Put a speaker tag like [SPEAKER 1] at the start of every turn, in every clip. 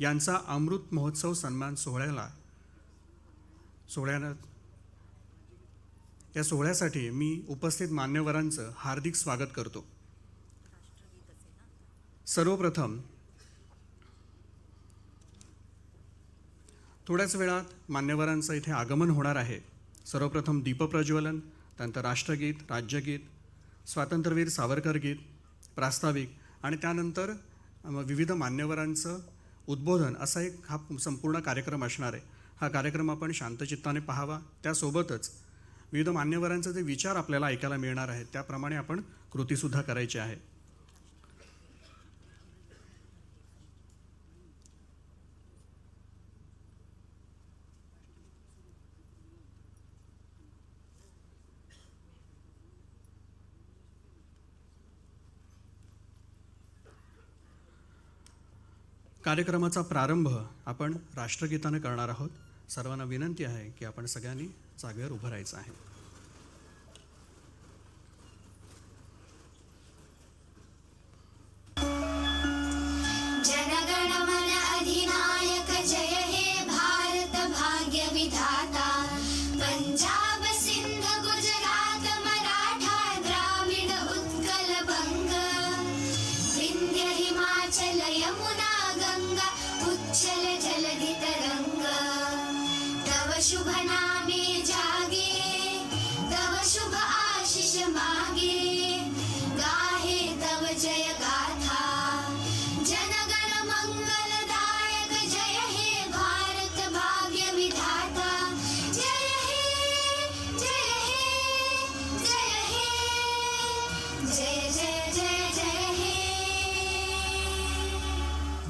[SPEAKER 1] यांचा अमृत महोत्सव सन्मान सोहळ्याला सोहळ्यानं या सोहळ्यासाठी मी उपस्थित मान्यवरांचं हार्दिक स्वागत करतो. सर्वप्रथम थोड्याच वेळात मान्यवरांचं इथे आगमन होणार आहे. सर्वप्रथम दीपप्रज्वलन त्यानंतर राष्ट्रगीत राज्यगीत स्वातंत्र्यवीर सावरकर गीत प्रास्ताविक आणि त्यानंतर विविध मान्यवरांचं उद्बोधन असा एक हा संपूर्ण कार्यक्रम असणार आहे. हा कार्यक्रम आपण शांतचित्ताने पाहावा. त्यासोबतच विविध मान्यवरांचे जे विचार आपल्याला ऐकायला मिळणार आहेत त्याप्रमाणे आपण कृतीसुद्धा करायची आहे. कार्यक्रमाचा प्रारंभ आपण राष्ट्रगीतानं करणार आहोत. सर्वांना विनंती आहे की आपण सगळ्यांनी जागेवर उभं राहायचं आहे.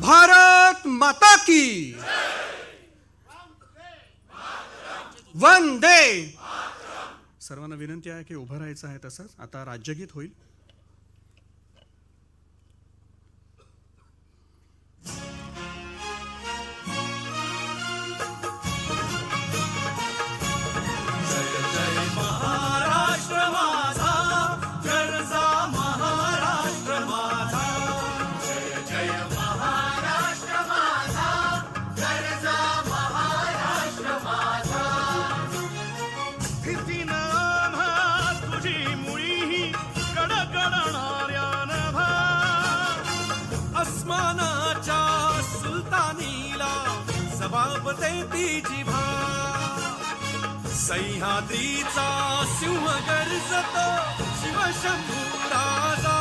[SPEAKER 2] भारत
[SPEAKER 1] माता की। वंदे। सर्वांना विनंती आहे की उभं राहायचं आहे तसंच आता राज्यगीत होईल.
[SPEAKER 3] सह्याद्रीचा सिंह गर्जतो शिवशंभू राजा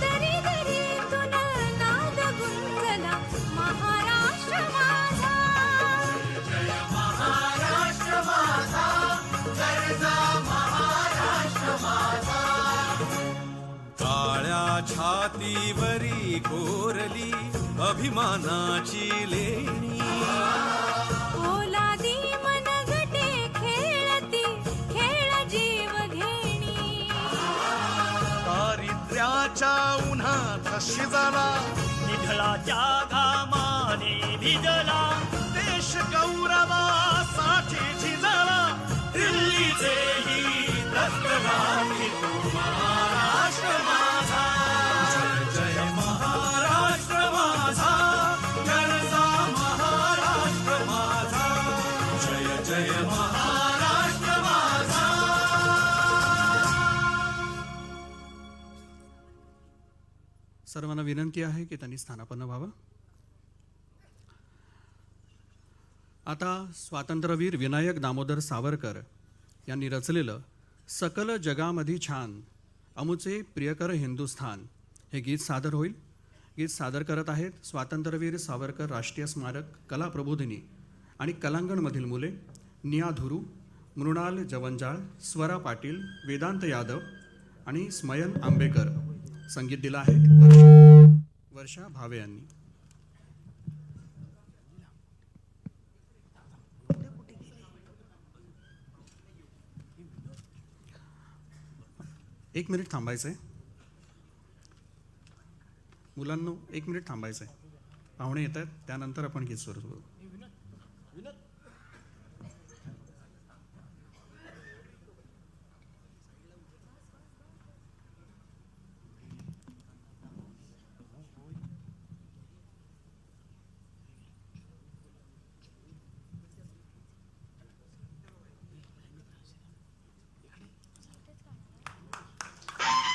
[SPEAKER 2] दरी दरीतून नाद गुंजला महाराष्ट्र माझा.
[SPEAKER 3] महाराष्ट्र माझा गरजा महाराष्ट्र माझा. काळ्या छातीवरी कोरली अभिमानाची लेणी. दारिद्र्याच्या उन्हात शिजला.
[SPEAKER 4] निधळाच्या घामाने भिजला.
[SPEAKER 3] देश गौरवासाठी
[SPEAKER 1] सर्वांना विनंती आहे की त्यांनी स्थानापन्न व्हावं. आता स्वातंत्र्यवीर विनायक दामोदर सावरकर यांनी रचलेलं सकल जगामधी छान अमुचे प्रियकर हिंदुस्थान हे गीत सादर होईल. गीत सादर करत आहेत स्वातंत्र्यवीर सावरकर राष्ट्रीय स्मारक कला प्रबोधिनी आणि कलांगणमधील मुले निया धुरू मृणाल जवंजाळ स्वरा पाटील वेदांत यादव आणि स्मयन आंबेकर. संगीत दिलं आहे. वर्षा- भावे यांनी. एक मिनिट थांबायचं आहे मुलांनो एक मिनिट थांबायचं आहे पाहुणे येत आहेत त्यानंतर आपण गीत सुरू करू.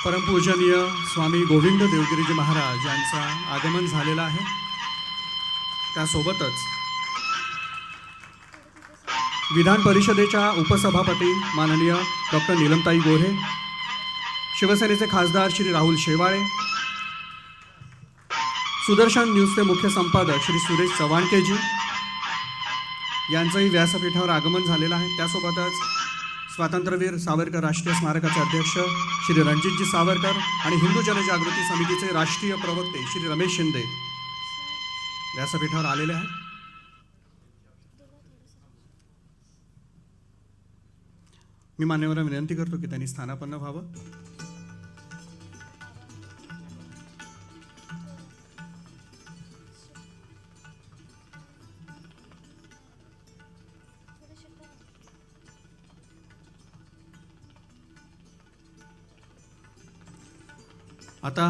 [SPEAKER 5] परमपूजनीय स्वामी गोविंद देवगिरीजी महाराज यांचा आगमन झालेला आहे. त्यासोबतच विधान परिषदेच्या उपसभापती माननीय डॉक्टर नीलमताई गोरे शिवसेनेचे खासदार श्री राहुल शेवाळे सुदर्शन न्यूजचे मुख्य संपादक श्री सुरेश चव्हाणकेजी यांचंही व्यासपीठावर आगमन झालेलं आहे. त्यासोबतच स्वातंत्र्यवीर सावरकर राष्ट्रीय स्मारकाचे अध्यक्ष श्री रणजितजी सावरकर आणि हिंदू जनजागृती समितीचे राष्ट्रीय प्रवक्ते श्री रमेश शिंदे. व्यासपीठावर आलेले आहेत. मी मान्यवरांना विनंती करतो की त्यांनी स्थानापन्न व्हावं. आता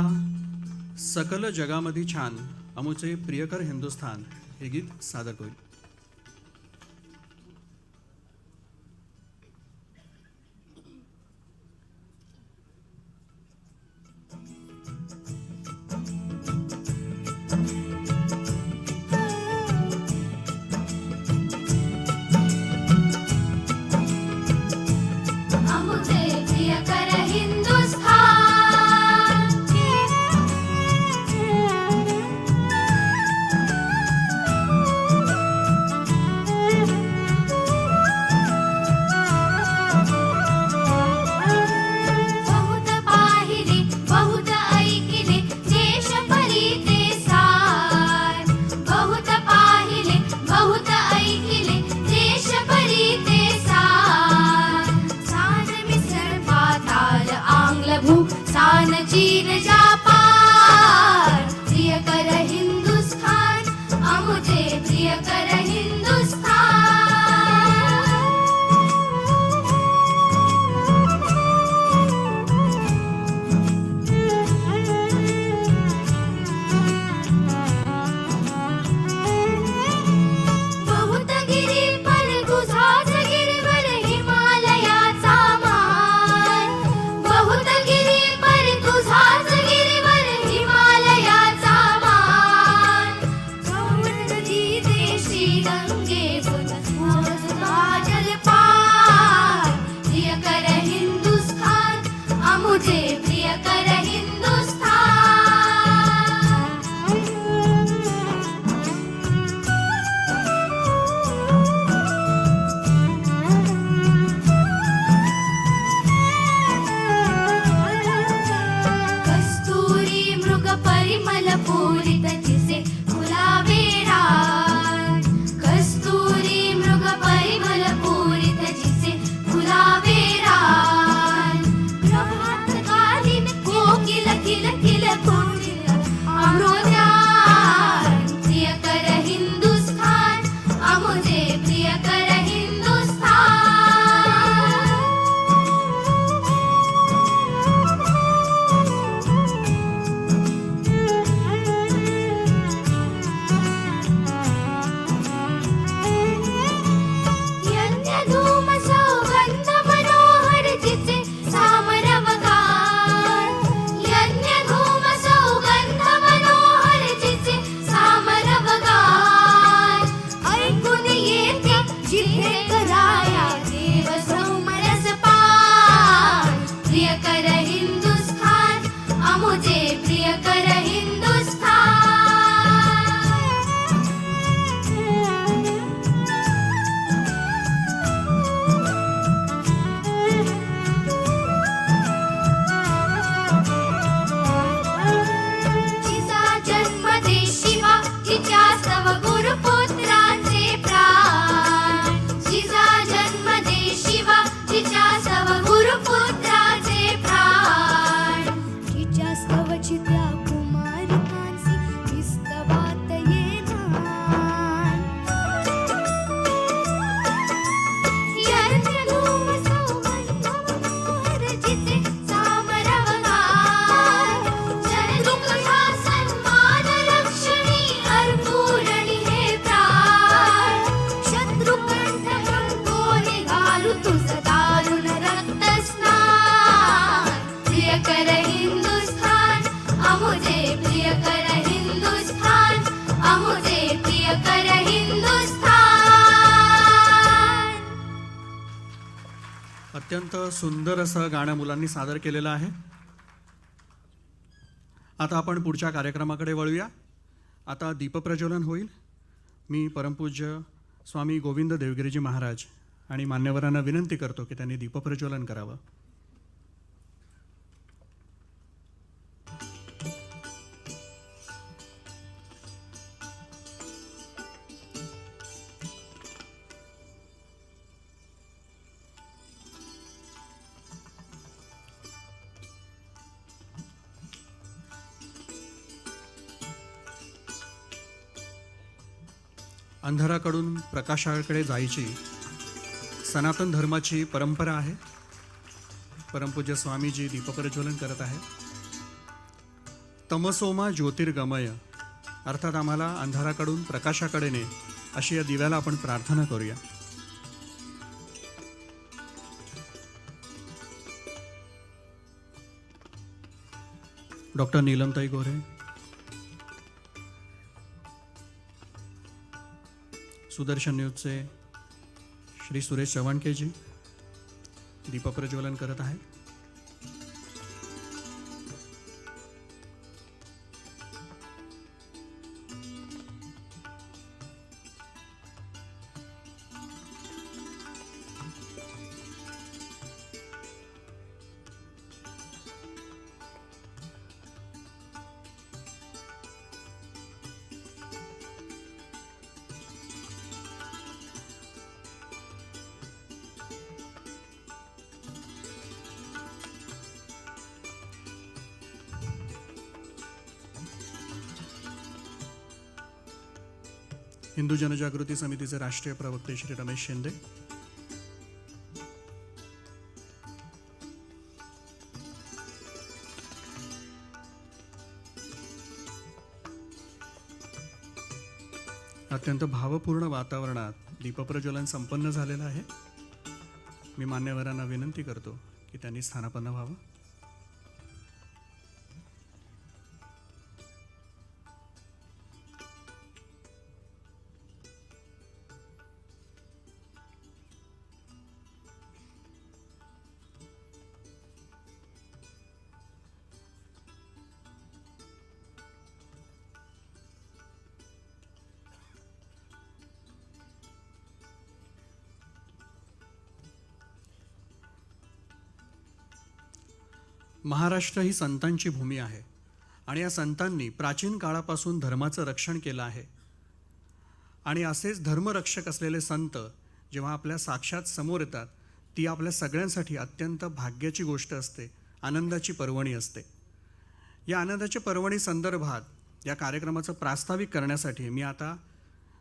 [SPEAKER 5] सकल जगामध्ये छान अमुचे प्रियकर हिंदुस्थान हे गीत सादर होईल.
[SPEAKER 1] सुंदर असं गाणं मुलांनी सादर केलेलं आहे. आता आपण पुढच्या कार्यक्रमाकडे वळूया. आता दीपप्रज्वलन होईल. मी परमपूज्य स्वामी गोविंद देवगिरीजी महाराज आणि मान्यवरांना विनंती करतो की त्यांनी दीपप्रज्वलन करावं. अंधाराकडून प्रकाशाकडे जायची सनातन धर्माची परंपरा आहे. परमपूज्य स्वामीजी दीपप्रज्वलन करत आहे. तमसोमा ज्योतिर्गमय अर्थात आम्हाला अंधाराकडून प्रकाशाकडे ने अशी या दिव्याला आपण प्रार्थना करूया. डॉक्टर नीलमताई गोरे सुदर्शन न्यूजचे श्री सुरेश चव्हाणकेजी दीपप्रज्वलन करत आहे. हिंदू जनजागृती समितीचे राष्ट्रीय प्रवक्ते श्री रमेश शिंदे. अत्यंत भावपूर्ण वातावरणात दीपप्रज्वलन संपन्न झालेलं आहे. मी मान्यवरांना विनंती करतो की त्यांनी स्थानापन्न व्हावं. महाराष्ट्र ही संतांची भूमी आहे आणि या संतांनी प्राचीन काळापासून धर्माचं रक्षण केलं आहे. आणि असेच धर्मरक्षक असलेले संत जेव्हा आपल्या साक्षात समोर येतात ती आपल्या सगळ्यांसाठी अत्यंत भाग्याची गोष्ट असते आनंदाची पर्वणी असते. या आनंदाच्या पर्वणी संदर्भात या कार्यक्रमाचं प्रास्ताविक करण्यासाठी मी आता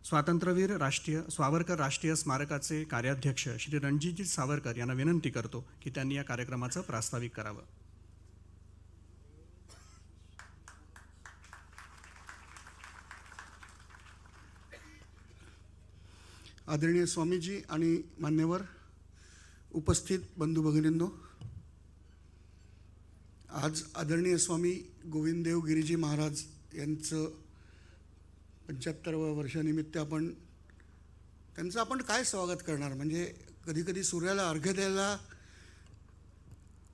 [SPEAKER 1] स्वातंत्र्यवीर राष्ट्रीय सावरकर राष्ट्रीय स्मारकाचे कार्याध्यक्ष श्री रणजितजी सावरकर यांना विनंती करतो की त्यांनी या कार्यक्रमाचं प्रास्ताविक करावं.
[SPEAKER 6] आदरणीय स्वामीजी आणि मान्यवर उपस्थित बंधू भगिनींनो आज आदरणीय स्वामी गोविंददेव गिरीजी महाराज यांचं पंच्याहत्तराव्या वर्षानिमित्त आपण त्यांचं आपण काय स्वागत करणार? म्हणजे कधीकधी सूर्याला अर्घ्य द्यायला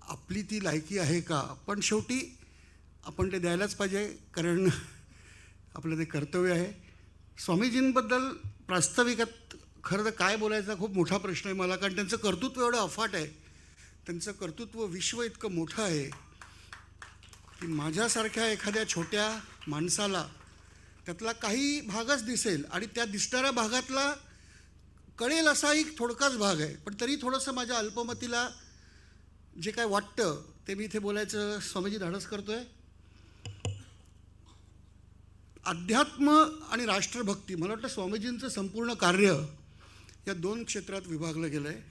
[SPEAKER 6] आपली ती लायकी आहे का? पण शेवटी आपण ते द्यायलाच पाहिजे कारण आपलं ते कर्तव्य आहे. स्वामीजींबद्दल प्रास्ताविकात खरं तर काय बोलायचा खूप मोठा प्रश्न आहे मला कारण त्यांचं कर्तृत्व एवढं अफाट आहे. त्यांचं कर्तृत्व विश्व इतकं मोठं आहे की माझ्यासारख्या एखाद्या छोट्या माणसाला त्यातला काही भागच दिसेल आणि त्या दिसणाऱ्या भागातला कळेल असा एक थोडकाच भाग आहे. पण तरी थोडंसं माझ्या अल्पमतीला जे काय वाटतं ते मी इथे बोलायचं स्वामीजी धाडस करतो आहे अध्यात्म आणि राष्ट्रभक्ती मला वाटतं स्वामीजींचं संपूर्ण कार्य या दोन क्षेत्रात विभागलं गेलं आहे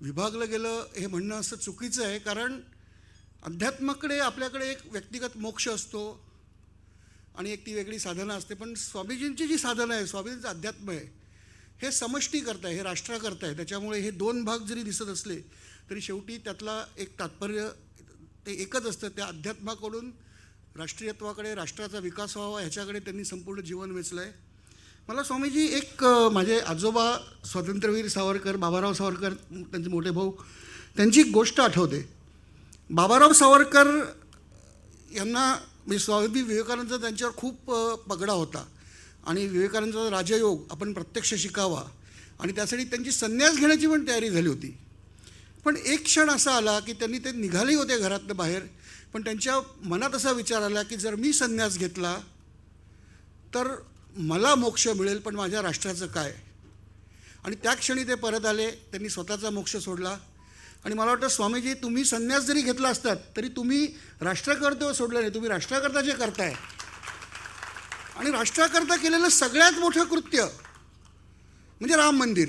[SPEAKER 6] विभागलं गेलं हे म्हणणं असं चुकीचं आहे कारण अध्यात्माकडे आपल्याकडे एक व्यक्तिगत मोक्ष असतो आणि एक ती वेगळी साधनं असते. पण स्वामीजींची जी साधनं आहे स्वामीजींचं अध्यात्म आहे हे समष्टी करताय हे राष्ट्र करताय. त्याच्यामुळे हे दोन भाग जरी दिसत असले तरी शेवटी त्यातला एक तात्पर्य ते एकच असतं. त्या अध्यात्माकडून राष्ट्रीयत्वाकडे राष्ट्राचा विकास व्हावा ह्याच्याकडे त्यांनी संपूर्ण जीवन वेचलं आहे मला स्वामीजी एक माझे आजोबा स्वातंत्र्यवीर सावरकर बाबाराव सावरकर त्यांचे मोठे भाऊ त्यांची एक गोष्ट आठवते. बाबाराव सावरकर यांना म्हणजे स्वामी विवेकानंद त्यांच्यावर खूप पगडा होता. आणि विवेकानंदाचा राजयोग आपण प्रत्यक्ष शिकावा. आणि त्यासाठी त्यांची संन्यास घेण्याची पण तयारी झाली होती. पण एक क्षण असा आला की त्यांनी ते निघाले होते घरातनं बाहेर. पण त्यांच्या मनात असा विचार आला की जर मी संन्यास घेतला तर मला मोक्ष मिळेल पण माझ्या राष्ट्राचं काय? आणि त्या क्षणी ते परत आले त्यांनी स्वतःचा मोक्ष सोडला. आणि मला वाटतं स्वामीजी तुम्ही संन्यास जरी घेतला असतात तरी तुम्ही राष्ट्रकर्ते सोडलं नाही तुम्ही राष्ट्राकरता जे करताय. आणि राष्ट्राकरता केलेलं सगळ्यात मोठं कृत्य म्हणजे राम मंदिर.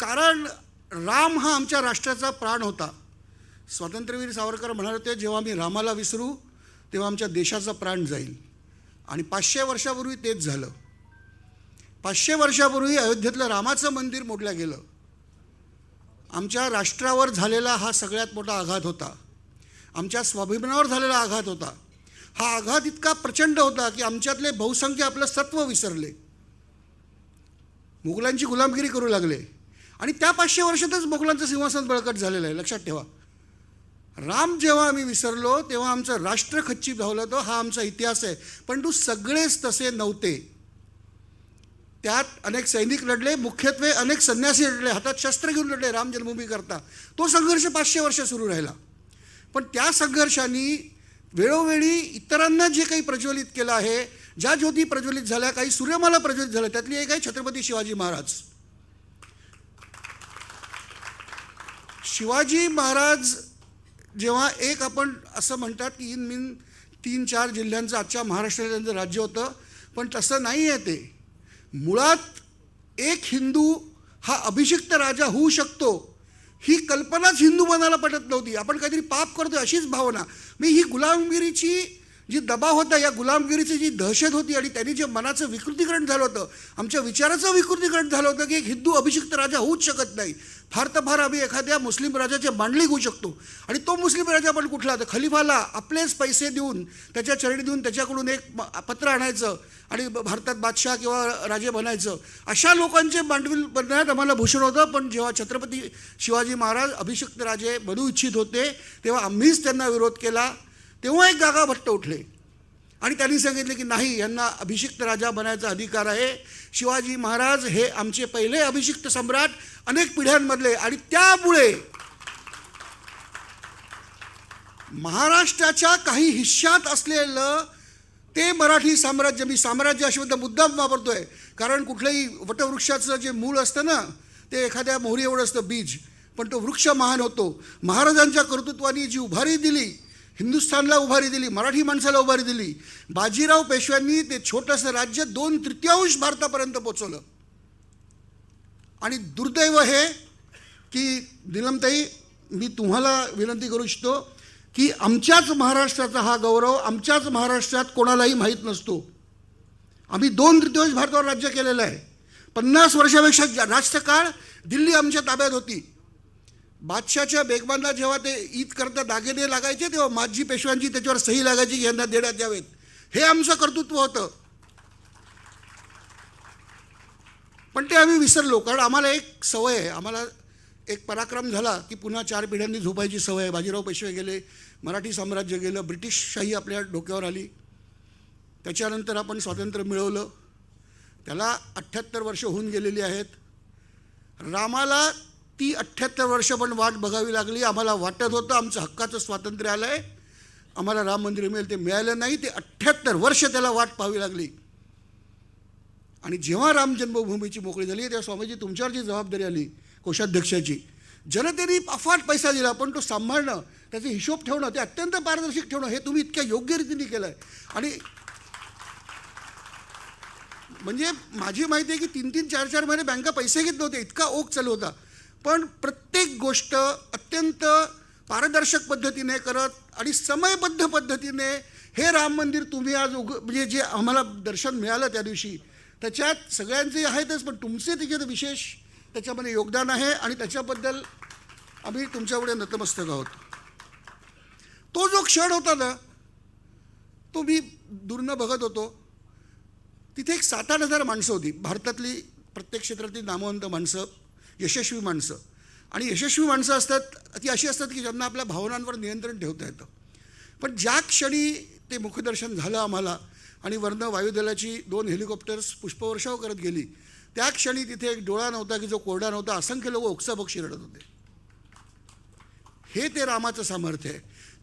[SPEAKER 6] कारण राम हा आमच्या राष्ट्राचा प्राण होता. स्वातंत्र्यवीर सावरकर म्हणाले होते जेव्हा मी रामाला विसरू तेव्हा आमच्या देशाचा प्राण जाईल. आणि पाचशे वर्षापूर्वी तेच झालं. पाचशे वर्षापूर्वी अयोध्येतलं रामाचं मंदिर मोडलं गेलं. आमच्या राष्ट्रावर झालेला हा सगळ्यात मोठा आघात होता. आमच्या स्वाभिमानावर झालेला आघात होता. हा आघात इतका प्रचंड होता की आमच्यातले बहुसंख्य आपलं सत्व विसरले. मुघलांची गुलामगिरी करू लागले. आणि त्या पाचशे वर्षातच मुघलांचं सिंहासन बळकट झालेलं आहे. लक्षात ठेवा. राम जेव्हा आम्ही विसरलो तेव्हा आमचं राष्ट्र खच्ची धावलं हा आमचा इतिहास आहे. पण तू सगळेच तसे नव्हते. त्यात अनेक सैनिक लढले मुख्यत्वे अनेक संन्यासी लढले हातात शस्त्र घेऊन लढले राम जन्मभूमी करता. तो संघर्ष पाचशे वर्ष सुरू राहिला. पण त्या संघर्षाने वेळोवेळी इतरांना जे काही प्रज्वलित केलं आहे ज्या ज्योती प्रज्वलित झाल्या काही सूर्यमाला प्रज्वलित झाल्या त्यातली एक आहे छत्रपती शिवाजी महाराज. शिवाजी महाराज जेव्हा एक आपण असं म्हणतात की इन मिन तीन चार जिल्ह्यांचं आजच्या महाराष्ट्रात त्यांचं राज्य होतं पण तसं नाही आहे ते. मुळात एक हिंदू हा अभिषिक्त राजा होऊ शकतो ही कल्पनाच हिंदू मनाला पटत नव्हती. आपण काहीतरी पाप करतोय अशीच भावना. मी ही गुलामगिरीची जी दबाव होता या गुलामगिरीची जी दहशत होती आणि त्यांनी जे मनाचं विकृतीकरण झालं होतं आमच्या विचाराचं विकृतीकरण झालं होतं की एक हिंदू अभिषिक्त राजा होऊच शकत नाही. फार तर फार आम्ही एखाद्या मुस्लिम राजाचे मांडली घेऊ शकतो. आणि तो मुस्लिम राजा पण कुठला? तर खलिफाला आपलेच पैसे देऊन त्याच्या चरणी देऊन त्याच्याकडून एक पत्र आणायचं आणि भारतात बादशाह किंवा राजे बनायचं. अशा लोकांचे मांडविल बनण्यात आम्हाला भूषण होतं. पण जेव्हा छत्रपती शिवाजी महाराज अभिषिक्त राजे बनू इच्छित होते तेव्हा आम्हीच त्यांना विरोध केला. तेव्हा एक गागा भट्ट उठले. आणि त्यांनी सांगितले की नाही यांना अभिषिक्त राजा बनायचा अधिकार आहे. शिवाजी महाराज हे आमचे पहिले अभिषिक्त सम्राट अनेक पिढ्यांमधले आणि त्यामुळे महाराष्ट्राच्या काही हिश्श्यात असलेलं ते मराठी साम्राज्य मी साम्राज्य अशब्द मुद्दाम वापरतोय. कारण कुठल्याही वटवृक्षाचं जे मूळ असतं ना ते एखाद्या मोहरी एवढं असतं बीज. पण तो वृक्ष महान होतो. महाराजांच्या कर्तृत्वाने जी उभारी दिली हिंदुस्थानला उभारी दिली मराठी माणसाला उभारी दिली. बाजीराव पेशव्यांनी ते छोटंसं राज्य दोन तृतीयांश भारतापर्यंत पोचवलं. आणि दुर्दैव हे की निलमताई मी तुम्हाला विनंती करू इच्छितो की आमच्याच महाराष्ट्राचा हा गौरव आमच्याच महाराष्ट्रात कोणालाही माहीत नसतो. आम्ही दोन तृतीयांश भारतावर राज्य केलेलं आहे. पन्नास वर्षापेक्षा जास्त काळ दिल्ली आमच्या ताब्यात होती. बादशाच्या बेगमांना जेव्हा ते ईद करता दागिने लागायचे तेव्हा माझी पेशव्यांची त्याच्यावर सही लागायची की यांना देण्यात द्यावेत हे आमचं कर्तृत्व होतं. पण ते आम्ही विसरलो कारण आम्हाला एक सवय आहे. आम्हाला एक पराक्रम झाला की पुन्हा चार पिढ्यांनी झोपायची सवय आहे. बाजीराव पेशवे गेले मराठी साम्राज्य गेलं ब्रिटिशशाही आपल्या डोक्यावर आली. त्याच्यानंतर आपण स्वातंत्र्य मिळवलं. त्याला अठ्ठ्याहत्तर वर्ष होऊन गेलेली आहेत. रामाला ती अठ्ठ्याहत्तर वर्ष पण वाट बघावी लागली. आम्हाला वाटत होतं आमचं हक्काचं स्वातंत्र्य आलं आहे. आम्हाला राम मंदिर मिळेल ते मिळालं नाही ते अठ्ठ्याहत्तर वर्ष त्याला वाट पाहावी लागली. आणि जेव्हा राम जन्मभूमीची मोकळी झाली तेव्हा स्वामीजी तुमच्यावर जी जबाबदारी आली कोषाध्यक्षाची. जनतेने अफाट पैसा दिला पण तो सांभाळणं त्याचे हिशोब ठेवणं ते अत्यंत पारदर्शक ठेवणं हे तुम्ही इतक्या योग्य रीतीने केलं आहे आणि म्हणजे माझी माहिती आहे की तीन तीन चार चार महिने बँका पैसे घेत नव्हते इतका ओघ चालू होता. पण प्रत्येक गोष्ट अत्यंत पारदर्शक पद्धतीने करत आणि समयबद्ध पद्धतीने हे राम मंदिर तुम्ही आज उग म्हणजे जे आम्हाला दर्शन मिळालं त्या दिवशी त्याच्यात सगळ्यांचे आहेतच पण तुमचे त्याच्यात विशेष त्याच्यामध्ये योगदान आहे आणि त्याच्याबद्दल आम्ही तुमच्यापुढे नतमस्तक आहोत. तो जो क्षण होता ना तो मी दूरनं बघत होतो. तिथे एक सात आठ हजार माणसं होती. भारतातली प्रत्येक क्षेत्रातली नामवंत माणसं. यशस्वी माणसं. आणि यशस्वी माणसं असतात ती अशी असतात की ज्यांना आपल्या भावनांवर नियंत्रण ठेवता येतं. पण ज्या क्षणी ते मुखदर्शन झालं आम्हाला आणि वर्ण वायुदलाची दोन हेलिकॉप्टर्स पुष्पवर्षाव करत गेली त्या क्षणी तिथे एक डोळा नव्हता की जो कोरडा नव्हता असंख्य लोक ओक्साबोक्षी रडत होते. हे ते रामाचं सामर्थ्य आहे.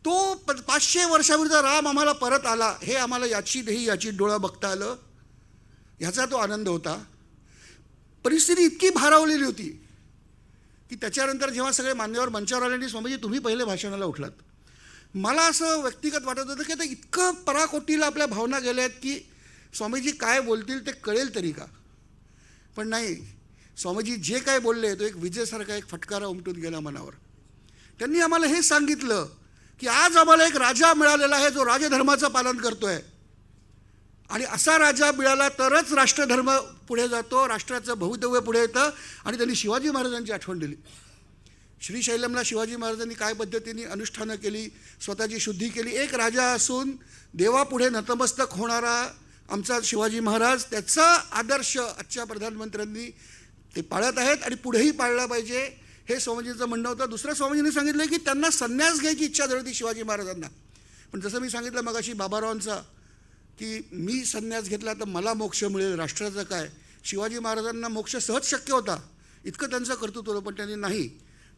[SPEAKER 6] तो प पाचशे वर्षाविरुद्ध राम आम्हाला परत आला हे आम्हाला याची देही याची डोळा बघता आलं. ह्याचा तो आनंद होता. परिस्थिती इतकी भारावलेली होती. की त्याच्यानंतर जेव्हा सगळे मान्यवर मंचावर आले आणि स्वामीजी तुम्ही पहिले भाषणाला उठलात. मला असं व्यक्तिगत वाटत होतं की ते इतकं पराकोटीला आपल्या भावना गेल्या आहेत की स्वामीजी काय बोलतील ते कळेल तरी का? पण नाही. स्वामीजी जे काय बोलले तो एक विजेसारखा एक फटकारा उमटून गेला मनावर. त्यांनी आम्हाला हे सांगितलं की आज आम्हाला एक राजा मिळालेला आहे जो राजधर्माचं पालन करतो आहे आणि असा राजा मिळाला तरच राष्ट्रधर्म पुढे जातो राष्ट्राचं भवितव्य पुढे येतं आणि त्यांनी शिवाजी महाराजांची आठवण दिली. श्रीशैलमला शिवाजी महाराजांनी काय पद्धतीने अनुष्ठानं केली स्वतःची शुद्धी केली एक राजा असून देवापुढे नतमस्तक होणारा आमचा शिवाजी महाराज त्याचा आदर्श आजच्या प्रधानमंत्र्यांनी ते पाळत आहेत आणि पुढेही पाळला पाहिजे हे स्वामीजींचं म्हणणं होतं. दुसऱ्या स्वामीजींनी सांगितलं की त्यांना संन्यास घ्यायची इच्छा झाली होती शिवाजी महाराजांना. पण जसं मी सांगितलं मगाशी बाबारावांचा की मी संन्यास घेतला तर मला मोक्ष मिळेल. राष्ट्राचं काय? शिवाजी महाराजांना मोक्ष सहज शक्य होता. इतकं त्यांचं कर्तृत्व होतं पण त्यांनी नाही.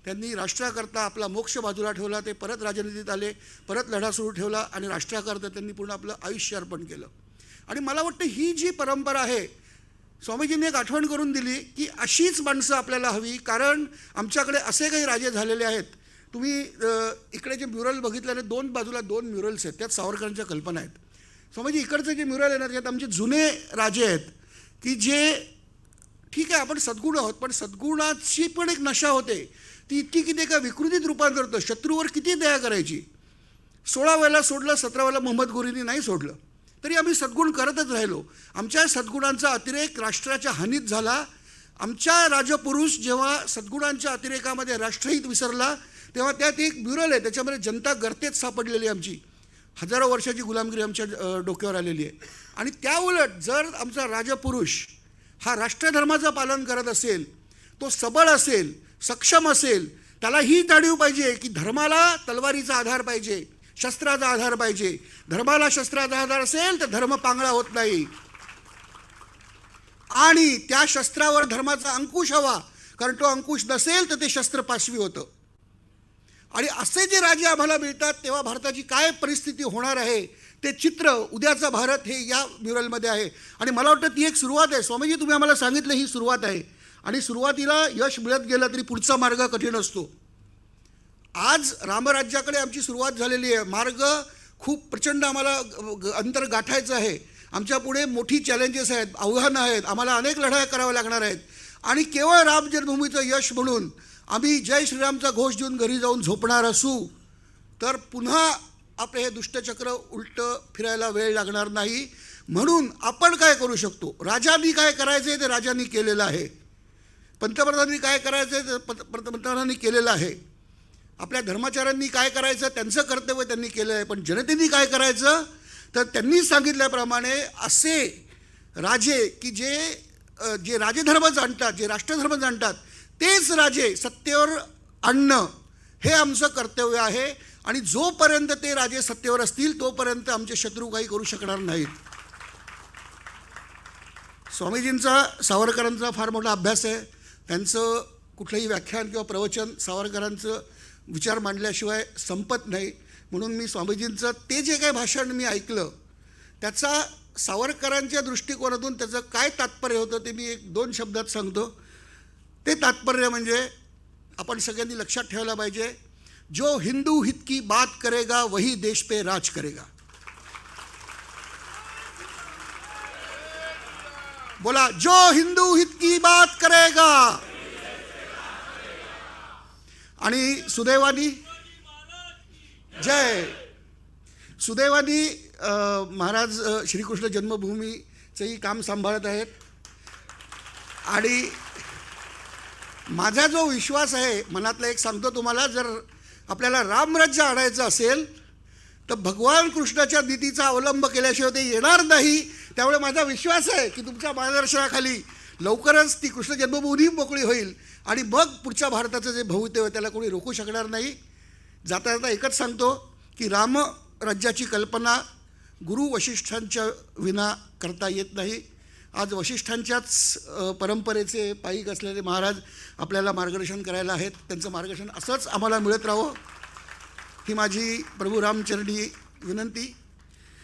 [SPEAKER 6] त्यांनी राष्ट्राकरता आपला मोक्ष बाजूला ठेवला ते परत राजनीतीत आले परत लढा सुरू ठेवला आणि राष्ट्राकरता त्यांनी पूर्ण आपलं आयुष्य अर्पण केलं. आणि मला वाटतं ही जी परंपरा आहे स्वामीजींनी एक आठवण करून दिली की अशीच माणसं आपल्याला हवी. कारण आमच्याकडे असे काही राजे झालेले आहेत. तुम्ही इकडे जे म्युरल बघितल्याने दोन बाजूला दोन म्युरल्स आहेत. त्यात सावरकरांच्या कल्पना आहेत. सो म्हणजे इकडचे जे म्युरल आहे ना त्यात आमचे जुने राजे आहेत की जे ठीक आहे आपण सद्गुण आहोत पण सद्गुणाची पण एक नशा होते. ती इतकी किती एका विकृतीत रूपांतर होतं शत्रूवर किती दया करायची? सोळा वेळेला सोडलं सतरा वेळेला मोहम्मद गोरींनी नाही सोडलं. तरी आम्ही सद्गुण करतच राहिलो. आमच्या सद्गुणांचा अतिरेक राष्ट्राच्या हानीत झाला. आमच्या राजपुरुष जेव्हा सद्गुणांच्या अतिरेकामध्ये राष्ट्रहित विसरला तेव्हा त्यात एक ब्युरल आहे त्याच्यामध्ये जनता गर्तेत सापडलेली आमची. हजारो वर्षाची गुलामगिरी आमच्या डोक्यावर आलेली आहे. आणि त्याउलट जर आमचा राजपुरुष हा राष्ट्रधर्माचं पालन करत असेल तो सबळ असेल सक्षम असेल त्याला ही जाणीव पाहिजे की धर्माला तलवारीचा आधार पाहिजे शस्त्राचा आधार पाहिजे. धर्माला शस्त्राचा आधार असेल तर धर्म पांगळा होत नाही. आणि त्या शस्त्रावर धर्माचा अंकुश हवा कारण तो अंकुश नसेल तर ते शस्त्र पाशवी होतं. आणि असे जे राजे आम्हाला मिळतात तेव्हा भारताची काय परिस्थिती होणार आहे ते चित्र उद्याचा भारत हे या म्युरलमध्ये आहे. आणि मला वाटतं ती एक सुरुवात आहे. स्वामीजी तुम्ही आम्हाला सांगितलं ही सुरुवात आहे. आणि सुरुवातीला यश मिळत गेलं तरी पुढचा मार्ग कठीण असतो. आज रामराज्याकडे आमची सुरुवात झालेली आहे. मार्ग खूप प्रचंड आम्हाला ग- अंतर गाठायचं आहे. आमच्या पुढे मोठी चॅलेंजेस आहेत आव्हानं आहेत. आम्हाला अनेक लढाया कराव्या लागणार आहेत. आणि केवळ राम जन्मभूमीचं यश म्हणून आम्ही जय श्रीरामचा घोष देऊन घरी जाऊन झोपणार असू तर पुन्हा आपले हे दुष्टचक्र उलटं फिरायला वेळ लागणार नाही. म्हणून आपण काय करू शकतो? राजांनी काय करायचं आहे ते राजांनी केलेलं आहे. पंतप्रधानांनी काय करायचं आहे ते पंतप्रधानांनी केलेलं आहे. आपल्या धर्माचार्यांनी काय करायचं त्यांचं कर्तव्य त्यांनी केलं आहे. पण जनतेने काय करायचं? तर त्यांनी सांगितल्याप्रमाणे असे राजे की जे जे राजधर्म जाणतात जे राष्ट्रधर्म जाणतात तेच राजे सत्तेवर आणणं हे आमचं कर्तव्य आहे. आणि जोपर्यंत ते राजे सत्तेवर असतील तोपर्यंत आमचे शत्रू काही करू शकणार नाहीत. स्वामीजींचा सावरकरांचा फार मोठा अभ्यास आहे. त्यांचं कुठलंही व्याख्यान किंवा प्रवचन सावरकरांचं विचार मांडल्याशिवाय संपत नाही. म्हणून मी स्वामीजींचं ते जे काही भाषण मी ऐकलं त्याचा सावरकरांच्या दृष्टिकोनातून त्याचं काय तात्पर्य होतं ते मी एक दोन शब्दात सांगतो. ते तात्पर्य म्हणजे आपण सगळ्यांनी लक्षात ठेवलं पाहिजे जो हिंदू हित की बात करेगा वही देश पे राज करेगा. बोला जो हिंदू हित की बात करेगा आणि सुदैवानी जय. सुदैवानी महाराज श्रीकृष्ण जन्मभूमीचंही काम सांभाळत आहेत. आणि माझा जो विश्वास आहे मनातला एक सांगतो तुम्हाला जर आपल्याला रामराज्य आणायचं असेल तर भगवान कृष्णाच्या नीतीचा अवलंब केल्याशिवाय ते येणार नाही. त्यामुळे माझा विश्वास आहे की तुमच्या मार्गदर्शनाखाली लवकरच ती कृष्ण जन्मभूमी मोकळी होईल आणि मग पुढच्या भारताचं जे भवितव्य त्याला कोणी रोखू शकणार नाही. जाता जाता एकच सांगतो की राम राज्याची कल्पना गुरु वशिष्ठांच्या विना करता येत नाही. आज वशिष्ठांच्याच परंपरेचे पायिक असलेले महाराज आपल्याला मार्गदर्शन करायला आहेत. त्यांचं मार्गदर्शन असंच आम्हाला मिळत राहावं ही माझी प्रभू रामचरणी विनंती.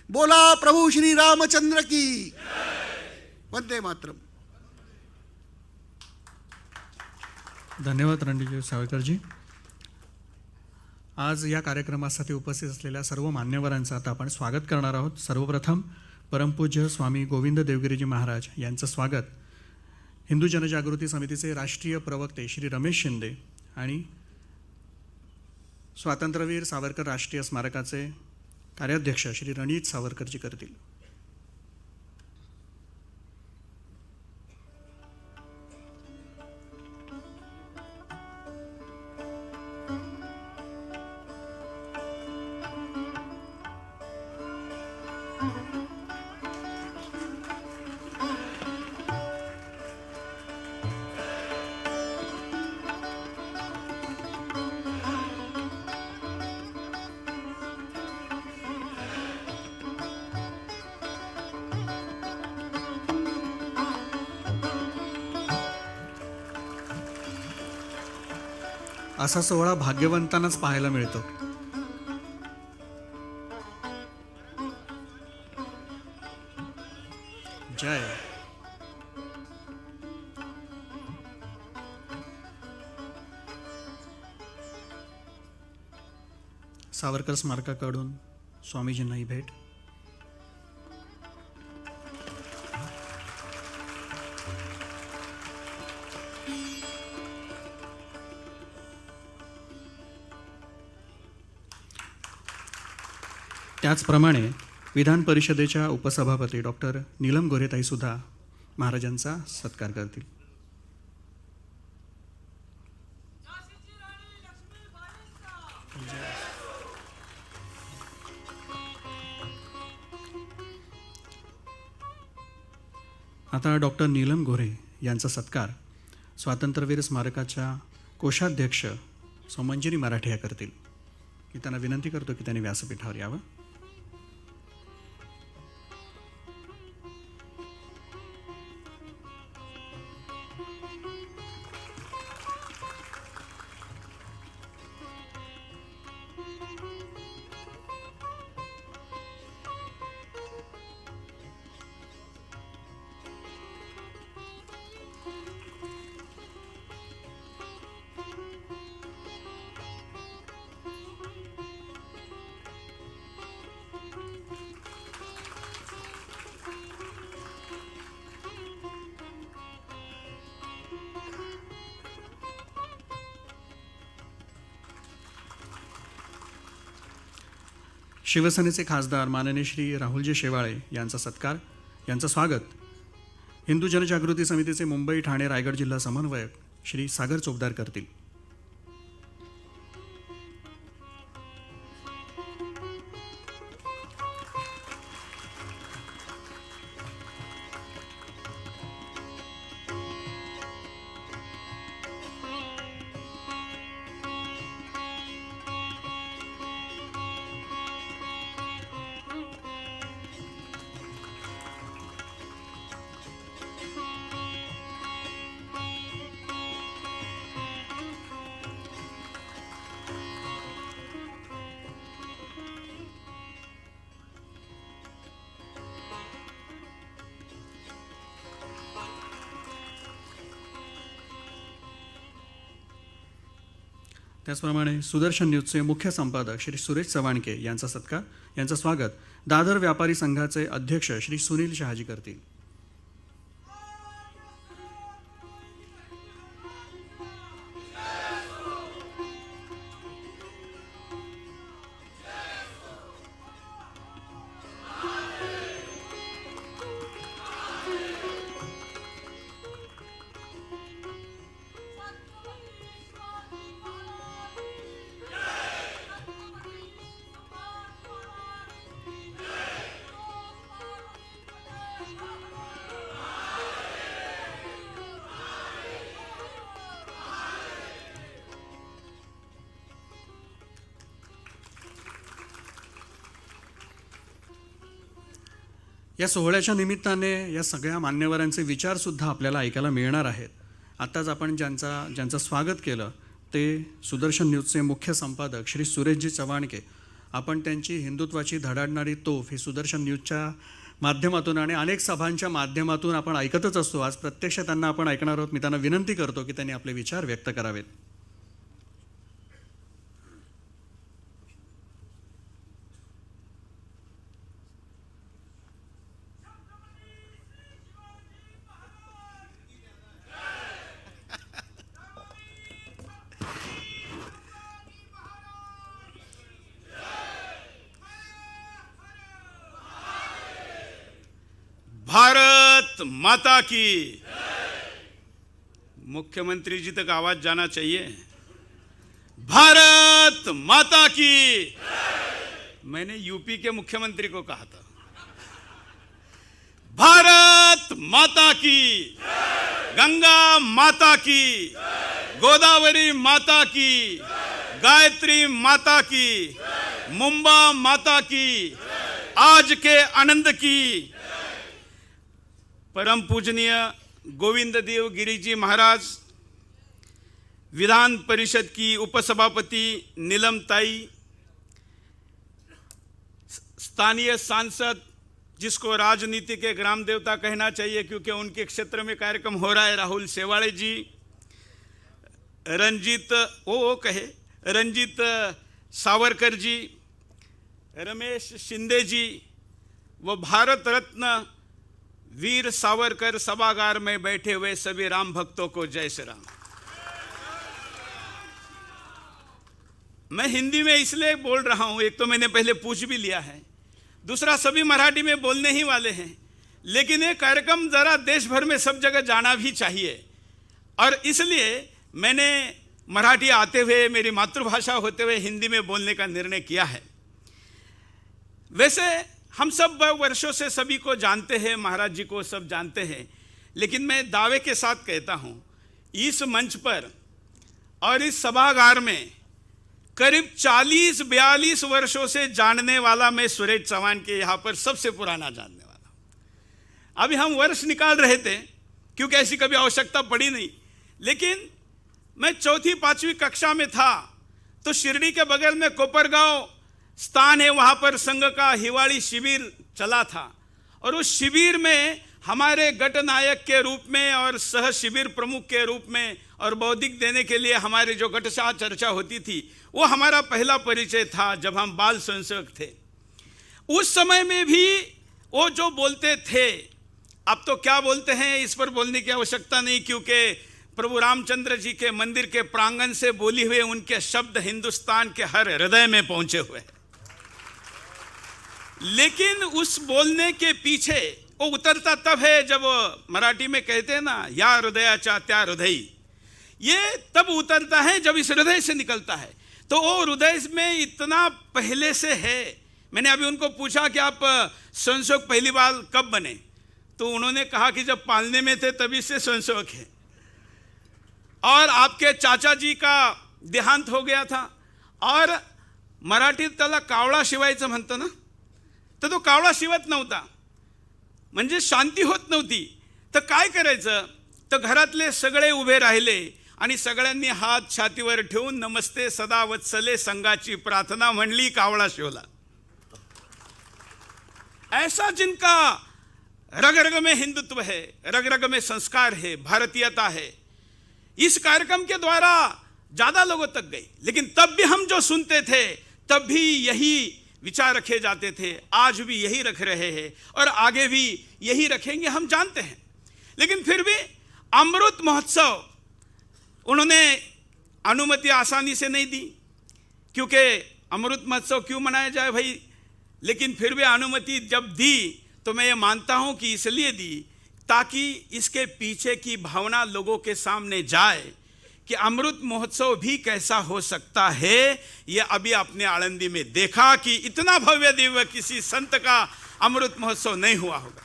[SPEAKER 6] बोला प्रभू श्री रामचंद्र की वंदे मातरम.
[SPEAKER 1] धन्यवाद रणजित सावरकरजी आज या कार्यक्रमासाठी उपस्थित असलेल्या सर्व मान्यवरांचं आता आपण स्वागत करणार आहोत. सर्वप्रथम परमपूज्य स्वामी गोविंद देवगिरीजी महाराज यांचं स्वागत. हिंदू जनजागृती समितीचे राष्ट्रीय प्रवक्ते श्री रमेश शिंदे आणि स्वातंत्र्यवीर सावरकर राष्ट्रीय स्मारकाचे कार्याध्यक्ष श्री रणजित सावरकरजी करतील. असा सोहळा भाग्यवंतांनाच पाहायला मिळतो. जय. सावरकर स्मारकाकडून स्वामीजींनाही भेट. त्याचप्रमाणे विधान परिषदेच्या उपसभापती डॉक्टर नीलम गोरेताई सुद्धा महाराजांचा सत्कार करतील. आता डॉक्टर नीलम गोरे यांचा सत्कार स्वातंत्र्यवीर स्मारकाच्या कोषाध्यक्ष सोमंजिरी मराठे या करतील. मी त्यांना विनंती करतो की त्यांनी व्यासपीठावर यावं. शिवसेनेचे खासदार माननीय श्री राहुलजी शेवाळे यांचा सत्कार यांचं स्वागत. हिंदू जनजागृती समितीचे मुंबई ठाणे रायगड जिल्हा समन्वयक श्री सागर चोपदार करतील. त्याचप्रमाणे सुदर्शन न्यूजचे मुख्य संपादक श्री सुरेश चव्हाणके यांचा सत्कार यांचं स्वागत दादर व्यापारी संघाचे अध्यक्ष श्री सुनील शहाजी करतील. या सोहळ्याच्या निमित्ताने या सगळ्या मान्यवरांचे विचारसुद्धा आपल्याला ऐकायला मिळणार आहेत. आत्ताच आपण ज्यांचा ज्यांचं स्वागत केलं ते सुदर्शन न्यूजचे मुख्य संपादक श्री सुरेशजी चव्हाणके. आपण त्यांची हिंदुत्वाची धडाडणारी तोफ ही सुदर्शन न्यूजच्या माध्यमातून आणि अनेक सभांच्या माध्यमातून आपण ऐकतच असतो. आज प्रत्यक्ष त्यांना आपण ऐकणार आहोत. मी त्यांना विनंती करतो की त्यांनी आपले विचार व्यक्त करावेत.
[SPEAKER 7] माता की। मुख्यमंत्री जी तक आवाज़ जाना चाहिए। भारत माता की। मैंने यूपी के मुख्यमंत्री को कहा था। भारत माता की। गंगा माता की। गोदावरी माता की। गायत्री माता की। मुंबा माता की। आज के आनंद की। परम पूजनीय गोविंद देव गिरी जी महाराज, विधान परिषद की उपसभापति नीलम ताई, स्थानीय सांसद जिसको राजनीति के ग्राम देवता कहना चाहिए क्योंकि उनके क्षेत्र में कार्यक्रम हो रहा है, राहुल सेवाड़े जी। रंजीत, ओ ओ कहे, रंजीत सावरकर जी, रमेश शिंदे जी, व भारत रत्न वीर सावरकर सभागार में बैठे हुए सभी राम भक्तों को जय श्री राम। मैं हिंदी में इसलिए बोल रहा हूँ, एक तो मैंने पहले पूछ भी लिया है, दूसरा सभी मराठी में बोलने ही वाले हैं, लेकिन ये कार्यक्रम जरा देश भर में सब जगह जाना भी चाहिए। और इसलिए मैंने मराठी आते हुए, मेरी मातृभाषा होते हुए हिंदी में बोलने का निर्णय किया है। वैसे हम सब वर्षों से सभी को जानते हैं, महाराज जी को सब जानते हैं। लेकिन मैं दावे के साथ कहता हूँ, इस मंच पर और इस सभागार में करीब 40-42 वर्षों से जानने वाला मैं सुरेश चौहान के यहाँ पर सबसे पुराना जानने वाला अभी हम वर्ष निकाल रहे थे, क्योंकि ऐसी कभी आवश्यकता पड़ी नहीं। लेकिन मैं चौथी पांचवी कक्षा में था तो शिरडी के बगल में कोपरगांव स्थान है वहाँ पर संघ का हिवाड़ी शिविर चला था। और उस शिविर में हमारे गट नायक के रूप में और सह शिविर प्रमुख के रूप में और बौद्धिक देने के लिए हमारे जो गटशाह चर्चा होती थी, वो हमारा पहला परिचय था जब हम बाल संसेवक थे। उस समय में भी वो जो बोलते थे, अब तो क्या बोलते हैं, इस पर बोलने की आवश्यकता नहीं, क्योंकि प्रभु रामचंद्र जी के मंदिर के प्रांगण से बोली हुए उनके शब्द हिंदुस्तान के हर हृदय में पहुँचे हुए हैं। लेकिन उस बोलने के पीछे वो उतरता तब है जब मराठी में कहते हैं ना, या हृदयाचा त्या हृदय। ये तब उतरता है जब इस हृदय से निकलता है। तो वो हृदय में इतना पहले से है। मैंने अभी उनको पूछा कि आप स्वयंसेवक पहली बार कब बने? तो उन्होंने कहा कि जब पालने में थे तभी से स्वयंसेवक है। और आपके चाचा जी का देहांत हो गया था। और मराठीत त्याला कावळा शिवायचं म्हणतं ना? तर तो कावळा शिवत नव्हता. म्हणजे शांती होत नव्हती. तर काय करायचं? तर घरातले सगळे उभे राहिले आणि सगळ्यांनी हात छातीवर ठेवून नमस्ते सदा वत्सले संघाची प्रार्थना म्हणली कावळा शिवला. ऐसा जिनका रग रग में हिंदुत्व है रग रग में संस्कार है भारतीयता है। इस कार्यक्रम के द्वारा ज्यादा लोगों तक गई। लेकिन तब भी हम जो सुनते थे तब भी यही विचार रखे जाते थे, आज भी यही रख रहे हैं और आगे भी यही रखेंगे, हम जानते हैं। लेकिन फिर भी अमृत महोत्सव उन्होंने अनुमति आसानी से नहीं दी, क्योंकि अमृत महोत्सव क्यों मनाया जाए भाई? लेकिन फिर भी अनुमति जब दी तो मैं ये मानता हूँ कि इसलिए दी, ताकि इसके पीछे की भावना लोगों के सामने जाए कि अमृत महोत्सव भी कैसा हो सकता है, ये अभी आपने आनंदी में देखा कि इतना भव्य दिव्य किसी संत का अमृत महोत्सव नहीं हुआ होगा।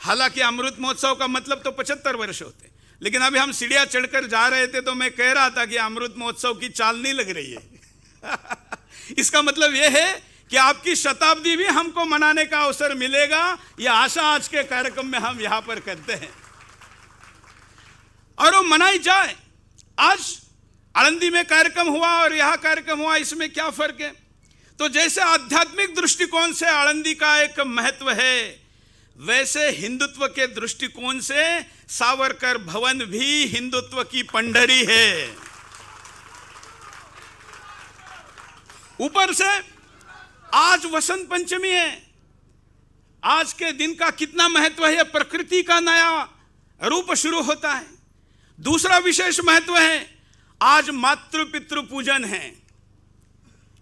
[SPEAKER 7] हालाँकि अमृत महोत्सव का मतलब तो पचहत्तर वर्ष होते लेकिन अभी हम सीढ़ियाँ चढ़कर जा रहे थे तो मैं कह रहा था कि अमृत महोत्सव की चाल नहीं लग रही है। इसका मतलब यह है कि आपकी शताब्दी भी हमको मनाने का अवसर मिलेगा यह आशा आज के कार्यक्रम में हम यहाँ पर करते हैं। और वो मनाई जाए आज आनंदी में कार्यक्रम हुआ और यह कार्यक्रम हुआ, इसमें क्या फ़र्क है? तो जैसे आध्यात्मिक दृष्टिकोण से आनंदी का एक महत्व है, वैसे हिंदुत्व के दृष्टिकोण से सावरकर भवन भी हिंदुत्व की पंडरी है। ऊपर से आज वसंत पंचमी है। आज के दिन का कितना महत्व है प्रकृति का नया रूप शुरू होता है। दूसरा विशेष महत्व है, आज मातृ पितृ पूजन है।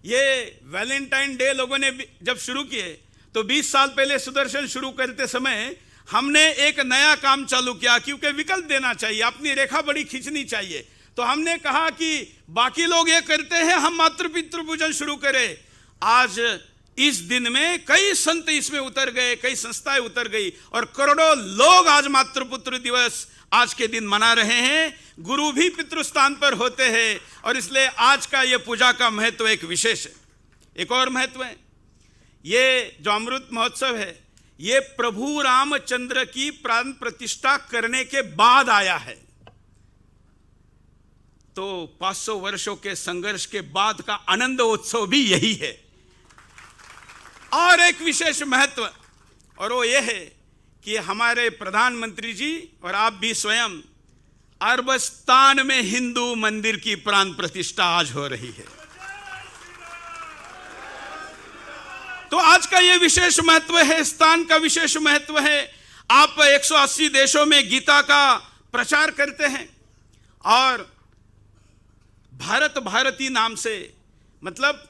[SPEAKER 7] ये वैलेंटाइन डे लोगों ने जब शुरू किए तो 20 साल पहले सुदर्शन शुरू करते समय हमने एक नया काम चालू किया, क्योंकि विकल्प देना चाहिए, अपनी रेखा बड़ी खींचनी चाहिए। तो हमने कहा कि बाकी लोग ये करते हैं, हम मातृ पितृ पूजन शुरू करें। आज इस दिन में कई संत इसमें उतर गए, कई संस्थाएँ उतर गई, और करोड़ों लोग आज मातृपुत्र दिवस आज के दिन मना रहे हैं। गुरु भी पितृस्थान पर होते हैं और इसलिए आज का ये पूजा का महत्व एक विशेष है। एक और महत्व है। ये जो अमृत महोत्सव है, ये प्रभु रामचंद्र की प्राण प्रतिष्ठा करने के बाद आया है। तो 500 वर्षों के संघर्ष के बाद का आनंद उत्सव भी यही है। और एक विशेष महत्व, और वो ये है कि हमारे प्रधानमंत्री जी और आप भी स्वयं अरबस्तान में हिंदू मंदिर की प्राण प्रतिष्ठा आज हो रही है। तो आज का ये विशेष महत्व है, स्थान का विशेष महत्व है। आप 180 देशों में गीता का प्रचार करते हैं और भारत भारती नाम से मतलब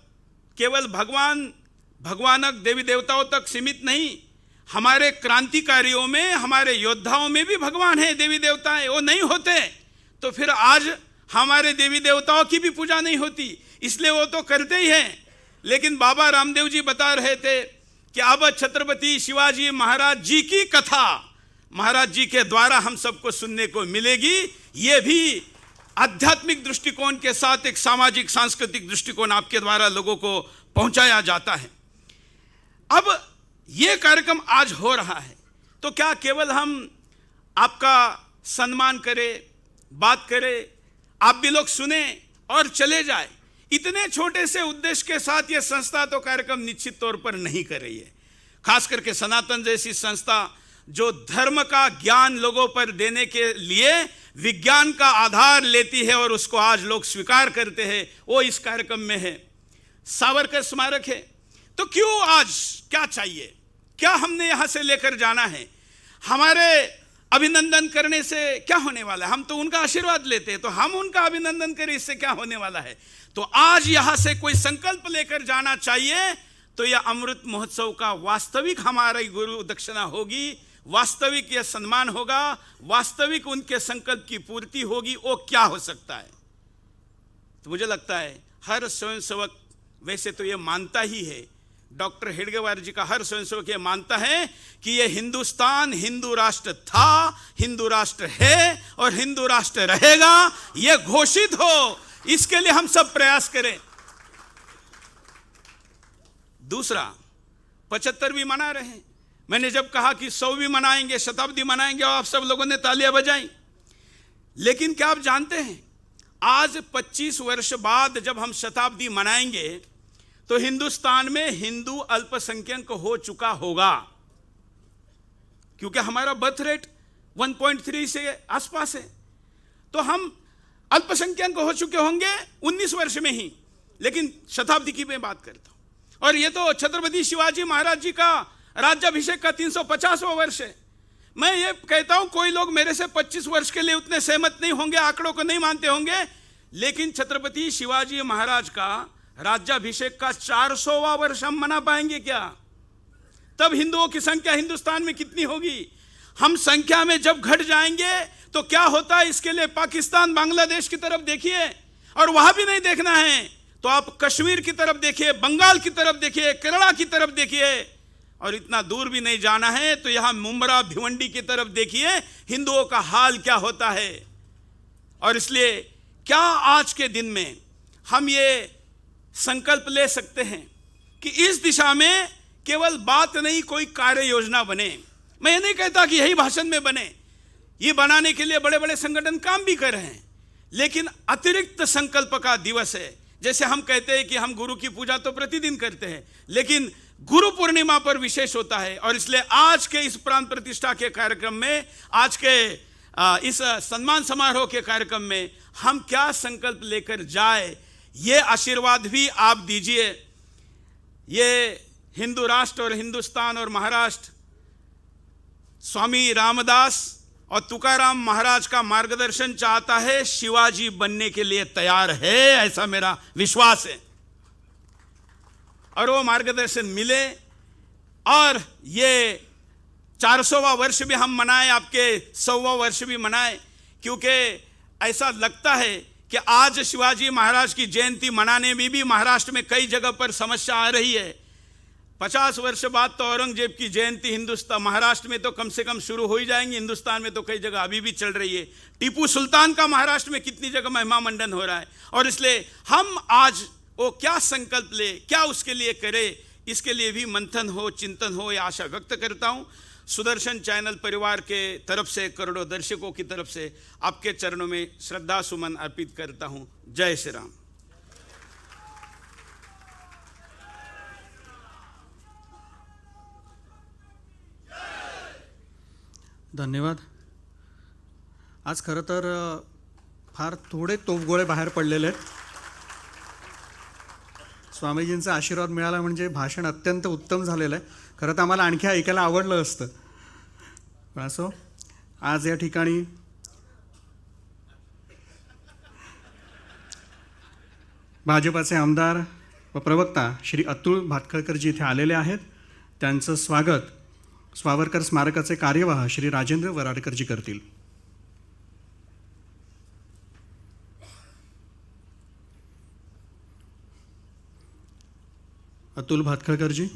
[SPEAKER 7] केवल भगवान, भगवानक देवी देवताओं तक सीमित नहीं हमारे क्रांतिकारियों में, हमारे योद्धाओं में भी भगवान है, देवी देवता है वो नहीं होते। तो फिर आज हमारे देवी देवताओं की भी पूजा नहीं होती, इसलिए वो तो करते ही हैं। लेकिन बाबा रामदेव जी बता रहे थे कि अब छत्रपति शिवाजी महाराज जी की कथा, महाराज जी के द्वारा हम सबको सुनने को मिलेगी। ये भी आध्यात्मिक दृष्टिकोण के साथ, एक सामाजिक, सांस्कृतिक दृष्टिकोण आपके द्वारा लोगों को पहुँचाया जाता है। अब ये कार्यक्रम आज हो रहा है। तो क्या केवल हम आपका सम्मान करें, बात करें, आप भी लोग सुने और चले जाए। इतने छोटे से उद्देश्य के साथ ये संस्था तो कार्यक्रम निश्चित तौर पर नहीं कर रही है। खास करके सनातन जैसी संस्था जो धर्म का ज्ञान लोगों पर देने के लिए विज्ञान का आधार लेती है और उसको आज लोग स्वीकार करते हैं, वो इस कार्यक्रम में है। सावरकर स्मारक है। तो क्यों आज? क्या चाहिए? क्या हमने यहाँ से लेकर जाना है? हमारे अभिनंदन करने से क्या होने वाला है? हम तो उनका आशीर्वाद लेते हैं तो हम उनका अभिनंदन करें, इससे क्या होने वाला है? तो आज यहाँ से कोई संकल्प लेकर जाना चाहिए तो यह अमृत महोत्सव का वास्तविक हमारी गुरु दक्षिणा होगी, वास्तविक यह सम्मान होगा, वास्तविक उनके संकल्प की पूर्ति होगी, वो क्या हो सकता है? तो मुझे लगता है, हर स्वयंसेवक वैसे तो यह मानता ही है डॉक्टर हेडगेवार जी का हर स्वयंसेवक ये मानता है कि ये हिंदुस्तान हिंदू राष्ट्र था, हिंदू राष्ट्र है और हिंदू राष्ट्र रहेगा, ये घोषित हो। इसके लिए हम सब प्रयास करें। दूसरा, पचहत्तर भी मना रहे हैं। मैंने जब कहा कि सौ भी मनाएँगे, शताब्दी मनाएँगे और आप सब लोगों ने तालियाँ बजाई। लेकिन क्या आप जानते हैं, आज 25 वर्ष बाद जब हम शताब्दी मनाएँगे तो हिंदुस्तान में हिंदू अल्पसंख्यक हो चुका होगा। क्योंकि हमारा बर्थ रेट 1.3 से आसपास है। तो हम अल्पसंख्यक हो चुके होंगे 19 वर्ष में ही। लेकिन शताब्दी की मैं बात करता हूँ। और ये तो छत्रपति शिवाजी महाराज जी का राज्याभिषेक का 350वां वर्ष है। मैं ये कहता हूँ, कोई लोग मेरे से 25 वर्ष के लिए उतने सहमत नहीं होंगे, आंकड़ों को नहीं मानते होंगे। लेकिन छत्रपति शिवाजी महाराज का राज्याभिषेक का 400वां वर्ष हम मना पाएँगे क्या? तब हिंदुओं की संख्या हिंदुस्तान में कितनी होगी? हम संख्या में जब घट जाएँगे तो क्या होता है इसके लिए पाकिस्तान बांग्लादेश की तरफ़ देखिए, और वहाँ भी नहीं देखना है। तो आप कश्मीर की तरफ़ देखिए, बंगाल की तरफ़ देखिए, केरला की तरफ़ देखिए, और इतना दूर भी नहीं जाना है तो यहाँ मुमरा भिवंडी की तरफ़ देखिए, हिंदुओं का हाल क्या होता है। और इसलिए, क्या आज के दिन में हम ये संकल्प ले सकते हैं कि इस दिशा में केवल बात नहीं, कोई कार्य योजना बने। मैं ये नहीं कहता कि यही भाषण में बने। ये बनाने के लिए बड़े बड़े संगठन काम भी कर रहे हैं। लेकिन अतिरिक्त संकल्प का दिवस है। जैसे हम कहते हैं कि हम गुरु की पूजा तो प्रतिदिन करते हैं, लेकिन गुरु पूर्णिमा पर विशेष होता है। और इसलिए आज के इस प्राण प्रतिष्ठा के कार्यक्रम में, आज के इस सम्मान समारोह के कार्यक्रम में हम क्या संकल्प लेकर जाए ये आशीर्वाद भी आप दीजिए। ये हिंदू राष्ट्र और हिंदुस्तान और महाराष्ट्र, स्वामी रामदास और तुकाराम महाराज का मार्गदर्शन चाहता है, शिवाजी बनने के लिए तैयार है, ऐसा मेरा विश्वास है। और वो मार्गदर्शन मिले, और ये चार सौवा वर्ष भी हम मनाए, आपके सौवा वर्ष भी मनाए, क्योंकि ऐसा लगता है कि आज शिवाजी महाराज की जयंती मनाने में भी महाराष्ट्र में कई जगह पर समस्या आ रही है। पचास वर्ष बाद तो औरंगज़ेब की जयंती हिंदुस्तान, महाराष्ट्र में तो कम से कम शुरू हो ही जाएँगी, हिंदुस्तान में तो कई जगह अभी भी चल रही है। टीपू सुल्तान का महाराष्ट्र में कितनी जगह महिमा मंडन हो रहा है? और इसलिए हम आज, वो क्या संकल्प ले, क्या उसके लिए करे, इसके लिए भी मंथन हो, चिंतन हो, या आशा व्यक्त करता हूँ। सुदर्शन चैनल परिवार के तरफ से करोड़ों दर्शकों की तरफ से आपके चरणों में श्रद्धा सुमन अर्पित करता हूँ। जय श्री राम।
[SPEAKER 1] धन्यवाद। आज खरं तर फार थोडे तोफगोळे बाहेर पडलेले आहेत. स्वामीजींचा आशीर्वाद मिळाला म्हणजे भाषण अत्यंत उत्तम झालेलं आहे. खरं तर आम्हाला आणखी ऐकायला आवडलं असतं. पण असो आज या ठिकाणी भाजपाचे आमदार व प्रवक्ता श्री अतुल भातखळकरजी इथे आलेले आहेत. त्यांचं स्वागत स्वावरकर स्मारकाचे कार्यवाह श्री राजेंद्र वराडकरजी करतील. अतुल भातखळकरजी.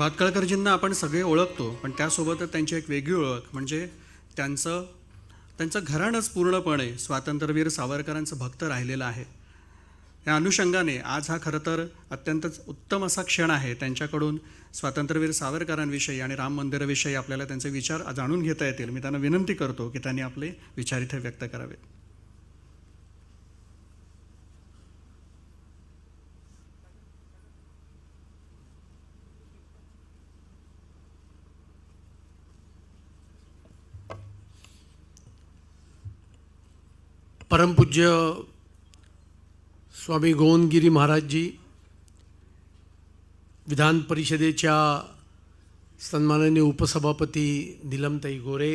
[SPEAKER 1] भातकळकरजींना आपण सगळे ओळखतो पण त्यासोबतच त्यांची एक वेगळी ओळख म्हणजे त्यांचं त्यांचं घराणंच पूर्णपणे स्वातंत्र्यवीर सावरकरांचं भक्त राहिलेलं आहे. या अनुषंगाने आज हा खरं तर अत्यंत उत्तम असा क्षण आहे त्यांच्याकडून स्वातंत्र्यवीर सावरकरांविषयी आणि राम मंदिराविषयी आपल्याला त्यांचे विचार जाणून घेता येतील. मी त्यांना विनंती करतो की त्यांनी आपले विचार इथे व्यक्त करावेत.
[SPEAKER 8] परमपूज्य स्वामी गोवनगिरी महाराजजी विधान परिषदेच्या सन्माननीय उपसभापती निलमताई गोरे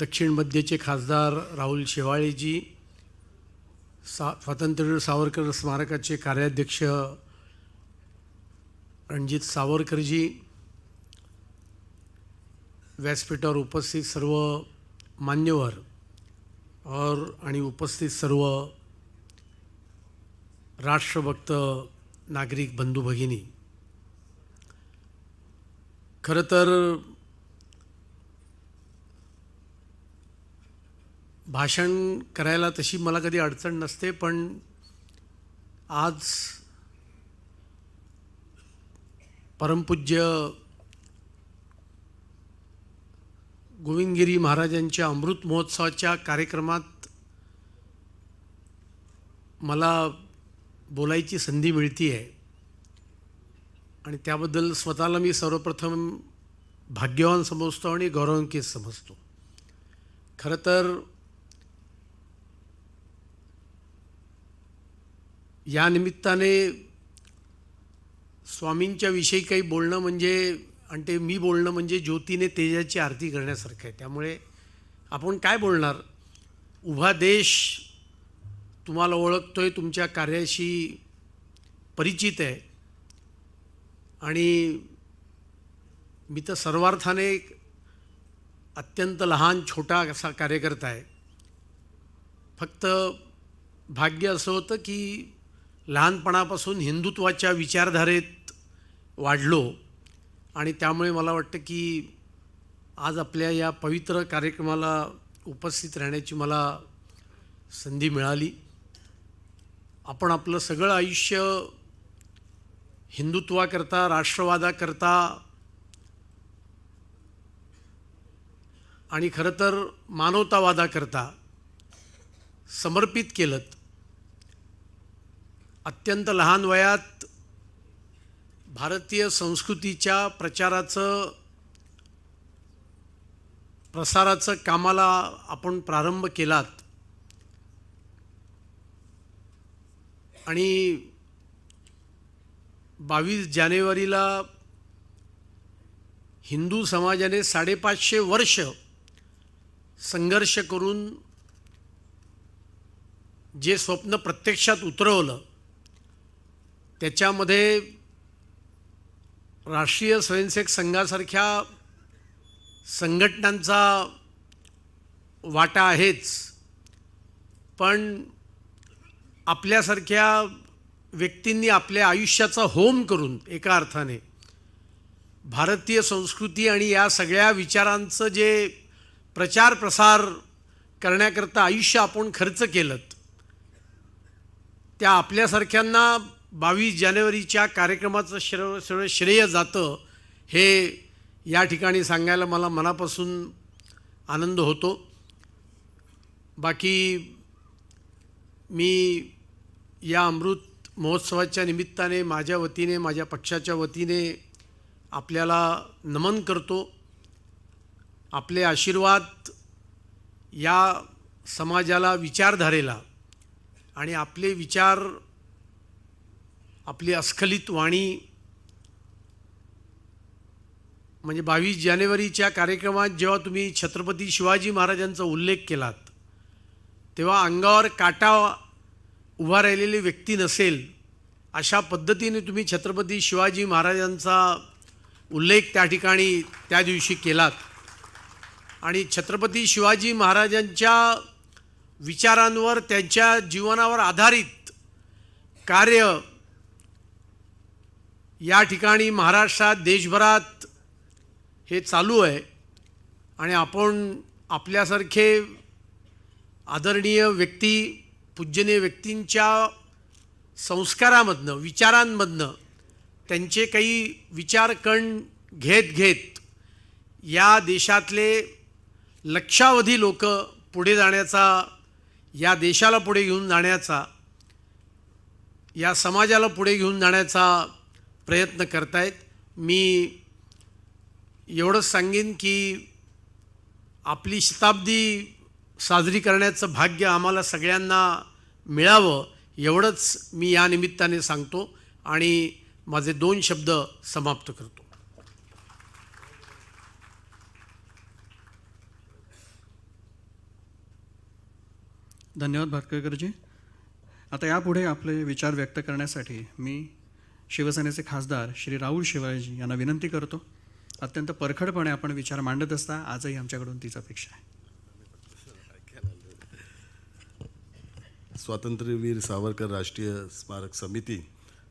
[SPEAKER 8] दक्षिण मध्यचे खासदार राहुल शेवाळेजी सा स्वातंत्र्यवीर सावरकर स्मारकाचे कार्याध्यक्ष रणजित सावरकरजी व्यासपीठावर उपस्थित सर्व मान्यवर और आणि उपस्थित सर्व राष्ट्रभक्त नागरिक बंधू भगिनी खरं तर भाषण करायला तशी मला कधी अडचण नसते पण आज परमपूज्य गोविंदगिरी महाराजांच्या अमृत महोत्सवाच्या कार्यक्रमात मला बोलायची संधी मिळती आहे आणि त्याबद्दल स्वतःला मी सर्वप्रथम भाग्यवान समजतो आणि गौरवांकित समजतो. खरं तर या निमित्ताने स्वामींच्या विषयी काही बोलणं म्हणजे आणि ते मी बोलणं म्हणजे ज्योतीने तेजाची आरती करण्यासारखं आहे. त्यामुळे आपण काय बोलणार? उभा देश तुम्हाला ओळखतो आहे तुमच्या कार्याशी परिचित आहे. आणि मी तर सर्वार्थाने एक अत्यंत लहान छोटा असा कार्यकर्ता आहे. फक्त भाग्य असं होतं की लहानपणापासून हिंदुत्वाच्या विचारधारेत वाढलो. आणि त्यामुळे मला वाटतं की आज आपल्या या पवित्र कार्यक्रमाला उपस्थित राहण्याची मला संधी मिळाली. आपण आपलं सगळं आयुष्य हिंदुत्वाकरता राष्ट्रवादाकरता आणि खरं तर मानवतावादाकरता समर्पित केलं अत्यंत लहान वयात भारतीय संस्कृतीच्या प्रचाराचं प्रसाराचं कामाला आपण प्रारंभ केलात. आणि बावीस जानेवारीला हिंदू समाजाने साडेपाचशे वर्ष संघर्ष करून जे स्वप्न प्रत्यक्षात उतरवलं त्याच्यामध्ये राष्ट्रीय स्वयंसेवक संघासारख्या संघटनांचा वाटा आहेच. पण आपल्यासारख्या व्यक्तींनी आपल्या आयुष्याचा होम करून एका अर्थाने भारतीय संस्कृती आणि या सगळ्या विचारांचं जे प्रचार प्रसार करण्याकरता आयुष्य आपण खर्च केलं त्या आपल्यासारख्यांना बावीस जानेवारीच्या कार्यक्रमाचं श्र सगळं श्रेय जातं हे या ठिकाणी सांगायला मला मनापासून आनंद होतो. बाकी मी या अमृत महोत्सवाच्या निमित्ताने माझ्या वतीने माझ्या पक्षाच्या वतीने आपल्याला नमन करतो. आपले आशीर्वाद या समाजाला विचारधारेला आणि आपले विचार आपली अस्खलित वाणी म्हणजे बावीस जानेवारीच्या कार्यक्रमात जेव्हा तुम्ही छत्रपती शिवाजी महाराजांचा उल्लेख केलात तेव्हा अंगावर काटा उभा राहिलेली व्यक्ती नसेल अशा पद्धतीने तुम्ही छत्रपती शिवाजी महाराजांचा उल्लेख त्या ठिकाणी त्या दिवशी केलात. आणि छत्रपती शिवाजी महाराजांच्या विचारांवर त्यांच्या जीवनावर आधारित कार्य या ठिकाणी महाराष्ट्रात देशभरात हे चालू आहे आणि आपण आपल्यासारखे आदरणीय व्यक्ती पूजनीय व्यक्तींच्या संस्कारामधनं विचारांमधनं त्यांचे काही विचार कण घेत घेत या देशातले लक्षावधी लोक पुढे जाण्याचा या देशाला पुढे घेऊन जाण्याचा या समाजाला पुढे घेऊन जाण्याचा प्रयत्न करतायत. मी एवढंच सांगेन की आपली शताब्दी साजरी करण्याचं भाग्य आम्हाला सगळ्यांना मिळावं एवढंच मी या निमित्ताने सांगतो आणि माझे दोन शब्द समाप्त करतो.
[SPEAKER 1] धन्यवाद भाटकरजी आता यापुढे आपले विचार व्यक्त करण्यासाठी मी शिवसेनेचे खासदार श्री राहुल शिवाजी यांना विनंती करतो अत्यंत परखडपणे आपण विचार मांडत असता आजही आमच्याकडून तीच अपेक्षा आहे.
[SPEAKER 9] स्वातंत्र्यवीर सावरकर राष्ट्रीय स्मारक समिती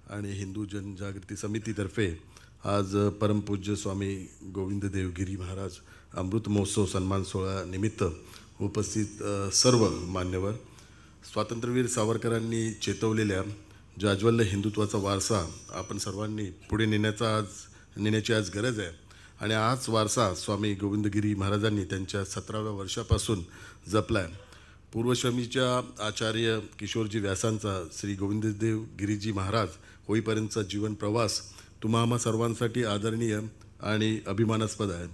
[SPEAKER 9] आणि हिंदू जनजागृती समितीतर्फे आज परमपूज्य स्वामी गोविंद देवगिरी महाराज अमृत महोत्सव सन्मान सोहळा निमित्त उपस्थित सर्व मान्यवर स्वातंत्र्यवीर सावरकरांनी चेतवलेल्या जाज्वल्य हिंदुत्वाचा वारसा आपण सर्वांनी पुढे नेण्याचा आज नेण्याची आज गरज आहे. आणि हाच वारसा स्वामी गोविंदगिरी महाराजांनी त्यांच्या सतराव्या वर्षापासून जपला आहे पूर्वश्रमीच्या आचार्य किशोरजी व्यासांचा श्री गोविंददेव गिरीजी महाराज होईपर्यंतचा जीवन प्रवास तुम्हा आम्हा सर्वांसाठी आदरणीय आणि अभिमानास्पद आहे.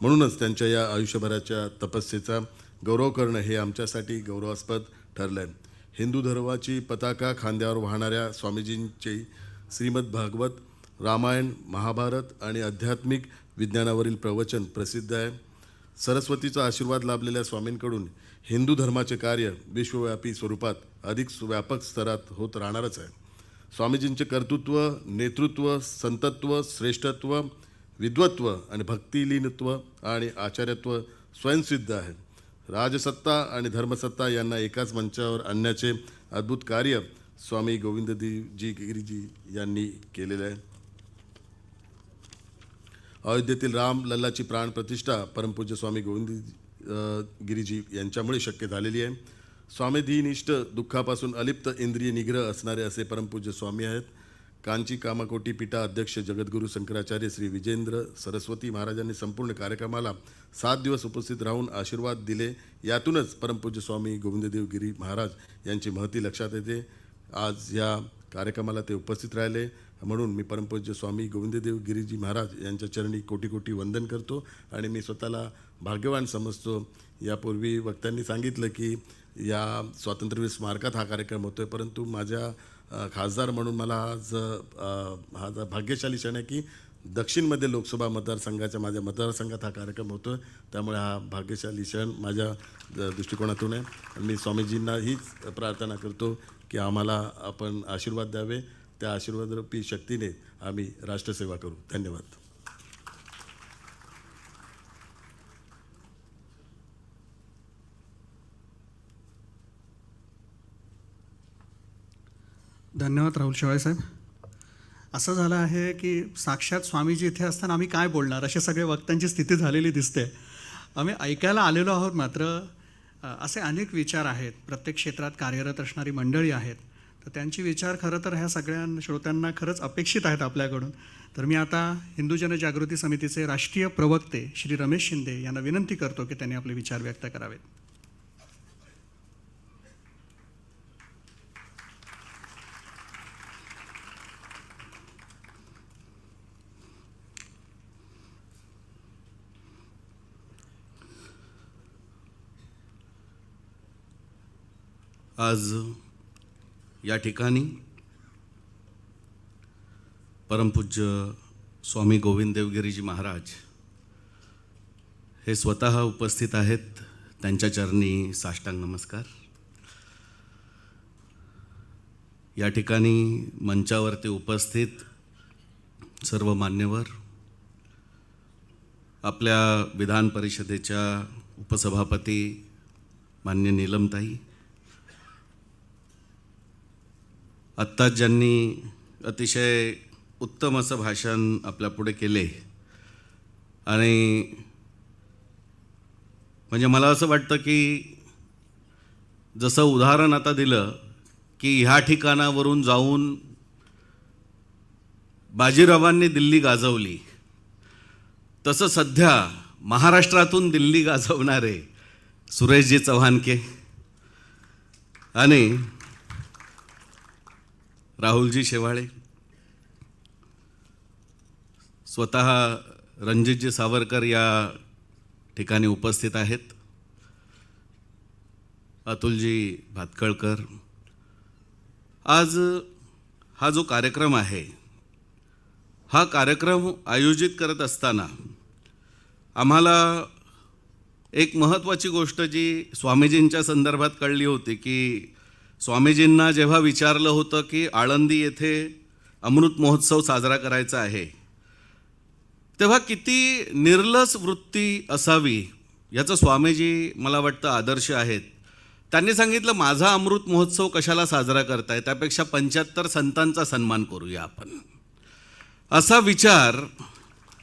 [SPEAKER 9] म्हणूनच त्यांच्या या आयुष्यभराच्या तपस्येचा गौरव करणं हे आमच्यासाठी गौरवास्पद ठरलं आहे हिंदू धर्माची पताका खांद्यावर वाहणाऱ्या स्वामीजींचे श्रीमद भागवत रामायण महाभारत आणि आध्यात्मिक विज्ञानावरील प्रवचन प्रसिद्ध आहे. सरस्वतीचा आशीर्वाद लाभलेल्या स्वामींकडून हिंदू धर्माचे कार्य विश्वव्यापी स्वरूपात अधिक व्यापक स्तरात होत राहणारच आहे. स्वामीजींचे कर्तृत्व नेतृत्व संतत्व श्रेष्ठत्व विद्वत्व आणि भक्तिलीनत्व आणि आचार्यत्व स्वयंसिद्ध आहे. राजसत्ता आणि धर्मसत्ता यांना एकाच मंचावर आणण्याचे अद्भुत कार्य स्वामी गोविंददेवजी गिरीजी यांनी केलेले आहे. अयोध्येतील राम लल्लाची प्राणप्रतिष्ठा परमपूज्य स्वामी गोविंद गिरीजी यांच्यामुळे शक्य झालेली आहे. स्वामीधीनिष्ठ दुःखापासून अलिप्त इंद्रिय निग्रह असणारे असे परमपूज्य स्वामी आहेत. कांची कामाकोटी पीठा अध्यक्ष जगद्गुरू शंकराचार्य श्री विजेंद्र सरस्वती महाराजांनी संपूर्ण कार्यक्रमाला सात दिवस उपस्थित राहून आशीर्वाद दिले. यातूनच परमपूज्य स्वामी गोविंददेव गिरी महाराज यांची महती लक्षात येते. आज या कार्यक्रमाला ते उपस्थित राहिले. म्हणून मी परमपूज्य स्वामी गोविंददेव गिरीजी महाराज यांच्या चरणी कोटी कोटी वंदन करतो आणि मी स्वतःला भाग्यवान समजतो. यापूर्वी वक्त्यांनी सांगितलं की या स्वातंत्र्यवीर स्मारकात हा कार्यक्रम होतो आहे परंतु माझ्या खासदार म्हणून मला आज हा जर भाग्यशाली क्षण आहे की दक्षिणमध्ये लोकसभा मतदारसंघाच्या माझ्या मतदारसंघात हा कार्यक्रम होतो आहे त्यामुळे हा भाग्यशाली क्षण माझ्या द- दृष्टिकोनातून आहे. आणि मी स्वामीजींना हीच प्रार्थना करतो की आम्हाला आपण आशीर्वाद द्यावे. त्या आशीर्वादरूपी शक्तीने आम्ही राष्ट्रसेवा करू. धन्यवाद.
[SPEAKER 1] धन्यवाद राहुल शेवाळे साहेब. असं झालं आहे की साक्षात स्वामीजी इथे असताना आम्ही काय बोलणार? असे सगळे वक्त्यांची स्थिती झालेली दिसते. आम्ही ऐकायला आलेलो आहोत मात्र असे अनेक विचार आहेत. प्रत्येक क्षेत्रात कार्यरत असणारी मंडळी आहेत. तर त्यांची विचार खरं तर ह्या सगळ्या श्रोत्यांना खरंच अपेक्षित आहेत आपल्याकडून. तर मी आता हिंदू जनजागृती समितीचे राष्ट्रीय प्रवक्ते श्री रमेश शिंदे यांना विनंती करतो की त्यांनी आपले विचार व्यक्त करावेत.
[SPEAKER 10] आज या ठिकाणी परमपूज्य स्वामी गोविंद देवगिरीजी महाराज हे स्वतः उपस्थित आहेत त्यांच्या चरणी साष्टांग नमस्कार. या ठिकाणी मंचावरती उपस्थित सर्व मान्यवर आपल्या विधान परिषदेच्या उपसभापती मान्य नीलमताई आत्ताच ज्यांनी अतिशय उत्तम असं भाषण आपल्या पुढे केले आणि म्हणजे मला असं वाटतं की जसं उदाहरण आता दिलं की ह्या ठिकाणावरून जाऊन बाजीरावांनी दिल्ली गाजवली तसं सध्या महाराष्ट्रातून दिल्ली गाजवणारे सुरेशजी चव्हाणके आणि राहुलजी शेवाळे स्वतः रणजितजी सावरकर या ठिकाणी उपस्थित आहेत. अतुलजी भातकळकर आज हा जो कार्यक्रम आहे हा कार्यक्रम आयोजित करत असताना आम्हाला एक महत्त्वाची गोष्ट जी स्वामीजींच्या संदर्भात कळली होती की स्वामीजींना जेव्हा विचारलं होतं की आळंदी येथे अमृत महोत्सव साजरा करायचा आहे तेव्हा किती निर्लस वृत्ती असावी याचं स्वामीजी मला वाटतं आदर्श आहेत. त्यांनी सांगितलं माझा अमृत महोत्सव कशाला साजरा करताय? त्यापेक्षा पंच्याहत्तर संतांचा सन्मान करूया आपण. असा विचार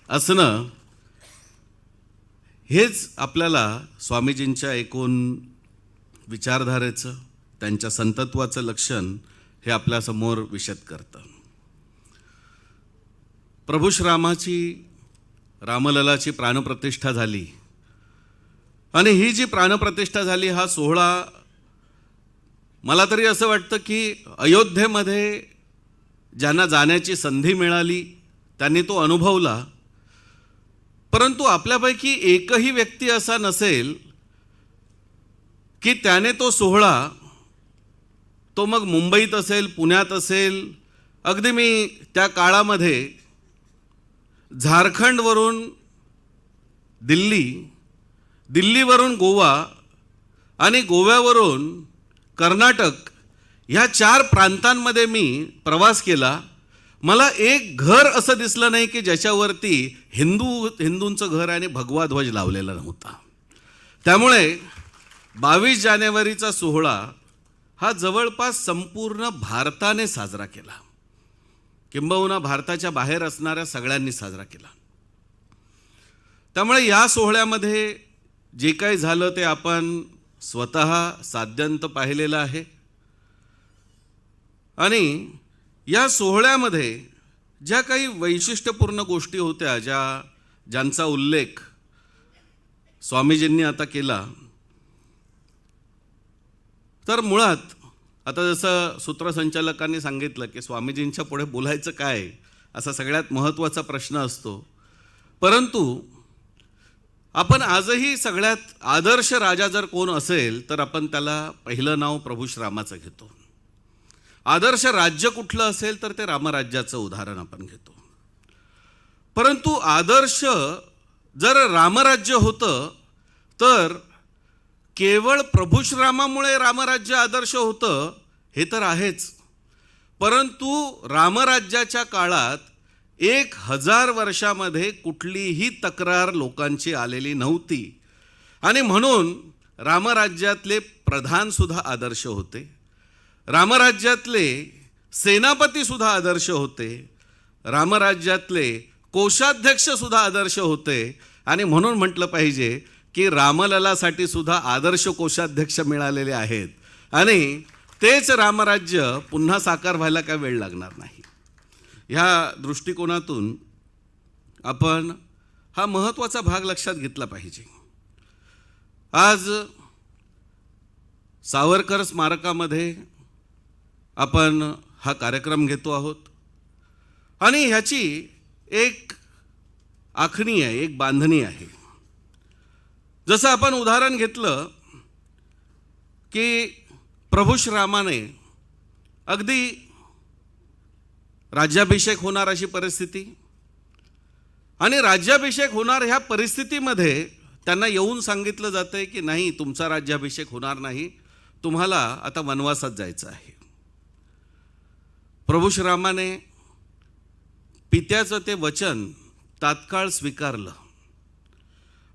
[SPEAKER 10] असणं हेच आपल्याला स्वामीजींच्या एकूण विचारधारेचं त्यांच्या संतत्वाचं लक्षण हे आपल्यासमोर विशद करतं. प्रभू श्रामाची रामललाची प्राणप्रतिष्ठा झाली. आणि ही जी प्राणप्रतिष्ठा झाली हा सोहळा मला तरी असं वाटतं की अयोध्येमध्ये ज्यांना जाण्याची संधी मिळाली त्यांनी तो अनुभवला. परंतु आपल्यापैकी एकही व्यक्ती असा नसेल की त्याने तो सोहळा तो मग मुंबईत असेल पुण्यात असेल. अगदी मी त्या काळामध्ये झारखंडवरून दिल्ली दिल्लीवरून गोवा आणि गोव्यावरून कर्नाटक ह्या चार प्रांतांमध्ये मी प्रवास केला. मला एक घर असं दिसलं नाही की ज्याच्यावरती हिंदू हिंदूंचं घर आणि भगवा ध्वज लावलेला नव्हता. त्यामुळे बावीस जानेवारीचा सोहळा हा जवळपास संपूर्ण भारताने साजरा केला. किंबहुना भारताच्या बाहेर असणाऱ्या सगळ्यांनी साजरा केला. त्यामुळे या सोहळ्यामध्ये जे काही झालं ते आपण स्वतः साध्यंत पाहिलेलं आहे. आणि या सोहळ्यामध्ये ज्या काही वैशिष्ट्यपूर्ण गोष्टी होत्या ज्या ज्यांचा उल्लेख स्वामीजींनी आता केला तर मुळात आता जसं सूत्रसंचालकांनी सांगितलं की स्वामीजींच्या पुढे बोलायचं काय असा सगळ्यात महत्त्वाचा प्रश्न असतो. परंतु आपण आजही सगळ्यात आदर्श राजा जर कोण असेल तर आपण त्याला पहिलं नाव प्रभू श्रामाचं घेतो. आदर्श राज्य कुठलं असेल तर ते रामराज्याचं उदाहरण आपण घेतो. परंतु आदर्श जर रामराज्य होतं तर केवळ प्रभुश्रामामुळे रामराज्य आदर्श होतं हे तर आहेच. परंतु रामराज्याच्या काळात एक हजार वर्षामध्ये कुठलीही तक्रार लोकांची आलेली नव्हती. आणि म्हणून रामराज्यातले प्रधानसुद्धा आदर्श होते. रामराज्यातले सेनापतीसुद्धा आदर्श होते. रामराज्यातले कोषाध्यक्षसुद्धा आदर्श होते. आणि म्हणून म्हटलं पाहिजे की रामललासाठी सुद्धा आदर्श कोषाध्यक्ष मिळालेले आहेत. आणि तेच रामराज्य पुन्हा साकार व्हायला काय वेळ लागणार नाही. ह्या दृष्टिकोनातून आपण हा महत्त्वाचा भाग लक्षात घेतला पाहिजे. आज सावरकर स्मारकामध्ये आपण हा कार्यक्रम घेतो आहोत. आणि ह्याची एक आखणी आहे एक बांधणी आहे. जसं आपण उदाहरण घेतलं की प्रभू श्रामाने अगदी राज्याभिषेक होणार अशी परिस्थिती आणि राज्याभिषेक होणार ह्या परिस्थितीमध्ये त्यांना येऊन सांगितलं जातं आहे की नाही तुमचा राज्याभिषेक होणार नाही तुम्हाला आता वनवासात जायचं आहे. प्रभू श्रामाने पित्याचं ते वचन तात्काळ स्वीकारलं.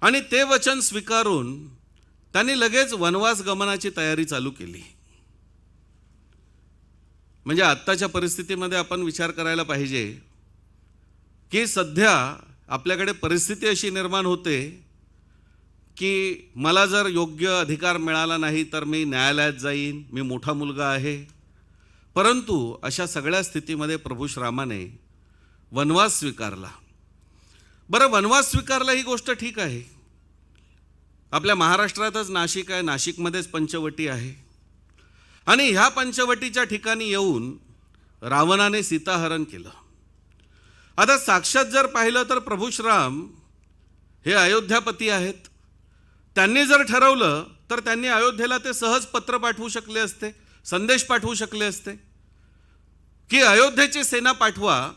[SPEAKER 10] आणि ते वचन स्वीकारून त्यांनी लगेच वनवास गमनाची तयारी चालू केली. म्हणजे आत्ताच्या परिस्थितीमध्ये आपण विचार करायला पाहिजे की सध्या आपल्याकडे परिस्थिती अशी निर्माण होते की मला जर योग्य अधिकार मिळाला नाही तर मी न्यायालयात जाईन मी मोठा मुलगा आहे. परंतु अशा सगळ्या स्थितीमध्ये प्रभू श्रामाने वनवास स्वीकारला. बरं वनवास स्वीकारला ही गोष्ट ठीक आहे. आपल्या महाराष्ट्रातच नाशिक आहे नाशिकमध्येच पंचवटी आहे. आणि ह्या पंचवटीच्या ठिकाणी येऊन रावणाने सीताहरण केलं. आता साक्षात जर पाहिलं तर प्रभू श्राम हे अयोध्यापती आहेत. त्यांनी जर ठरवलं तर त्यांनी अयोध्येला ते सहज पत्र पाठवू शकले असते संदेश पाठवू शकले असते. की अयोध्येची सेना पाठवा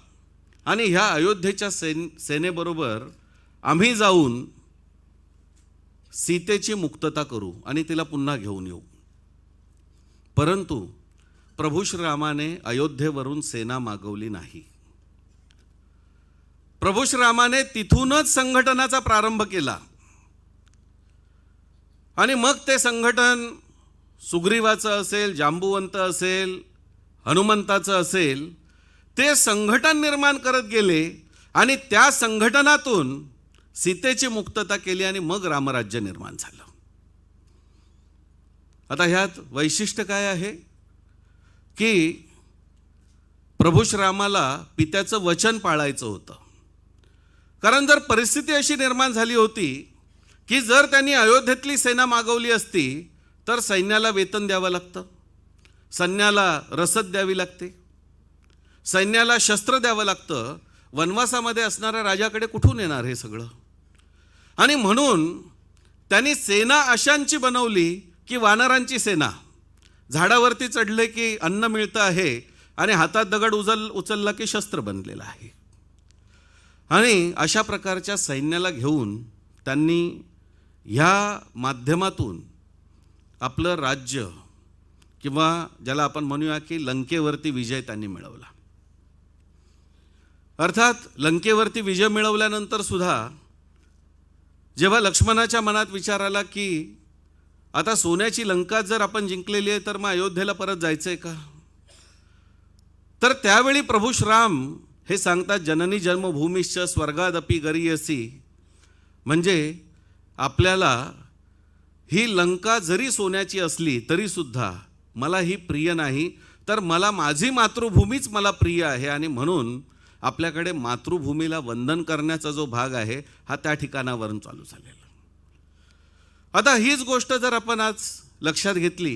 [SPEAKER 10] आणि ह्या अयोध्येच्या सेन सेनेबरोबर आम्ही जाऊन सीतेची मुक्तता करू आणि तिला पुन्हा घेऊन येऊ. परंतु प्रभू श्रीरामाने अयोध्येवरून सेना मागवली नाही. प्रभू श्रीरामाने तिथूनच संघटनाचा प्रारंभ केला. आणि मग ते संघटन सुग्रीवाचं असेल जांबुवंत असेल हनुमंताचं असेल ते संघटन निर्माण करत गेले आणि त्या संघटनातून सीतेची मुक्तता केली आणि मग रामराज्य निर्माण झालं. आता ह्यात वैशिष्ट्य काय आहे? की प्रभू श्रामाला पित्याचं वचन पाळायचं होतं. कारण जर परिस्थिती अशी निर्माण झाली होती की जर त्यांनी अयोध्येतली सेना मागवली असती तर सैन्याला वेतन द्यावं लागतं. सैन्याला रसद द्यावी लागते. सैन्याला शस्त्र द्यावं लागतं. वनवासामध्ये असणाऱ्या राजाकडे कुठून येणार हे सगळं? आणि म्हणून त्यांनी सेना अशांची बनवली की वानरांची सेना. झाडावरती चढले की अन्न मिळतं आहे आणि हातात दगड उचल उचलला की शस्त्र बनलेलं आहे. आणि अशा प्रकारच्या सैन्याला घेऊन त्यांनी ह्या माध्यमातून आपलं राज्य किंवा ज्याला आपण म्हणूया की लंकेवरती विजय त्यांनी मिळवला. अर्थात लंकेवरती विजय मिळवल्यानंतर सुद्धा जेव्हा लक्ष्मणाच्या मनात विचार आला की आता सोन्याची लंका जर आपण जिंकलेली आहे तर मग अयोध्येला परत जायचं आहे का? तर त्यावेळी प्रभू श्राम हे सांगतात जननी जन्मभूमीश्च स्वर्गादपी गरीयसी. म्हणजे आपल्याला ही लंका जरी सोन्याची असली तरीसुद्धा मला ही प्रिय नाही तर मला माझी मातृभूमीच मला प्रिय आहे आणि म्हणून आपल्याकडे मातृभूमीला वंदन करण्याचा जो भाग आहे हा त्या ठिकाणावरून चालू झालेला. आता हीच गोष्ट जर आपण आज लक्षात घेतली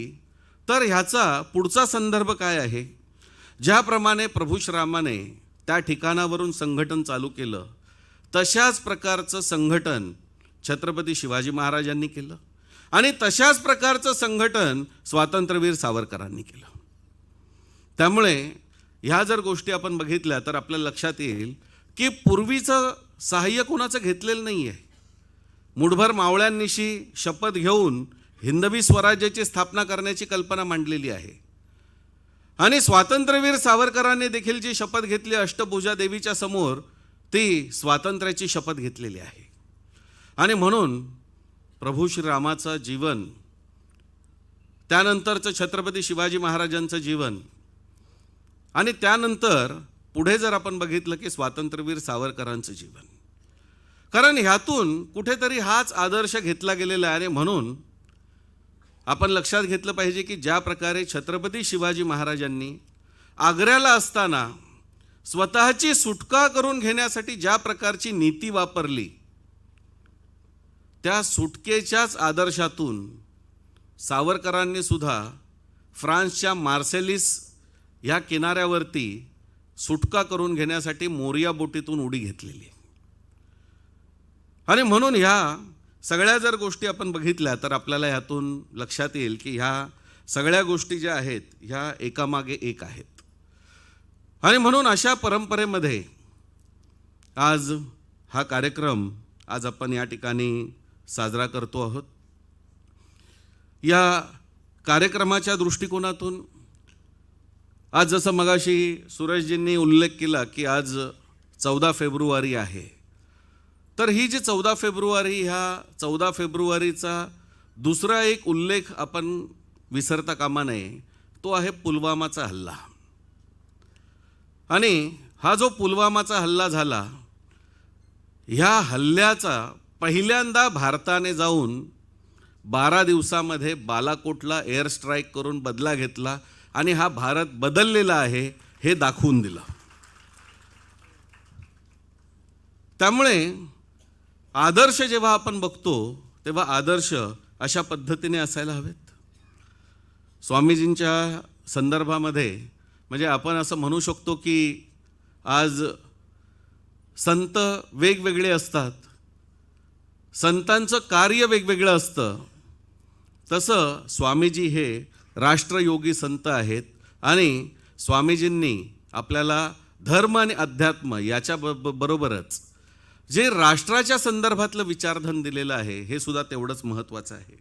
[SPEAKER 10] तर ह्याचा पुढचा संदर्भ काय आहे? ज्याप्रमाणे प्रभू श्रामाने त्या ठिकाणावरून संघटन चालू केलं तशाच प्रकारचं संघटन छत्रपती शिवाजी महाराजांनी केलं आणि तशाच प्रकारचं संघटन स्वातंत्र्यवीर सावरकरांनी केलं. त्यामुळे ह्या जर गोष्टी आपण बघितल्या तर आपल्या लक्षात येईल की पूर्वीचं सहाय्य कोणाचं घेतलेलं नाही आहे मुठभर मावळ्यांनिशी शपथ घेऊन हिंदवी स्वराज्याची स्थापना करण्याची कल्पना मांडलेली आहे. आणि स्वातंत्र्यवीर सावरकरांनी देखील जी शपथ घेतली अष्टभुजा देवीच्या समोर ती स्वातंत्र्याची शपथ घेतलेली आहे. आणि म्हणून प्रभू श्रीरामाचं जीवन त्यानंतरचं छत्रपती शिवाजी महाराजांचं जीवन आणि त्यानंतर पुढे जर आपण बघितलं की स्वातंत्र्यवीर सावरकरांचं जीवन. कारण ह्यातून कुठेतरी हाच आदर्श घेतला गेलेला आहे आणि म्हणून आपण लक्षात घेतलं पाहिजे की ज्या प्रकारे छत्रपती शिवाजी महाराजांनी आग्र्याला असताना स्वतःची सुटका करून घेण्यासाठी ज्या प्रकारची नीती वापरली त्या सुटकेच्याच आदर्शातून सावरकरांनी सुद्धा फ्रान्सच्या मार्सेलिस ह्या किनाऱ्यावरती सुटका करून घेण्यासाठी मोरिया बोटीतून उडी घेतलेली आणि म्हणून ह्या सगळ्या जर गोष्टी आपण बघितल्या तर आपल्याला ह्यातून लक्षात येईल की ह्या सगळ्या गोष्टी ज्या आहेत ह्या एकामागे एक आहेत. आणि म्हणून अशा परंपरेमध्ये आज हा कार्यक्रम आज आपण या ठिकाणी साजरा करतो आहोत. या कार्यक्रमाच्या दृष्टिकोनातून आज जसं मगाशी सुरेशजींनी उल्लेख केला की आज चौदा फेब्रुवारी आहे. तर ही जी चौदा फेब्रुवारी ह्या चौदा फेब्रुवारीचा दुसरा एक उल्लेख आपण विसरता कामा नये तो आहे पुलवामाचा हल्ला. आणि हा जो पुलवामाचा हल्ला झाला ह्या हल्ल्याचा पहिल्यांदा भारताने जाऊन बारा दिवसामध्ये बालाकोटला एअर स्ट्राईक करून बदला घेतला. आणि हा भारत बदललेला आहे हे दाखवून दिलं. त्यामुळे आदर्श जेव्हा आपण बघतो तेव्हा आदर्श अशा पद्धतीने असायला हवेत. स्वामीजींच्या संदर्भामध्ये म्हणजे आपण असं म्हणू शकतो की आज संत वेगवेगळे असतात. संतांचं कार्य वेगवेगळं असतं. तसं स्वामीजी हे राष्ट्रयोगी संत आहेत आणि स्वामीजींनी आपल्याला धर्म आणि अध्यात्म याच्या ब बरोबरच जे राष्ट्राच्या संदर्भातलं विचारधन दिलेलं आहे हे सुद्धा तेवढंच महत्त्वाचं आहे.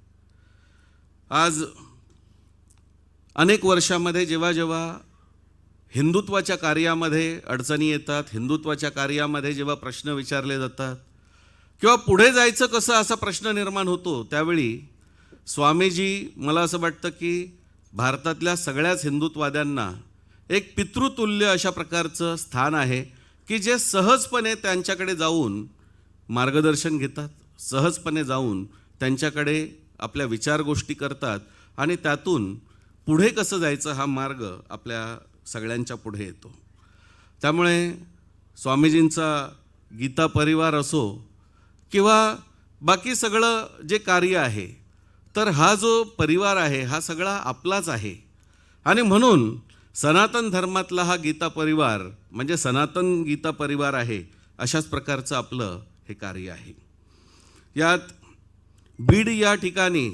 [SPEAKER 10] आज अनेक वर्षामध्ये जेव्हा जेव्हा हिंदुत्वाच्या कार्यामध्ये अडचणी येतात हिंदुत्वाच्या कार्यामध्ये जेव्हा प्रश्न विचारले जातात किंवा पुढे जायचं कसं असा प्रश्न निर्माण होतो त्यावेळी स्वामीजी मला असं वाटतं की भारतातल्या सगळ्याच हिंदुत्वाद्यांना एक पितृतुल्य अशा प्रकारचं स्थान आहे की जे सहजपणे त्यांच्याकडे जाऊन मार्गदर्शन घेतात सहजपणे जाऊन त्यांच्याकडे आपल्या विचार गोष्टी करतात आणि त्यातून पुढे कसं जायचं हा मार्ग आपल्या सगळ्यांच्या पुढे येतो. त्यामुळे स्वामीजींचा गीता परिवार असो किंवा बाकी सगळं जे कार्य आहे तर हा जो परिवार आहे हा सगळा आपलाच आहे. आणि म्हणून सनातन धर्मातला हा गीता परिवार म्हणजे सनातन गीता परिवार आहे अशाच प्रकारचं आपलं हे कार्य आहे. यात बीड या ठिकाणी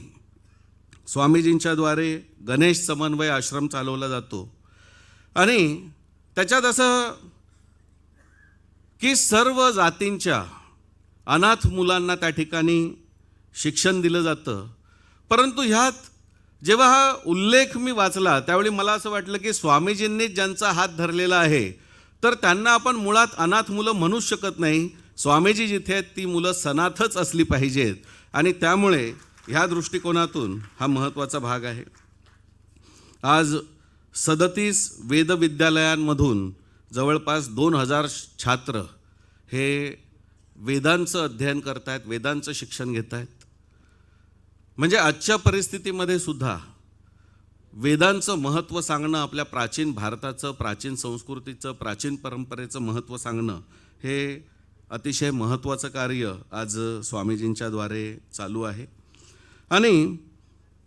[SPEAKER 10] स्वामीजींच्याद्वारे गणेश समन्वय आश्रम चालवला जातो. आणि त्याच्यात असं की सर्व जातींच्या अनाथ मुलांना त्या ठिकाणी शिक्षण दिलं जातं. परंतु ह्यात जेव्हा हा उल्लेख मी वाचला त्यावेळी मला असं वाटलं की स्वामीजींनीच ज्यांचा हात धरलेला आहे तर त्यांना आपण मुळात अनाथ मुलं म्हणूच शकत नाही. स्वामीजी जिथे आहेत ती मुलं सनाथच असली पाहिजेत. आणि त्यामुळे ह्या दृष्टिकोनातून हा महत्त्वाचा भाग आहे. आज सदतीस वेदविद्यालयांमधून जवळपास दोन हजार छात्र हे वेदांचं अध्ययन करत आहेत वेदांचं शिक्षण घेत आहेत म्हणजे आजच्या परिस्थितीमध्ये सुद्धा वेदांचं महत्त्व सांगणं आपल्या प्राचीन भारताचं प्राचीन संस्कृतीचं प्राचीन परंपरेचं महत्त्व सांगणं हे अतिशय महत्त्वाचं कार्य आज स्वामीजींच्याद्वारे चालू आहे. आणि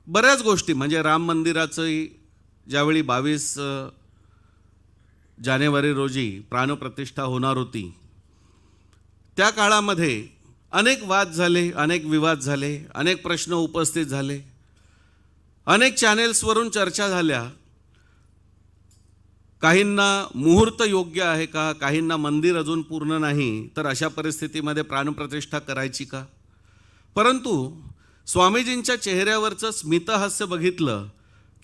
[SPEAKER 10] बऱ्याच गोष्टी म्हणजे राम मंदिराचंही ज्यावेळी बावीस जानेवारी रोजी प्राणप्रतिष्ठा होणार होती त्या काळामध्ये अनेक वाद झाले अनेक विवाद झाले अनेक प्रश्न उपस्थित झाले. अनेक चॅनेल्सवरून चर्चा झाल्या. काहींना मुहूर्त योग्य आहे का? काहींना मंदिर अजून पूर्ण नाही तर अशा परिस्थितीमध्ये प्राणप्रतिष्ठा करायची का? परंतु स्वामीजींच्या चेहऱ्यावरचं स्मितहास्य बघितलं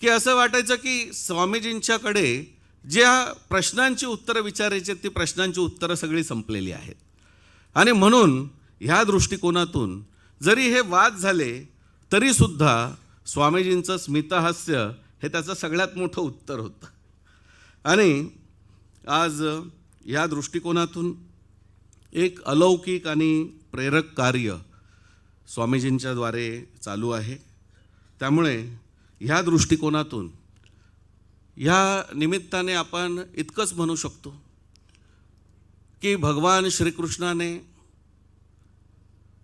[SPEAKER 10] की असं वाटायचं की स्वामीजींच्याकडे ज्या प्रश्नांची उत्तरं विचारायची ती प्रश्नांची उत्तरं सगळी संपलेली आहेत. आणि म्हणून ह्या दृष्टिकोनातून जरी हे वाद झाले तरीसुद्धा स्वामीजींचं स्मितहास्य हे त्याचं सगळ्यात मोठं उत्तर होतं. आणि आज या दृष्टिकोनातून एक अलौकिक आणि प्रेरक कार्य स्वामीजींच्याद्वारे चालू आहे. त्यामुळे ह्या दृष्टिकोनातून ह्या निमित्ताने आपण इतकंच म्हणू शकतो की भगवान श्रीकृष्णाने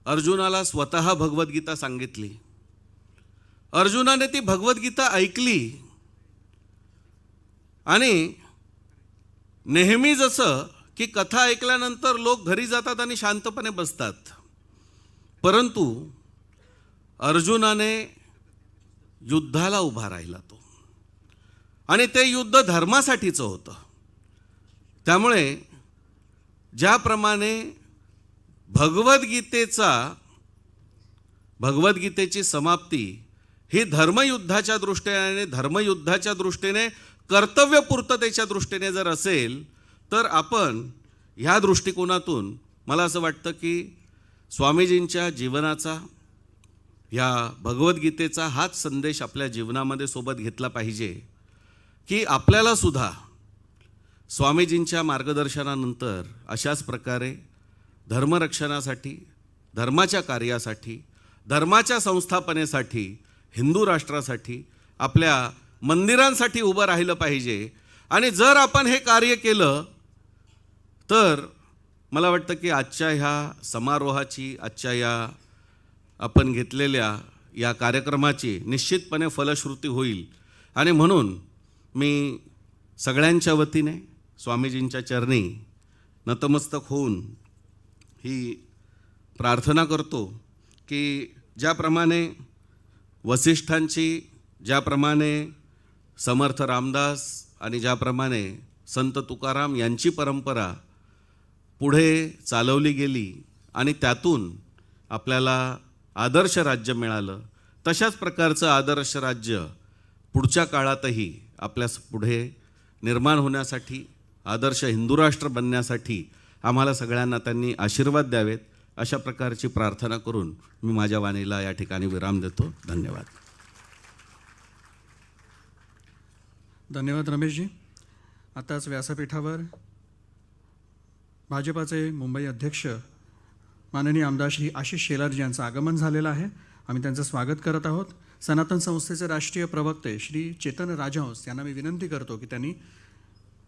[SPEAKER 10] अर्जुनाला स्वतः भगवद्गीता सांगितली. अर्जुनाने ती भगवद्गीता ऐकली. आणि नेहमी जसं की कथा ऐकल्यानंतर लोक घरी जातात आणि शांतपणे बसतात. परंतु अर्जुनाने युद्धाला उभा राहिला तो. आणि ते युद्ध धर्मासाठीचं होतं. त्यामुळे ज्याप्रमाणे भगवद्गीतेचा भगवद्गीतेची समाप्ती ही धर्मयुद्धाच्या दृष्टीने धर्मयुद्धाच्या दृष्टीने कर्तव्यपूर्ततेच्या दृष्टीने जर असेल तर आपण ह्या दृष्टिकोनातून मला असं वाटतं की स्वामीजींच्या जीवनाचा ह्या भगवद्गीतेचा हाच संदेश आपल्या जीवनामध्ये सोबत घेतला पाहिजे की आपल्याला सुद्धा स्वामीजींच्या मार्गदर्शनानंतर अशाच प्रकारे धर्मरक्षणासाठी धर्माच्या कार्यासाठी धर्माच्या संस्थापनेसाठी हिंदू राष्ट्रासाठी आपल्या मंदिरांसाठी उभं राहिलं पाहिजे. आणि जर आपण हे कार्य केलं तर मला वाटतं की आजच्या ह्या समारोहाची आजच्या या आपण घेतलेल्या या कार्यक्रमाची निश्चितपणे फलश्रुती होईल. आणि म्हणून मी सगळ्यांच्या वतीने स्वामीजींच्या चरणी नतमस्तक होऊन ही प्रार्थना करतो की ज्याप्रमाणे वसिष्ठांची ज्याप्रमाणे समर्थ रामदास आणि ज्याप्रमाणे संत तुकाराम यांची परंपरा पुढे चालवली गेली आणि त्यातून आपल्याला आदर्श राज्य मिळालं तशाच प्रकारचं आदर्श राज्य पुढच्या काळातही आपल्यास पुढे निर्माण होण्यासाठी आदर्श हिंदू राष्ट्र बनण्यासाठी आम्हाला सगळ्यांना त्यांनी आशीर्वाद द्यावेत. अशा प्रकारची प्रार्थना करून मी माझ्या वाणीला या ठिकाणी विराम देतो. धन्यवाद.
[SPEAKER 1] धन्यवाद रमेशजी. आताच व्यासपीठावर भाजपाचे मुंबई अध्यक्ष माननीय आमदार श्री आशिष शेलारजी यांचं आगमन झालेलं आहे. आम्ही त्यांचं स्वागत करत आहोत. सनातन संस्थेचे राष्ट्रीय प्रवक्ते श्री चेतन राजहंस यांना मी विनंती करतो की त्यांनी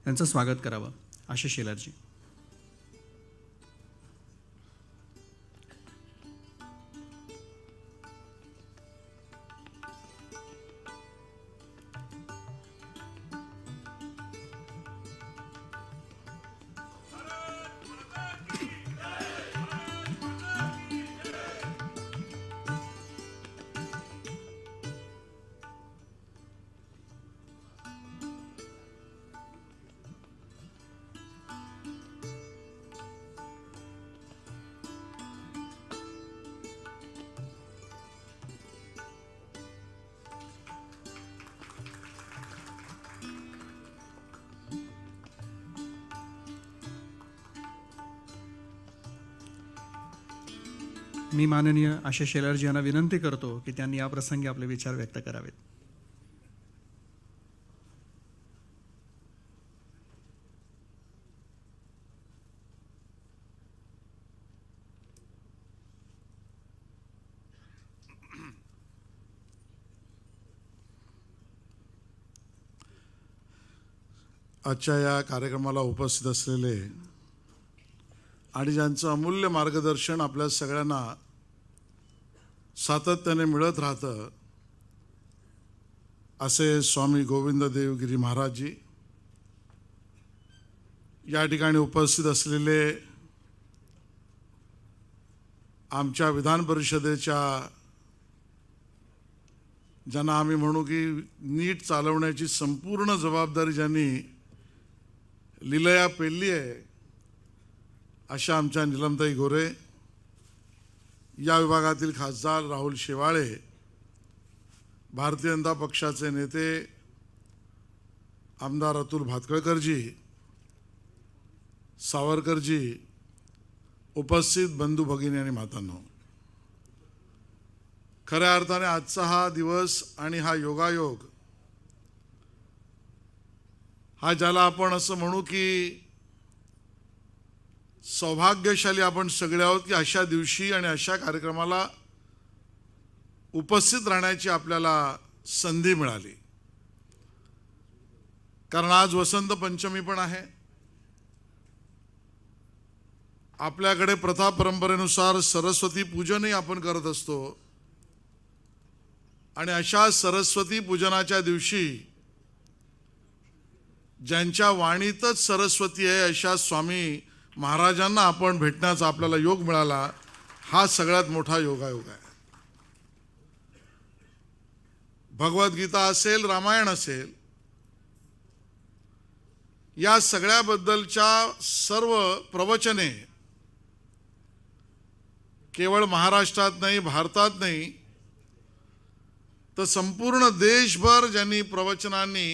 [SPEAKER 1] त्यांचं स्वागत करावं. आशिष शेलारजी. मी माननीय आशय शेलारजी यांना विनंती करतो की त्यांनी या प्रसंगी आपले विचार व्यक्त करावेत.
[SPEAKER 11] आजच्या या कार्यक्रमाला उपस्थित असलेले आणि ज्यांचं अमूल्य मार्गदर्शन आपल्या सगळ्यांना सातत्याने मिळत राहतं असे स्वामी गोविंद देवगिरी महाराजजी या ठिकाणी उपस्थित असलेले आमच्या विधान परिषदेच्या ज्यांना आम्ही म्हणू की नीट चालवण्याची संपूर्ण जबाबदारी ज्यांनी लिलया पेलली आहे अशा आमच्या निलमताई गोरे या विभागातील खासदार राहुल शेवाळे भारतीय जनता पक्षाचे नेते आमदार अतुल भातकळकरजी सावरकरजी उपस्थित बंधू भगिनी आणि मातांनो. खऱ्या अर्थाने आजचा हा दिवस आणि हा योगायोग हा ज्याला आपण असं म्हणू की सौभाग्यशाली आपण सगळे आहोत की अशा दिवशी आणि अशा कार्यक्रमाला उपस्थित राहण्याची आपल्याला संधी मिळाली. कारण आज वसंत पंचमी पण आहे. आपल्याकडे प्रथा परंपरेनुसार सरस्वती पूजनही आपण करत असतो. आणि अशा सरस्वती पूजनाच्या दिवशी ज्यांच्या वाणीतच सरस्वती आहे अशा स्वामी महाराजांना आपण भेटण्याचा आपल्याला योग मिळाला हा सगळ्यात मोठा योगायोग आहे. भगवद्गीता असेल रामायण असेल या सगळ्याबद्दलच्या सर्व प्रवचने केवळ महाराष्ट्रात नाही भारतात नाही तर संपूर्ण देशभर ज्यांनी प्रवचनांनी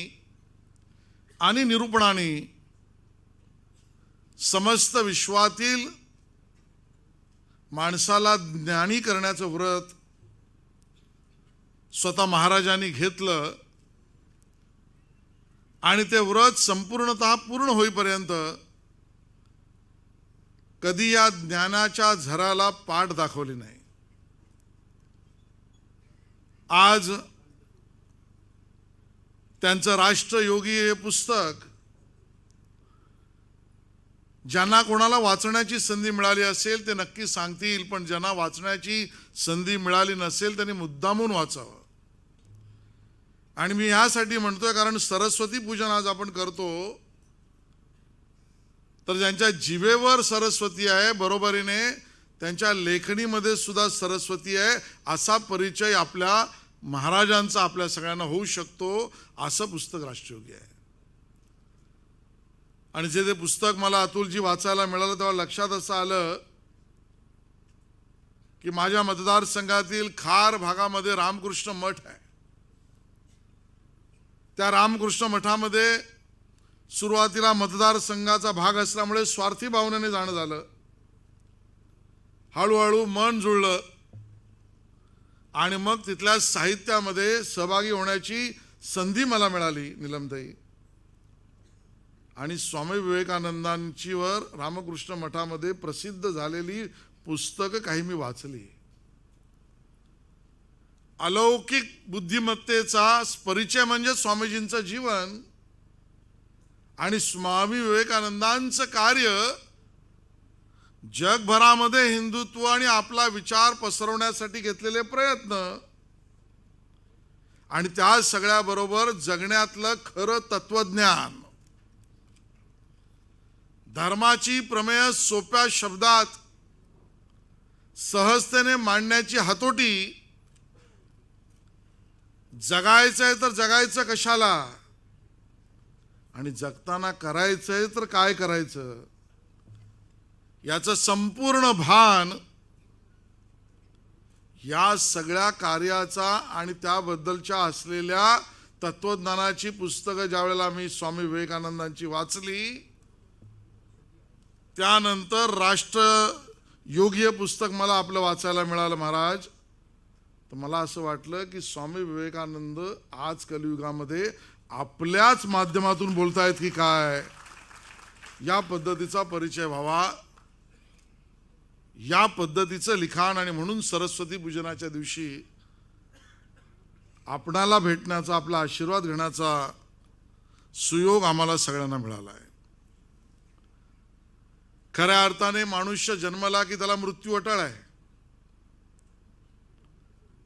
[SPEAKER 11] आणि निरूपणांनी समस्त विश्वातील माणसाला ज्ञानी करण्याचं व्रत स्वतः महाराजांनी घेतलं आणि ते व्रत संपूर्णतः पूर्ण होईपर्यंत कधी या ज्ञानाच्या झराला पाठ दाखवली नाही. आज त्यांचं राष्ट्रयोगी हे पुस्तक ज्यांना कोणाला वाचण्याची संधी मिळाली असेल ते नक्की सांगतील पण ज्यांना वाचण्याची संधी मिळाली नसेल त्यांनी मुद्दामून वाचावं. आणि मी यासाठी म्हणतोय कारण सरस्वती पूजन आज आपण करतो तर ज्यांच्या जीवेवर सरस्वती आहे बरोबरीने त्यांच्या लेखणीमध्ये सुद्धा सरस्वती आहे असा परिचय आपल्या महाराजांचा आपल्या सगळ्यांना होऊ शकतो असं पुस्तक राष्ट्रयोगी आहे. आणि जे ते पुस्तक मला अतुलजी वाचायला मिळालं तेव्हा लक्षात असं आलं की माझ्या मतदारसंघातील खार भागामध्ये रामकृष्ण मठ आहे. त्या रामकृष्ण मठामध्ये सुरुवातीला मतदारसंघाचा भाग असल्यामुळे स्वार्थी भावनेने जाणं झालं. हळूहळू मन जुळलं आणि मग तिथल्या साहित्यामध्ये सहभागी होण्याची संधी मला मिळाली निलमताई. आणि स्वामी विवेकानंदांची वर रामकृष्ण मठामध्ये प्रसिद्ध झालेली पुस्तकं काही मी वाचली. अलौकिक बुद्धिमत्तेचा परिचय म्हणजे स्वामीजींचं जीवन आणि स्वामी विवेकानंदांचं कार्य जगभरामध्ये हिंदुत्व आणि आपला विचार पसरवण्यासाठी घेतलेले प्रयत्न आणि त्या सगळ्याबरोबर जगण्यातलं खरं तत्वज्ञान. धर्माची प्रमेय सोप्या शब्दात सहजतेने मांडण्याची हातोटी जगायचं आहे तर जगायचं कशाला? आणि जगताना करायचंय तर काय करायचं? याचं संपूर्ण भान या सगळ्या कार्याचा आणि त्याबद्दलच्या असलेल्या तत्वज्ञानाची पुस्तकं ज्यावेळेला मी स्वामी विवेकानंदांची वाचली त्यानंतर राष्ट्र योग्य पुस्तक मला आपलं वाचायला मिळालं महाराज. तर मला असं वाटलं की स्वामी विवेकानंद आज कलियुगामध्ये आपल्याच माध्यमातून बोलतायत की काय? या पद्धतीचा परिचय व्हावा. या पद्धतीचं लिखाण आणि म्हणून सरस्वती पूजनाच्या दिवशी आपणाला भेटण्याचा आपला आशीर्वाद घेण्याचा सुयोग आम्हाला सगळ्यांना मिळाला आहे खऱ्या अर्थाने मनुष्य जन्मला की त्याला मृत्यू अटळ आहे.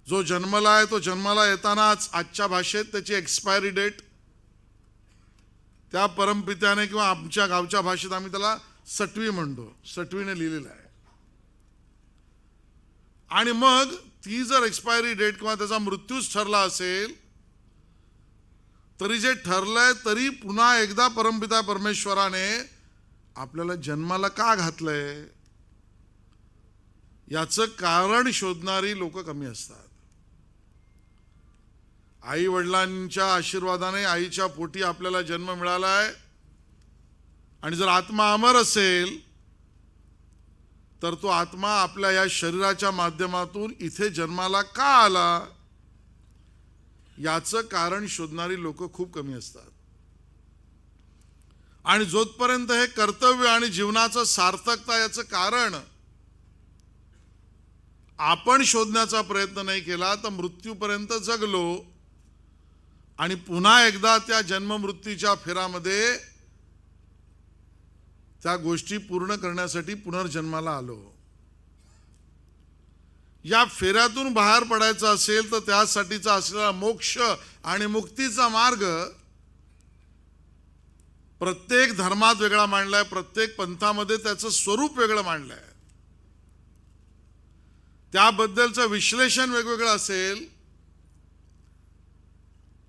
[SPEAKER 11] जो जन्मला आहे तो जन्माला येतानाच आजच्या भाषेत त्याची एक्सपायरी डेट त्या परमपित्याने किंवा आमच्या गावच्या भाषेत आम्ही त्याला सटवी म्हणतो. सटवीने लिहिलेलं आहे. आणि मग ती जर एक्सपायरी डेट किंवा त्याचा मृत्यूच ठरला असेल तरी जे ठरलंय तरी पुन्हा एकदा परमपिता परमेश्वराने आपल्याला जन्माला का घातलंय? याचं कारण शोधणारी लोक कमी असतात. आई वडिलांच्या आशीर्वादाने आईच्या पोटी आपल्याला जन्म मिळालाय. आणि जर आत्मा अमर असेल तर तो आत्मा आपल्या या शरीराच्या माध्यमातून इथे जन्माला का आला? याचं कारण शोधणारी लोक खूप कमी असतात. आणि जोपर्यंत हे कर्तव्य आणि जीवनाचं सार्थकता याचं कारण आपण शोधण्याचा प्रयत्न नाही केला तर मृत्यूपर्यंत जगलो. आणि पुन्हा एकदा त्या जन्ममृत्यूच्या फेरामध्ये त्या गोष्टी पूर्ण करण्यासाठी पुनर्जन्माला आलो. या फेऱ्यातून बाहेर पडायचं असेल तर त्यासाठीचा असलेला मोक्ष आणि मुक्तीचा मार्ग प्रत्येक धर्मात वेगळा मांडलाय प्रत्येक पंथामध्ये त्याचं स्वरूप वेगळं मांडलंय. त्याबद्दलचं विश्लेषण वेगवेगळं असेल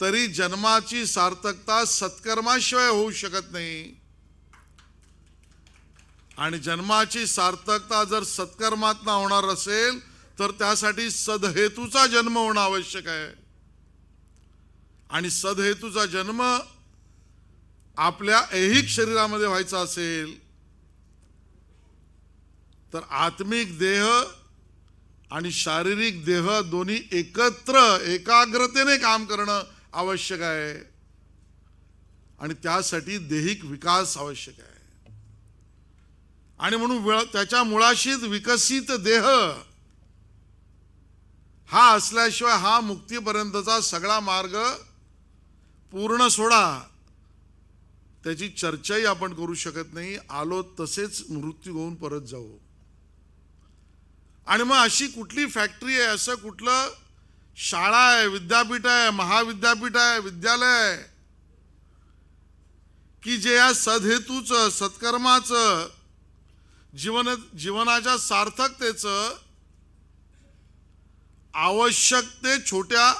[SPEAKER 11] तरी जन्माची सार्थकता सत्कर्माशिवाय होऊ शकत नाही. आणि जन्माची सार्थकता जर सत्कर्मात होणार असेल तर त्यासाठी सदहेतूचा जन्म होणं आवश्यक आहे. आणि सदहेतूचा जन्म आपल्या ऐहिक शरीरामध्ये व्हायचा असेल तर आत्मिक देह आणि शारीरिक देह दोन्ही एकत्र एकाग्रतेने काम करणं आवश्यक आहे. आणि त्यासाठी देहिक विकास आवश्यक आहे. आणि म्हणून त्याच्या मुळाशीच विकसित देह हा असल्याशिवाय हा मुक्तीपर्यंतचा सगळा मार्ग पूर्ण सोडा. त्याची चर्चाही आपण करू शकत नाही. आलो तसेच मृत्यू होऊन परत जाऊ. आणि मग अशी कुठली फॅक्टरी आहे? असं कुठलं शाळा आहे विद्यापीठ आहे महाविद्यापीठ आहे विद्यालय आहे? की जे या सदहेतूचं सत्कर्माचं जीवन जीवनाच्या सार्थकतेचं आवश्यक ते छोट्या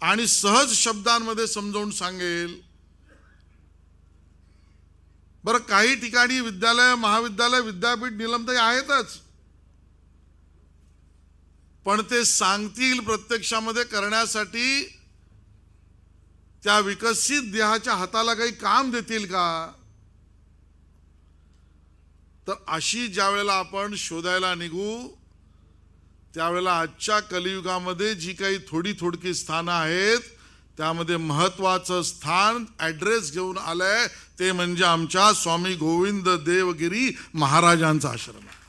[SPEAKER 11] आणि सहज शब्दांमध्ये समजावून सांगेल. बरं काही ठिकाणी विद्यालय महाविद्यालय विद्यापीठ निलंबित आहेतच. पण ते सांगतील प्रत्यक्षामध्ये करण्यासाठी त्या विकसित देहाच्या हाताला काही काम देतील का? तर अशी ज्या वेळेला आपण शोधायला निघू त्यावेळेला आजच्या कलियुगामध्ये जी काही थोडी थोडकी स्थानं आहेत त्यामध्ये महत्वाचं स्थान ॲड्रेस घेऊन आलंय. ते म्हणजे आमच्या स्वामी गोविंद देवगिरी महाराजांचा आश्रम आहे.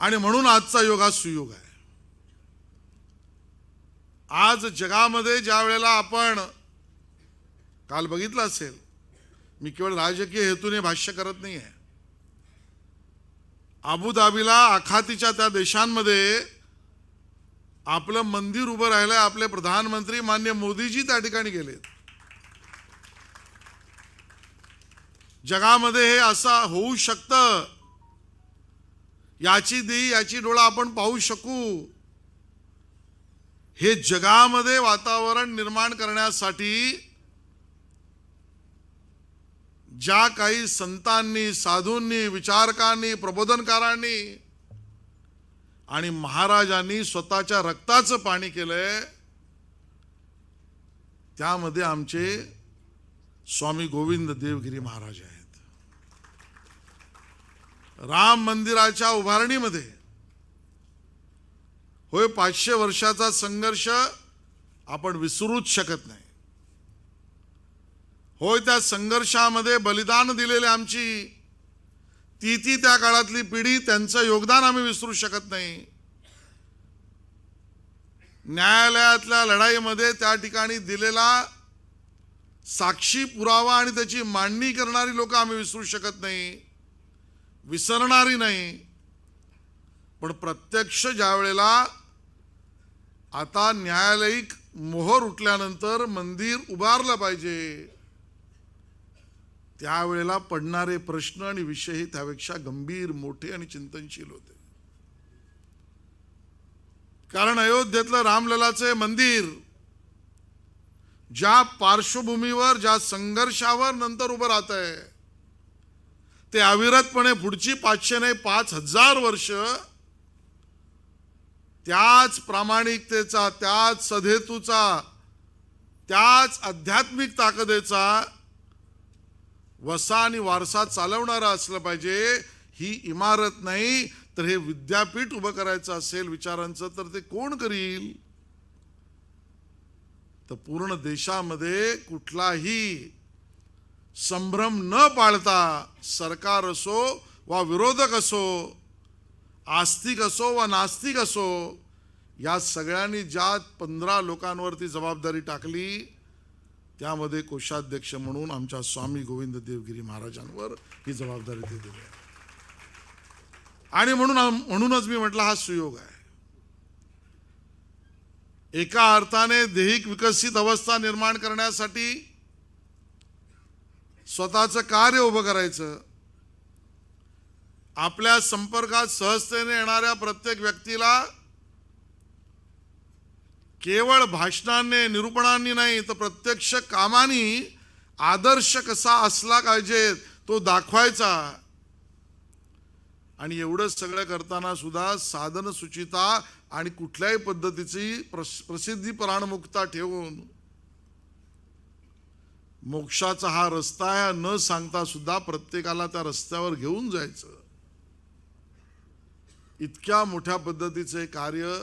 [SPEAKER 11] आणि म्हणून आजचा योग हा सुयोग आहे. आज जगामध्ये ज्या वेळेला आपण काल बघितलं असेल मी केवळ राजकीय हेतूने भाष्य करत नाही आहे अबुधाबीला आखातीच्या त्या देशांमध्ये आपलं मंदिर उभं राहिलंय आपले प्रधानमंत्री मान्य मोदीजी त्या ठिकाणी गेलेत. जगामध्ये हे असं होऊ शकतं. याची दी याची डोळा आपण पाहू शकू. हे जगामध्ये वातावरण निर्माण करण्यासाठी ज्या काही संतांनी साधूंनी विचारकांनी प्रबोधनकारांनी आणि महाराजांनी स्वतःच्या रक्ताचं पाणी केलंय त्यामध्ये आमचे स्वामी गोविंद देवगिरी महाराज आहेत. राम मंदिराच्या उभारणीमध्ये होय पाचशे वर्षाचा संघर्ष आपण विसरूच शकत नाही. होय त्या संघर्षामध्ये बलिदान दिलेले आमची ती ती त्या काळातली पिढी त्यांचं योगदान आम्ही विसरू शकत नाही. न्यायालयातल्या लढाईमध्ये त्या ठिकाणी दिलेला साक्षी पुरावा आणि त्याची मांडणी करणारी लोक आम्ही विसरू शकत नाही. विसरणारी नाही. पण प्रत्यक्ष ज्या वेळेला आता न्यायालयिक मोहर उठल्यानंतर मंदिर उभारलं पाहिजे त्यावेळेला पडणारे प्रश्न आणि विषय हे त्यापेक्षा गंभीर मोठे आणि चिंतनशील होते. कारण अयोध्येतलं रामललाचे मंदिर ज्या पार्श्वभूमीवर ज्या संघर्षावर नंतर उभं राहत आहे ते अविरतपणे पुढची पाचशे नाही पाच हजार वर्ष त्याच प्रामाणिकतेचा त्याच सधेतूचा त्याच आध्यात्मिक ताकदेचा वसा आणि वारसा चालवणारा असलं पाहिजे ही इमारत नाही तर हे विद्यापीठ उभं करायचं असेल विचारांचं तर ते कोण करील? तर पूर्ण देशामध्ये कुठलाही संभ्रम न पाळता सरकार असो वा विरोधक असो आस्तिक असो वा नास्तिक असो या सगळ्यांनी ज्या पंधरा लोकांवरती जबाबदारी टाकली त्यामध्ये कोषाध्यक्ष म्हणून आमच्या स्वामी गोविंद देवगिरी महाराजांवर ही जबाबदारी ते दिली आहे. आणि म्हणून म्हणूनच मी म्हटलं हा सुयोग आहे एका अर्थाने देहिक विकसित अवस्था निर्माण करण्यासाठी स्वतःचं कार्य उभं करायचं आपल्या संपर्कात सहजतेने येणाऱ्या प्रत्येक व्यक्तीला केवळ भाषणांनी निरूपणांनी नाही तर प्रत्यक्ष कामाने आदर्श कसा असला पाहिजे तो दाखवायचा. आणि एवढं सगळं करताना सुद्धा साधन सुचिता आणि कुठल्याही पद्धतीची प्रस प्रसिद्धी प्राणमुक्ता ठेवून मोक्षाचा हा रस्ता आहे न सांगता सुद्धा प्रत्येकाला त्या रस्त्यावर घेऊन जायचं. इतक्या मोठ्या पद्धतीचे कार्य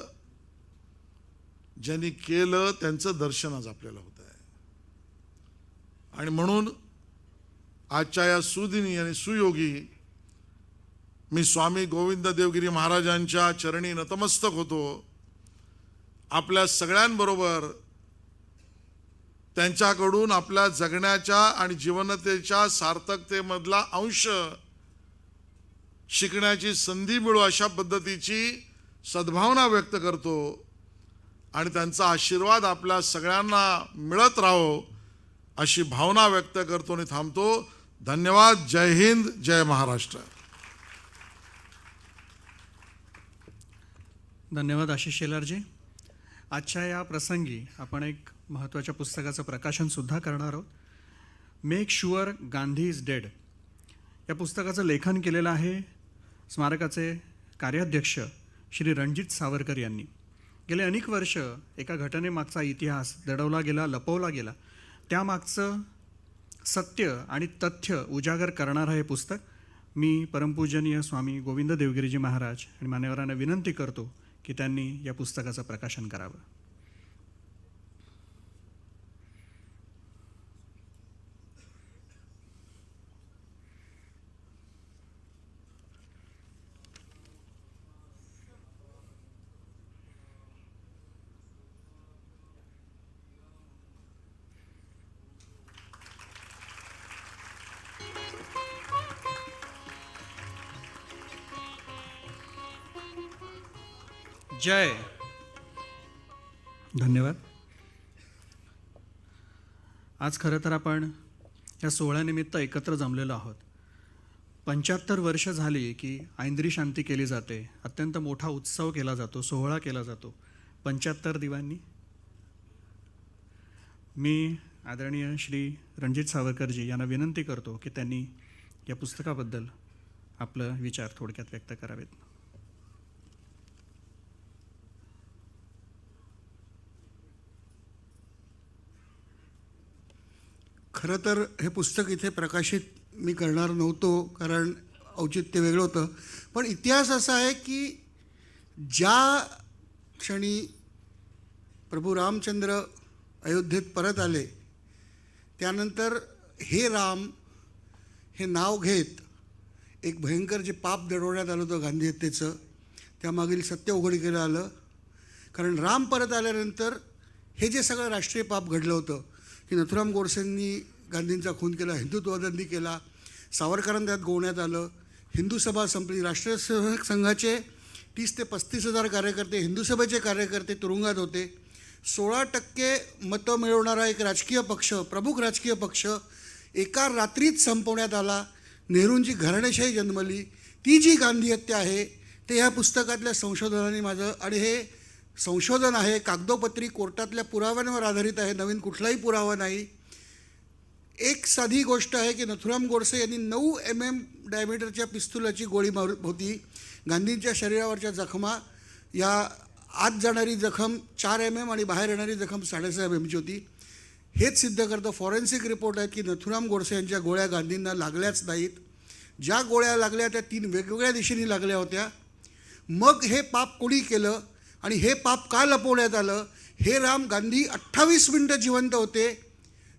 [SPEAKER 11] ज्यांनी केलं त्यांचं दर्शन आज आपल्याला होत आहे. आणि म्हणून आजच्या या सुदिनी आणि सुयोगी मी स्वामी गोविंद देवगिरी महाराजांच्या चरणी नतमस्तक होतो. आपल्या सगळ्यांबरोबर त्यांच्याकडून आपल्या जगण्याच्या आणि जीवनतेच्या सार्थकतेमधला अंश शिकण्याची संधी मिळू अशा पद्धतीची सद्भावना व्यक्त करतो. आणि त्यांचा आशीर्वाद आपल्या सगळ्यांना मिळत राहो अशी भावना व्यक्त करतो आणि थांबतो. धन्यवाद. जय हिंद. जय महाराष्ट्र.
[SPEAKER 1] धन्यवाद आशिष शेलारजी. आजच्या या प्रसंगी आपण एक महत्त्वाच्या पुस्तकाचं प्रकाशनसुद्धा करणार आहोत. Make sure Gandhi is dead. या पुस्तकाचं लेखन केलेलं आहे स्मारकाचे कार्याध्यक्ष श्री रणजित सावरकर यांनी. गेले अनेक वर्ष एका घटनेमागचा इतिहास दडवला गेला लपवला गेला. त्यामागचं सत्य आणि तथ्य उजागर करणारं हे पुस्तक मी परमपूजनीय स्वामी गोविंद देवगिरीजी महाराज आणि मान्यवरांना विनंती करतो की त्यांनी या पुस्तकाचं प्रकाशन करावं. जय। धन्यवाद। आज खरं तर आपण या सोहळ्यानिमित्त एकत्र जमलेलो आहोत. पंच्याहत्तर वर्ष झाली की ऐंद्री शांती केली जाते अत्यंत मोठा उत्सव केला जातो सोहळा केला जातो. पंच्याहत्तर दिवांनी. मी आदरणीय श्री रणजित सावरकरजी यांना विनंती करतो की त्यांनी या पुस्तकाबद्दल आपलं विचार थोडक्यात व्यक्त करावेत.
[SPEAKER 6] खरं तर हे पुस्तक इथे प्रकाशित मी करणार नव्हतो कारण औचित्य वेगळं होतं. पण इतिहास असा आहे की ज्या क्षणी प्रभू रामचंद्र अयोध्येत परत आले त्यानंतर हे राम हे नाव घेत एक भयंकर जे पाप दडवण्यात आलं होतं गांधी हत्येचं त्यामागील सत्य उघडकीला आलं. कारण राम परत आल्यानंतर हे जे सगळं राष्ट्रीय पाप घडलं होतं की नथुराम गोडसेंनी गांधींचा खून केला हिंदुत्ववाद्यांनी केला सावरकरांना त्यात गोवण्यात आलं हिंदू सभा संपली राष्ट्रीय सेवक संघाचे तीस ते पस्तीस हजार कार्यकर्ते हिंदू सभेचे कार्यकर्ते तुरुंगात होते. सोळा टक्के मतं मिळवणारा एक राजकीय पक्ष प्रमुख राजकीय पक्ष एका रात्रीत संपवण्यात आला नेहरूंची घराणेशाही जन्मली. ती जी गांधी हत्या आहे ते ह्या पुस्तकातल्या संशोधनाने माझं आणि हे संशोधन आहे कागदोपत्री कोर्टातल्या पुराव्यांवर आधारित आहे नवीन कुठलाही पुरावा नाही. एक साधी गोष्ट आहे की नथुराम गोडसे यांनी नऊ एम एम डायमीटरच्या पिस्तुलाची गोळी मार होती. गांधींच्या शरीरावरच्या जखमा या आत जाणारी जखम चार एम एम आणि बाहेर येणारी जखम साडेसहा एम एमची होती. हेच सिद्ध करतं फॉरेन्सिक रिपोर्ट आहेत की नथुराम गोडसे यांच्या गोळ्या गांधींना लागल्याच नाहीत. ज्या गोळ्या लागल्या त्या तीन वेगवेगळ्या दिशेने लागल्या होत्या. मग हे पाप कोणी केलं? आणि हे पाप का लपवण्यात आलं? हे राम गांधी अठ्ठावीस मिनटं जिवंत होते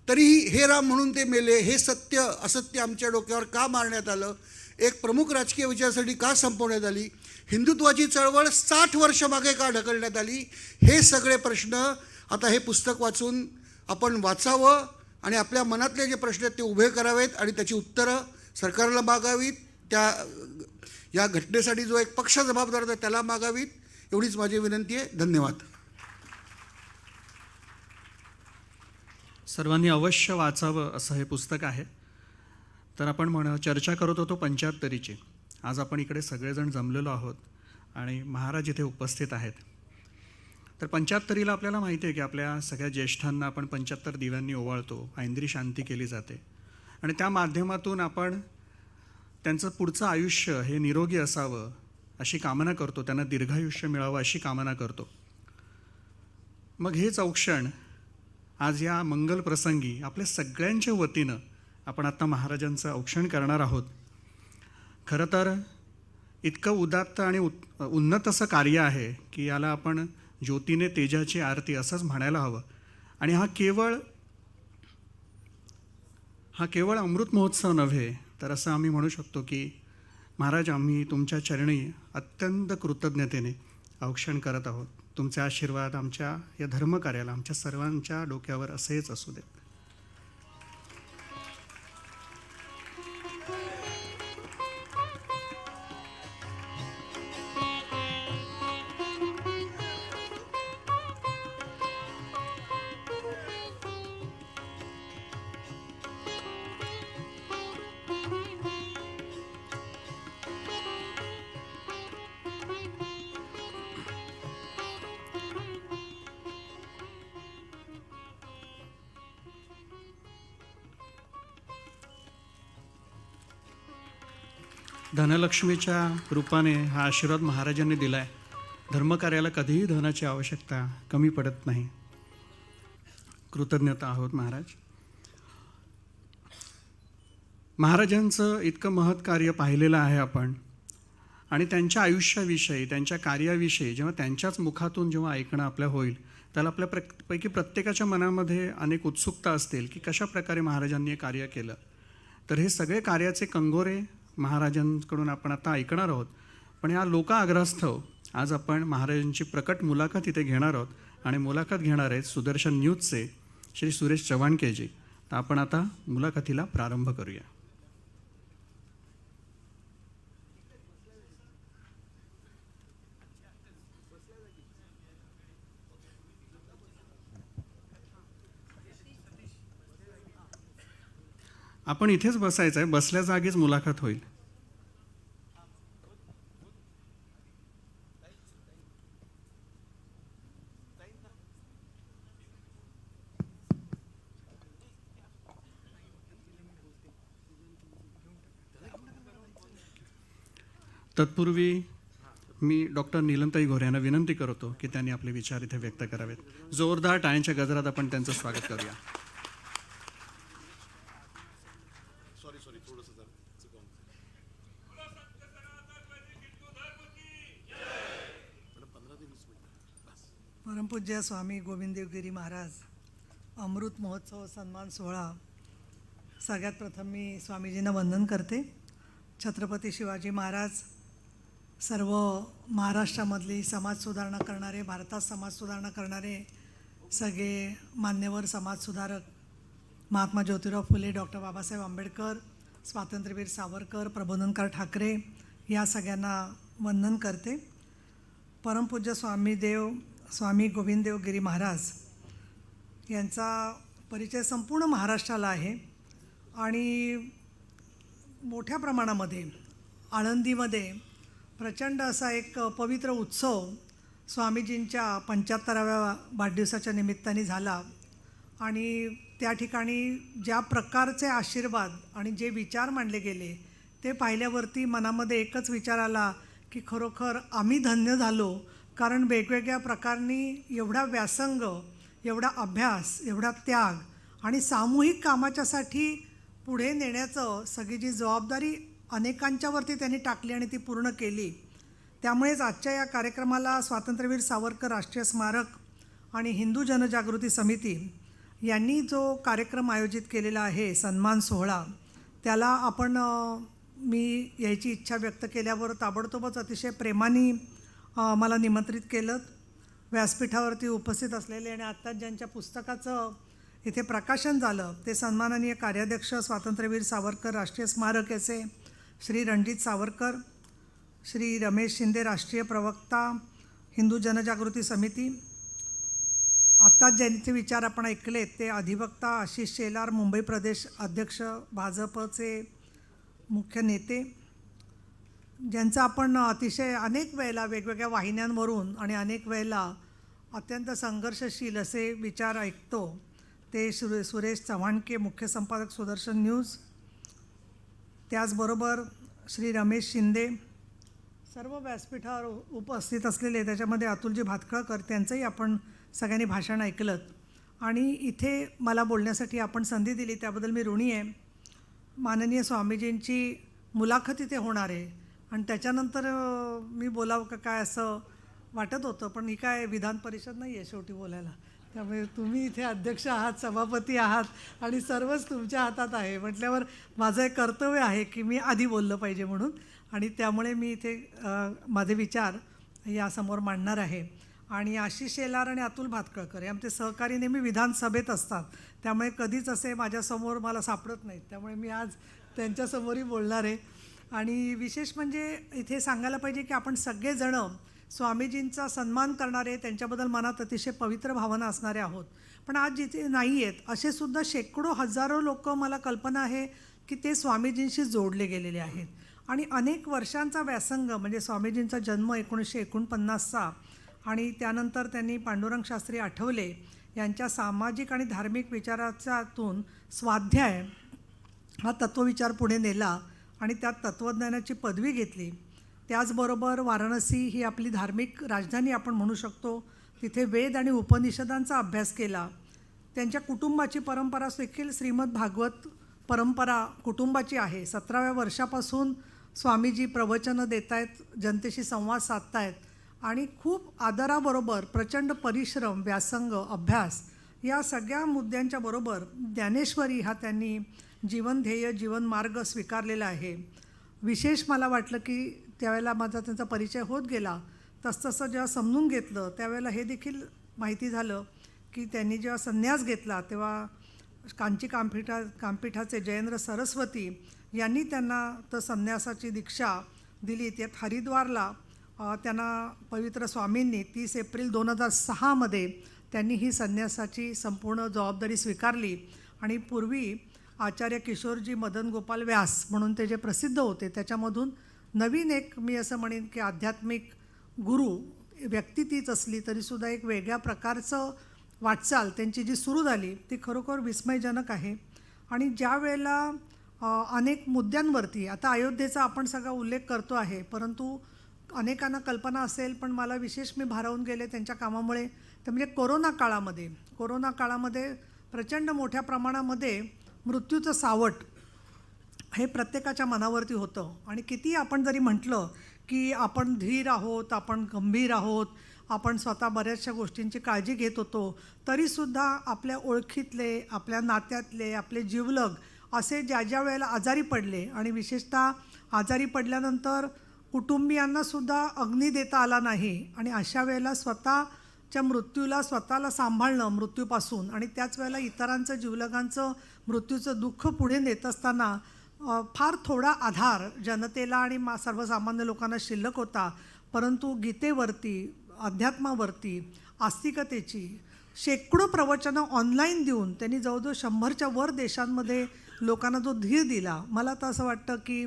[SPEAKER 6] तरीही हे राम म्हणून ते मेले हे सत्य असत्य आमच्या डोक्यावर का मारण्यात आलं? एक प्रमुख राजकीय विचारासाठी का संपवण्यात आली? हिंदुत्वाची चळवळ साठ वर्ष मागे का ढकलण्यात आली? हे सगळे प्रश्न आता हे पुस्तक वाचून आपण वाचावं आणि आपल्या मनातले जे प्रश्न आहेत ते उभे करावेत आणि त्याची उत्तरं सरकारला मागावीत. त्या या घटनेसाठी जो एक पक्ष जबाबदार होता त्याला मागावीत. एवढीच माझी विनंती आहे. धन्यवाद.
[SPEAKER 1] सर्वांनी अवश्य वाचावं असं हे पुस्तक आहे. तर आपण म्हण चर्चा करत होतो पंच्याहत्तरीची. आज आपण इकडे सगळेजण जमलेलो आहोत आणि महाराज इथे उपस्थित आहेत. तर पंच्याहत्तरीला आपल्याला माहिती आहे की आपल्या सगळ्या ज्येष्ठांना आपण पंच्याहत्तर दिव्यांनी ओवाळतो ऐंद्री शांती केली जाते. आणि त्या माध्यमातून आपण त्यांचं पुढचं आयुष्य हे निरोगी असावं अशी कामना करतो त्यांना दीर्घायुष्य मिळावं अशी कामना करतो. मग हेच औक्षण आज या मंगल प्रसंगी आपल्या सगळ्यांच्या वतीनं आपण आत्ता महाराजांचं औक्षण करणार आहोत. खरं तर इतकं उदात्त आणि उत उन्नत असं कार्य आहे की याला आपण ज्योतीने तेजाची आरती असंच म्हणायला हवं. आणि हा केवळ हा केवळ अमृत महोत्सव नव्हे तर असं आम्ही म्हणू शकतो की महाराज आम्ही तुमच्या चरणी अत्यंत कृतज्ञतेने औक्षण करत आहोत. तुमचे आशीर्वाद आमच्या या धर्मकार्याला आमच्या सर्वांच्या डोक्यावर असेच असू देत. धनलक्ष्मीच्या रूपाने हा आशीर्वाद महाराजांनी दिला आहे धर्मकार्याला कधीही धनाची आवश्यकता कमी पडत नाही. कृतज्ञता आहोत महाराज. महाराजांचं इतकं महत् कार्य पाहिलेलं आहे आपण. आणि त्यांच्या आयुष्याविषयी त्यांच्या कार्याविषयी जेव्हा त्यांच्याच मुखातून जेव्हा ऐकणं आपल्या होईल त्याला आपल्या प्र पैकी प्रत्येकाच्या मनामध्ये अनेक उत्सुकता असतील की कशा प्रकारे महाराजांनी हे कार्य केलं. तर हे सगळे कार्याचे कंगोरे महाराजांकडून आपण आता ऐकणार आहोत. पण या लोकाग्रहास्तव आज आपण महाराजांची प्रकट मुलाखत इथे घेणार आहोत. आणि मुलाखत घेणार आहेत सुदर्शन न्यूजचे श्री सुरेश चव्हाणकेजी. तर आपण आता मुलाखतीला प्रारंभ करूया. आपण इथेच बसायचं आहे बसल्या जागीच मुलाखत होईल. तत्पूर्वी मी डॉक्टर नीलमताई घोरे यांना विनंती करतो की त्यांनी आपले विचार इथे व्यक्त करावेत. जोरदार टाळ्यांच्या गजरात आपण त्यांचं स्वागत करूया.
[SPEAKER 12] परमपूज्य स्वामी गोविंददेवगिरी महाराज अमृत महोत्सव सन्मान सोहळा. सगळ्यात प्रथम मी स्वामीजींना वंदन करते. छत्रपती शिवाजी महाराज सर्व महाराष्ट्रामधली समाज सुधारणा करणारे भारतात समाज सुधारणा करणारे सगळे मान्यवर समाजसुधारक महात्मा ज्योतिराव फुले डॉक्टर बाबासाहेब आंबेडकर स्वातंत्र्यवीर सावरकर प्रबोधनकार ठाकरे या सगळ्यांना वंदन करते. परमपूज्य स्वामी देव स्वामी गोविंददेवगिरी महाराज यांचा परिचय संपूर्ण महाराष्ट्राला आहे. आणि मोठ्या प्रमाणामध्ये आळंदीमध्ये प्रचंड असा एक पवित्र उत्सव स्वामीजींच्या पंच्याहत्तराव्या वाढदिवसाच्या निमित्ताने झाला. आणि त्या ठिकाणी ज्या प्रकारचे आशीर्वाद आणि जे विचार मांडले गेले ते पाहिल्यावरती मनामध्ये एकच विचार आला की खरोखर आम्ही धन्य झालो कारण वेगवेगळ्या प्रकारनी एवढा व्यासंग एवढा अभ्यास एवढा त्याग आणि सामूहिक कामाच्यासाठी पुढे नेण्याचं सगळी जी जबाबदारी अनेकांच्यावरती त्यांनी टाकली आणि ती पूर्ण केली त्यामुळेच आजच्या या कार्यक्रमाला स्वातंत्र्यवीर सावरकर राष्ट्रीय स्मारक आणि हिंदू जनजागृती समिती यांनी जो कार्यक्रम आयोजित केलेला आहे सन्मान सोहळा त्याला आपण मी यायची इच्छा व्यक्त केल्यावर ताबडतोबच अतिशय प्रेमाने मला निमंत्रित केलं. व्यासपीठावरती उपस्थित असलेले आणि आत्ताच ज्यांच्या पुस्तकाचं इथे प्रकाशन झालं ते सन्माननीय कार्याध्यक्ष स्वातंत्र्यवीर सावरकर राष्ट्रीय स्मारक याचे श्री रणजित सावरकर श्री रमेश शिंदे राष्ट्रीय प्रवक्ता हिंदू जनजागृती समिती. आत्ताच ज्यांचे विचार आपण ऐकलेत ते अधिवक्ता आशिष शेलार मुंबई प्रदेश अध्यक्ष भाजपचे मुख्य नेते. ज्यांचं आपण अतिशय अनेक वेळेला वेगवेगळ्या वाहिन्यांवरून आणि अनेक वेळेला अत्यंत संघर्षशील असे विचार ऐकतो ते सुरे सुरेश चव्हाणके मुख्य संपादक सुदर्शन न्यूज. त्याचबरोबर श्री रमेश शिंदे सर्व व्यासपीठावर उपस्थित असलेले त्याच्यामध्ये अतुलजी भातखळकर त्यांचंही आपण सगळ्यांनी भाषण ऐकलं. आणि इथे मला बोलण्यासाठी आपण संधी दिली त्याबद्दल मी ऋणी आहे. माननीय स्वामीजींची मुलाखत इथे होणार आहे. आणि त्याच्यानंतर मी बोलावं का काय असं वाटत होतं पण ही काय विधान परिषद नाही आहे शेवटी बोलायला. त्यामुळे तुम्ही इथे अध्यक्ष आहात सभापती आहात आणि सर्वच तुमच्या हातात आहे. म्हटल्यावर माझं एक कर्तव्य आहे की मी आधी बोललं पाहिजे म्हणून आणि त्यामुळे मी इथे माझे विचार यासमोर मांडणार आहे. आणि आशिष शेलार आणि अतुल भातकळकर हे आमचे सहकारी नेहमी विधानसभेत असतात. त्यामुळे कधीच असे माझ्यासमोर मला सापडत नाहीत. त्यामुळे मी आज त्यांच्यासमोरही बोलणार आहे. आणि विशेष म्हणजे इथे सांगायला पाहिजे की आपण सगळेजणं स्वामीजींचा सन्मान करणारे त्यांच्याबद्दल मनात अतिशय पवित्र भावना असणारे आहोत. पण आज जिथे नाही आहेत असे सुद्धा शेकडो हजारो लोक मला कल्पना आहे की ते स्वामीजींशी जोडले गेलेले आहेत. आणि अनेक वर्षांचा व्यासंग म्हणजे स्वामीजींचा जन्म एकोणीसशे एकोणपन्नासचा आणि त्यानंतर त्यांनी पांडुरंग शास्त्री आठवले यांच्या सामाजिक आणि धार्मिक विचाराच्यातून स्वाध्याय हा तत्वविचार पुढे नेला. आणि त्यात तत्त्वज्ञानाची पदवी घेतली. त्याचबरोबर वाराणसी ही आपली धार्मिक राजधानी आपण म्हणू शकतो. तिथे वेद आणि उपनिषदांचा अभ्यास केला. त्यांच्या कुटुंबाची परंपरा देखील श्रीमद भागवत परंपरा कुटुंबाची आहे. सतराव्या वर्षापासून स्वामीजी प्रवचनं देत आहेत जनतेशी संवाद साधतायत आणि खूप आदराबरोबर प्रचंड परिश्रम व्यासंग अभ्यास या सगळ्या मुद्द्यांच्या बरोबर ज्ञानेश्वरी हा त्यांनी जीवनध्येय जीवनमार्ग स्वीकारलेला आहे. विशेष मला वाटलं की त्यावेळेला माझा त्यांचा परिचय होत गेला. तसतसं जेव्हा समजून घेतलं त्यावेळेला हे देखील माहिती झालं की त्यांनी जेव्हा संन्यास घेतला तेव्हा कांची कामपीठा कामपीठाचे जयेंद्र सरस्वती यांनी त्यांना तर संन्यासाची दीक्षा दिली. त्यात हरिद्वारला त्यांना पवित्र स्वामींनी तीस एप्रिल दोन हजार सहामध्ये त्यांनी ही संन्यासाची संपूर्ण जबाबदारी स्वीकारली. आणि पूर्वी आचार्य किशोरजी मदन गोपाल व्यास म्हणून ते जे प्रसिद्ध होते त्याच्यामधून नवीन एक मी असं म्हणेन की आध्यात्मिक गुरु व्यक्ती तीच असली तरीसुद्धा एक वेगळ्या प्रकारचं वाटचाल त्यांची जी सुरू झाली ती खरोखर विस्मयजनक आहे. आणि ज्या वेळेला अनेक मुद्द्यांवरती आता अयोध्येचा आपण सगळा उल्लेख करतो आहे परंतु अनेकांना कल्पना असेल पण मला विशेष मी भारावून गेले त्यांच्या कामामुळे तर म्हणजे कोरोना काळामध्ये कोरोना काळामध्ये प्रचंड मोठ्या प्रमाणामध्ये मृत्यूचं सावट हे प्रत्येकाच्या मनावरती होतं. आणि किती आपण जरी म्हटलं की आपण धीर आहोत आपण गंभीर आहोत आपण स्वतः बऱ्याचशा गोष्टींची काळजी घेत होतो तरीसुद्धा आपल्या ओळखीतले आपल्या नात्यातले आपले जीवलग असे ज्या ज्या वेळेला आजारी पडले आणि विशेषतः आजारी पडल्यानंतर कुटुंबियांनासुद्धा अग्नी देता आला नाही आणि अशा वेळेला स्वतःच्या मृत्यूला स्वतःला सांभाळणं मृत्यूपासून आणि त्याच वेळेला इतरांचं जीवलगांचं मृत्यूचं दुःख पुढे नेत असताना फार थोडा आधार जनतेला आणि मा सर्वसामान्य लोकांना शिल्लक होता. परंतु गीतेवरती अध्यात्मावरती आस्तिकतेची शेकडो प्रवचनं ऑनलाईन देऊन त्यांनी जवळजवळ शंभरच्या वर देशांमध्ये लोकांना जो धीर दिला. मला तर असं वाटतं की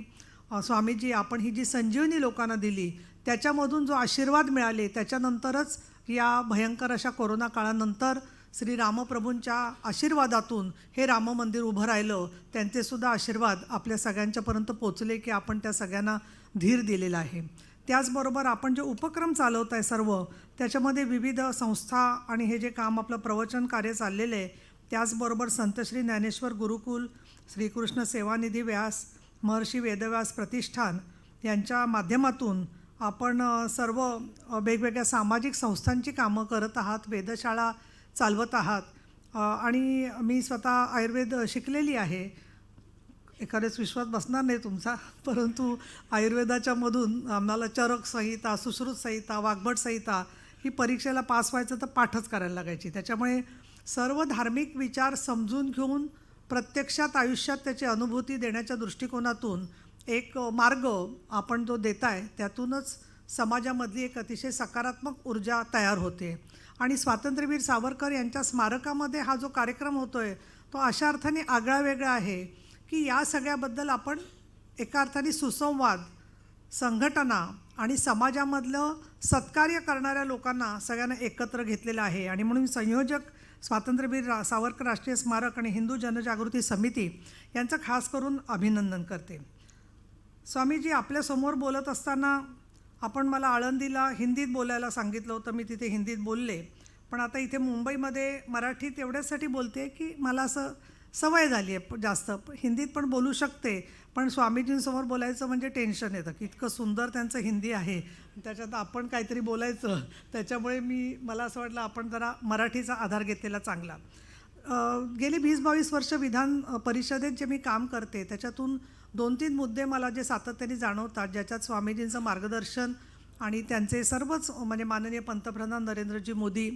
[SPEAKER 12] स्वामीजी आपण ही जी संजीवनी लोकांना दिली त्याच्यामधून जो आशीर्वाद मिळाले त्याच्यानंतरच या भयंकर अशा कोरोना काळानंतर श्री रामप्रभूंच्या आशीर्वादातून हे राम मंदिर उभं राहिलं त्यांचेसुद्धा आशीर्वाद आपल्या सगळ्यांच्यापर्यंत पोचले की आपण त्या सगळ्यांना धीर दिलेला आहे. त्याचबरोबर आपण जे उपक्रम चालवत आहे सर्व त्याच्यामध्ये विविध संस्था आणि हे जे काम आपलं प्रवचन कार्य चाललेलं आहे त्याचबरोबर संत श्री ज्ञानेश्वर गुरुकुल श्रीकृष्ण सेवानिधी व्यास महर्षी वेदव्यास प्रतिष्ठान यांच्या माध्यमातून आपण सर्व वेगवेगळ्या सामाजिक संस्थांची कामं करत आहात वेधशाळा चालवत आहात. आणि मी स्वतः आयुर्वेद शिकलेली आहे. एखाद्याच विश्वास बसणार नाही तुमचा परंतु आयुर्वेदाच्या मधून आम्हाला चरक संहिता सुश्रुत संहिता वाघभट संहिता ही परीक्षेला पास व्हायचं तर पाठच करायला लागायची. त्याच्यामुळे सर्व धार्मिक विचार समजून घेऊन प्रत्यक्षात आयुष्यात त्याची अनुभूती देण्याच्या दृष्टिकोनातून एक मार्ग आपण जो देत आहे त्यातूनच समाजामधली एक अतिशय सकारात्मक ऊर्जा तयार होते. आणि स्वातंत्र्यवीर सावरकर यांच्या स्मारकामध्ये हा जो कार्यक्रम होतो आहे तो अशा अर्थाने आगळा वेगळा आहे की या सगळ्याबद्दल आपण एका अर्थाने सुसंवाद संघटना आणि समाजामधलं सत्कार्य करणाऱ्या लोकांना सगळ्यांना एकत्र घेतलेलं आहे. आणि म्हणून संयोजक स्वातंत्र्यवीर रा सावरकर राष्ट्रीय स्मारक आणि हिंदू जनजागृती समिती यांचं खास करून अभिनंदन करते. स्वामीजी आपल्यासमोर बोलत असताना आपण मला आळंदीला हिंदीत बोलायला सांगितलं होतं मी तिथे हिंदीत बोलले. पण आता इथे मुंबईमध्ये मराठीत एवढ्यासाठी बोलते की मला असं सवय झाली आहे जास्त. हिंदीत पण बोलू शकते पण स्वामीजींसमोर बोलायचं म्हणजे टेन्शन येतं की इतकं सुंदर त्यांचं हिंदी आहे. त्याच्यात आपण काहीतरी बोलायचं त्याच्यामुळे मी मला असं वाटलं आपण जरा मराठीचा आधार घेतलेला चांगला. गेली वीस बावीस वर्ष विधान परिषदेत जे मी काम करते त्याच्यातून दोन तीन मुद्दे मला जे सातत्याने जाणवतात ज्याच्यात स्वामीजींचं मार्गदर्शन आणि त्यांचे सर्वच म्हणजे माननीय पंतप्रधान नरेंद्रजी मोदी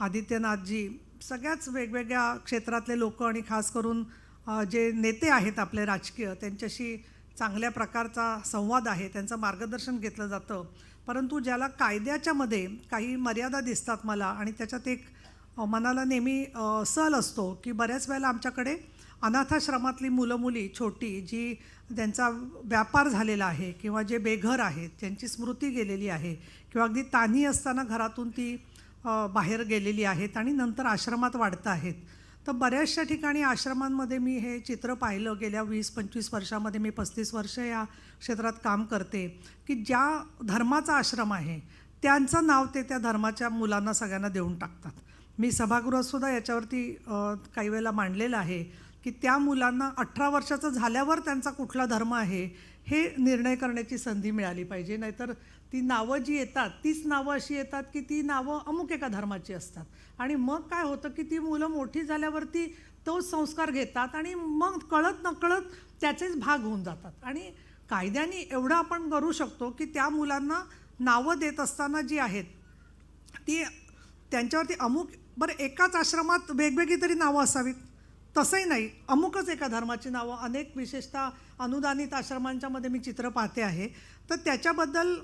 [SPEAKER 12] आदित्यनाथजी सगळ्याच वेगवेगळ्या क्षेत्रातले लोक आणि खास करून जे नेते आहेत आपले राजकीय त्यांच्याशी चांगल्या प्रकारचा संवाद आहे त्यांचं मार्गदर्शन घेतलं जातं. परंतु ज्याला कायद्याच्यामध्ये काही मर्यादा दिसतात मला आणि त्याच्यात एक मनाला नेहमी सल असतो की बऱ्याच वेळेला आमच्याकडे अनाथाश्रमातली मुलं मुली छोटी जी त्यांचा व्यापार झालेला आहे किंवा जे बेघर आहेत ज्यांची स्मृती गेलेली आहे किंवा अगदी तान्ही असताना घरातून ती बाहेर गेलेली आहेत आणि नंतर आश्रमात वाढत आहेत. तर बऱ्याचशा ठिकाणी आश्रमांमध्ये मी हे चित्र पाहिलं. गेल्या वीस पंचवीस वर्षामध्ये मी पस्तीस वर्ष या क्षेत्रात काम करते की ज्या धर्माचा आश्रम आहे त्यांचं नाव ते त्या धर्माच्या मुलांना सगळ्यांना देऊन टाकतात. मी सभागृहातसुद्धा याच्यावरती काही वेळेला मांडलेलं आहे. की त्या मुलांना अठरा वर्षाचं झाल्यावर त्यांचा कुठला धर्म आहे हे निर्णय करण्याची संधी मिळाली पाहिजे. नाहीतर ती नावं जी येतात तीच नावं अशी येतात की ती नावं अमुक एका धर्माची असतात. आणि मग काय होतं की ती मुलं मोठी झाल्यावरती तोच संस्कार घेतात आणि मग कळत नकळत त्याचेच भाग होऊन जातात. आणि कायद्याने एवढं आपण करू शकतो की त्या मुलांना नावं देत असताना जी आहेत ती त्यांच्यावरती अमुक बरं एकाच आश्रमात वेगवेगळी तरी नावं असावीत. तसंही नाही. अमुकच एका धर्माची नावं अनेक विशेषतः अनुदानित आश्रमांच्यामध्ये मी चित्र पाहते आहे. तर त्याच्याबद्दल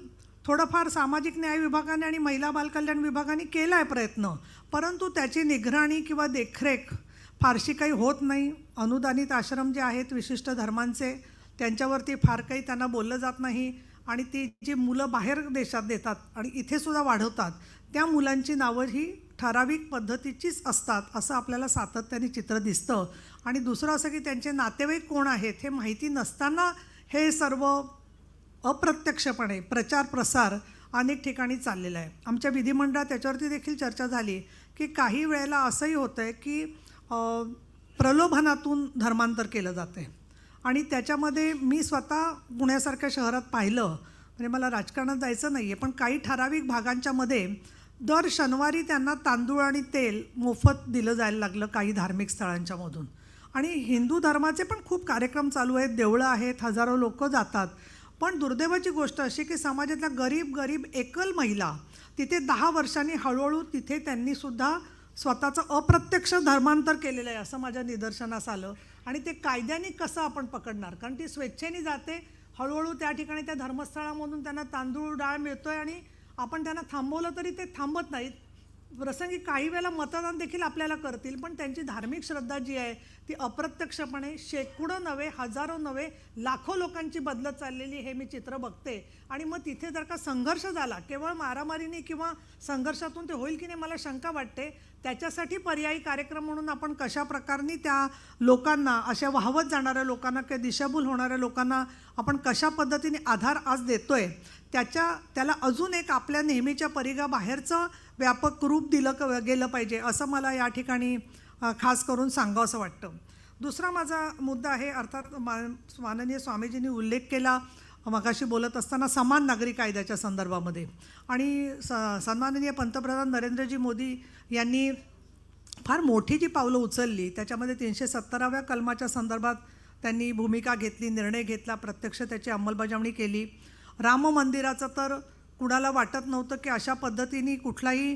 [SPEAKER 12] थोडंफार सामाजिक न्याय विभागाने आणि महिला बालकल्याण विभागाने केला आहे प्रयत्न. परंतु त्याची निगराणी किंवा देखरेख फारशी काही होत नाही. अनुदानित आश्रम जे आहेत विशिष्ट धर्मांचे त्यांच्यावरती फार काही त्यांना बोललं जात नाही आणि ती जी मुलं बाहेर देशात देतात आणि इथेसुद्धा वाढवतात त्या मुलांची नावं ही ठराविक पद्धतीचीच असतात असं आपल्याला सातत्याने चित्र दिसतं. आणि दुसरं असं की त्यांचे नातेवाईक कोण आहेत हे माहिती नसताना हे सर्व अप्रत्यक्षपणे प्रचार प्रसार अनेक ठिकाणी चाललेला आहे. आमच्या विधिमंडळात त्याच्यावरती देखील चर्चा झाली की काही वेळेला असंही होतं आहे की प्रलोभनातून धर्मांतर केलं जातं आहे आणि त्याच्यामध्ये मी स्वतः पुण्यासारख्या शहरात पाहिलं म्हणजे मला राजकारणात जायचं नाही आहे पण काही ठराविक भागांच्यामध्ये दर शनिवारी त्यांना तांदूळ आणि तेल मोफत दिलं जायला लागलं काही धार्मिक स्थळांच्यामधून आणि हिंदू धर्माचे पण खूप कार्यक्रम चालू आहेत. देवळं आहेत हजारो लोक जातात. पण दुर्दैवाची गोष्ट अशी की समाजातल्या गरीब गरीब एकल महिला तिथे दहा वर्षांनी हळूहळू तिथे त्यांनीसुद्धा स्वतःचं अप्रत्यक्ष धर्मांतर केलेलं आहे असं माझ्या निदर्शनास आलं. आणि ते कायद्याने कसं आपण पकडणार? कारण ती स्वेच्छेने जाते. हळूहळू त्या ठिकाणी त्या धर्मस्थळामधून त्यांना तांदूळ डाळ मिळतो आहे आणि आपण त्यांना थांबवलं तरी ते थांबत नाहीत. प्रसंगी काही वेळेला मतदान देखील आपल्याला करतील पण त्यांची धार्मिक श्रद्धा जी आहे ती अप्रत्यक्षपणे शेकडो नव्हे हजारो नव्हे लाखो लोकांची बदलत चाललेली हे मी चित्र बघते. आणि मग तिथे जर का संघर्ष झाला केवळ मारामारीने किंवा संघर्षातून ते होईल की नाही मला शंका वाटते. त्याच्यासाठी पर्यायी कार्यक्रम म्हणून आपण कशा प्रकारने त्या लोकांना अशा वाहवत जाणाऱ्या लोकांना किंवा दिशाभूल होणाऱ्या लोकांना आपण कशा पद्धतीने आधार आज देतोय त्याच्या त्याला अजून एक आपल्या नेहमीच्या परिघाबाहेरचं व्यापक रूप दिलं क गेलं पाहिजे असं मला या ठिकाणी खास करून सांगावंसं वाटतं. दुसरा माझा मुद्दा आहे अर्थात मा माननीय स्वामीजींनी उल्लेख केला मगाशी बोलत असताना समान नागरी कायद्याच्या संदर्भामध्ये. आणि स सन्माननीय पंतप्रधान नरेंद्रजी मोदी यांनी फार मोठी जी पावलं उचलली त्याच्यामध्ये तीनशे सत्तराव्या कलमाच्या संदर्भात त्यांनी भूमिका घेतली निर्णय घेतला प्रत्यक्ष त्याची अंमलबजावणी केली. राम मंदिराचं तर कुणाला वाटत नव्हतं की अशा पद्धतीने कुठलाही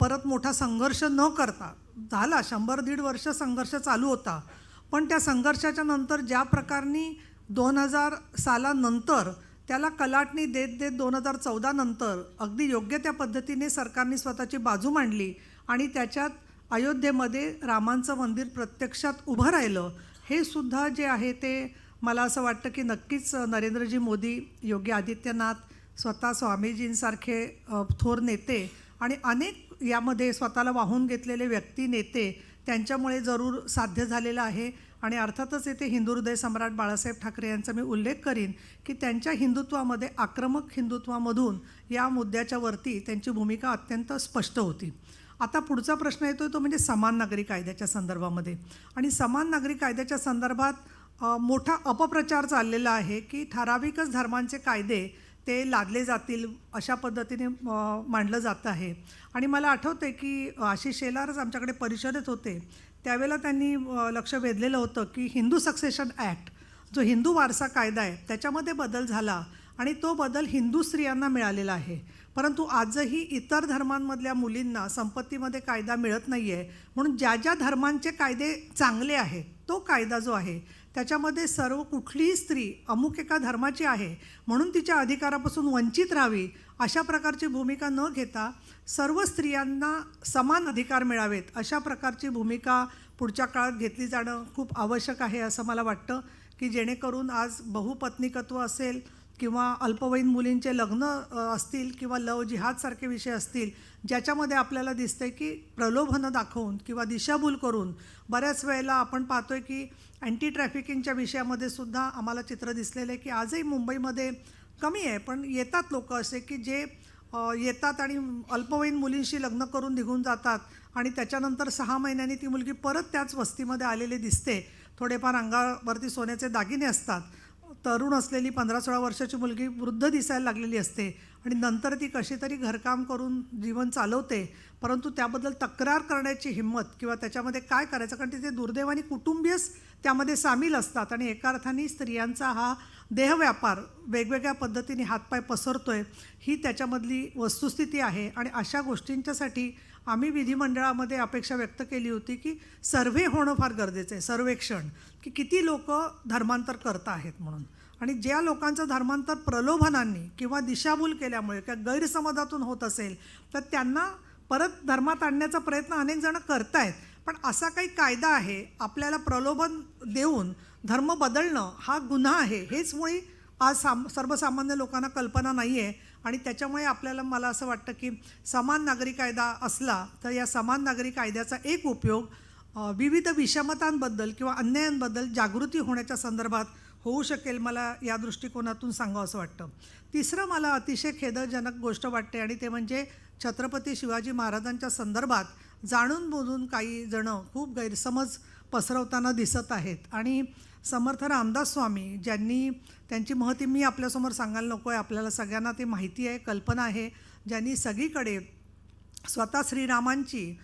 [SPEAKER 12] परत मोठा संघर्ष न करता झाला शंभर दीड वर्ष संघर्ष चालू होता. पण त्या संघर्षाच्या नंतर ज्या प्रकारनी दोन हजार सालानंतर त्याला कलाटणी देत देत दोन हजार चौदा नंतर अगदी योग्य त्या पद्धतीने सरकारने स्वतःची बाजू मांडली आणि त्याच्यात अयोध्येमध्ये रामांचं मंदिर प्रत्यक्षात उभं राहिलं हे सुद्धा जे आहे ते मला असं वाटतं की नक्कीच नरेंद्रजी मोदी योगी आदित्यनाथ स्वतः स्वामीजींसारखे थोर नेते आणि अनेक यामध्ये स्वतःला वाहून घेतलेले व्यक्ती नेते त्यांच्यामुळे जरूर साध्य झालेलं आहे. आणि अर्थातच येथे हिंदू हृदय सम्राट बाळासाहेब ठाकरे यांचा मी उल्लेख करीन की त्यांच्या हिंदुत्वामध्ये आक्रमक हिंदुत्वामधून या मुद्द्याच्या वरती त्यांची भूमिका अत्यंत स्पष्ट होती. आता पुढचा प्रश्न येतो तो म्हणजे समान नागरी कायद्याच्या संदर्भामध्ये. आणि समान नागरी कायद्याच्या संदर्भात मोठा अपप्रचार चाललेला आहे की ठराविकच धर्मांचे कायदे ते लादले जातील अशा पद्धतीने मांडलं जात आहे. आणि मला आठवते की आशिष शेलारच आमच्याकडे परिषदेत होते. त्यावेळेला त्यांनी लक्ष वेधलेलं होतं की हिंदू सक्सेशन ॲक्ट जो हिंदू वारसा कायदा आहे त्याच्यामध्ये बदल झाला आणि तो बदल हिंदू स्त्रियांना मिळालेला आहे. परंतु आजही इतर धर्मांमधल्या मुलींना संपत्तीमध्ये कायदा मिळत नाही आहे म्हणून ज्या ज्या धर्मांचे कायदे चांगले आहेत तो कायदा जो आहे त्याच्यामध्ये सर्व कुठलीही स्त्री अमुक एका धर्माची आहे म्हणून तिच्या अधिकारापासून वंचित राहावी अशा प्रकारची भूमिका न घेता सर्व स्त्रियांना समान अधिकार मिळावेत अशा प्रकारची भूमिका पुढच्या काळात घेतली जाणं खूप आवश्यक आहे असं मला वाटतं की जेणेकरून आज बहुपत्निकत्व असेल किंवा अल्पवयीन मुलींचे लग्न असतील किंवा लव जिहादसारखे विषय असतील ज्याच्यामध्ये आपल्याला दिसतंय की प्रलोभनं दाखवून किंवा दिशाभूल करून बऱ्याच वेळेला आपण पाहतोय की अँटी ट्रॅफिकिंगच्या विषयामध्ये सुद्धा आम्हाला चित्र दिसलेलं आहे की आजही मुंबईमध्ये कमी आहे पण येतात लोक असे की जे येतात आणि अल्पवयीन मुलींशी लग्न करून निघून जातात आणि त्याच्यानंतर सहा महिन्यांनी ती मुलगी परत त्याच वस्तीमध्ये आलेली दिसते. थोडेफार अंगावरती सोन्याचे दागिने असतात. तरुण असलेली पंधरा सोळा वर्षाची मुलगी वृद्ध दिसायला लागलेली असते आणि नंतर ती कशी तरी घरकाम करून जीवन चालवते. परंतु त्याबद्दल तक्रार करण्याची हिंमत किंवा त्याच्यामध्ये काय करायचं? कारण तिथे दुर्दैवानी कुटुंबीयच त्यामध्ये सामील असतात आणि एका अर्थाने स्त्रियांचा हा देहव्यापार वेगवेगळ्या पद्धतीने हातपाय पसरतो आहे ही त्याच्यामधली वस्तुस्थिती आहे. आणि अशा गोष्टींच्यासाठी आम्ही विधिमंडळामध्ये अपेक्षा व्यक्त केली होती की सर्व्हे होणं फार गरजेचं आहे सर्वेक्षण की किती लोक धर्मांतर करत आहेत म्हणून. आणि ज्या लोकांचं धर्मांतर प्रलोभनांनी किंवा दिशाभूल केल्यामुळे किंवा गैरसमजातून होत असेल तर त्यांना परत धर्मात आणण्याचा प्रयत्न अनेक करत करतायत. पण असा काही कायदा आहे आपल्याला प्रलोभन देऊन धर्म बदलणं हा गुन्हा आहे हेच मुळी आज साम सर्वसामान्य लोकांना कल्पना नाही आहे आणि त्याच्यामुळे आपल्याला मला असं वाटतं की समान नागरी कायदा असला तर या समान नागरी कायद्याचा एक उपयोग विविध विषमतांबद्दल किंवा अन्यायांबद्दल जागृती होण्याच्या संदर्भात होऊ शकेल मला या दृष्टिकोनातून सांगावं असं वाटतं. तिसरं मला अतिशय खेदजनक गोष्ट वाटते आणि ते म्हणजे छत्रपती शिवाजी महाराजांच्या संदर्भात जाणून बोलून काही जणं खूप गैरसमज पसरवताना दिसत आहेत. आणि समर्थ रामदास स्वामी ज्यांनी त्यांची महती मी आपल्यासमोर सांगायला नको आहे आपल्याला सगळ्यांना ते माहिती आहे कल्पना आहे. ज्यांनी सगळीकडे स्वतः श्रीरामांची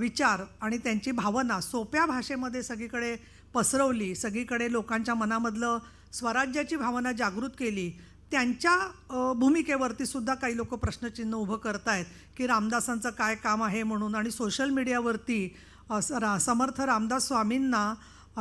[SPEAKER 12] विचार आणि त्यांची भावना सोप्या भाषेमध्ये सगळीकडे पसरवली सगळीकडे लोकांच्या मनामधलं स्वराज्याची भावना जागृत केली त्यांच्या भूमिकेवरती सुद्धा काही लोक प्रश्नचिन्ह उभं करत आहेत की रामदासांचं काय काम आहे म्हणून आणि सोशल मीडियावरती रा समर्थ रामदास स्वामींना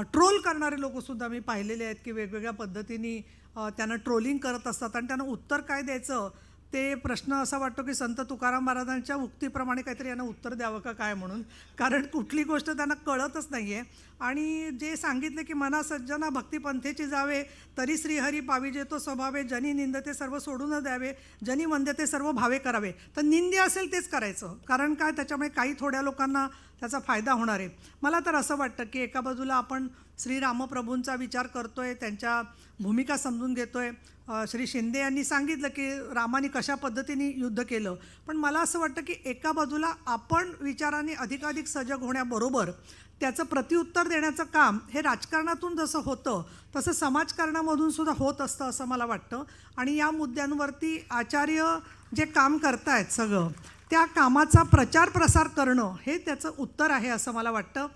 [SPEAKER 12] ट्रोल करणारे लोकसुद्धा मी पाहिलेले आहेत की वेगवेगळ्या पद्धतीने त्यांना ट्रोलिंग करत असतात आणि त्यांना उत्तर काय द्यायचं? ते प्रश्न असा वाटतो की संत तुकाराम महाराजांच्या उक्तीप्रमाणे काहीतरी यांना उत्तर द्यावं का काय म्हणून. कारण कुठली गोष्ट त्यांना कळतच नाही आहे आणि जे सांगितले की मना सज्जना भक्तिपंथेची जावे तरी श्रीहरी पाविजे तो स्वभावे जनी निंदते सर्व सोडून द्यावे जनी वंदते सर्व भावे करावे. तर निंदे असेल तेच करायचं. कारण काय? त्याच्यामुळे काही थोड्या लोकांना त्याचा फायदा होणार आहे. मला तर असं वाटतं की एका बाजूला आपण श्रीरामप्रभूंचा विचार करतो आहे त्यांच्या भूमिका समजून घेतो आहे श्री शिंदे यांनी सांगितलं की रामाने कशा पद्धतीने युद्ध केलं. पण मला असं वाटतं की एका बाजूला आपण विचाराने अधिकाधिक सजग होण्याबरोबर त्याचं प्रत्युत्तर देण्याचं काम हे राजकारणातून जसं होतं तसं समाजकारणामधून सुद्धा होत असतं असं मला वाटतं. आणि या मुद्द्यांवरती आचार्य जे काम करतायत सगळं त्या कामाचा प्रचार प्रसार करणं हे त्याचं उत्तर आहे असं मला वाटतं.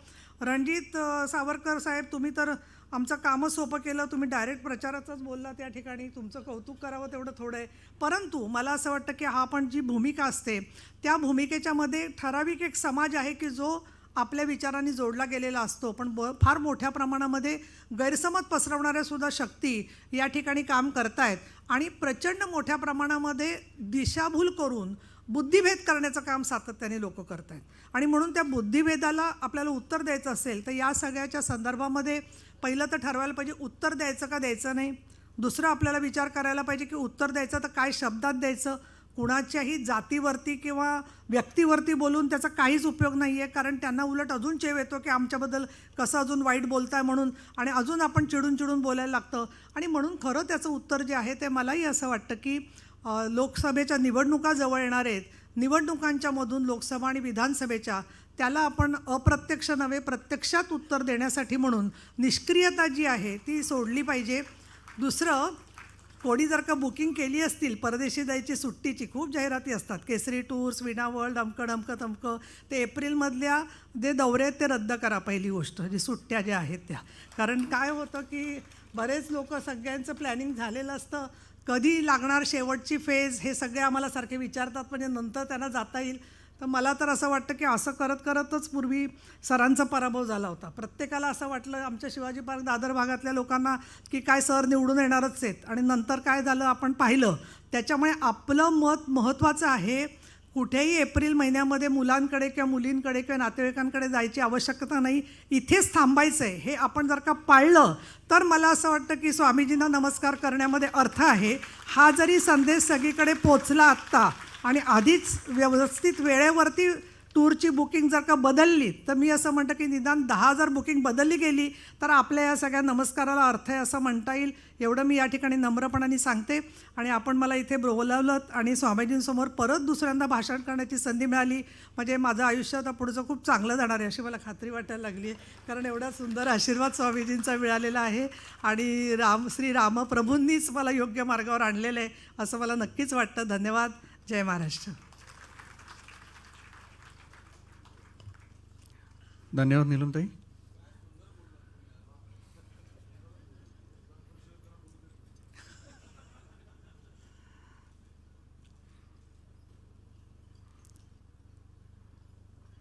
[SPEAKER 12] रणजित सावरकर साहेब तुम्ही तर आमचं कामं सोपं केलं तुम्ही डायरेक्ट प्रचाराचंच बोलला त्या ठिकाणी तुमचं कौतुक करावं तेवढं थोडं आहे. परंतु मला असं वाटतं की हा पण जी भूमिका असते त्या भूमिकेच्यामध्ये ठराविक एक समाज आहे की जो आपल्या विचारांनी जोडला गेलेला असतो. पण ब फार मोठ्या प्रमाणामध्ये गैरसमज पसरवणाऱ्या सुद्धा शक्ती या ठिकाणी काम करतायत. आणि प्रचंड मोठ्या प्रमाणामध्ये दिशाभूल करून बुद्धिभेद करण्याचं काम सातत्याने लोक करत आहेत आणि म्हणून त्या बुद्धिभेदाला आपल्याला उत्तर द्यायचं असेल तर या सगळ्याच्या संदर्भामध्ये पहिलं तर ठरवायला पाहिजे उत्तर द्यायचं का द्यायचं नाही? दुसरं आपल्याला विचार करायला पाहिजे की उत्तर द्यायचं तर काय शब्दात द्यायचं? कुणाच्याही जातीवरती किंवा व्यक्तीवरती बोलून त्याचा काहीच उपयोग नाही आहे कारण त्यांना उलट अजून चेव येतो की आमच्याबद्दल कसं अजून वाईट बोलताय म्हणून आणि अजून आपण चिडून चिडून बोलायला लागतं. आणि म्हणून खरं त्याचं उत्तर जे आहे ते मलाही असं वाटतं की लोकसभेच्या निवडणुका जवळ येणार आहेत. निवडणुकांच्यामधून लोकसभा आणि विधानसभेच्या त्याला आपण अप्रत्यक्ष नव्हे प्रत्यक्षात उत्तर देण्यासाठी म्हणून निष्क्रियता जी आहे ती सोडली पाहिजे. दुसरं कोणी जर का बुकिंग केली असतील परदेशी जायची सुट्टीची खूप जाहिराती असतात. केसरी टूर्स विना वर्ल्ड अमकं डमकं तमकं ते एप्रिलमधल्या जे दौरे आहेत ते रद्द करा पहिली गोष्ट जी सुट्ट्या ज्या आहेत त्या. कारण काय होतं की बरेच लोक सगळ्यांचं प्लॅनिंग झालेलं असतं. कधी लागणार शेवटची फेज हे सगळे आम्हाला सारखे विचारतात म्हणजे नंतर त्यांना जाता येईल. तर मला तर असं वाटतं की असं करत करतच पूर्वी सरांचा पराभव झाला होता. प्रत्येकाला असं वाटलं आमच्या शिवाजी पार्क दादर भागातल्या लोकांना की काय सर निवडून येणारच आहेत आणि नंतर काय झालं आपण पाहिलं. त्याच्यामुळे आपलं मत महत्त्वाचं आहे. कुठेही एप्रिल महिन्यामध्ये मुलांकडे किंवा मुलींकडे किंवा नातेवाईकांकडे जायची आवश्यकता नाही. इथेच थांबायचं आहे हे आपण जर का पाळलं तर मला असं वाटतं की स्वामीजींना नमस्कार करण्यामध्ये अर्थ आहे. हा जरी संदेश सगळीकडे पोचला आत्ता आणि आधीच व्यवस्थित वेळेवरती टूरची बुकिंग जर का बदलली तर मी असं म्हणतं की निदान दहा हजार बुकिंग बदलली गेली तर आपल्या या सगळ्या नमस्काराला अर्थ आहे असं म्हणता येईल. एवढं मी या ठिकाणी नम्रपणाने सांगते. आणि आपण मला इथे बोलावलं आणि स्वामीजींसमोर परत दुसऱ्यांदा भाषण करण्याची संधी मिळाली. म्हणजे माझं आयुष्य आता पुढचं खूप चांगलं जाणार आहे अशी मला खात्री वाटायला लागली आहे. कारण एवढा सुंदर आशीर्वाद स्वामीजींचा मिळालेला आहे. आणि राम श्री रामप्रभूंनीच मला योग्य मार्गावर आणलेलं आहे असं मला नक्कीच वाटतं. धन्यवाद. जय महाराष्ट्र.
[SPEAKER 1] धन्यवाद नीलमताई.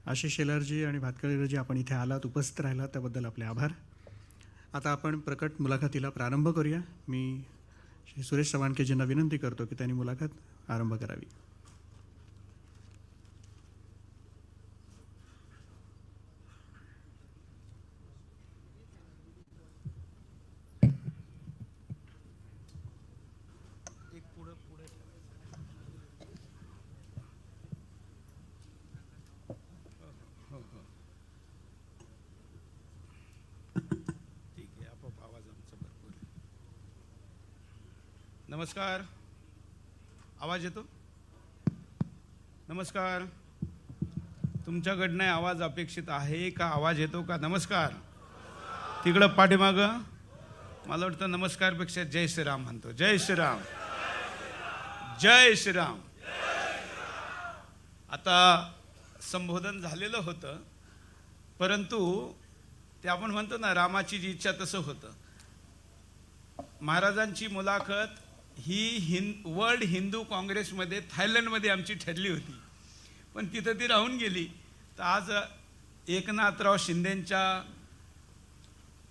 [SPEAKER 1] आशिष शेलारजी आणि भातकळीरजी आपण इथे आलात उपस्थित राहिलात त्याबद्दल आपले आभार. आता आपण प्रकट मुलाखतीला प्रारंभ करूया. मी श्री सुरेश चव्हाणकेजींना विनंती करतो की त्यांनी मुलाखत आरंभ करावी.
[SPEAKER 7] ठीक आहे आपोआप आवाज भरपूर. नमस्कार. आवाज येतो? नमस्कार. तुमच्याकडनं आवाज अपेक्षित आहे का? आवाज येतो का? नमस्कार. तिकडं पाठीमागं मला वाटतं नमस्कारपेक्षा जय श्रीराम म्हणतो. जय श्रीराम. जय श्रीराम. आता संबोधन झालेलं होतं परंतु ते आपण म्हणतो ना रामाची जी इच्छा तसं होतं. महाराजांची मुलाखत ही हिंद वर्ल्ड हिंदू काँग्रेसमध्ये थायलंडमध्ये आमची ठरली होती. पण तिथं ती राहून गेली. तर आज एकनाथराव शिंदेंच्या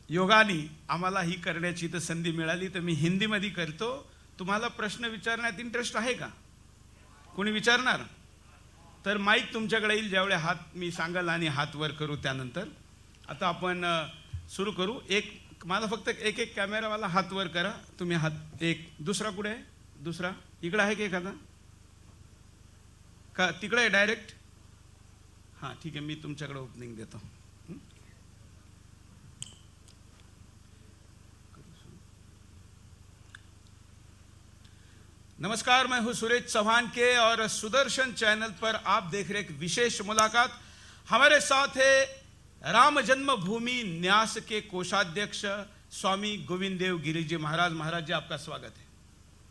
[SPEAKER 7] योगाने आम्हाला ही करण्याची तर संधी मिळाली. तर मी हिंदीमध्ये करतो. तुम्हाला प्रश्न विचारण्यात इंटरेस्ट आहे का? कोणी विचारणार? तर माईक तुमच्याकडे येईल ज्यावेळी हात मी सांगाल आणि हात वर करू त्यानंतर. आता आपण सुरू करू. एक माझा फक्त एक एक कॅमेरावाला हात वर करा. तुम्ही हात एक दुसरा कुठे आहे? दुसरा. इकडं आहे का एखादा? का तिकडे आहे डायरेक्ट हां ठीक आहे मी तुमच्याकडे ओपनिंग देतो. नमस्कार मैं हूं सुरेश चौहान के और सुदर्शन चैनल पर आप देख रहे एक विशेष मुलाकात। हमारे साथ है राम जन्मभूमि न्यास के कोषाध्यक्ष स्वामी गोविंद देव गिरी जी महाराज महाराज जी आपका स्वागत है।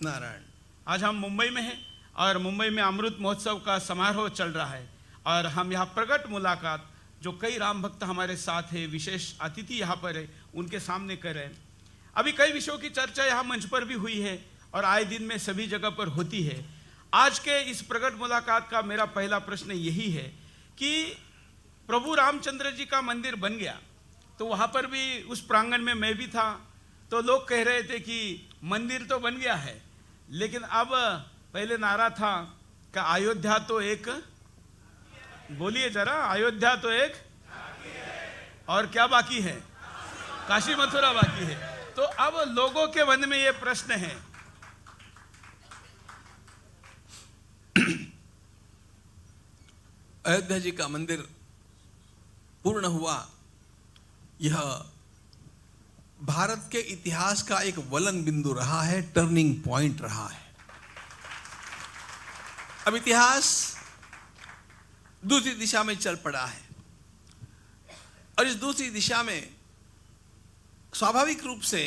[SPEAKER 13] नारायण।
[SPEAKER 7] आज हम मुंबई में हैं और मुंबई में अमृत महोत्सव का समारोह चल रहा है और हम यहाँ प्रकट मुलाकात जो कई राम भक्त हमारे साथ है विशेष अतिथि यहाँ पर है उनके सामने कर रहे हैं। अभी कई विषयों की चर्चा यहाँ मंच पर भी हुई है और आए दिन में सभी जगह पर होती है। आज के इस प्रकट मुलाकात का मेरा पहला प्रश्न यही है कि प्रभु रामचंद्र जी का मंदिर बन गया। तो वहाँ पर भी उस प्रांगण में मैं भी था। तो लोग कह रहे थे कि मंदिर तो बन गया है, लेकिन अब पहले नारा था कि अयोध्या तो एक बोलिए जरा, अयोध्या तो एक और क्या बाकी है? काशी मथुरा बाकी है। तो अब लोगों के मन में ये प्रश्न है।
[SPEAKER 13] अयोध्या जी का मंदिर पूर्ण हुआ। यह भारत के इतिहास का एक वलन बिंदु रहा है टर्निंग पॉइंट रहा है। अब इतिहास दूसरी दिशा में चल पड़ा है और इस दूसरी दिशा में स्वाभाविक रूप से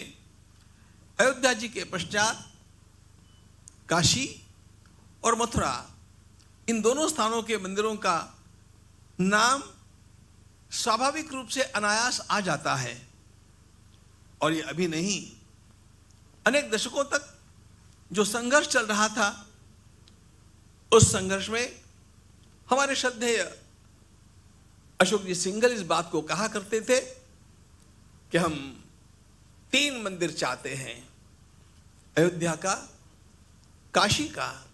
[SPEAKER 13] अयोध्या जी के पश्चात काशी और मथुरा इन दोनों स्थानों के मंदिरों का नाम स्वाभाविक रूप से अनायास आ जाता है। और ये अभी नहीं। अनेक दशकों तक जो संघर्ष चल रहा था, उस संघर्ष में हमारे श्रद्धेय अशोक जी सिंगल इस बात को कहा करते थे कि हम तीन मंदिर चाहते हैं। अयोध्या का, काशी का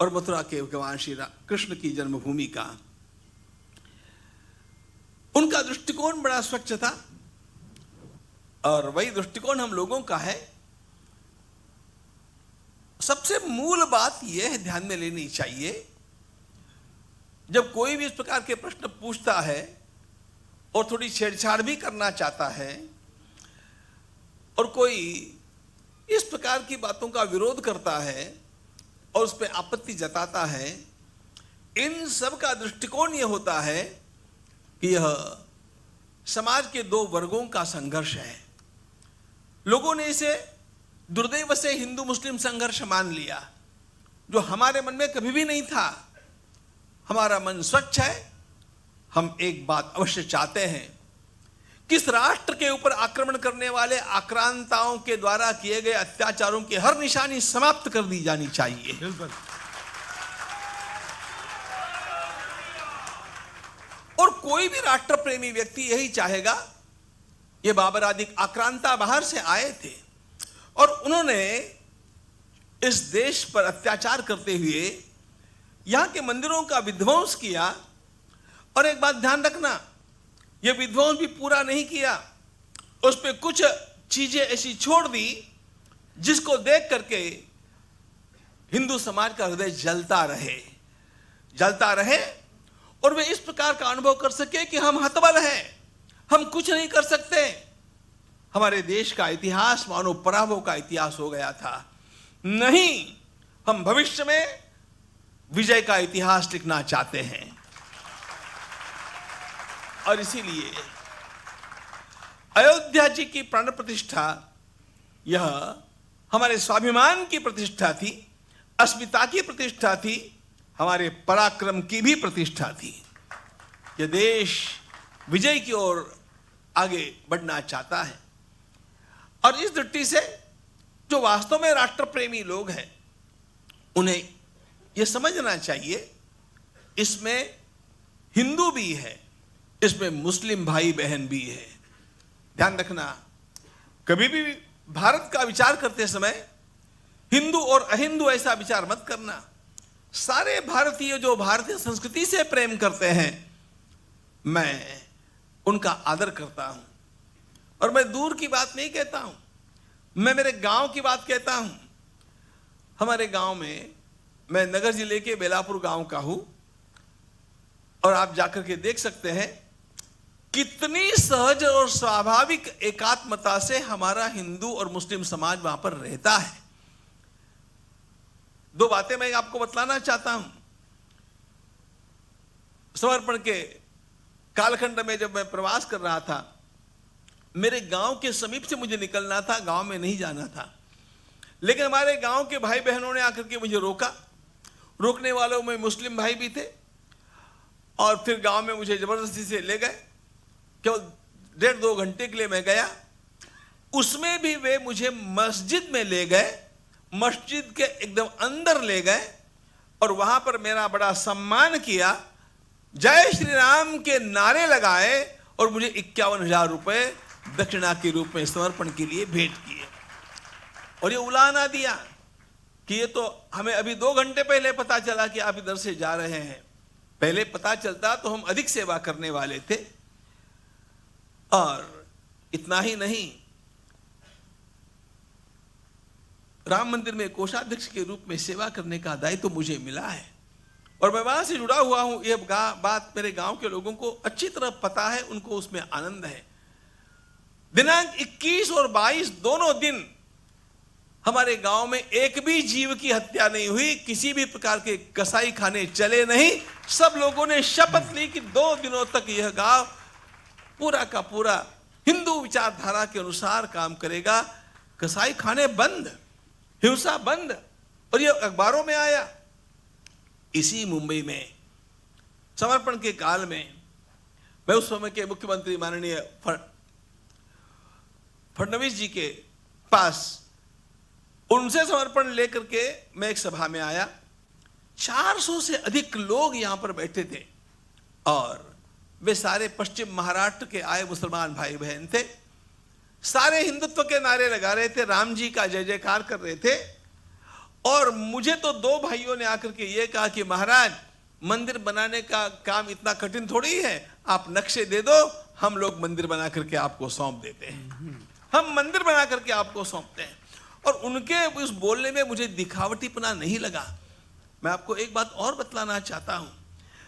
[SPEAKER 13] और मथुरा के भगवान श्री कृष्ण की जन्मभूमि का। उनका दृष्टिकोण बड़ा स्वच्छ था। और वही दृष्टिकोण हम लोगों का है। सबसे मूल बात यह ध्यान में लेनी चाहिए, जब कोई भी इस प्रकार के प्रश्न पूछता है और थोड़ी छेड़छाड़ भी करना चाहता है और कोई इस प्रकार की बातों का विरोध करता है और उस पर आपत्ति जताता है, इन सब का दृष्टिकोण यह होता है यह समाज के दो वर्गों का संघर्ष है। लोगों ने इसे दुर्दैव से हिंदू मुस्लिम संघर्ष मान लिया, जो हमारे मन में कभी भी नहीं था। हमारा मन स्वच्छ है, हम एक बात अवश्य चाहते हैं। किस राष्ट्र के ऊपर आक्रमण करने वाले आक्रांताओं के द्वारा किए गए अत्याचारों की हर निशानी समाप्त कर दी जानी चाहिए?
[SPEAKER 7] बिल्कुल।
[SPEAKER 13] और कोई भी राष्ट्र प्रेमी व्यक्ति यही चाहेगा, ये बाबर आदि आक्रांता बाहर से आए थे और उन्होंने इस देश पर अत्याचार करते हुए यहाँ के मंदिरों का विध्वंस किया। और एक बात ध्यान रखना यह विध्वंस भी पूरा नहीं किया। उस पर कुछ चीज़ें ऐसी छोड़ दी जिसको देख करके हिंदू समाज का हृदय जलता रहे जलता रहे और वे इस प्रकार का अनुभव कर सके कि हम हतबल हैं। हम कुछ नहीं कर सकते। हमारे देश का इतिहास मानो पराभव का इतिहास हो गया था। नहीं, हम भविष्य में विजय का इतिहास लिखना चाहते हैं। और इसीलिए अयोध्या जी की प्राण प्रतिष्ठा, यह हमारे स्वाभिमान की प्रतिष्ठा थी, अस्मिता की प्रतिष्ठा थी हमारे पराक्रम की भी प्रतिष्ठा थी। ये देश विजय की ओर आगे बढ़ना चाहता है। और इस दृष्टि से जो वास्तव में राष्ट्र प्रेमी लोग हैं, उन्हें यह समझना चाहिए, इसमें हिंदू भी है, इसमें मुस्लिम भाई बहन भी है। ध्यान रखना, कभी भी भारत का विचार करते समय हिंदू और अहिंदू ऐसा विचार मत करना। सारे भारतीय जो भारतीय संस्कृति से प्रेम करते हैं, मैं उनका आदर करता हूँ। और मैं दूर की बात नहीं कहता हूँ, मैं मेरे गाँव की बात कहता हूँ। हमारे गाँव में, मैं नगर ज़िले के बेलापुर गाँव का हूँ, और आप जाकर के देख सकते हैं, कितनी सहज और स्वाभाविक एकात्मता से हमारा हिंदू और मुस्लिम समाज वहाँ पर रहता है। दो बातें मैं आपको बतलाना चाहता हूँ। समर्पण के कालखंड में जब मैं प्रवास कर रहा था, मेरे गाँव के समीप से मुझे निकलना था, गाँव में नहीं जाना था। लेकिन हमारे गाँव के भाई बहनों ने आकर के मुझे रोका। रोकने वालों में मुस्लिम भाई भी थे और फिर गाँव में मुझे ज़बरदस्ती से ले गए। केवल डेढ़ दो घंटे के लिए मैं गया। उसमें भी वे मुझे मस्जिद में ले गए। मस्जिद के एकदम अंदर ले गए और वहाँ पर मेरा बड़ा सम्मान किया। जय श्री राम के नारे लगाए और मुझे इक्यावन हज़ार रुपए दक्षिणा के रूप में समर्पण के लिए भेंट किए। और ये उलाना दिया कि ये तो हमें अभी दो घंटे पहले पता चला कि आप इधर से जा रहे हैं। पहले पता चलता तो हम अधिक सेवा करने वाले थे। और इतना ही नहीं राम मंदिर में कोषाध्यक्ष के रूप में सेवा करने का दायित्व तो मुझे मिला है। और मैं वहाँ से जुड़ा हुआ हूँ। यह बात मेरे गाँव के लोगों को अच्छी तरह पता है, उनको उसमें आनंद है। दिनांक 21 और 22 दोनों दिन हमारे गाँव में एक भी जीव की हत्या नहीं हुई। किसी भी प्रकार के कसाई खाने चले नहीं। सब लोगों ने शपथ ली कि दो दिनों तक यह गाँव पूरा का पूरा हिंदू विचारधारा के अनुसार काम करेगा। कसाई खाने बंद। हिंसा बंद। और यह अखबारों में आया। इसी मुंबई में, समर्पण के काल में, मैं उस समय के मुख्यमंत्री माननीय फडणवीस जी के पास उनसे समर्पण लेकर के मैं एक सभा में आया। 400 से अधिक लोग यहाँ पर बैठे थे। और वे सारे पश्चिम महाराष्ट्र के आए मुसलमान भाई बहन थे। सारे हिंदुत्व के नारे लगा रहे थे, राम जी का जय जयकार कर रहे थे। और मुझे तो दो भाइयों ने आकर के ये कहा कि महाराज, मंदिर बनाने का काम इतना कठिन थोड़ी है, आप नक्शे दे दो, हम लोग मंदिर बना करके आपको सौंप देते हैं। हम मंदिर बना करके आपको सौंपते हैं। और उनके उस बोलने में मुझे दिखावटीपना नहीं लगा। मैं आपको एक बात और बतलाना चाहता हूँ।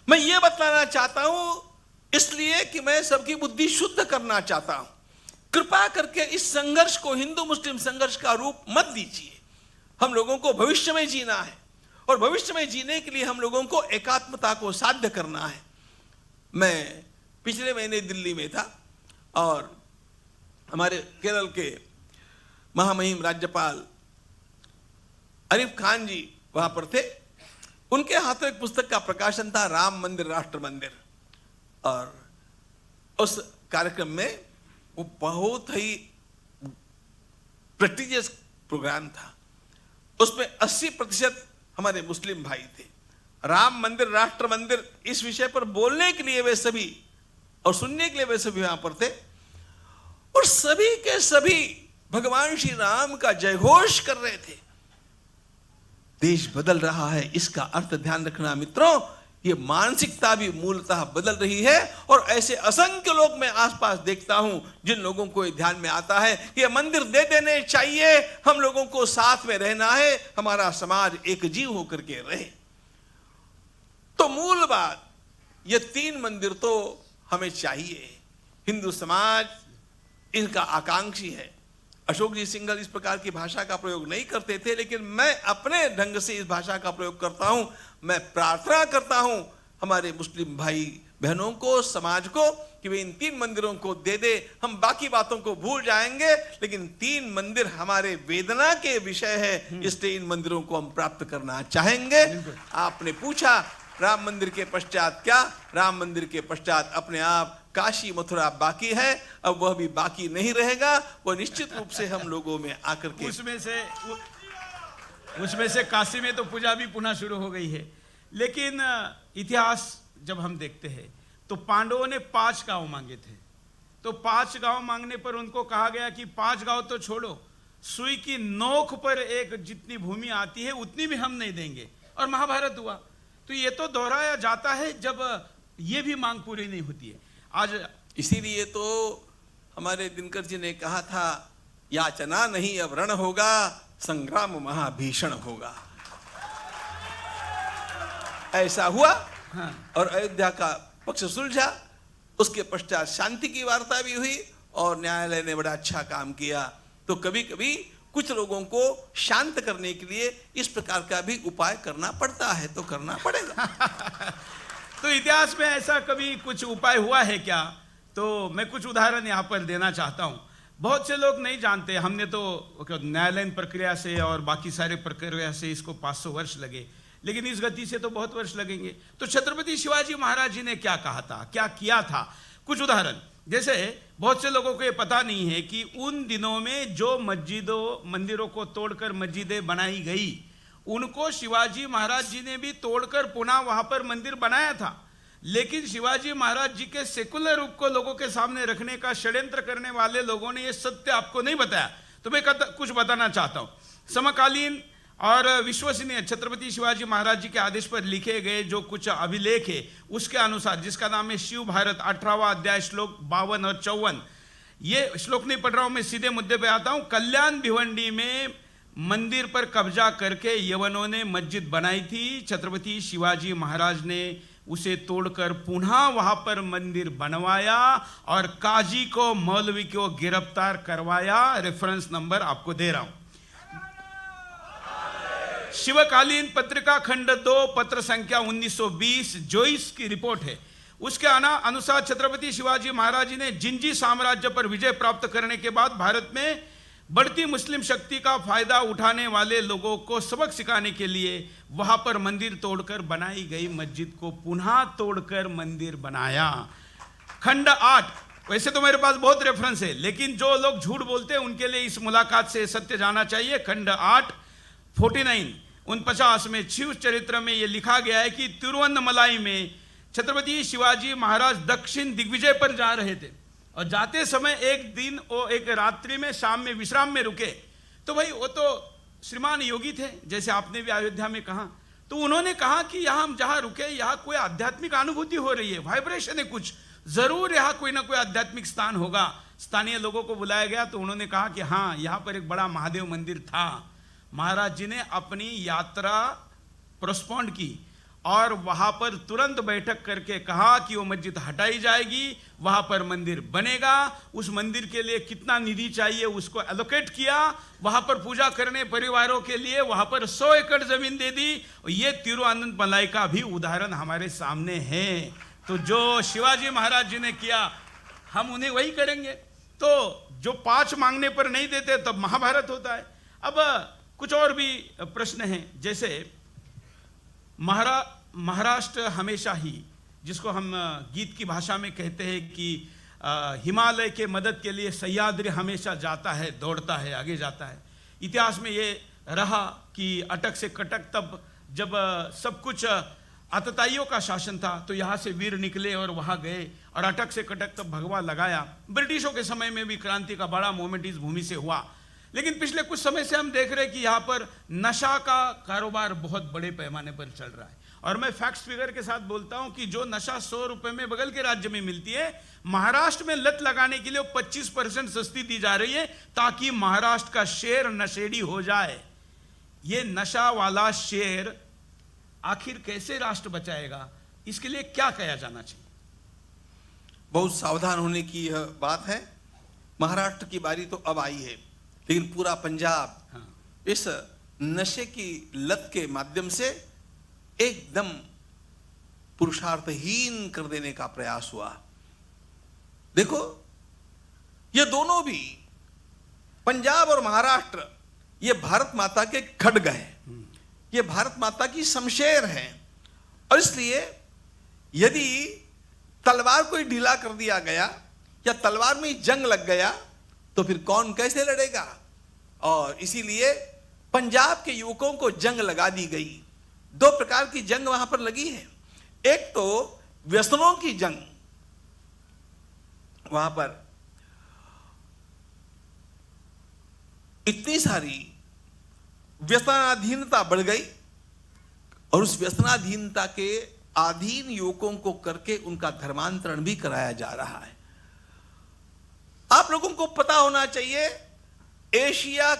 [SPEAKER 13] मैं ये बतलाना चाहता हूँ, इसलिए कि मैं सबकी बुद्धि शुद्ध करना चाहता हूँ। कृपा करके इस संघर्ष को, हिंदू मुस्लिम संघर्ष का रूप मत दीजिए। हम लोगों को भविष्य में जीना है और भविष्य में जीने के लिए हम लोगों को एकात्मता को साध्य करना है। मैं पिछले महीने दिल्ली में था और हमारे केरल के महामहिम राज्यपाल अरिफ खान जी वहाँ पर थे। उनके हाथों एक पुस्तक का प्रकाशन था, राम मंदिर, राष्ट्र मंदिर। और उस कार्यक्रम में वो बहुत ही प्रेस्टिजियस प्रोग्राम था। उसमें 80 प्रतिशत हमारे मुस्लिम भाई थे। राम मंदिर, राष्ट्र मंदिर, इस विषय पर बोलने के लिए वे सभी और सुनने के लिए वे सभी वहाँ पर थे। और सभी के सभी भगवान श्री राम का जयघोष कर रहे थे। देश बदल रहा है, इसका अर्थ ध्यान रखना मित्रों ये मानसिकता भी मूलतः बदल रही है और ऐसे असंख्य लोग मैं आसपास देखता हूँ, जिन लोगों को ध्यान में आता है ये मंदिर दे देने चाहिए, हम लोगों को साथ में रहना है, हमारा समाज एक जीव होकर के रहे। तो मूल बात, ये तीन मंदिर तो हमें चाहिए। हिंदू समाज इनका आकांक्षी है। अशोक जी सिंघल इस प्रकार की भाषा का प्रयोग नहीं करते थे, लेकिन मैं अपने ढंग से इस भाषा का प्रयोग करता हूँ। मैं प्रार्थना करता हूँ हमारे मुस्लिम भाई बहनों को समाज को कि वे इन तीन मंदिरों को दे दे। हम बाकी बातों को भूल जाएँगे लेकिन तीन मंदिर हमारे वेदना के विषय है इसलिए इन मंदिरों को हम प्राप्त करना चाहेंगे। आपने पूछा राम मंदिर के पश्चात क्या? राम मंदिर के पश्चात अपने आप काशी मथुरा बाकी है अब वह भी बाकी नहीं रहेगा। वह निश्चित रूप से हम लोगों में आकर के
[SPEAKER 7] उसमें से उसमें से काशी में तो पूजा भी पुनः शुरू हो गई है। लेकिन इतिहास जब हम देखते हैं तो पांडवों ने पाँच गाँव मांगे थे। तो पाँच गाँव मांगने पर उनको कहा गया कि पाँच गाँव तो छोड़ो, सुई की नोक पर एक जितनी भूमि आती है, उतनी भी हम नहीं देंगे। और महाभारत हुआ। तो ये तो दोहराया जाता है जब ये भी मांग पूरी नहीं होती है। आज
[SPEAKER 13] इसीलिए तो हमारे दिनकर जी ने कहा था, याचना नहीं अब रण होगा संग्राम महाभीषण होगा। ऐसा हुआ और अयोध्या का पक्ष सुलझा उसके पश्चात शांति की वार्ता भी हुई और न्यायालय ने बड़ा अच्छा काम किया। तो कभी कभी कुछ लोगों को शांत करने के लिए इस प्रकार का भी उपाय करना पड़ता है तो करना पड़ेगा।
[SPEAKER 7] तो इतिहास में ऐसा कभी कुछ उपाय हुआ है क्या? तो मैं कुछ उदाहरण यहाँ पर देना चाहता हूँ। बहुत से लोग नहीं जानते, हमने तो क्या, न्यायालयीन प्रक्रिया से और बाकी सारे प्रक्रिया से इसको 500 वर्ष लगे, लेकिन इस गति से तो बहुत वर्ष लगेंगे। तो छत्रपति शिवाजी महाराज जी ने क्या कहा था, क्या किया था? कुछ उदाहरण, जैसे बहुत से लोगों को ये पता नहीं है कि उन दिनों में जो मस्जिदों, मंदिरों को तोड़कर मस्जिदें बनाई गई, उनको शिवाजी महाराज जी ने भी तोड़कर पुनः वहाँ पर मंदिर बनाया था। लेकिन शिवाजी महाराज जी के सेकुलर रूप को लोगों के सामने रखने का षड्यंत्र करने वाले लोगों ने ये सत्य आपको नहीं बताया। तो मैं कुछ बताना चाहता हूँ। समकालीन और विश्वसनीय छत्रपति शिवाजी महाराज जी के आदेश पर लिखे गए जो कुछ अभिलेख है, उसके अनुसार, जिसका नाम है शिव भारत, अठारहवा अध्याय, श्लोक बावन और चौवन। ये श्लोक नहीं पढ़ रहा हूँ, मैं सीधे मुद्दे पे आता हूँ। कल्याण भिवंडी में मंदिर पर कब्जा करके यवनों ने मस्जिद बनाई थी। छत्रपति शिवाजी महाराज ने उसे तोड़कर पुनः वहाँ पर मंदिर बनवाया और काजी को, मौलवी को गिरफ़्तार करवाया। रेफरेंस नंबर आपको दे रहा हूँ। शिवकालीन पत्रिका खंड दो, पत्र संख्या 1920 जोइस की रिपोर्ट है। उसके अना- अनुसार छत्रपति शिवाजी महाराज ने जिंजी साम्राज्य पर विजय प्राप्त करने के बाद भारत में बढ़ती मुस्लिम शक्ति का फ़ायदा उठाने वाले लोगों को सबक सिखाने के लिए वहाँ पर मंदिर तोड़कर बनाई गई मस्जिद को पुनः तोड़कर मंदिर बनाया। खंड आठ, वैसे तो मेरे पास बहुत रेफरेंस है, लेकिन जो लोग झूठ बोलते हैं, उनके लिए इस मुलाकात से सत्य जाना चाहिए। खंड आठ, फोर्टी नाइन, उनपचास में शिव चरित्र में यह लिखा गया है कि तिरुवन्नमलाई में छत्रपति शिवाजी महाराज दक्षिण दिग्विजय पर जा रहे थे। और जाते समय एक दिन वो एक रात्रि में, शाम में, विश्राम में रुके। तो भाई, वो तो श्रीमान योगी थे, जैसे आपने भी अयोध्या में कहा। तो उन्होंने कहा कि यहाँ हम जहाँ रुके, यहाँ कोई आध्यात्मिक अनुभूति हो रही है वाइब्रेशन है कुछ, ज़रूर यहाँ कोई ना कोई आध्यात्मिक स्थान होगा। स्थानीय लोगों को बुलाया गया तो उन्होंने कहा कि हाँ यहाँ पर एक बड़ा महादेव मंदिर था। महाराज जी ने अपनी यात्रा प्रोस्पॉन्ड की। और वहाँ पर तुरंत बैठक करके कहा कि वो मस्जिद हटाई जाएगी, वहाँ पर मंदिर बनेगा। उस मंदिर के लिए कितना निधि चाहिए उसको एलोकेट किया। वहाँ पर पूजा करने परिवारों के लिए वहाँ पर 100 एकड़ ज़मीन दे दी। ये तिरुआनंद मलाई का भी उदाहरण हमारे सामने है। तो जो शिवाजी महाराज जी ने किया, हम उन्हें वही करेंगे। तो जो पाँच मांगने पर नहीं देते, तब महाभारत होता है। अब कुछ और भी प्रश्न हैं। जैसे महारा, महाराष्ट्र हमेशा ही, जिसको हम गीत की भाषा में कहते हैं कि हिमालय के मदद के लिए सह्याद्री हमेशा जाता है, दौड़ता है, आगे जाता है। इतिहास में ये रहा कि अटक से कटक तब जब सब कुछ आतताइयों का शासन था तो यहाँ से वीर निकले और वहाँ गए और अटक से कटक तब भगवा लगाया। ब्रिटिशों के समय में भी क्रांति का बड़ा मोमेंट इस भूमि से हुआ। लेकिन पिछले कुछ समय से हम देख रहे हैं कि यहाँ पर नशा का कारोबार बहुत बड़े पैमाने पर चल रहा है। और मैं फैक्ट्स फिगर के साथ बोलता हूँ कि जो नशा सौ रुपए में बगल के राज्य में मिलती है, महाराष्ट्र में लत लगाने के लिए पच्चीस परसेंट सस्ती दी जा रही है ताकि महाराष्ट्र का शेर नशेड़ी हो जाए। ये नशा वाला शेर आखिर कैसे राष्ट्र बचाएगा? इसके लिए क्या किया जाना चाहिए?
[SPEAKER 13] बहुत सावधान होने की यह बात है। महाराष्ट्र की बारी तो अब आई है। लेकिन पूरा पंजाब इस नशे की लत के माध्यम से एकदम पुरुषार्थहीन कर देने का प्रयास हुआ। देखो ये दोनों भी पंजाब और महाराष्ट्र ये भारत माता के खड्ग हैं। ये भारत माता की शमशेर हैं। और इसलिए यदि तलवार को ही ढीला कर दिया गया या तलवार में ही जंग लग गया तो फिर कौन कैसे लड़ेगा? और इसीलिए पंजाब के युवकों को जंग लगा दी गई। दो प्रकार की जंग वहाँ पर लगी है। एक तो व्यसनों की जंग। वहाँ पर इतनी सारी व्यसनाधीनता बढ़ गई और उस व्यसनाधीनता के अधीन युवकों को करके उनका धर्मांतरण भी कराया जा रहा है। आप लोगों को पता होना चाहिए एशिया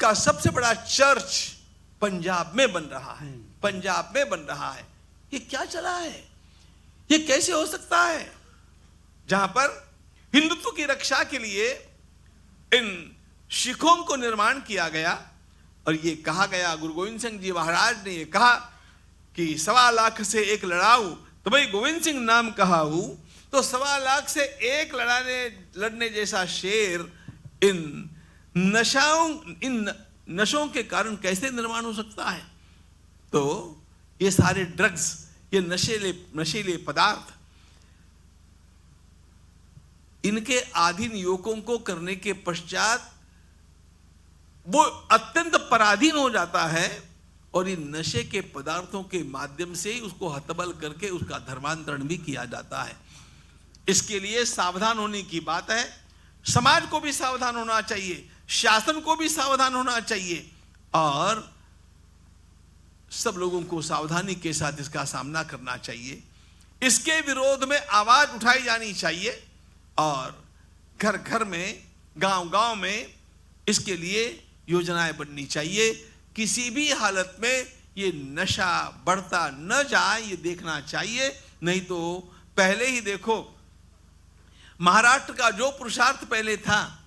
[SPEAKER 13] का सबसे बड़ा चर्च पंजाब में बन रहा है। पंजाब में बन रहा है। ये क्या चला है? ये कैसे हो सकता है? जहाँ पर हिंदुत्व की रक्षा के लिए इन शिखों को निर्माण किया गया और ये कहा गया गुरु गोविंद सिंह जी महाराज ने ये कहा कि सवा लाख से एक लड़ाऊ तो भाई गोविंद सिंह नाम कहा हूँ तो सवा लाख से एक लड़ाने, लड़ने जैसा शेर इन नशाओं, इन नशों के कारण कैसे निर्माण हो सकता है? तो ये सारे ड्रग्स ये नशेले, नशीले पदार्थ, इनके आधीन युवकों को करने के पश्चात वो अत्यंत पराधीन हो जाता है और इन नशे के पदार्थों के माध्यम से ही उसको हतबल करके उसका धर्मांतरण भी किया जाता है। इसके लिए सावधान होने की बात है। समाज को भी सावधान होना चाहिए, शासन को भी सावधान होना चाहिए, और सब लोगों को सावधानी के साथ इसका सामना करना चाहिए। इसके विरोध में आवाज़ उठाई जानी चाहिए, और घर घर में गाँव गाँव में इसके लिए योजनाएँ बननी चाहिए। किसी भी हालत में ये नशा बढ़ता न जाए, ये देखना चाहिए। नहीं तो पहले ही देखो महाराष्ट्र का जो पुरुषार्थ पहले था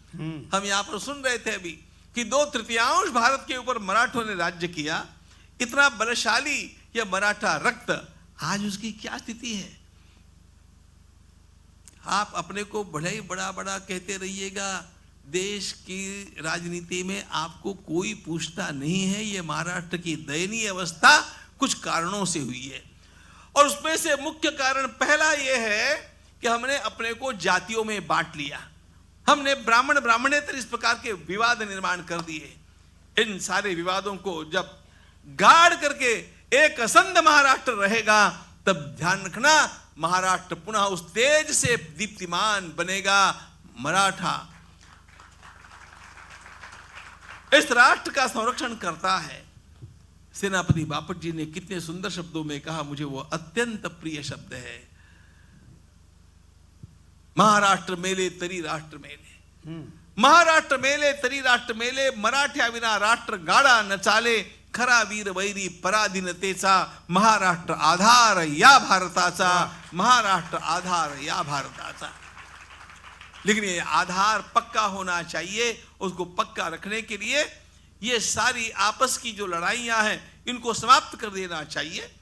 [SPEAKER 13] हम यहाँ पर सुन रहे थे अभी कि दो तृतीयांश भारत के ऊपर मराठों ने राज्य किया इतना बलशाली यह मराठा रक्त आज उसकी क्या स्थिति है? आप अपने को बड़ा ही बड़ा बड़ा कहते रहिएगा देश की राजनीति में आपको कोई पूछता नहीं है ये महाराष्ट्र की दयनीय अवस्था कुछ कारणों से हुई है। और उसमें से मुख्य कारण पहला यह है कि हमने अपने को जातियों में बांट लिया। हमने ब्राह्मण ब्राह्मणेतर इस प्रकार के विवाद निर्माण कर दिए। इन सारे विवादों को जब गाड़ करके एक असंध महाराष्ट्र रहेगा, तब ध्यान रखना, महाराष्ट्र पुनः उस तेज से दीप्तिमान बनेगा मराठा। इस राष्ट्र का संरक्षण करता है। सेनापति बापट जी ने कितने सुंदर शब्दों में कहा, मुझे वो अत्यंत प्रिय शब्द है। महाराष्ट्र मेले, तरी राष्ट्र मेले. महाराष्ट्र मेले, तरी राष्ट्र मेले. मराठ्या विना राष्ट्र गाडा न चाले. खरा वीर, वैरी पराधीनतेचा महाराष्ट्र आधार या भारताचा. महाराष्ट्र आधार या भारताचा. लेकिन ये आधार पक्का होना चाहिए, उसको पक्का रखने के लिए ये सारी आपस की जो लड़ाइयाँ हैं, इनको समाप्त कर देना चाहिए.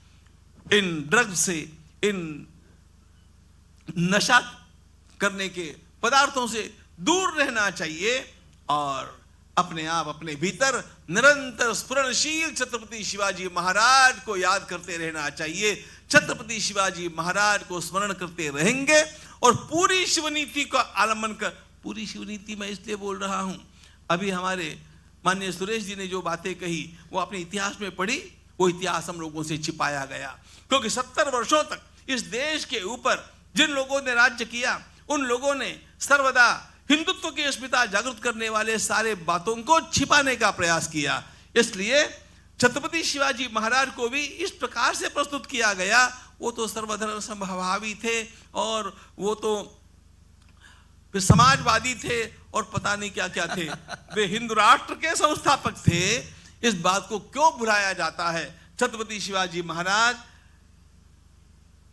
[SPEAKER 13] इन ड्रग से, इन नशा करने के पदार्थों से दूर रहना चाहिए और अपने आप अपने भीतर निरंतर स्फुरणशील छत्रपति शिवाजी महाराज को याद करते रहना चाहिए। छत्रपति शिवाजी महाराज को स्मरण करते रहेंगे और पूरी शिवनीति का आलंबन कर, पूरी शिवनीति मैं इसलिए बोल रहा हूँ, अभी हमारे माननीय सुरेश जी ने जो बातें कही, वो अपने इतिहास में पढ़ी, वो इतिहास हम लोगों से छिपाया गया। क्योंकि सत्तर वर्षों तक इस देश के ऊपर जिन लोगों ने राज्य किया उन लोगों ने सर्वदा हिंदुत्व की अस्मिता जागृत करने वाले सारे बातों को छिपाने का प्रयास किया। इसलिए छत्रपति शिवाजी महाराज को भी इस प्रकार से प्रस्तुत किया गया, वो तो सर्वधर्म संभावी थे और वो तो समाजवादी थे और पता नहीं क्या क्या थे। वे हिंदू राष्ट्र के संस्थापक थे। इस बात को क्यों भुलाया जाता है? Chhatrapati Shivaji Maharaj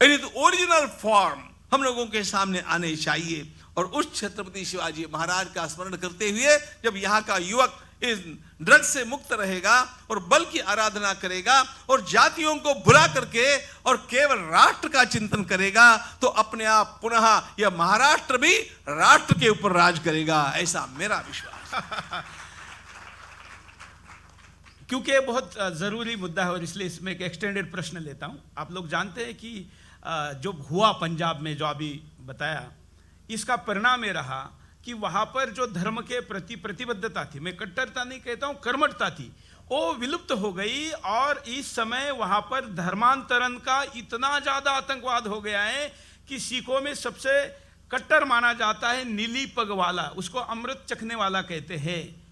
[SPEAKER 13] in his original form हम लोगों के सामने आने चाहिए। और उस छत्रपति शिवाजी महाराज का स्मरण करते हुए जब यहाँ का युवक इस ड्रग्स से मुक्त रहेगा और बल की आराधना करेगा और जातियों को भुला करके और केवल राष्ट्र का चिंतन करेगा तो अपने आप पुनः यह महाराष्ट्र भी राष्ट्र के ऊपर राज करेगा, ऐसा मेरा विश्वास।
[SPEAKER 7] क्योंकि बहुत ज़रूरी मुद्दा है और इसलिए इसमें एक एक्सटेंडेड प्रश्न लेता हूँ। आप लोग जानते हैं कि जो हुआ पंजाब में, जो अभी बताया, इसका परिणाम ये रहा कि वहाँ पर जो धर्म के प्रति प्रतिबद्धता थी, मैं कट्टरता नहीं कहता हूँ, कर्मठता थी, वो विलुप्त हो गई और इस समय वहाँ पर धर्मांतरण का इतना ज़्यादा आतंकवाद हो गया है कि सिखों में सबसे कट्टर माना जाता है नीली पग वाला, उसको अमृत चखने वाला कहते हैं।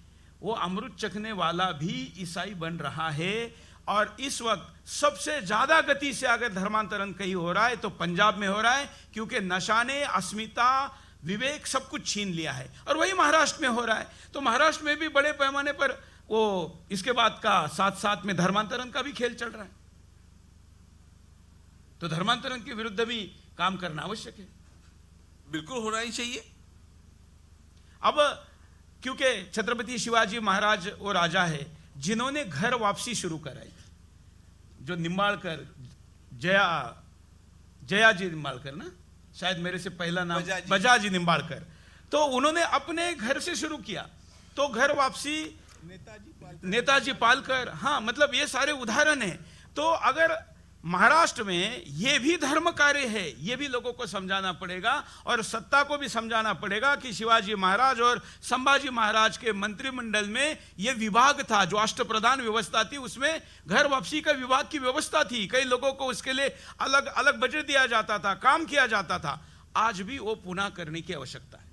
[SPEAKER 7] वो अमृत चखने वाला भी ईसाई बन रहा है। और इस वक्त सबसे ज़्यादा गति से अगर धर्मांतरण कहीं हो रहा है तो पंजाब में हो रहा है क्योंकि नशा ने अस्मिता विवेक सब कुछ छीन लिया है। और वही महाराष्ट्र में हो रहा है। तो महाराष्ट्र में भी बड़े पैमाने पर वो इसके बाद का साथ साथ में धर्मांतरण का भी खेल चल रहा है। तो धर्मांतरण के विरुद्ध भी काम करना आवश्यक है।
[SPEAKER 13] बिल्कुल होना ही चाहिए।
[SPEAKER 7] अब क्योंकि छत्रपति शिवाजी महाराज वो राजा है जिन्होंने घर वापसी शुरू कराई। जो निम्बाड़कर जया जया जी निम्बाड़कर ना? शायद मेरे से पहला नाम
[SPEAKER 13] बजाजी।
[SPEAKER 7] बजाजी निम्बाड़कर तो उन्होंने अपने घर से शुरू किया। तो घर वापसी नेताजी पालकर। हाँ मतलब ये सारे उदाहरण है। तो अगर महाराष्ट्र में ये भी धर्म कार्य है, ये भी लोगों को समझाना पड़ेगा और सत्ता को भी समझाना पड़ेगा कि शिवाजी महाराज और संभाजी महाराज के मंत्रिमंडल में ये विभाग था, जो अष्टप्रधान व्यवस्था थी, उसमें घर वापसी का विभाग की व्यवस्था थी। कई लोगों को उसके लिए अलग अलग बजट दिया जाता था, काम किया जाता था। आज भी वो पुनः करने की आवश्यकता है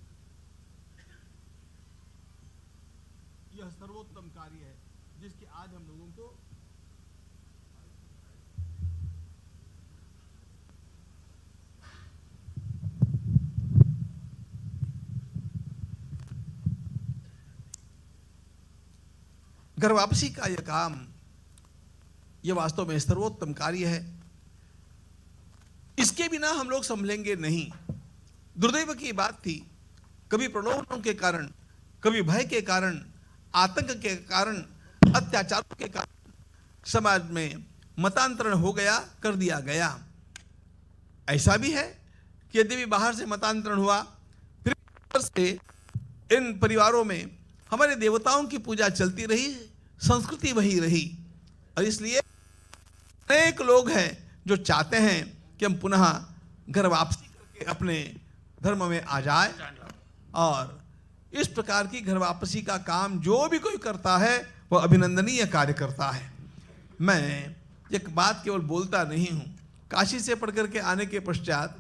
[SPEAKER 14] यह सर्वोत्तम कार्य है जिसकी आज हम लोगों को
[SPEAKER 13] घर वापसी का यह काम, यह वास्तव में सर्वोत्तम कार्य है। इसके बिना हम लोग संभलेंगे नहीं। दुर्दैव की बात थी, कभी प्रलोभनों के कारण, कभी भय के कारण, आतंक के कारण, अत्याचारों के कारण समाज में मतांतरण हो गया, कर दिया गया। ऐसा भी है कि यदि भी बाहर से मतांतरण हुआ, फिर से इन परिवारों में हमारे देवताओं की पूजा चलती रही, संस्कृति वही रही। और इसलिए अनेक लोग हैं जो चाहते हैं कि हम पुनः घर वापसी करके अपने धर्म में आ जाए और इस प्रकार की घर वापसी का काम जो भी कोई करता है, वह अभिनंदनीय कार्य करता है। मैं एक बात केवल बोलता नहीं हूँ। काशी से पढ़ करके आने के पश्चात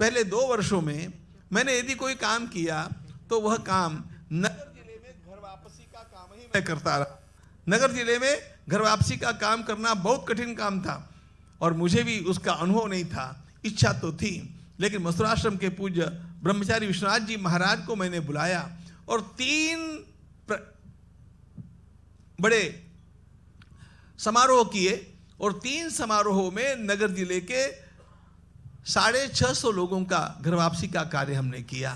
[SPEAKER 13] पहले दो वर्षों में मैंने यदि कोई काम किया तो वह काम नगर ज़िले में घर वापसी का काम ही मैं करता रहा नगर ज़िले में घर वापसी का काम करना बहुत कठिन काम था और मुझे भी उसका अनुभव नहीं था इच्छा तो थी, लेकिन मथुराश्रम के पूज्य ब्रह्मचारी विश्वनाथ जी महाराज को मैंने बुलाया और तीन. बड़े समारोह किए और तीन समारोहों में नगर ज़िले के साढ़े छह सौ लोगों का घर वापसी का कार्य हमने किया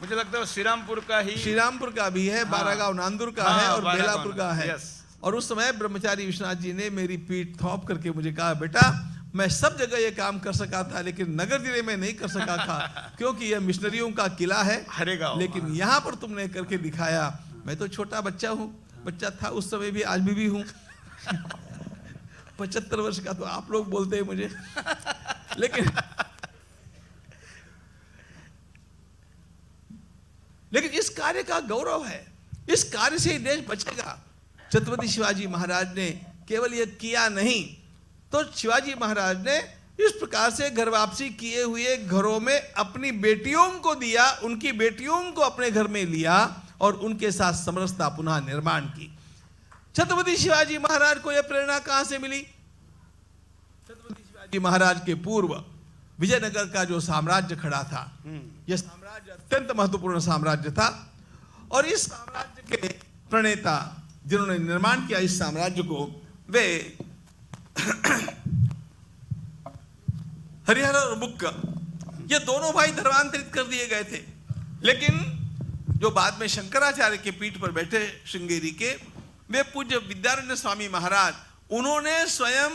[SPEAKER 7] मुझे लगता है श्रीरामपुर का ही
[SPEAKER 13] श्रीरामपुर का भी है
[SPEAKER 7] हाँ।
[SPEAKER 13] बारागांव नांदुर का
[SPEAKER 7] हाँ,
[SPEAKER 13] है और बेलापुर का है। और उस समय ब्रह्मचारी विश्वनाथ जी ने मेरी पीठ थोप करके मुझे कहा बेटा मैं सब जगह ये काम कर सका था लेकिन नगर ज़िले में नहीं कर सका था क्योंकि यह मिशनरियों का किला है।
[SPEAKER 7] हरे
[SPEAKER 13] लेकिन यहाँ पर तुमने करके दिखाया मैं तो छोटा बच्चा हूँ बच्चा था उस समय भी आज भी, भी हूँ। पचहत्तर वर्ष का तो आप लोग बोलते हैं मुझे। लेकिन लेकिन इस कार्य का गौरव है। इस कार्य से ही देश बचेगा। छत्रपति शिवाजी महाराज ने केवल यह किया नहीं तो शिवाजी महाराज ने इस प्रकार से घर वापसी किए हुए घरों में अपनी बेटियों को दिया, उनकी बेटियों को अपने घर में लिया और उनके साथ समरसता पुनः निर्माण की। छत्रपति शिवाजी महाराज को यह प्रेरणा कहाँ से मिली? छत्रपति शिवाजी महाराज के पूर्व विजयनगर का जो साम्राज्य खड़ा था यह साम्राज्य अत्यंत महत्वपूर्ण साम्राज्य था। और इस साम्राज्य के प्रणेता जिन्होंने निर्माण किया इस साम्राज्य को वे हरिहर और बुक्क ये दोनों भाई धर्मांतरित कर दिए गए थे। लेकिन जो बाद में शंकराचार्य के पीठ पर बैठे श्रृंगेरी के वे पूज्य विद्यारण्य स्वामी महाराज उन्होंने स्वयं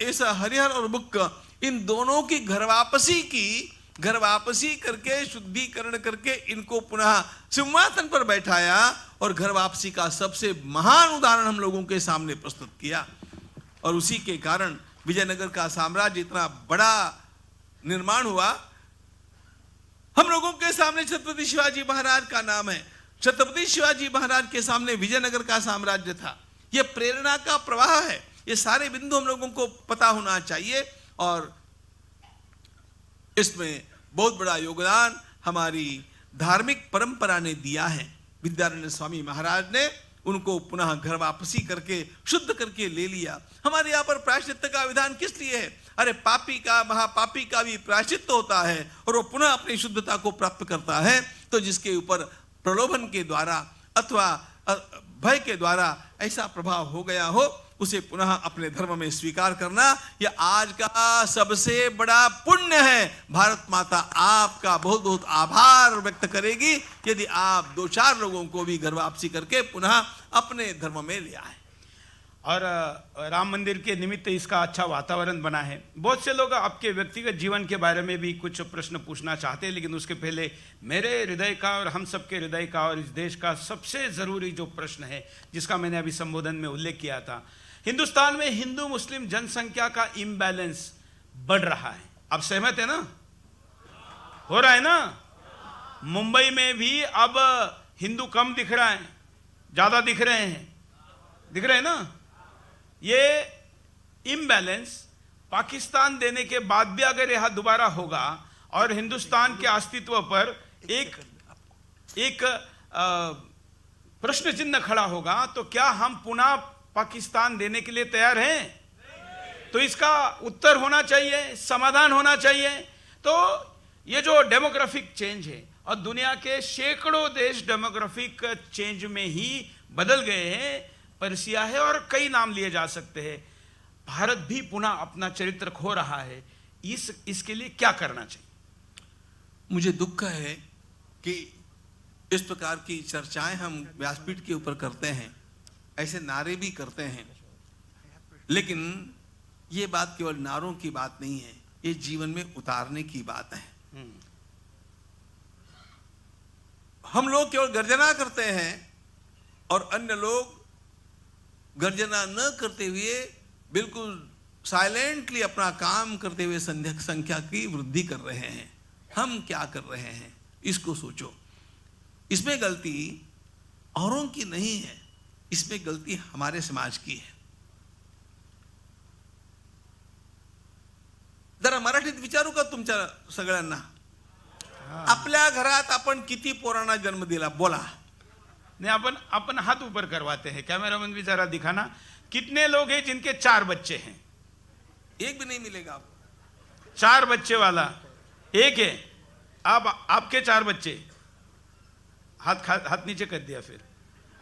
[SPEAKER 13] इस हरिहर और बुक्क इन दोनों की घर वापसी की, घर वापसी करके, शुद्धिकरण करके इनको पुनः सिंहासन पर बैठाया और घर वापसी का सबसे महान उदाहरण हम लोगों के सामने प्रस्तुत किया। और उसी के कारण विजयनगर का साम्राज्य इतना बड़ा निर्माण हुआ। हम लोगों के सामने छत्रपति शिवाजी महाराज का नाम है। छत्रपति शिवाजी महाराज के सामने विजयनगर का साम्राज्य था। यह प्रेरणा का प्रवाह है। ये सारे बिंदु हम लोगों को पता होना चाहिए। और इसमें बहुत बड़ा योगदान हमारी धार्मिक परंपरा ने दिया है। विद्यारण्य स्वामी महाराज ने उनको पुनः घर वापसी करके, शुद्ध करके ले लिया। हमारे यहाँ पर प्रायश्चित का विधान किस लिए है? अरे, पापी का, महापापी का भी प्रायश्चित होता है और वो पुनः अपनी शुद्धता को प्राप्त करता है। तो जिसके ऊपर प्रलोभन के द्वारा अथवा भय के द्वारा ऐसा प्रभाव हो गया हो उसे पुनः अपने धर्म में स्वीकार करना यह आज का सबसे बड़ा पुण्य है। भारत माता आपका बहुत बहुत आभार व्यक्त करेगी यदि आप दो चार लोगों को भी घर वापसी करके पुनः अपने धर्म में ले आए।
[SPEAKER 7] और राम मंदिर के निमित्त इसका अच्छा वातावरण बना है। बहुत से लोग आपके व्यक्तिगत जीवन के बारे में भी कुछ प्रश्न पूछना चाहते हैं, लेकिन उसके पहले मेरे हृदय का और हम सबके हृदय का और इस देश का सबसे ज़रूरी जो प्रश्न है, जिसका मैंने अभी संबोधन में उल्लेख किया था हिंदुस्तान में हिंदू मुस्लिम जनसंख्या का इम्बैलेंस बढ़ रहा है। आप सहमत है ना? हो रहा है ना? मुंबई में भी अब हिंदू कम दिख रहा है, ज़्यादा दिख रहे हैं। दिख रहे हैं ना? ये इम्बैलेंस पाकिस्तान देने के बाद भी अगर यह दोबारा होगा और हिंदुस्तान के अस्तित्व पर एक एक प्रश्न चिन्ह खड़ा होगा तो क्या हम पुनः पाकिस्तान देने के लिए तैयार हैं? तो इसका उत्तर होना चाहिए, समाधान होना चाहिए। तो ये जो डेमोग्राफिक चेंज है, और दुनिया के सैकड़ों देश डेमोग्राफिक चेंज में ही बदल गए हैं परसिया है और कई नाम लिए जा सकते हैं। भारत भी पुनः अपना चरित्र खो रहा है। इस, इसके लिए क्या करना चाहिए?
[SPEAKER 13] मुझे दुख है कि इस प्रकार की चर्चाएँ हम व्यासपीठ के ऊपर करते हैं। ऐसे नारे भी करते हैं। लेकिन ये बात केवल नारों की बात नहीं है ये जीवन में उतारने की बात है। हम लोग केवल गर्जना करते हैं और अन्य लोग गर्जना न करते हुए बिल्कुल साइलेंटली अपना काम करते हुए संख्या की वृद्धि कर रहे हैं। हम क्या कर रहे हैं इसको सोचो। इसमें गलती औरों की नहीं है। इसमें गलती हमारे समाज की है। जरा मराठीत विचारू का तुमच्या सगळ्यांना? आपल्या घरात आपण किती पोरांना जन्म दिला? बोला.
[SPEAKER 7] नहीं अपन अपन हाथ ऊपर करवाते हैं. कैमरामैन भी जरा दिखाना. कितने लोग हैं जिनके चार बच्चे हैं?
[SPEAKER 13] एक भी नहीं मिलेगा आपको।
[SPEAKER 7] चार बच्चे वाला। एक है। आप आपके चार बच्चे। हाथ हाथ नीचे कर दिया फिर।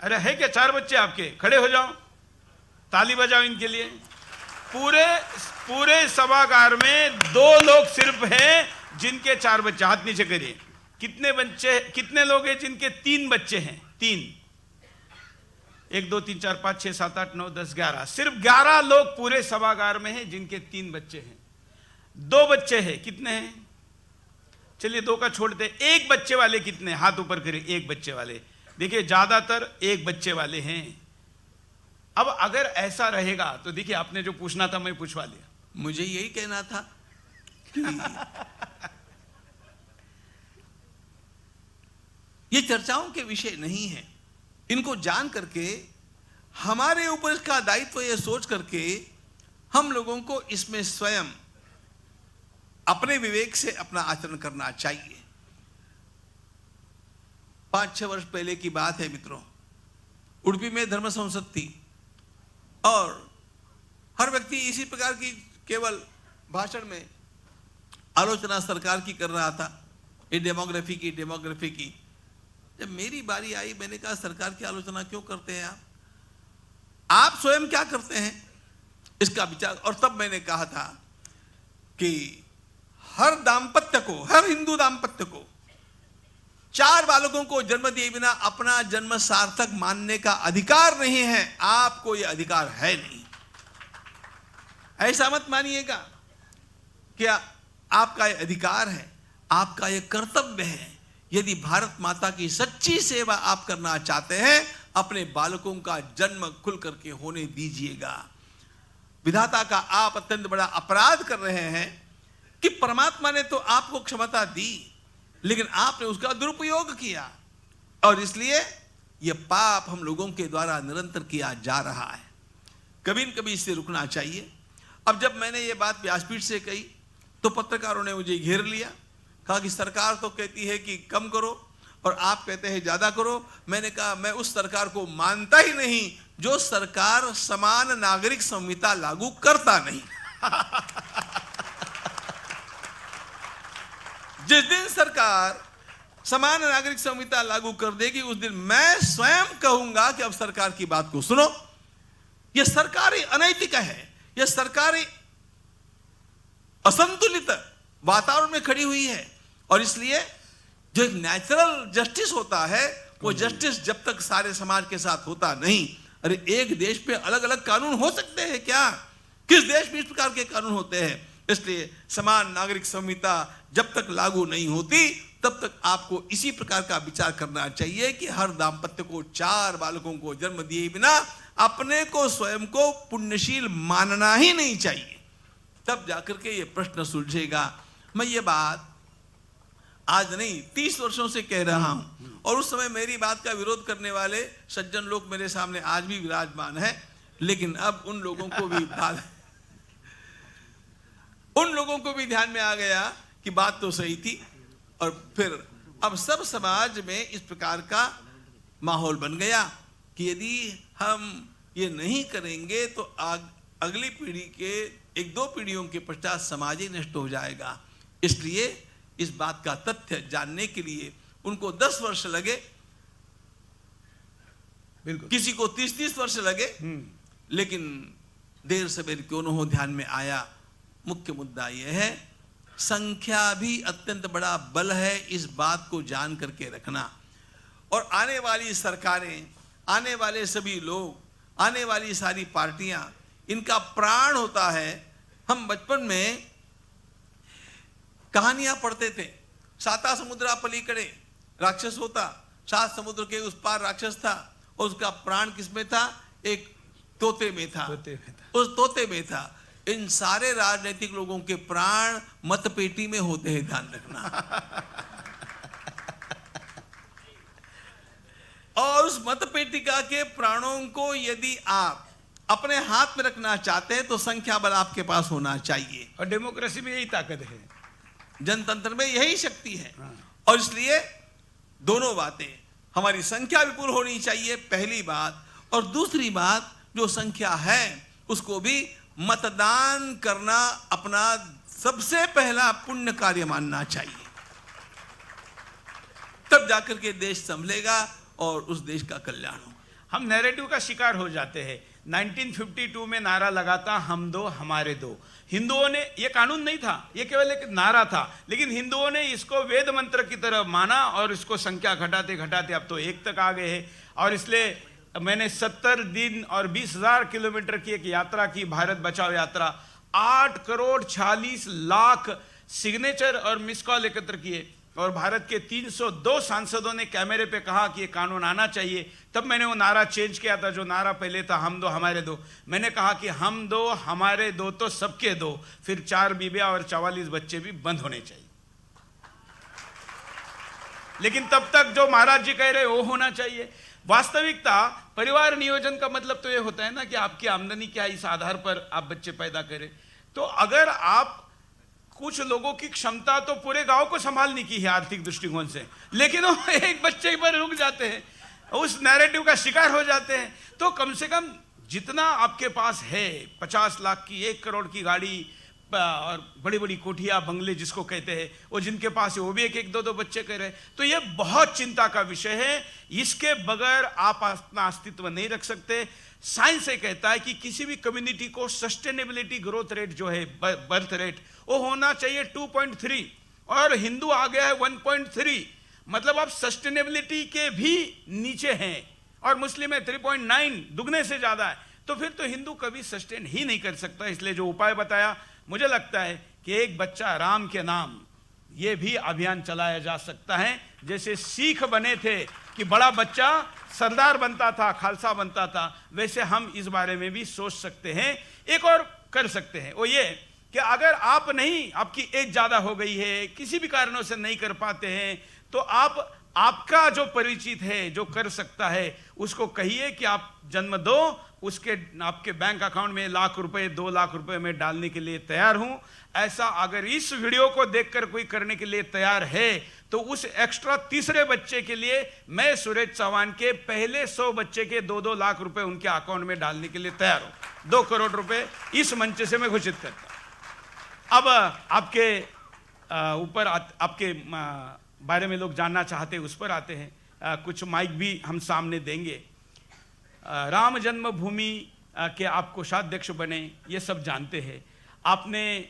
[SPEAKER 7] अरे है क्या चार बच्चे आपके? खड़े हो जाओ। ताली बजाओ इनके लिए। पूरे पूरे सभागार में दो लोग सिर्फ़ हैं जिनके चार बच्चे, हाथ नीचे करिए। कितने बच्चे, कितने लोग हैं जिनके तीन बच्चे हैं? तीन। एक, दो, तीन, चार, पाँच छः सात, आठ, नौ, दस, ग्यारह। सिर्फ़ ग्यारह लोग पूरे सभागार में हैं जिनके तीन बच्चे हैं। दो बच्चे हैं। कितने हैं? चलिए दो का छोड़ते। एक बच्चे वाले कितने हाथ ऊपर करिए। एक बच्चे वाले। देखिए, ज़्यादातर एक बच्चे वाले हैं। अब अगर ऐसा रहेगा तो देखिए, आपने जो पूछना था, मैं पूछवा लिया।
[SPEAKER 13] मुझे यही कहना था कि ये चर्चाओं के विषय नहीं है। इनको जान करके, हमारे ऊपर इसका दायित्व यह सोच करके, हम लोगों को इसमें स्वयं अपने विवेक से अपना आचरण करना चाहिए। पाँच छह वर्ष पहले की बात है मित्रों। उड़पी में धर्म संसद थी और हर व्यक्ति इसी प्रकार की केवल भाषण में आलोचना सरकार की कर रहा था, ये डेमोग्राफी की डेमोग्राफी की। जब मेरी बारी आई, मैंने कहा, सरकार की आलोचना क्यों करते हैं आप? आप स्वयं क्या करते हैं? इसका विचार, और तब मैंने कहा था कि हर दाम्पत्य को, हर हिंदू दाम्पत्य को चार बालकों को जन्म दिए बिना अपना जन्म सार्थक मानने का अधिकार नहीं है। आपको यह अधिकार है नहीं। ऐसा मत मानिएगा क्या आपका यह अधिकार है, आपका यह कर्तव्य है। यदि भारत माता की सच्ची सेवा आप करना चाहते हैं, अपने बालकों का जन्म खुल करके होने दीजिएगा। विधाता का आप अत्यंत बड़ा अपराध कर रहे हैं कि परमात्मा ने तो आपको क्षमता दी। लेकिन आपने उसका दुरुपयोग किया। और इसलिए यह पाप हम लोगों के द्वारा निरंतर किया जा रहा है। कभी न कभी इससे रुकना चाहिए। अब जब मैंने ये बात व्यासपीठ से कही तो पत्रकारों ने मुझे घेर लिया। कहा कि सरकार तो कहती है कि कम करो और आप कहते हैं ज़्यादा करो। मैंने कहा, मैं उस सरकार को मानता ही नहीं जो सरकार समान नागरिक संहिता लागू करता नहीं। जिस दिन सरकार समान नागरिक संहिता लागू कर देगी उस दिन मैं स्वयं कहूँगा कि अब सरकार की बात को सुनो। यह सरकारी अनैतिक है यह सरकारी असंतुलित वातावरण में खड़ी हुई है और इसलिए जो एक नेचुरल जस्टिस होता है वो जस्टिस जब तक सारे समाज के साथ होता नहीं। अरे एक देश पे अलग अलग कानून हो सकते हैं क्या? किस देश में इस प्रकार के कानून होते हैं? इसलिए समान नागरिक संहिता जब तक लागू नहीं होती, तब तक आपको इसी प्रकार का विचार करना चाहिए कि हर दाम्पत्य को चार बालकों को जन्म दिए बिना अपने को स्वयं को पुण्यशील मानना ही नहीं चाहिए। तब जाकर के ये प्रश्न सुलझेगा। मैं ये बात आज नहीं, तीस वर्षों से कह रहा हूँ और उस समय मेरी बात का विरोध करने वाले सज्जन लोग मेरे सामने आज भी विराजमान है, लेकिन अब उन लोगों को भी बात उन लोगों को भी ध्यान में आ गया कि बात तो सही थी और फिर अब सब समाज में इस प्रकार का माहौल बन गया कि यदि हम ये नहीं करेंगे तो आग, अगली पीढ़ी के एक दो पीढ़ियों के पश्चात समाज ही नष्ट हो जाएगा। इसलिए इस बात का तथ्य जानने के लिए उनको दस वर्ष लगे।
[SPEAKER 7] बिल्कुल।
[SPEAKER 13] किसी को तीस तीस वर्ष लगे लेकिन देर सवेर क्यों न हो ध्यान में आया। मुख्य मुद्दा यह है। संख्या भी अत्यंत बड़ा बल है इस बात को जान करके रखना। और आने वाली सरकारें आने वाले सभी लोग आने वाली सारी पार्टियाँ इनका प्राण होता है। हम बचपन में कहानियाँ पढ़ते थे। साता समुद्रा पलीकड़े राक्षस होता। सात समुद्र के उस पार राक्षस था और उसका प्राण किसमें था? एक तोते में था।
[SPEAKER 7] तोते में था।
[SPEAKER 13] उस तोते में था। इन सारे राजनीतिक लोगों के प्राण मतपेटी में होते हैं ध्यान रखना। और उस मतपेटिका के प्राणों को यदि आप अपने हाथ में रखना चाहते हैं तो संख्या बल आपके पास होना चाहिए।
[SPEAKER 7] और डेमोक्रेसी में यही ताकत है।
[SPEAKER 13] जनतंत्र में यही शक्ति है। और इसलिए दोनों बातें हमारी संख्या भी विपुल होनी चाहिए पहली बात। और दूसरी बात जो संख्या है उसको भी मतदान करना अपना सबसे पहला पुण्य कार्य मानना चाहिए। तब जाकर के देश संभलेगा और उस देश का कल्याण हो
[SPEAKER 7] हम नैरेटिव का शिकार हो जाते हैं। 1952 में नारा लगाता हम दो, हमारे दो। हिंदुओं ने, ये कानून नहीं था, ये केवल एक नारा था। लेकिन हिंदुओं ने इसको वेद मंत्र की तरह माना और इसको संख्या घटाते घटाते अब तो एक तक आ गए हैं। और इसलिए मैंने सत्तर दिन और बीस हज़ार किलोमीटर की एक यात्रा की, भारत बचाओ यात्रा। आठ करोड़ छियालीस लाख सिग्नेचर और मिस कॉल एकत्र किए। और भारत के 302 सांसदों ने कैमरे पे कहा कि ये कानून आना चाहिए। तब मैंने वो नारा चेंज किया था, जो नारा पहले था, हम दो, हमारे दो। मैंने कहा कि हम दो, हमारे दो तो सबके दो। फिर चार बीबिया और चवालीस बच्चे भी बंद होने चाहिए। लेकिन तब तक जो महाराज जी कह रहे वो होना चाहिए। वास्तविकता, परिवार नियोजन का मतलब तो ये होता है ना कि आपकी आमदनी क्या इस आधार पर आप बच्चे पैदा करें। तो अगर आप कुछ लोगों की क्षमता तो पूरे गाँव को संभालने की है आर्थिक दृष्टिकोण से, लेकिन वो एक बच्चे पर रुक जाते हैं, उस नैरेटिव का शिकार हो जाते हैं। तो कम से कम जितना आपके पास है, पचास लाख की, एक करोड़ की गाड़ी और बड़ी बड़ी कोठिया, बंगले जिसको कहते हैं वो जिनके पास है वो भी एक एक, दो दो बच्चे कर रहे तो ये बहुत चिंता का विषय है। इसके बगैर आप अपना अस्तित्व नहीं रख सकते। साइंस ये कहता है कि किसी भी कम्युनिटी को सस्टेनेबिलिटी ग्रोथ रेट जो है बर्थ रेट वो होना चाहिए 2.3 और हिंदू आ गया है 1.3 मतलब आप सस्टेनेबिलिटी के भी नीचे हैं। और मुस्लिम है 3.9 दुगने से ज़्यादा है। तो फिर तो हिंदू कभी सस्टेन ही नहीं कर सकता। इसलिए जो उपाय बताया मुझे लगता है कि एक बच्चा राम के नाम, ये भी अभियान चलाया जा सकता है। जैसे सीख बने थे कि बड़ा बच्चा सरदार बनता था, खालसा बनता था, वैसे हम इस बारे में भी सोच सकते हैं, एक और कर सकते हैं। वो ये कि अगर आप नहीं, आपकी एज ज़्यादा हो गई है, किसी भी कारणों से नहीं कर पाते हैं तो आप आपका जो परिचित है, जो कर सकता है, उसको कहिए कि आप जन्म दो, उसके, आपके बैंक अकाउंट में लाख रुपए, दो लाख रुपए में डालने के लिए तैयार हूँ। ऐसा अगर इस वीडियो को देखकर कोई करने के लिए तैयार है तो उस एक्स्ट्रा तीसरे बच्चे के लिए मैं सुरेश चौहान के पहले सौ बच्चे के दो दो लाख रुपए उनके अकाउंट में डालने के लिए तैयार हूँ। दो करोड़ रुपए इस मंच से मैं घोषित करता अब आपके ऊपर आपके बारे में लोग जानना चाहते हैं उस पर आते हैं। अ, कुछ माइक भी हम सामने देंगे। अ, राम जन्मभूमि के आप कोषाध्यक्ष बने ये सब जानते हैं। आपने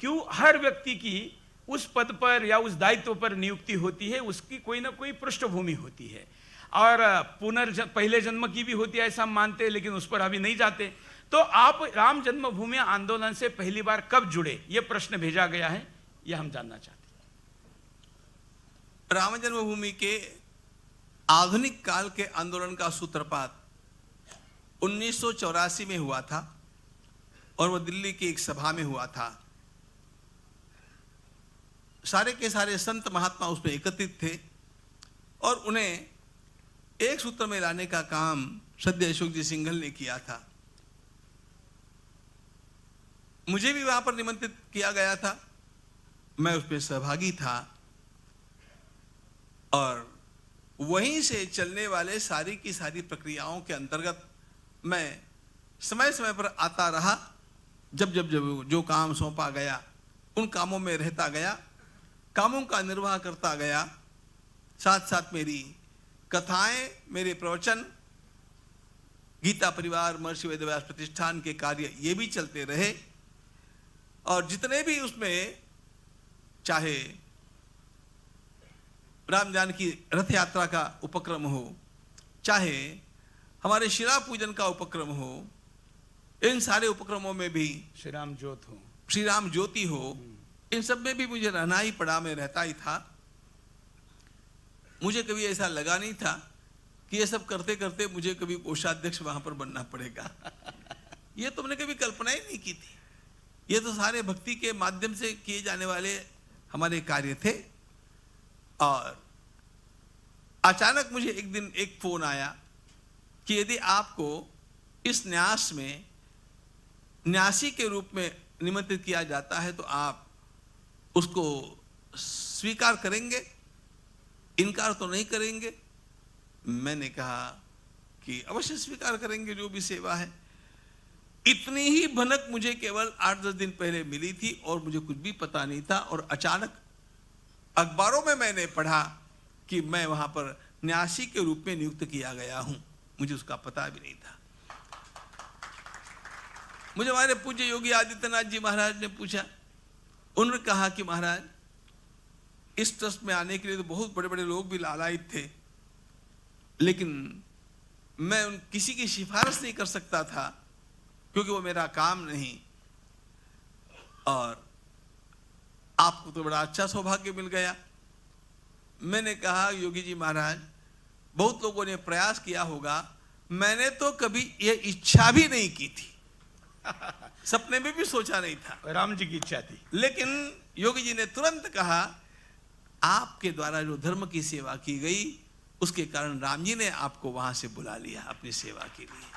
[SPEAKER 7] क्यों हर व्यक्ति की उस पद पर या उस दायित्व पर नियुक्ति होती है उसकी कोई ना कोई पृष्ठभूमि होती है। और पुनर्ज पहले जन्म की भी होती है ऐसा हम मानते हैं लेकिन उस पर अभी नहीं जाते। तो आप राम जन्मभूमि आंदोलन से पहली बार कब जुड़े ये प्रश्न भेजा गया है ये हम जानना चाहते
[SPEAKER 13] राम जन्मभूमि के आधुनिक काल के आंदोलन का सूत्रपात 1984 में हुआ था और वो दिल्ली की एक सभा में हुआ था। सारे के सारे संत महात्मा उसमें एकत्रित थे और उन्हें एक सूत्र में लाने का काम सद्य अशोक जी सिंघल ने किया था। मुझे भी वहाँ पर निमंत्रित किया गया था। मैं उसमें सहभागी था। और वहीं से चलने वाले सारी की सारी प्रक्रियाओं के अंतर्गत मैं समय समय पर आता रहा। जब जब जब जो काम सौंपा गया, उन कामों में रहता गया, कामों का निर्वाह करता गया। साथ साथ मेरी कथाएँ, मेरे प्रवचन, गीता परिवार, महर्षि वेदव्यास प्रतिष्ठान के कार्य, ये भी चलते रहे। और जितने भी उसमें, चाहे राम जानकी रथ यात्रा का उपक्रम हो चाहे हमारे शिला पूजन का उपक्रम हो इन सारे उपक्रमों में भी
[SPEAKER 7] श्री राम ज्योत हो।
[SPEAKER 13] श्री राम ज्योति हो इन सब में भी मुझे रहना ही पड़ा मैं रहता ही था। मुझे कभी ऐसा लगा नहीं था कि ये सब करते करते मुझे कभी कोषाध्यक्ष वहाँ पर बनना पड़ेगा। ये तो मैंने कभी कल्पना ही नहीं की थी। ये तो सारे भक्ति के माध्यम से किए जाने वाले हमारे कार्य थे। और अचानक मुझे एक दिन एक फ़ोन आया कि यदि आपको इस न्यास में, न्यासी के रूप में निमंत्रित किया जाता है तो आप उसको स्वीकार करेंगे? इनकार तो नहीं करेंगे? मैंने कहा कि अवश्य स्वीकार करेंगे, जो भी सेवा है। इतनी ही भनक मुझे केवल आठ दस दिन पहले मिली थी और मुझे कुछ भी पता नहीं था और अचानक अखबारों में मैंने पढ़ा कि मैं वहाँ पर न्यासी के रूप में नियुक्त किया गया हूँ। मुझे उसका पता भी नहीं था। मुझे हमारे पूज्य योगी आदित्यनाथ जी महाराज ने पूछा, उन्होंने कहा कि महाराज, इस ट्रस्ट में आने के लिए तो बहुत बड़े बड़े लोग भी लालायित थे, लेकिन मैं उन किसी की सिफारिश नहीं कर सकता था, क्योंकि वो मेरा काम नहीं। और आपको तो बड़ा अच्छा सौभाग्य मिल गया। मैंने कहा योगी जी महाराज बहुत लोगों ने प्रयास किया होगा मैंने तो कभी ये इच्छा भी नहीं की थी। सपने में भी सोचा नहीं था।
[SPEAKER 7] राम जी की इच्छा थी।
[SPEAKER 13] लेकिन योगी जी ने तुरंत कहा आपके द्वारा जो धर्म की सेवा की गई उसके कारण राम जी ने आपको वहाँ से बुला लिया अपनी सेवा के लिए।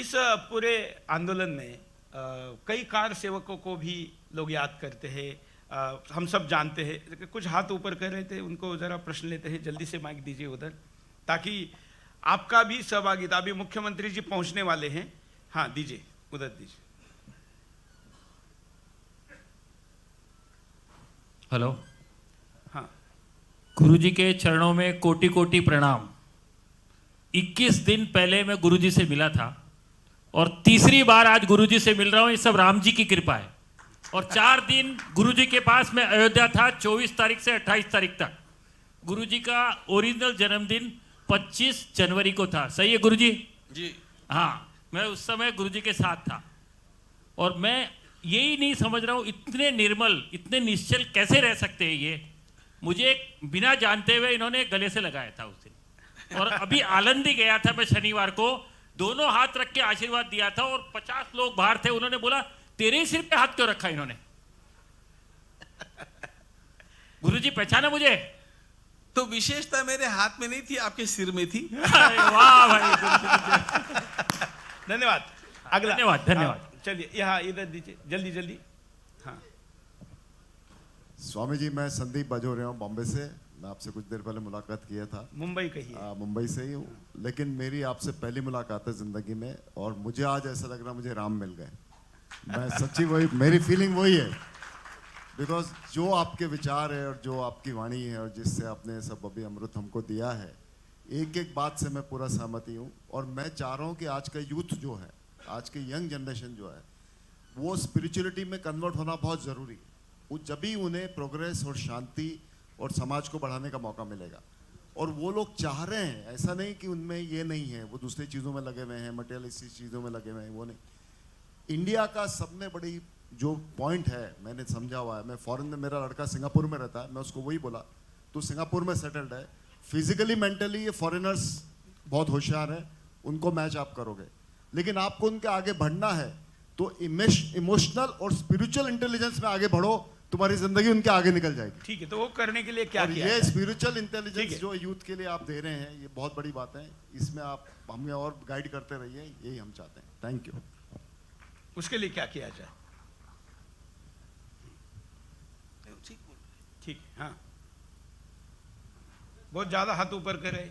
[SPEAKER 7] इस पूरे आंदोलन में कई कार सेवकों को भी लोग याद करते हैं। हम सब जानते हैं। कुछ हाथ ऊपर कर रहे थे उनको जरा प्रश्न लेते हैं। जल्दी से माइक दीजिए उधर ताकि आपका भी सहभागिता अभी मुख्यमंत्री जी पहुँचने वाले हैं। हाँ दीजिए उधर दीजिए।
[SPEAKER 15] हेलो।
[SPEAKER 7] हाँ।
[SPEAKER 15] गुरुजी के चरणों में कोटि कोटि प्रणाम। 21 दिन पहले मैं गुरुजी से मिला था। और तीसरी बार आज गुरुजी से मिल रहा हूँ ये सब राम जी की कृपा है। और चार दिन गुरुजी के पास मैं अयोध्या था 24 तारीख से 28 तारीख तक। गुरुजी का ओरिजिनल जन्मदिन 25 जनवरी को था। सही है गुरुजी?
[SPEAKER 13] जी।
[SPEAKER 15] हाँ मैं उस समय गुरुजी के साथ था। और मैं यही नहीं समझ रहा हूँ इतने निर्मल इतने निश्चल कैसे रह सकते हैं ये? मुझे बिना जानते हुए इन्होंने गले से लगाया था उस दिन। और अभी आलंदी गया था मैं शनिवार को दोनों हाथ रख के आशीर्वाद दिया था और पचास लोग बाहर थे। उन्होंने बोला तेरे सिर पे हाथ क्यों रखा इन्होंने? गुरु जी पहचाना मुझे?
[SPEAKER 13] तो विशेषता मेरे हाथ में नहीं थी आपके सिर में थी।
[SPEAKER 15] वाह भाई
[SPEAKER 7] धन्यवाद। अगला।
[SPEAKER 15] धन्यवाद, धन्यवाद।
[SPEAKER 7] चलिए यहाँ इधर दीजिए जल्दी जल्दी। हाँ।
[SPEAKER 16] स्वामी जी मैं संदीप बजोरिया हूँ बॉम्बे से। मैं आपसे कुछ देर पहले मुलाकात किया था।
[SPEAKER 7] मुंबई कही
[SPEAKER 16] आ, मुंबई से ही हूँ लेकिन मेरी आपसे पहली मुलाकात है ज़िंदगी में और मुझे आज ऐसा लग रहा मुझे राम मिल गए। मैं सच्ची वही मेरी फीलिंग वही है। बिकॉज़ जो आपके विचार है और जो आपकी वाणी है और जिससे आपने सब अभी अमृत हमको दिया है एक एक बात से मैं पूरा सहमति हूँ और मैं चाह रहा हूँ कि आज का यूथ जो है आज के यंग जनरेशन जो है वो स्पिरिचुअलिटी में कन्वर्ट होना बहुत ज़रूरी है। वो जब भी उन्हें प्रोग्रेस और शांति और समाज को बढ़ाने का मौका मिलेगा। और वो लोग चाह रहे हैं, ऐसा नहीं कि उनमें ये नहीं है, वो दूसरी चीज़ों में लगे हुए हैं मटेरियलिस्टिक चीज़ों में लगे हुए हैं, वो नहीं। इंडिया का सबने बड़ी, जो पॉइंट है, मैंने समझा हुआ है, मैं फॉरेन में, मेरा लड़का सिंगापुर में रहता है, मैं उसको वही बोला तो सिंगापुर में सेटल्ड है फिजिकली मेंटली ये फॉरेनर्स बहुत होशियार हैं, उनको मैच आप करोगे। लेकिन आपको उनके आगे बढ़ना है तो इमोशनल और स्पिरिचुअल इंटेलिजेंस में आगे बढ़ो तुम्हारी ज़िंदगी उनके आगे निकल जाएगी।
[SPEAKER 7] ठीक है तो वो करने के लिए क्या
[SPEAKER 16] और
[SPEAKER 7] किया
[SPEAKER 16] ये स्पिरिचुअल इंटेलिजेंस जो यूथ के लिए आप दे रहे हैं ये बहुत बड़ी बात है। इसमें आप हमें और गाइड करते रहिए यही हम चाहते हैं। थैंक यू
[SPEAKER 7] उसके लिए क्या किया जाए? ठीक हाँ। बहुत ज़्यादा हाथ ऊपर करे।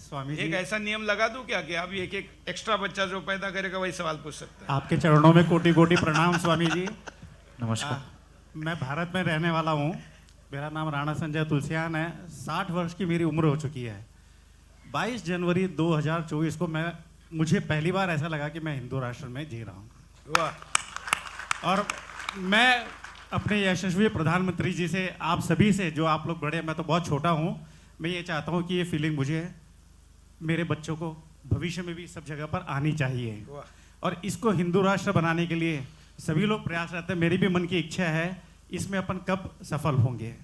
[SPEAKER 17] स्वामी
[SPEAKER 7] एक
[SPEAKER 17] जी।
[SPEAKER 7] ऐसा नियम लगा दूँ क्या कि अभी एक एक एक्स्ट्रा बच्चा जो पैदा करेगा वही सवाल पूछ सकता है?
[SPEAKER 17] आपके चरणों में कोटि कोटि प्रणाम स्वामी जी।
[SPEAKER 7] नमस्कार।
[SPEAKER 17] मैं भारत में रहने वाला हूँ। मेरा नाम राणा संजय तुलसियान है। साठ वर्ष की मेरी उम्र हो चुकी है। 22 जनवरी 2024 को मैं मुझे पहली बार ऐसा लगा कि मैं हिंदू राष्ट्र में जी रहा हूँ। और मैं अपने यशस्वी प्रधानमंत्री जी से आप सभी से जो आप लोग बड़े मैं तो बहुत छोटा हूँ। मैं ये चाहता हूँ कि ये फीलिंग मुझे मेरे बच्चों को भविष्य में भी सब जगह पर आनी चाहिए। और इसको हिंदू राष्ट्र बनाने के लिए सभी लोग प्रयास रहते हैं। मेरी भी मन की इच्छा है, इसमें अपन कब सफल होंगे?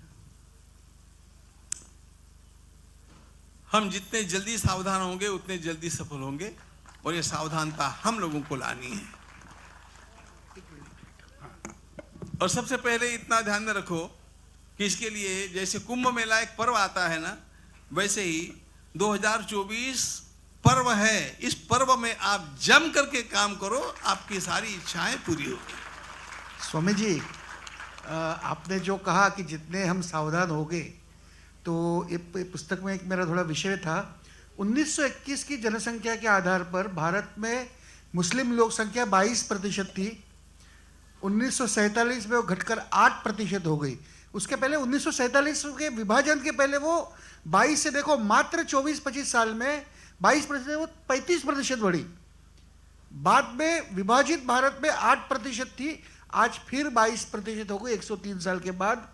[SPEAKER 13] हम जितने जल्दी सावधान होंगे, उतने जल्दी सफल होंगे, और ये सावधानता हम लोगों को लानी है। और सबसे पहले इतना ध्यान में रखो कि इसके लिए जैसे कुंभ मेला एक पर्व आता है ना, वैसे ही 2024 पर्व है, इस पर्व में आप जम करके काम करो, आपकी सारी इच्छाएँ पूरी होगी।
[SPEAKER 18] स्वामी जी आपने जो कहा कि जितने हम सावधान हो गए तो एक पुस्तक में एक मेरा थोड़ा विषय था। 1921 की जनसंख्या के आधार पर भारत में मुस्लिम लोक संख्या 22 प्रतिशत थी। 1947 में वो घटकर 8 प्रतिशत हो गई। उसके पहले 1947 के विभाजन के पहले वो 22 से देखो, मात्र 24-25 साल में 22 प्रतिशत वो 35 प्रतिशत बढ़ी। बाद में विभाजित भारत में 8 प्रतिशत थी आज फिर 22 प्रतिशत हो गई 103 साल के बाद।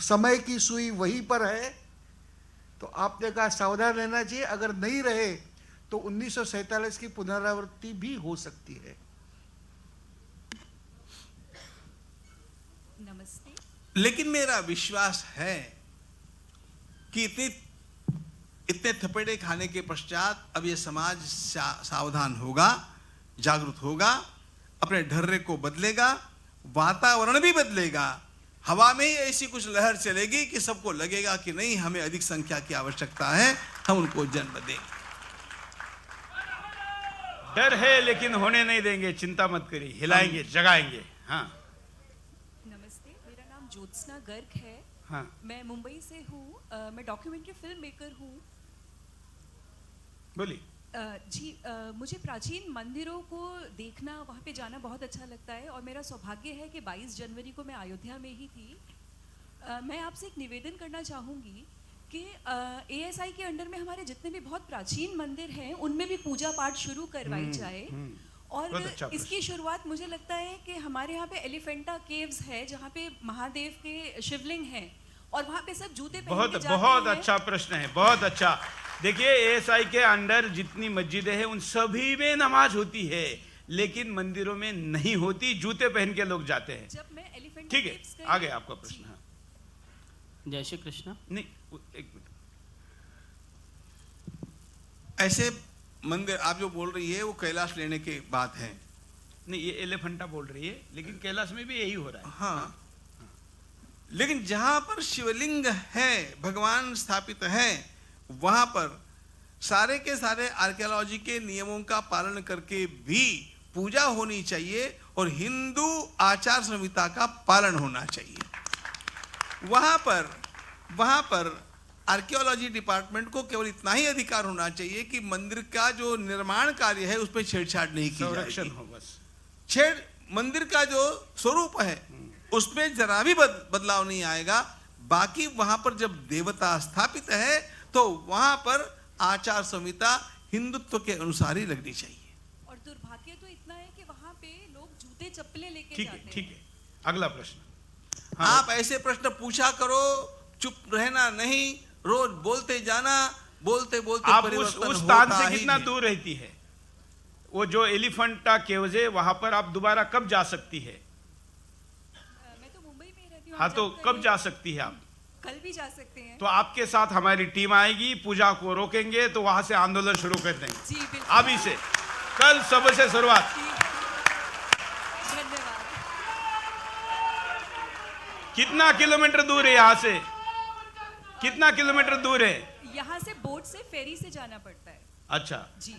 [SPEAKER 18] समय की सुई वहीं पर है। तो आपने कहा सावधान रहना चाहिए अगर नहीं रहे तो 1947 की पुनरावृत्ति भी हो सकती है।
[SPEAKER 19] नमस्ते।
[SPEAKER 13] लेकिन मेरा विश्वास है कि इतने इतने थपेड़े खाने के पश्चात अब ये समाज सा- सावधान होगा जागरूक होगा अपने ढर्रे को बदलेगा वातावरण भी बदलेगा। हवा में ही ऐसी कुछ लहर चलेगी कि सबको लगेगा कि नहीं हमें अधिक संख्या की आवश्यकता है हम उनको जन्म दें।
[SPEAKER 7] डर है लेकिन होने नहीं देंगे चिंता मत करिए हिलाएँगे जगाएँगे हाँ।
[SPEAKER 19] नमस्ते मेरा नाम ज्योत्सना गर्ग है।
[SPEAKER 7] हाँ।
[SPEAKER 19] मैं मुंबई से हूँ मैं डॉक्यूमेंट्री फ़िल्म मेकर हूँ।
[SPEAKER 7] बोलिए।
[SPEAKER 19] जी मुझे प्राचीन मंदिरों को देखना वहाँ पे जाना बहुत अच्छा लगता है और मेरा सौभाग्य है कि 22 जनवरी को मैं अयोध्या में ही थी। मैं आपसे एक निवेदन करना चाहूँगी कि A S I K under में हमारे जितने भी बहुत प्राचीन मंदिर हैं उनमें भी पूजा पाठ शुरू करवाई
[SPEAKER 7] हम्म,
[SPEAKER 19] जाए।
[SPEAKER 7] हम्म।
[SPEAKER 19] और
[SPEAKER 7] अच्छा
[SPEAKER 19] इसकी शुरुआत मुझे लगता है कि हमारे यहाँ पे एलिफेंटा केव्स है जहाँ पे महादेव के शिवलिंग हैं। और वहाँ पे सब जूते पहन
[SPEAKER 7] बहुत
[SPEAKER 19] के
[SPEAKER 7] बहुत
[SPEAKER 19] हैं।
[SPEAKER 7] अच्छा प्रश्न है बहुत अच्छा। देखिए एएसआई के अंडर जितनी मस्जिदें हैं उन सभी में नमाज़ होती है लेकिन मंदिरों में नहीं होती जूते पहन के लोग जाते हैं।
[SPEAKER 19] जब मैं एलिफेंट
[SPEAKER 7] ठीक है आगे आपका प्रश्न हाँ।
[SPEAKER 20] जय श्री कृष्ण।
[SPEAKER 7] नहीं एक मिनट।
[SPEAKER 13] ऐसे मंदिर आप जो बोल रही है वो कैलाश लेने की बात है।
[SPEAKER 7] नहीं ये एलिफेंटा बोल रही है लेकिन कैलाश में भी यही हो रहा है।
[SPEAKER 13] हाँ। लेकिन जहाँ पर शिवलिंग है भगवान स्थापित है वहाँ पर सारे के सारे आर्कियोलॉजी के नियमों का पालन करके भी पूजा होनी चाहिए और हिंदू आचार संहिता का पालन होना चाहिए। वहाँ पर वहाँ पर आर्कियोलॉजी डिपार्टमेंट को केवल इतना ही अधिकार होना चाहिए कि मंदिर का जो निर्माण कार्य है उसमें छेड़छाड़ नहीं की जाएगी।
[SPEAKER 7] हो बस।
[SPEAKER 13] छेड़ मंदिर का जो स्वरूप है उसमें जरा भी बद, बदलाव नहीं आएगा। बाकी वहाँ पर जब देवता स्थापित है तो वहाँ पर आचार संहिता हिंदुत्व के अनुसार ही लगनी चाहिए।
[SPEAKER 19] और दुर्भाग्य तो इतना है कि वहाँ पे लोग जूते चप्पलें लेके
[SPEAKER 7] ठीक है ठीक है। अगला प्रश्न। हाँ।
[SPEAKER 13] आप ऐसे प्रश्न पूछा करो चुप रहना नहीं रोज बोलते जाना बोलते बोलते
[SPEAKER 7] आप उस उस स्थान से कितना दूर रहती है? वो जो एलिफेंटा केवजे वहाँ पर आप दोबारा कब जा सकती है?
[SPEAKER 19] ही
[SPEAKER 7] तो कब जा सकती है आप?
[SPEAKER 19] कल भी जा सकते हैं।
[SPEAKER 7] तो आपके साथ हमारी टीम आएगी पूजा को रोकेंगे तो वहाँ से आंदोलन शुरू कर देंगे। अभी से। कल सुबह से शुरुआत। कितना किलोमीटर दूर है यहाँ से? कितना किलोमीटर दूर है?
[SPEAKER 19] यहाँ से बोट से फेरी से जाना पड़ता है।
[SPEAKER 7] अच्छा।
[SPEAKER 19] जी।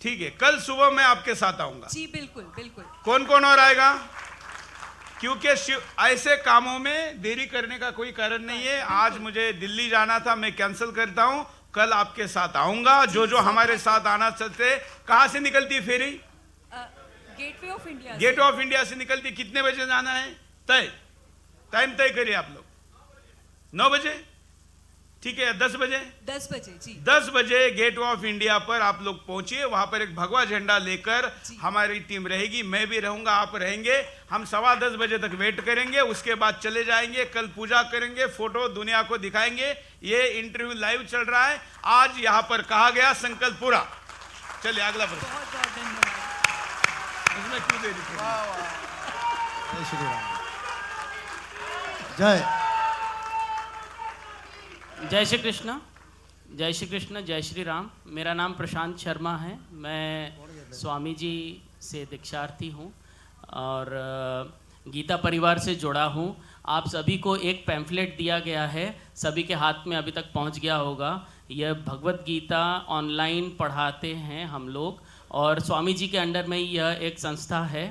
[SPEAKER 7] ठीक है कल सुबह मैं आपके साथ आऊँगा।
[SPEAKER 19] जी बिल्कुल बिल्कुल।
[SPEAKER 7] कौन कौन और आएगा? क्योंकि ऐसे कामों में देरी करने का कोई कारण नहीं है। आज मुझे दिल्ली जाना था मैं कैंसिल करता हूँ। कल आपके साथ आऊँगा। जो जो हमारे साथ आना चाहते कहाँ से निकलती फेरी?
[SPEAKER 19] Gateway of India
[SPEAKER 7] gate of India से निकलती कितने बजे जाना है? तय। टाइम तय करिए आप लोग। नौ बजे? ठीक है दस बजे?
[SPEAKER 19] दस बजे जी।
[SPEAKER 7] दस बजे गेट ऑफ़ इंडिया पर आप लोग पहुंचिए वहाँ पर एक भगवा झंडा लेकर हमारी टीम रहेगी मैं भी रहूँगा आप रहेंगे हम सवा दस बजे तक वेट करेंगे उसके बाद चले जाएँगे कल पूजा करेंगे फ़ोटो दुनिया को दिखाएँगे ये इंटरव्यू लाइव चल रहा है आज यहाँ पर कहा गया संकल्प पूरा चलिए अगला प्रश्न।
[SPEAKER 19] बहुत बहुत धन्यवाद।
[SPEAKER 7] उसमें क्यों देरी करी?
[SPEAKER 14] जय। जय
[SPEAKER 20] श्री कृष्ण, जय श्री कृष्ण, जय श्री राम। मेरा नाम प्रशांत शर्मा है। मैं स्वामी जी से दीक्षार्थी हूँ और गीता परिवार से जुड़ा हूँ। आप सभी को एक पैम्फलेट दिया गया है। सभी के हाथ में अभी तक पहुँच गया होगा। यह भगवत गीता ऑनलाइन पढ़ाते हैं हम लोग और स्वामी जी के अंडर में यह एक संस्था है।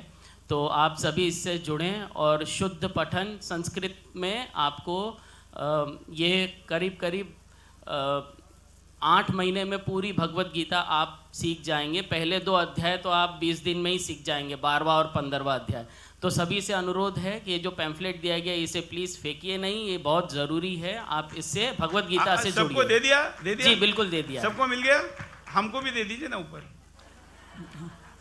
[SPEAKER 20] तो आप सभी इससे जुड़ें और शुद्ध पठन संस्कृत में आपको ये करीब करीब आठ महीने में पूरी भगवत गीता आप सीख जाएँगे। पहले दो अध्याय तो आप बीस दिन में ही सीख जाएँगे बारहवा और पंद्रहवा अध्याय। तो सभी से अनुरोध है कि ये जो पैम्फलेट दिया गया इसे प्लीज़ फेंकिए नहीं ये बहुत ज़रूरी है। आप इससे भगवत गीता
[SPEAKER 7] आ-
[SPEAKER 20] से
[SPEAKER 7] सबको दे दिया दे दिया?
[SPEAKER 20] जी बिल्कुल दे दिया।
[SPEAKER 7] सबको मिल गया? हमको भी दे दीजिए ना ऊपर।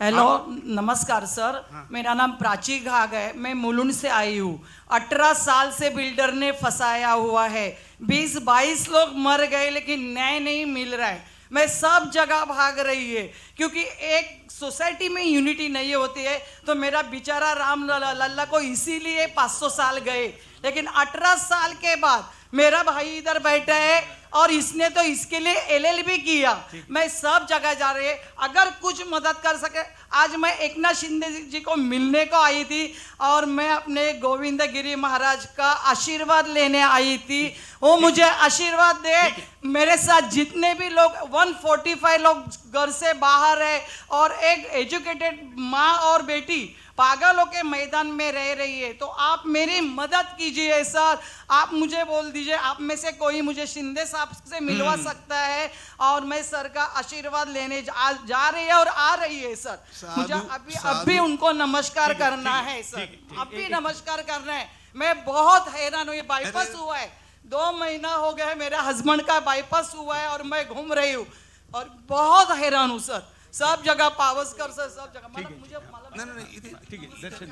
[SPEAKER 21] हेलो नमस्कार सर हाँ। मेरा नाम प्राची घाग है. मैं मुलुंड से आई हूँ. अठारह साल से बिल्डर ने फंसाया हुआ है. बीस बाईस लोग मर गए लेकिन न्याय नहीं मिल रहा है. मैं सब जगह भाग रही है. क्योंकि एक सोसाइटी में यूनिटी नहीं होती है तो मेरा बेचारा राम लल्ला को इसीलिए 500 साल गए. लेकिन 18 साल के बाद मेरा भाई इधर बैठा है और इसने तो इसके लिए एलएलबी किया। मैं सब जगह जा रही है। अगर कुछ मदद कर सके आज मैं एकनाथ शिंदे जी को मिलने को आई थी और मैं अपने गोविंद गिरी महाराज का आशीर्वाद लेने आई थी। वो मुझे आशीर्वाद दे। मेरे साथ जितने भी लोग 145 लोग घर से बाहर है और एक एजुकेटेड माँ और बेटी पागलों के मैदान में रह रही है। तो आप मेरी मदद कीजिए सर। आप मुझे बोल दीजिए आप में से कोई मुझे शिंदे साहब से मिलवा
[SPEAKER 13] हम्म।
[SPEAKER 21] सकता है और मैं सर का आशीर्वाद लेने जा, जा रही है और आ रही है सर। मुझे अभी अभी उनको नमस्कार करना
[SPEAKER 13] है,
[SPEAKER 21] है सर।
[SPEAKER 13] है, है।
[SPEAKER 21] अभी नमस्कार करना है। मैं बहुत हैरान हूँ ये बाईपास हुआ है। दो महीना हो गया है मेरे हस्बैंड का बाईपास हुआ है और मैं घूम रही हूँ। और बहुत हैरान हूँ सर। सब जगह पावस कर सर सब जगह। मतलब मुझे
[SPEAKER 13] नहीं नहीं नहीं इधर-
[SPEAKER 7] ठीक है दर्शन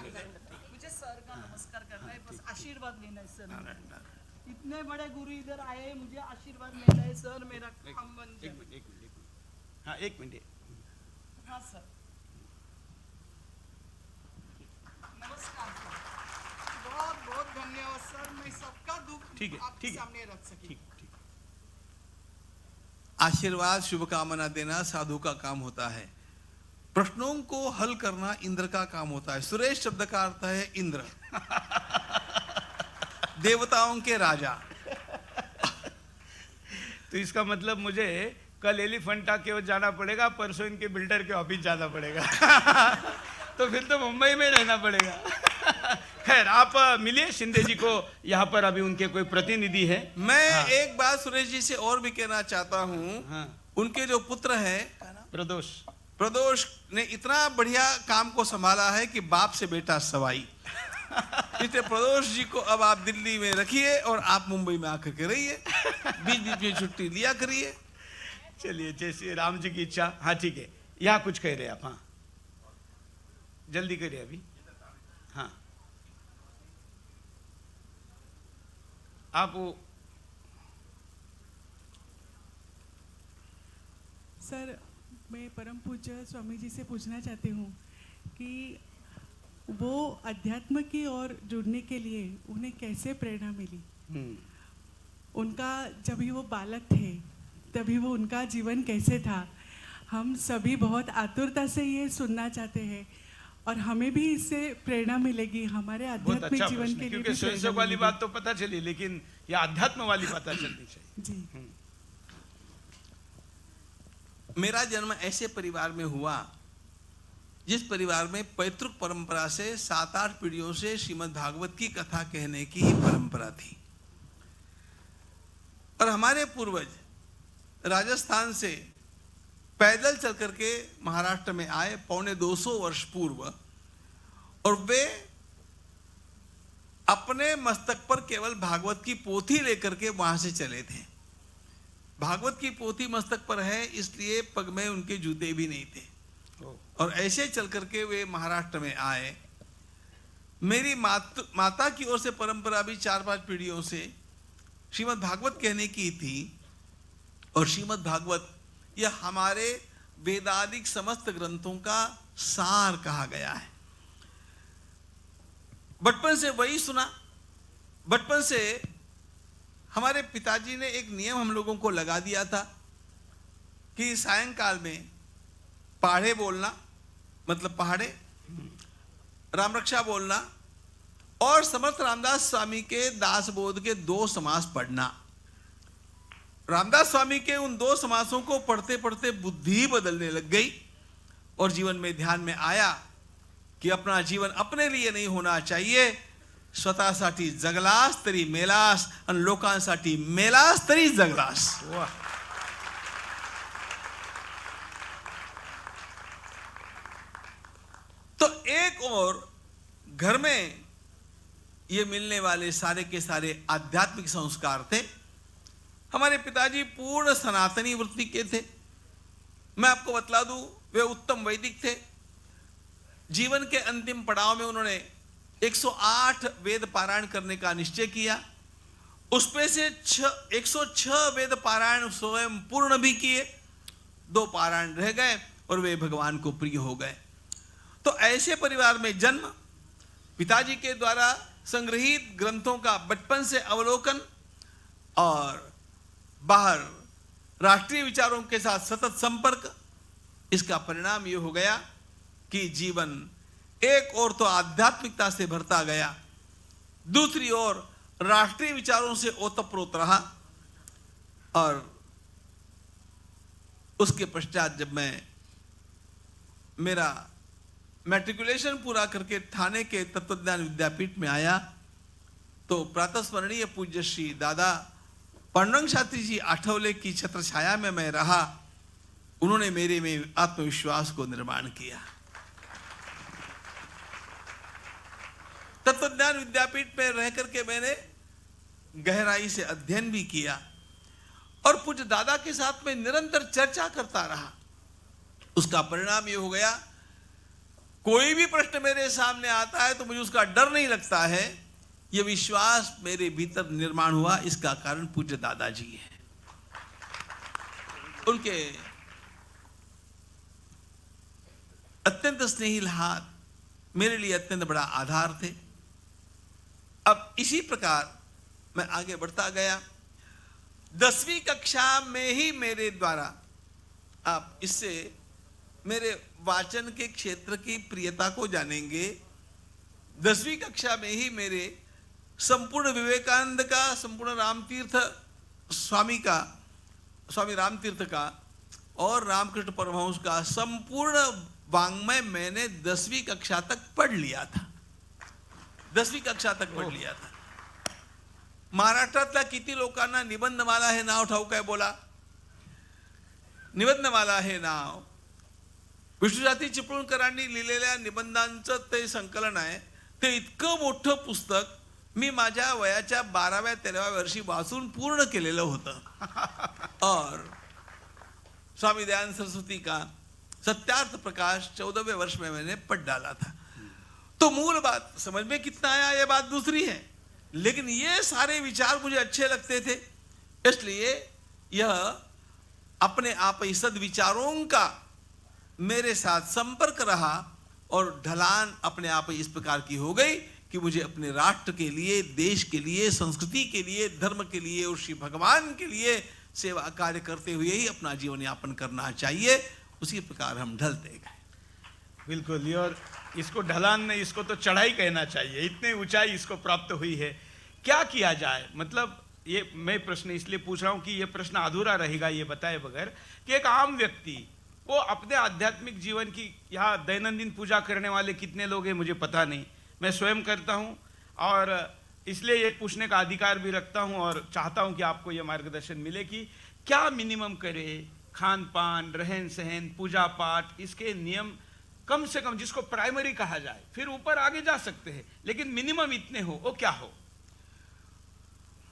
[SPEAKER 21] मुझे सर का नमस्कार करना है बस आशीर्वाद लेना है सर। इतने बड़े गुरु इधर आए मुझे आशीर्वाद लेना है सर। मेरा काम बन जाए
[SPEAKER 7] हाँ एक मिनट
[SPEAKER 21] हाँ सर धन्यवाद सर मैं सबका दुख
[SPEAKER 13] ठीक है, ठीक है।
[SPEAKER 21] रख सकी।
[SPEAKER 13] आशीर्वाद शुभकामना देना साधु का काम होता है। प्रश्नों को हल करना इंद्र का काम होता है। सुरेश शब्द का अर्थ है इंद्र। देवताओं के राजा।
[SPEAKER 7] तो इसका मतलब मुझे कल एलिफेंटा के ओर जाना पड़ेगा परसों इनके बिल्डर के ऑफ़िस जाना पड़ेगा। तो फिर तो मुंबई में रहना पड़ेगा। खैर आप मिलिए शिंदे जी को। यहाँ पर अभी उनके कोई प्रतिनिधि है।
[SPEAKER 13] मैं
[SPEAKER 7] हाँ।
[SPEAKER 13] एक बात सुरेश जी से और भी कहना चाहता हूँ। हाँ। उनके जो पुत्र है
[SPEAKER 7] प्रदोष।
[SPEAKER 13] प्रदोष ने इतना बढ़िया काम को संभाला है कि बाप से बेटा सवाई। इसलिए प्रदोष जी को अब आप दिल्ली में रखिए और आप मुंबई में आकर के रहिए। बीच बीच में छुट्टी लिया करिए।
[SPEAKER 7] चलिए श्री राम जी की इच्छा। हाँ ठीक है। यहाँ कुछ कह रहे हैं आप हाँ। जल्दी करिए अभी। आप वो
[SPEAKER 22] सर मैं परम पूज्य स्वामी जी से पूछना चाहती हूँ कि वो अध्यात्म की ओर जुड़ने के लिए उन्हें कैसे प्रेरणा मिली? उनका जब भी वो बालक थे तभी वो उनका जीवन कैसे था? हम सभी बहुत आतुरता से ये सुनना चाहते हैं और हमें भी इससे प्रेरणा मिलेगी हमारे आध्यात्मिक
[SPEAKER 7] अच्छा
[SPEAKER 22] जीवन के लिए
[SPEAKER 7] क्योंकि स्वयंसेवक वाली बात तो पता चली लेकिन ये अध्यात्म वाली पता चलनी चाहिए।
[SPEAKER 22] जी।
[SPEAKER 13] मेरा जन्म ऐसे परिवार में हुआ जिस परिवार में पैतृक परंपरा से सात आठ पीढ़ियों से श्रीमद् भागवत की कथा कहने की ही परंपरा थी। और हमारे पूर्वज राजस्थान से पैदल चल करके महाराष्ट्र में आए पौने 200 वर्ष पूर्व और वे अपने मस्तक पर केवल भागवत की पोथी लेकर के वहाँ से चले थे। भागवत की पोथी मस्तक पर है इसलिए पग में उनके जूते भी नहीं थे। और ऐसे चल करके वे महाराष्ट्र में आए। मेरी मात, माता की ओर से परंपरा भी चार पाँच पीढ़ियों से श्रीमद् भागवत कहने की थी और श्रीमद् भागवत यह हमारे वेदादिक समस्त ग्रंथों का सार कहा गया है। बचपन से वही सुना, बचपन से हमारे पिताजी ने एक नियम हम लोगों को लगा दिया था कि सायंकाल में पहाड़े बोलना मतलब पहाड़े राम रक्षा बोलना और समर्थ रामदास स्वामी के दास बोध के दो समास पढ़ना। रामदास स्वामी के उन दो समासों को पढ़ते पढ़ते बुद्धि बदलने लग गई और जीवन में ध्यान में आया कि अपना जीवन अपने लिए नहीं होना चाहिए। स्वतःसाठी जगलास तरी मेलास आणि लोकांसाठी मेलास तरी जगलास। तो एक और घर में ये मिलने वाले सारे के सारे आध्यात्मिक संस्कार थे। हमारे पिताजी पूर्ण सनातनी वृत्ति के थे। मैं आपको बतला दूँ, वे उत्तम वैदिक थे। जीवन के अंतिम पड़ाव में उन्होंने 108 वेद पारायण करने का निश्चय किया। उसमें से छ 106 वेद पारायण स्वयं पूर्ण भी किए। दो पारायण रह गए और वे भगवान को प्रिय हो गए। तो ऐसे परिवार में जन्म, पिताजी के द्वारा संग्रहित ग्रंथों का बचपन से अवलोकन और बाहर राष्ट्रीय विचारों के साथ सतत संपर्क, इसका परिणाम यह हो गया कि जीवन एक और तो आध्यात्मिकता से भरता गया, दूसरी ओर राष्ट्रीय विचारों से ओतप्रोत रहा और उसके पश्चात जब मैं मेरा मैट्रिकुलेशन पूरा करके थाने के तत्वज्ञान विद्यापीठ में आया तो प्रातस्मरणीय पूज्य श्री दादा पांडुरंग शास्त्री जी आठवले की छत्र छाया में मैं रहा, उन्होंने मेरे में आत्मविश्वास को निर्माण किया। तत्वज्ञान विद्यापीठ में रह करके मैंने गहराई से अध्ययन भी किया और पूज्य दादा के साथ में निरंतर चर्चा करता रहा। उसका परिणाम ये हो गया, कोई भी प्रश्न मेरे सामने आता है तो मुझे उसका डर नहीं लगता है। ये विश्वास मेरे भीतर निर्माण हुआ, इसका कारण पूज्य दादाजी है। उनके अत्यंत स्नेहिल हाथ मेरे लिए अत्यंत बड़ा आधार थे। अब इसी प्रकार मैं आगे बढ़ता गया। दसवीं कक्षा में ही मेरे द्वारा आप इससे मेरे वाचन के क्षेत्र की प्रियता को जानेंगे। दसवीं कक्षा में ही मेरे संपूर्ण विवेकानंद का संपूर्ण रामतीर्थ स्वामी का स्वामी रामतीर्थ का और रामकृष्ण परमहंस का संपूर्ण वाङ्मय मैंने दसवीं कक्षा तक पढ़ लिया था। दसवीं कक्षा तक पढ़ लिया था। महाराष्ट्रातल्या किती लोकांना निबंधमाला हे नाव ठाऊक आहे बोला? निबंधमाला हे नाव. विष्णुजाती चिपळूणकरांनी लिहिलेल्या निबंधांचं ते संकलन आहे. ते इतकं मोठं पुस्तक मी माझ्या वयाच्या बाराव्या तेराव्या वर्षी वाचून पूर्ण केलेलं होतं. और स्वामी दयानंद सरस्वती का सत्यार्थ प्रकाश चौदहवें वर्ष में मैंने पढ़ डाला था। तो मूल बात समझ में कितना आया? ये बात दूसरी है। लेकिन ये सारे विचार मुझे अच्छे लगते थे। इसलिए यह अपने आप ही सदविचारों का मेरे साथ संपर्क रहा और ढलान अपने आप ही इस प्रकार की हो गई। कि मुझे अपने राष्ट्र के लिए, देश के लिए, संस्कृति के लिए, धर्म के लिए और श्री भगवान के लिए सेवा कार्य करते हुए ही अपना जीवन यापन करना चाहिए। उसी प्रकार हम ढलते गए।
[SPEAKER 7] बिल्कुल और इसको ढलान नहीं इसको तो चढ़ाई कहना चाहिए। इतनी ऊंचाई इसको प्राप्त हुई है। क्या किया जाए? मतलब ये मैं प्रश्न इसलिए पूछ रहा हूँ कि ये प्रश्न अधूरा रहेगा ये बताए बगैर कि एक आम व्यक्ति, वो अपने आध्यात्मिक जीवन की यहाँ दैनंदिन पूजा करने वाले कितने लोग हैं मुझे पता नहीं। मैं स्वयं करता हूँ और इसलिए ये पूछने का अधिकार भी रखता हूँ और चाहता हूँ कि आपको ये मार्गदर्शन मिले कि क्या मिनिमम करे खान पान रहन सहन पूजा पाठ इसके नियम कम से कम जिसको प्राइमरी कहा जाए, फिर ऊपर आगे जा सकते हैं, लेकिन मिनिमम इतने हो, वो क्या हो?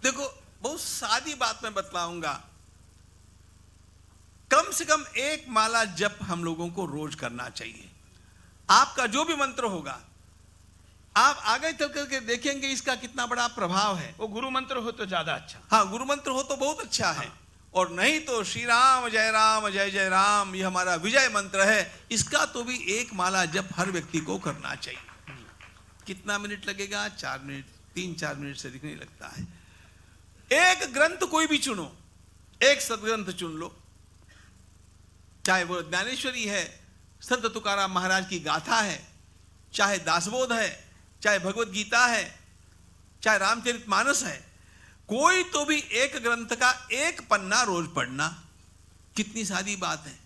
[SPEAKER 13] देखो, बहुत सादी बात मैं बतलाऊँगा। कम से कम एक माला जप हम लोगों को रोज करना चाहिए। आपका जो भी मंत्र होगा आप आगे चल करके देखेंगे इसका कितना बड़ा प्रभाव है।
[SPEAKER 7] वो गुरु मंत्र हो तो ज़्यादा अच्छा।
[SPEAKER 13] हाँ गुरु मंत्र हो तो बहुत अच्छा है। और नहीं तो श्री राम जय राम जय जय राम ये हमारा विजय मंत्र है। इसका तो भी एक माला जब हर व्यक्ति को करना चाहिए। कितना मिनट लगेगा? चार मिनट तीन चार मिनट से दिखने लगता है। एक ग्रंथ कोई भी चुनो एक सदग्रंथ चुन लो। चाहे वो ज्ञानेश्वरी है संत तुकाराम महाराज की गाथा है चाहे दासबोध है चाहे भगवत गीता है चाहे रामचरित मानस है कोई तो भी एक ग्रंथ का एक पन्ना रोज पढ़ना कितनी सादी बात है।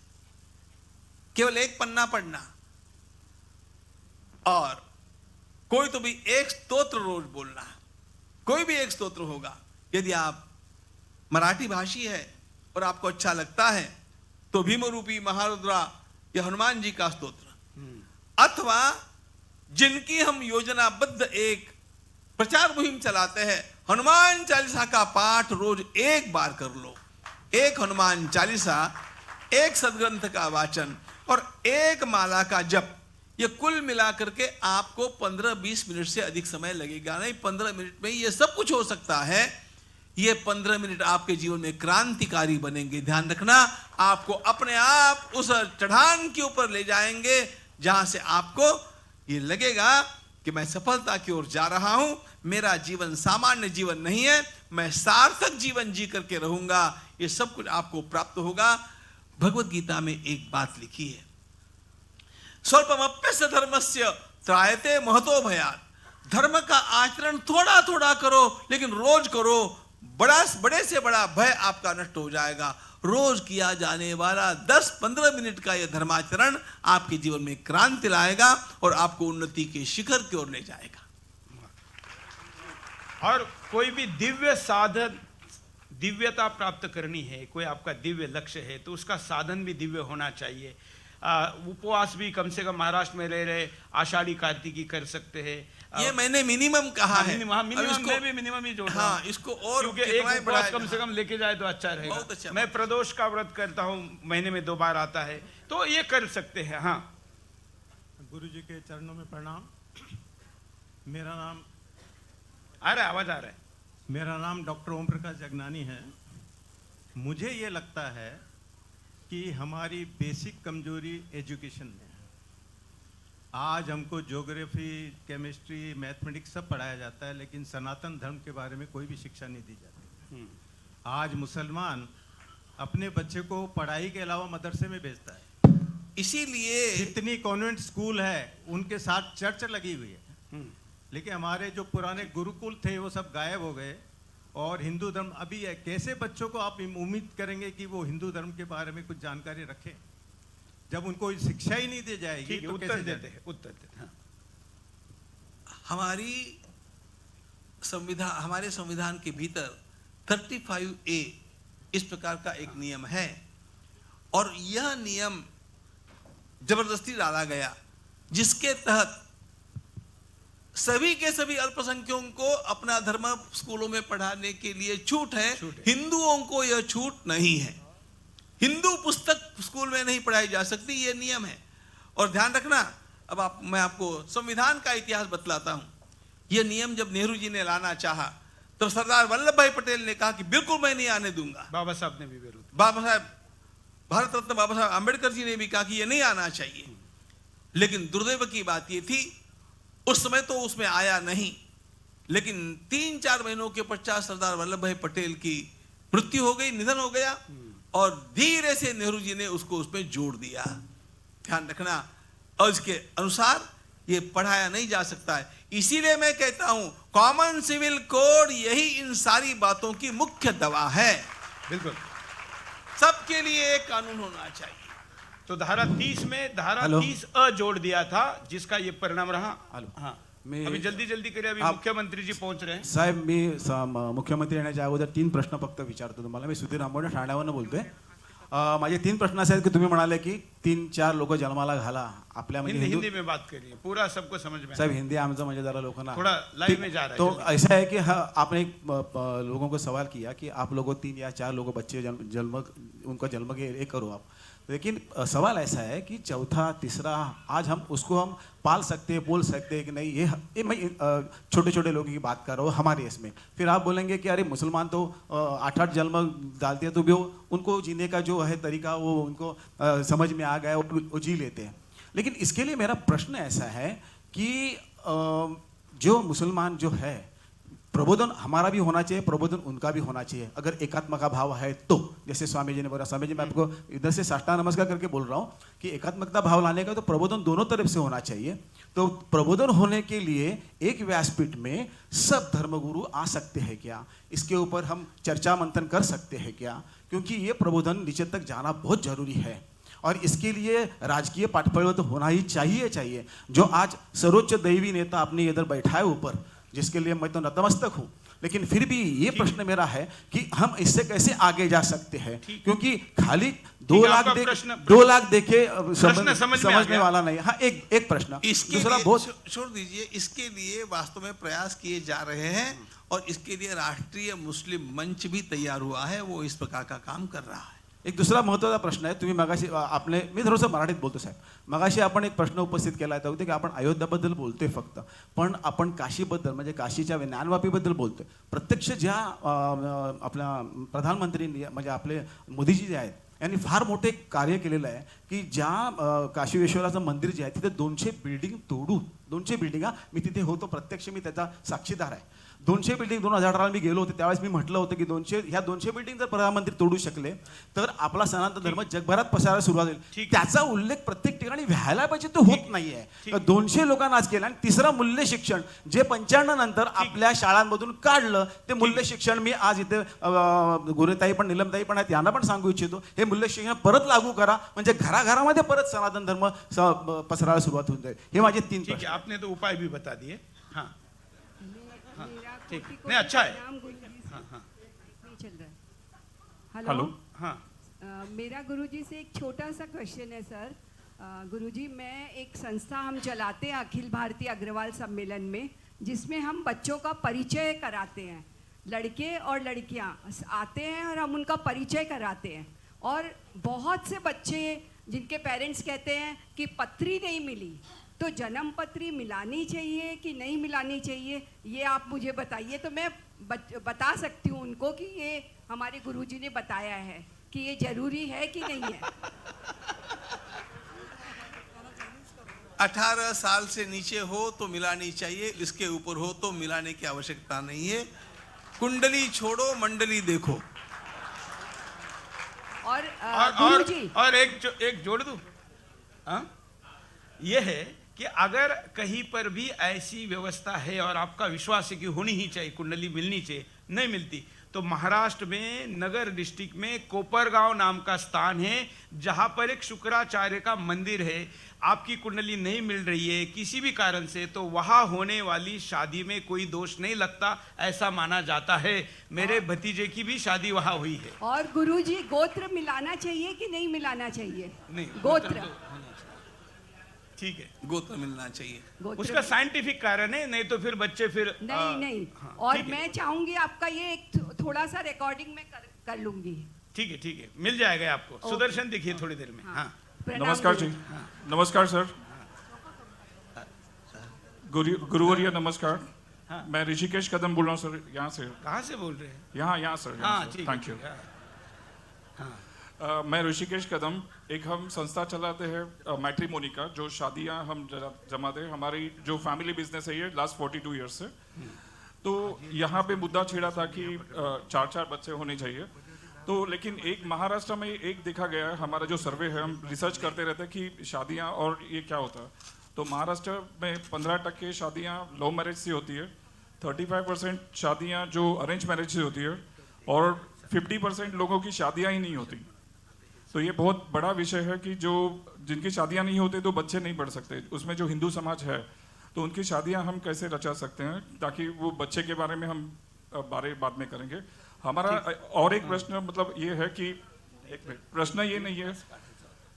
[SPEAKER 13] केवल एक पन्ना पढ़ना। और कोई तो भी एक स्तोत्र रोज बोलना। कोई भी एक स्तोत्र होगा। यदि आप मराठी भाषी है और आपको अच्छा लगता है तो भीम रूपी महारुद्रा या हनुमान जी का स्तोत्र। अथवा जिनकी हम योजनाबद्ध एक प्रचार मुहिम चलाते हैं, हनुमान चालीसा का पाठ रोज एक बार कर लो। एक हनुमान चालीसा, एक सदग्रंथ का वाचन और एक माला का जप, ये कुल मिलाकर के आपको 15-20 मिनट से अधिक समय लगेगा। नहीं 15 मिनट में ये सब कुछ हो सकता है। ये 15 मिनट आपके जीवन में क्रांतिकारी बनेंगे। ध्यान रखना, आपको अपने आप उस चढ़ान के ऊपर ले जाएँगे, जहाँ से आपको ये लगेगा कि मैं सफलता की ओर जा रहा हूँ, मेरा जीवन सामान्य जीवन नहीं है, मैं सार्थक जीवन जी करके रहूँगा, ये सब कुछ आपको प्राप्त होगा। भगवत गीता में एक बात लिखी है, स्वल्पमप्यस्य धर्मस्य त्रायते महतो भयात। धर्म का आचरण थोड़ा थोड़ा करो, लेकिन रोज करो, बड़ा, बड़े से बड़ा भय आपका नष्ट हो जाएगा। रोज किया जाने वाला 10-15 मिनट का यह धर्माचरण आपके जीवन में क्रांति लाएगा और आपको उन्नति के शिखर की ओर ले जाएगा।
[SPEAKER 7] और कोई भी दिव्य साधन, दिव्यता प्राप्त करनी है, कोई आपका दिव्य लक्ष्य है तो उसका साधन भी दिव्य होना चाहिए। उपवास भी कम से कम महाराष्ट्र में रह रहे, आषाढ़ी, कार्तिकी कर सकते हैं।
[SPEAKER 13] ये मैंने मिनिमम कहा
[SPEAKER 7] हाँ,
[SPEAKER 13] है।
[SPEAKER 7] मिनिमम हाँ, मिनिमम मैं भी मिनिमम ही जोड़
[SPEAKER 13] हाँ, इसको और
[SPEAKER 7] क्योंकि एक उपवास कम से कम लेके जाए तो अच्छा रहेगा।
[SPEAKER 13] बहुत अच्छा,
[SPEAKER 7] मैं प्रदोष का व्रत करता हूँ महीने में दो बार आता है। तो ये कर सकते हैं हाँ।
[SPEAKER 14] गुरु जी के चरणों में प्रणाम। मेरा नाम
[SPEAKER 7] आ रहा है आवाज़ आ रहा है।
[SPEAKER 14] मेरा नाम डॉक्टर ओम प्रकाश जगनानी है। मुझे ये लगता है कि हमारी बेसिक कमज़ोरी एजुकेशन में है आज हमको ज्योग्राफी केमिस्ट्री मैथमेटिक्स सब पढ़ाया जाता है लेकिन सनातन धर्म के बारे में कोई भी शिक्षा नहीं दी जाती। आज मुसलमान अपने बच्चे को पढ़ाई के अलावा मदरसे में भेजता है।
[SPEAKER 13] इसीलिए
[SPEAKER 14] जितनी कॉन्वेंट स्कूल है उनके साथ चर्च लगी हुई है। लेकिन हमारे जो पुराने गुरुकुल थे वो सब गायब हो गए और हिंदू धर्म अभी है। कैसे बच्चों को आप उम्मीद करेंगे कि वो हिंदू धर्म के बारे में कुछ जानकारी रखें? जब उनको शिक्षा ही नहीं दी जाएगी तो
[SPEAKER 7] उत्तर
[SPEAKER 14] कैसे
[SPEAKER 7] देते हैं उत्तर देते हैं
[SPEAKER 13] हमारी संविधान हमारे संविधान के भीतर 35 ए इस प्रकार का एक नियम है। और यह नियम ज़बरदस्ती डाला गया जिसके तहत सभी के सभी अल्पसंख्यकों को अपना धर्म स्कूलों में पढ़ाने के लिए छूट है। हिंदुओं को यह छूट नहीं है। हिंदू पुस्तक स्कूल में नहीं पढ़ाई जा सकती ये नियम है। और ध्यान रखना अब आप मैं आपको संविधान का इतिहास बतलाता हूँ। यह नियम जब नेहरू जी ने लाना चाहा तब सरदार वल्लभ भाई पटेल ने कहा कि बिल्कुल मैं नहीं आने दूँगा।
[SPEAKER 7] बाबा साहब ने भी विरोध
[SPEAKER 13] बाबा साहब भारत रत्न बाबा साहब आम्बेडकर जी ने भी कहा कि यह नहीं आना चाहिए। लेकिन दुर्दैव की बात यह थी उस समय तो उसमें आया नहीं लेकिन तीन चार महीनों के पश्चात सरदार वल्लभ भाई पटेल की मृत्यु हो गई निधन हो गया। और धीरे से नेहरू जी ने उसको उसमें जोड़ दिया। ध्यान रखना अर्ज़ के अनुसार ये पढ़ाया नहीं जा सकता है। इसीलिए मैं कहता हूँ कॉमन सिविल कोड यही इन सारी बातों की मुख्य दवा है।
[SPEAKER 7] बिल्कुल।
[SPEAKER 13] सबके लिए एक कानून होना चाहिए।
[SPEAKER 7] तो धारा 30 में धारा
[SPEAKER 23] हेलो।
[SPEAKER 7] 30 अ जोड़ दिया था जिसका ये परिणाम रहा? हाँ।
[SPEAKER 23] मी-
[SPEAKER 7] अभी जल्दी जल्दी करिए अभी मुख्यमंत्री जी पहुंच रहे हैं।
[SPEAKER 23] साहेब मी स- मुख्यमंत्री येण्याच्या अगोदर तीन प्रश्न फक्त विचारतो तुम्हाला. मी सुधीर आंबोडे ठाण्यावरनं बोलतोय. माझे तीन प्रश्न असे आहेत की तुम्ही म्हणाले की तीन चार लोक जन्माला घाला. आपल्या म्हणजे
[SPEAKER 7] हिंदी
[SPEAKER 23] हिंदू
[SPEAKER 7] हिंदी में बात करिए पूरा सबको समझ में
[SPEAKER 23] साहब। हिंदी आमचं म्हणजे जरा लोकांना
[SPEAKER 7] थोड़ा लाइव में जा रहा है,
[SPEAKER 23] तो। ऐसा है कि हाँ आपने एक, लोगों को सवाल किया कि आप लोगों तीन या चार लोगों बच्चे जन्म जन्म उनका जन्म के एक करो आप. लेकिन सवाल ऐसा है कि चौथा तीसरा आज हम उसको हम पाल सकते हैं बोल सकते हैं कि नहीं ये ये मैं छोटे छोटे लोगों की बात कर रहा हूँ हमारे इसमें। फिर आप बोलेंगे कि अरे मुसलमान तो आठ आठ जन्म डालते हैं तो भी वो उनको जीने का जो है तरीका वो उनको अ, समझ में आ गया वो जी लेते हैं। लेकिन इसके लिए मेरा प्रश्न ऐसा है कि अ, जो मुसलमान जो है प्रबोधन हमारा भी होना चाहिए, प्रबोधन उनका भी होना चाहिए। अगर एकात्म का भाव है तो जैसे स्वामी जी ने बोला स्वामी जी मैं आपको इधर से साष्टांग नमस्कार करके बोल रहा हूँ कि एकात्मकता भाव लाने का तो प्रबोधन दोनों तरफ़ से होना चाहिए। तो प्रबोधन होने के लिए एक व्यासपीठ में सब धर्मगुरु आ सकते हैं क्या? इसके ऊपर हम चर्चा मंथन कर सकते हैं क्या? क्योंकि ये प्रबोधन नीचे तक जाना बहुत ज़रूरी है। और इसके लिए राजकीय पाठपढ़ तो होना ही चाहिए चाहिए। जो आज सर्वोच्च दैवी नेता अपने इधर बैठा है ऊपर जिसके लिए मैं तो नतमस्तक हूँ। लेकिन फिर भी ये प्रश्न मेरा है कि हम इससे कैसे आगे जा सकते हैं? क्योंकि खाली दो लाख देख दो लाख देखे समझ-
[SPEAKER 7] समझ
[SPEAKER 23] समझने वाला नहीं। हाँ एक एक प्रश्न। दूसरा बहुत
[SPEAKER 13] छोड़ दीजिए इसके लिए वास्तव में प्रयास किए जा रहे हैं और इसके लिए राष्ट्रीय मुस्लिम मंच भी तैयार हुआ है वो इस प्रकार का काम कर रहा है।
[SPEAKER 23] एक दुसरा महत्त्वाचा प्रश्न आहे. तुम्ही मगाशी आपले मी थोडंसं मराठीत बोलतो साहेब. मगाशी आपण एक प्रश्न उपस्थित केला होता. की आपण अयोध्याबद्दल बोलतोय फक्त पण आपण काशीबद्दल म्हणजे काशीच्या ज्ञानवापीबद्दल बोलतोय. प्रत्यक्ष ज्या आपल्या प्रधानमंत्रींनी म्हणजे आपले मोदीजी जे आहेत यांनी फार मोठे कार्य केलेलं आहे की ज्या काशीवेश्वराचं काशी मंदिर जे आहे तिथे दोनशे बिल्डिंग तोडून दोनशे बिल्डिंगा मी तिथे होतो. प्रत्यक्ष मी त्याचा साक्षीदार आहे. दोनशे बिल्डिंग दोन हजार अठराला मी गेलो होतो. त्यावेळेस मी म्हटलं होतं की दोनशे ह्या दोनशे बिल्डिंग जर प्रधानमंत्री तोडू शकले तर आपला सनातन धर्म जगभरात पसरायला सुरुवात होईल. त्याचा उल्लेख प्रत्येक ठिकाणी व्हायला पाहिजे तो होत नाहीये. दोनशे लोकांना आज केला आणि तिसरं मूल्य शिक्षण जे पंच्याण्णव नंतर आपल्या शाळांमधून काढलं ते मूल्य शिक्षण मी आज इथे गुरेताई पण निलमताई पण आहेत यांना पण सांगू इच्छितो. हे मूल्य शिक्षण परत लागू करा. म्हणजे घराघरामध्ये परत सनातन धर्म पसरायला सुरुवात होऊन जाईल. हे माझे तीन
[SPEAKER 7] आपने तो उपाय भी बता दिए. हाँ. ठीक। नहीं अच्छा है। हाँ हाँ।
[SPEAKER 24] चल रहा है।
[SPEAKER 7] हेलो हाँ।
[SPEAKER 24] मेरा गुरुजी से एक छोटा सा क्वेश्चन है सर गुरुजी मैं एक संस्था हम चलाते हैं अखिल भारतीय अग्रवाल सम्मेलन में जिसमें हम बच्चों का परिचय कराते हैं। लड़के और लड़कियाँ आते हैं और हम उनका परिचय कराते हैं। और बहुत से बच्चे जिनके पेरेंट्स कहते हैं कि पत्री नहीं मिली। तो जन्म पत्री मिलानी चाहिए कि नहीं मिलानी चाहिए? ये आप मुझे बताइए तो मैं बता सकती हूँ उनको कि ये हमारे गुरुजी ने बताया है कि ये ज़रूरी है कि नहीं है।
[SPEAKER 13] 18 साल से नीचे हो तो मिलानी चाहिए इसके ऊपर हो तो मिलाने की आवश्यकता नहीं है। कुंडली छोड़ो मंडली देखो।
[SPEAKER 24] और अ,
[SPEAKER 7] और और, और एक जो, एक जोड़ दूँ? हाँ? ये है कि अगर कहीं पर भी ऐसी व्यवस्था है और आपका विश्वास है कि होनी ही चाहिए कुंडली मिलनी चाहिए नहीं मिलती तो महाराष्ट्र में नगर डिस्ट्रिक्ट में कोपरगांव नाम का स्थान है जहाँ पर एक शुक्राचार्य का मंदिर है। आपकी कुंडली नहीं मिल रही है किसी भी कारण से तो वहाँ होने वाली शादी में कोई दोष नहीं लगता ऐसा माना जाता है। मेरे भतीजे की भी शादी वहाँ हुई है।
[SPEAKER 24] और गुरुजी गोत्र मिलाना चाहिए कि नहीं मिलाना चाहिए?
[SPEAKER 7] नहीं
[SPEAKER 24] गोत्र।
[SPEAKER 7] ठीक है।
[SPEAKER 13] गोत्र मिलना चाहिए।
[SPEAKER 24] गोत्र-
[SPEAKER 7] उसका साइंटिफिक कारण है नहीं तो फिर बच्चे फिर
[SPEAKER 24] नहीं
[SPEAKER 7] आ,
[SPEAKER 24] नहीं।
[SPEAKER 7] हाँ,
[SPEAKER 24] और मैं चाहूँगी आपका ये एक थोड़ा सा रिकॉर्डिंग में कर, कर लूँगी।
[SPEAKER 7] ठीक है ठीक है। मिल जाएगा आपको। सुदर्शन दिखिए थोड़ी देर में। हाँ।
[SPEAKER 25] नमस्कार जी।
[SPEAKER 24] गुरु।
[SPEAKER 25] नमस्कार सर। गुरु नमस्कार।
[SPEAKER 7] हाँ।
[SPEAKER 25] मैं ऋषिकेश कदम बोल रहा हूँ सर। यहाँ से।
[SPEAKER 7] कहाँ से बोल रहे हैं?
[SPEAKER 25] यहाँ यहाँ सर।
[SPEAKER 7] हाँ
[SPEAKER 25] थैंक यू मैं ऋषिकेश कदम, एक हम संस्था चलाते हैं मैट्रीमोनी का जो शादियाँ हम जमाते हैं हमारी जो फैमिली बिज़नेस है ये लास्ट फोर्टी टू ईयर्स से। तो यहाँ पे मुद्दा छेड़ा था कि चार चार बच्चे होने चाहिए। तो लेकिन एक महाराष्ट्र में एक देखा गया है, हमारा जो सर्वे है, हम रिसर्च करते रहते हैं कि शादियाँ और ये क्या होता है। तो महाराष्ट्र में पंद्रह टक्के शादियाँ लव मैरिज से होती है थर्टी फाइव परसेंट शादियाँ जो अरेंज मैरिज से होती है, और फिफ्टी परसेंट लोगों की शादियाँ ही नहीं होती। तो ये बहुत बड़ा विषय है कि जो जिनकी शादियाँ नहीं होती तो बच्चे नहीं बढ़ सकते। उसमें जो हिंदू समाज है तो उनकी शादियाँ हम कैसे रचा सकते हैं ताकि वो बच्चे के बारे में हम बारे बाद में करेंगे। हमारा और एक प्रश्न मतलब ये है कि एक मिनट प्रश्न ये नहीं है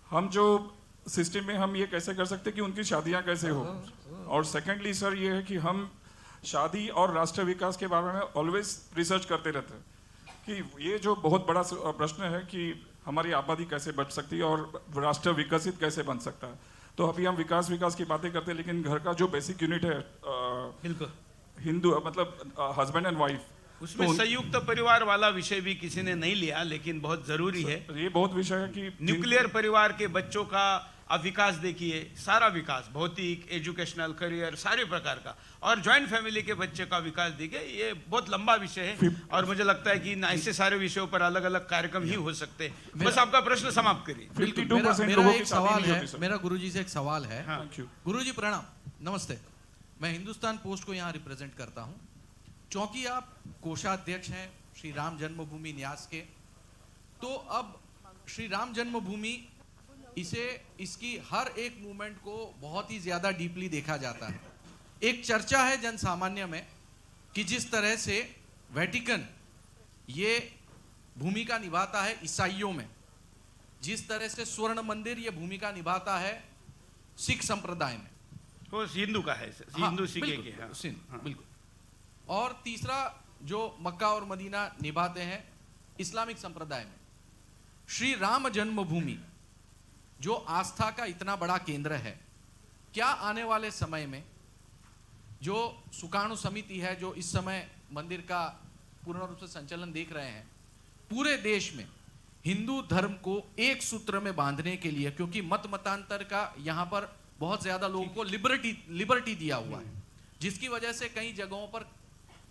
[SPEAKER 25] हम जो सिस्टम में हम ये कैसे कर सकते हैं कि उनकी शादियाँ कैसे हो? और सेकेंडली सर ये है कि हम शादी और राष्ट्र विकास के बारे में ऑलवेज रिसर्च करते रहते हैं। कि ये जो बहुत बड़ा प्रश्न है कि हमारी आबादी कैसे बच सकती है और राष्ट्र विकसित कैसे बन सकता है? तो अभी हम विकास विकास की बातें करते हैं लेकिन घर का जो बेसिक यूनिट है हिंदू मतलब हस्बैंड एंड वाइफ
[SPEAKER 7] उसमें तो संयुक्त परिवार वाला विषय भी किसी ने नहीं लिया लेकिन बहुत ज़रूरी है।
[SPEAKER 25] ये बहुत विषय है कि
[SPEAKER 7] न्यूक्लियर परिवार के बच्चों का आप विकास देखिए सारा विकास भौतिक एजुकेशनल करियर सारे प्रकार का। और ज्वाइंट फैमिली के बच्चे का विकास देखिए ये बहुत लंबा विषय है। और मुझे लगता है कि ऐसे सारे विषयों पर अलग अलग कार्यक्रम ही हो सकते हैं। बस आपका प्रश्न समाप्त करिए।
[SPEAKER 25] बिल्कुल
[SPEAKER 26] मेरा, मेरा एक सवाल है मेरा गुरुजी से एक सवाल है।
[SPEAKER 7] हाँ।
[SPEAKER 26] गुरुजी प्रणाम। नमस्ते। मैं हिंदुस्तान पोस्ट को यहाँ रिप्रेजेंट करता हूँ। चूँकि आप कोषाध्यक्ष हैं श्री राम जन्मभूमि न्यास के तो अब श्री राम जन्मभूमि इसे इसकी हर एक मूवमेंट को बहुत ही ज़्यादा डीपली देखा जाता है एक चर्चा है जन सामान्य में कि जिस तरह से वेटिकन ये भूमिका निभाता है ईसाइयों में जिस तरह से स्वर्ण मंदिर ये भूमिका निभाता है सिख संप्रदाय में
[SPEAKER 7] वो हिंदू का है
[SPEAKER 26] हाँ,
[SPEAKER 7] हिंदू सीखे
[SPEAKER 26] बिल्कुल,
[SPEAKER 7] के हाँ।
[SPEAKER 26] सिंध,
[SPEAKER 7] हाँ।
[SPEAKER 26] बिल्कुल और तीसरा जो मक्का और मदीना निभाते हैं इस्लामिक संप्रदाय में श्री राम जन्मभूमि जो आस्था का इतना बड़ा केंद्र है, क्या आने वाले समय में जो सुकाणु समिति है, जो इस समय मंदिर का पूर्ण रूप से संचालन देख रहे हैं, पूरे देश में हिंदू धर्म को एक सूत्र में बांधने के लिए, क्योंकि मत मतांतर का यहाँ पर बहुत ज़्यादा लोगों को लिबर्टी लिबर्टी दिया हुआ है, जिसकी वजह से कई जगहों पर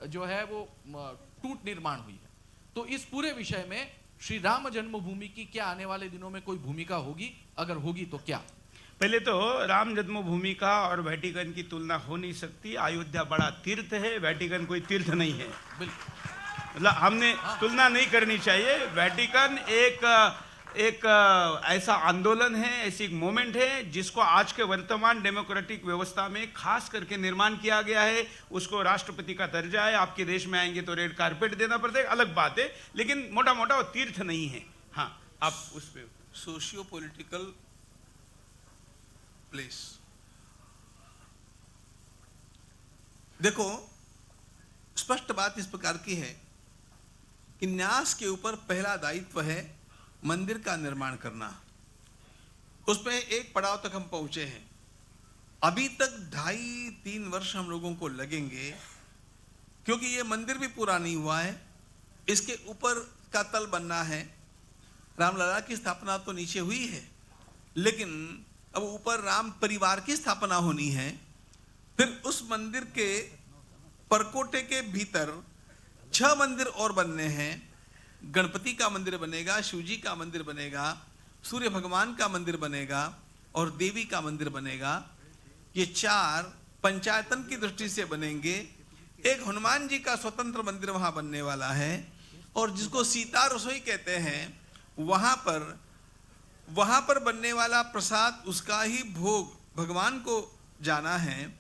[SPEAKER 26] जो है वो टूट निर्माण हुई है। तो इस पूरे विषय में श्री राम जन्मभूमि की क्या आने वाले दिनों में कोई भूमिका होगी? अगर होगी तो क्या?
[SPEAKER 7] पहले तो राम जन्मभूमि का और वैटिकन की तुलना हो नहीं सकती। अयोध्या बड़ा तीर्थ है वैटिकन कोई तीर्थ नहीं है। मतलब हमने तुलना नहीं करनी चाहिए। वैटिकन एक एक ऐसा आंदोलन है, ऐसी एक मोमेंट है, जिसको आज के वर्तमान डेमोक्रेटिक व्यवस्था में खास करके निर्माण किया गया है। उसको राष्ट्रपति का दर्जा है, आपके देश में आएँगे तो रेड कारपेट देना पड़ता है, अलग बात है, लेकिन मोटा मोटा तीर्थ नहीं है। हाँ आप उस पर
[SPEAKER 13] सोशियो पोलिटिकल प्लेस। देखो, स्पष्ट बात इस प्रकार की है कि न्यास के ऊपर पहला दायित्व है मंदिर का निर्माण करना। उसमें एक पड़ाव तक हम पहुँचे हैं। अभी तक ढाई तीन वर्ष हम लोगों को लगेंगे, क्योंकि ये मंदिर भी पूरा नहीं हुआ है। इसके ऊपर का तल बनना है। रामलला की स्थापना तो नीचे हुई है, लेकिन अब ऊपर राम परिवार की स्थापना होनी है। फिर उस मंदिर के परकोटे के भीतर छह मंदिर और बनने हैं। गणपति का मंदिर बनेगा, शिवजी का मंदिर बनेगा, सूर्य भगवान का मंदिर बनेगा और देवी का मंदिर बनेगा। ये चार पंचायतन की दृष्टि से बनेंगे। एक हनुमान जी का स्वतंत्र मंदिर वहाँ बनने वाला है और जिसको सीता रसोई कहते हैं, वहाँ पर वहाँ पर बनने वाला प्रसाद, उसका ही भोग भगवान को जाना है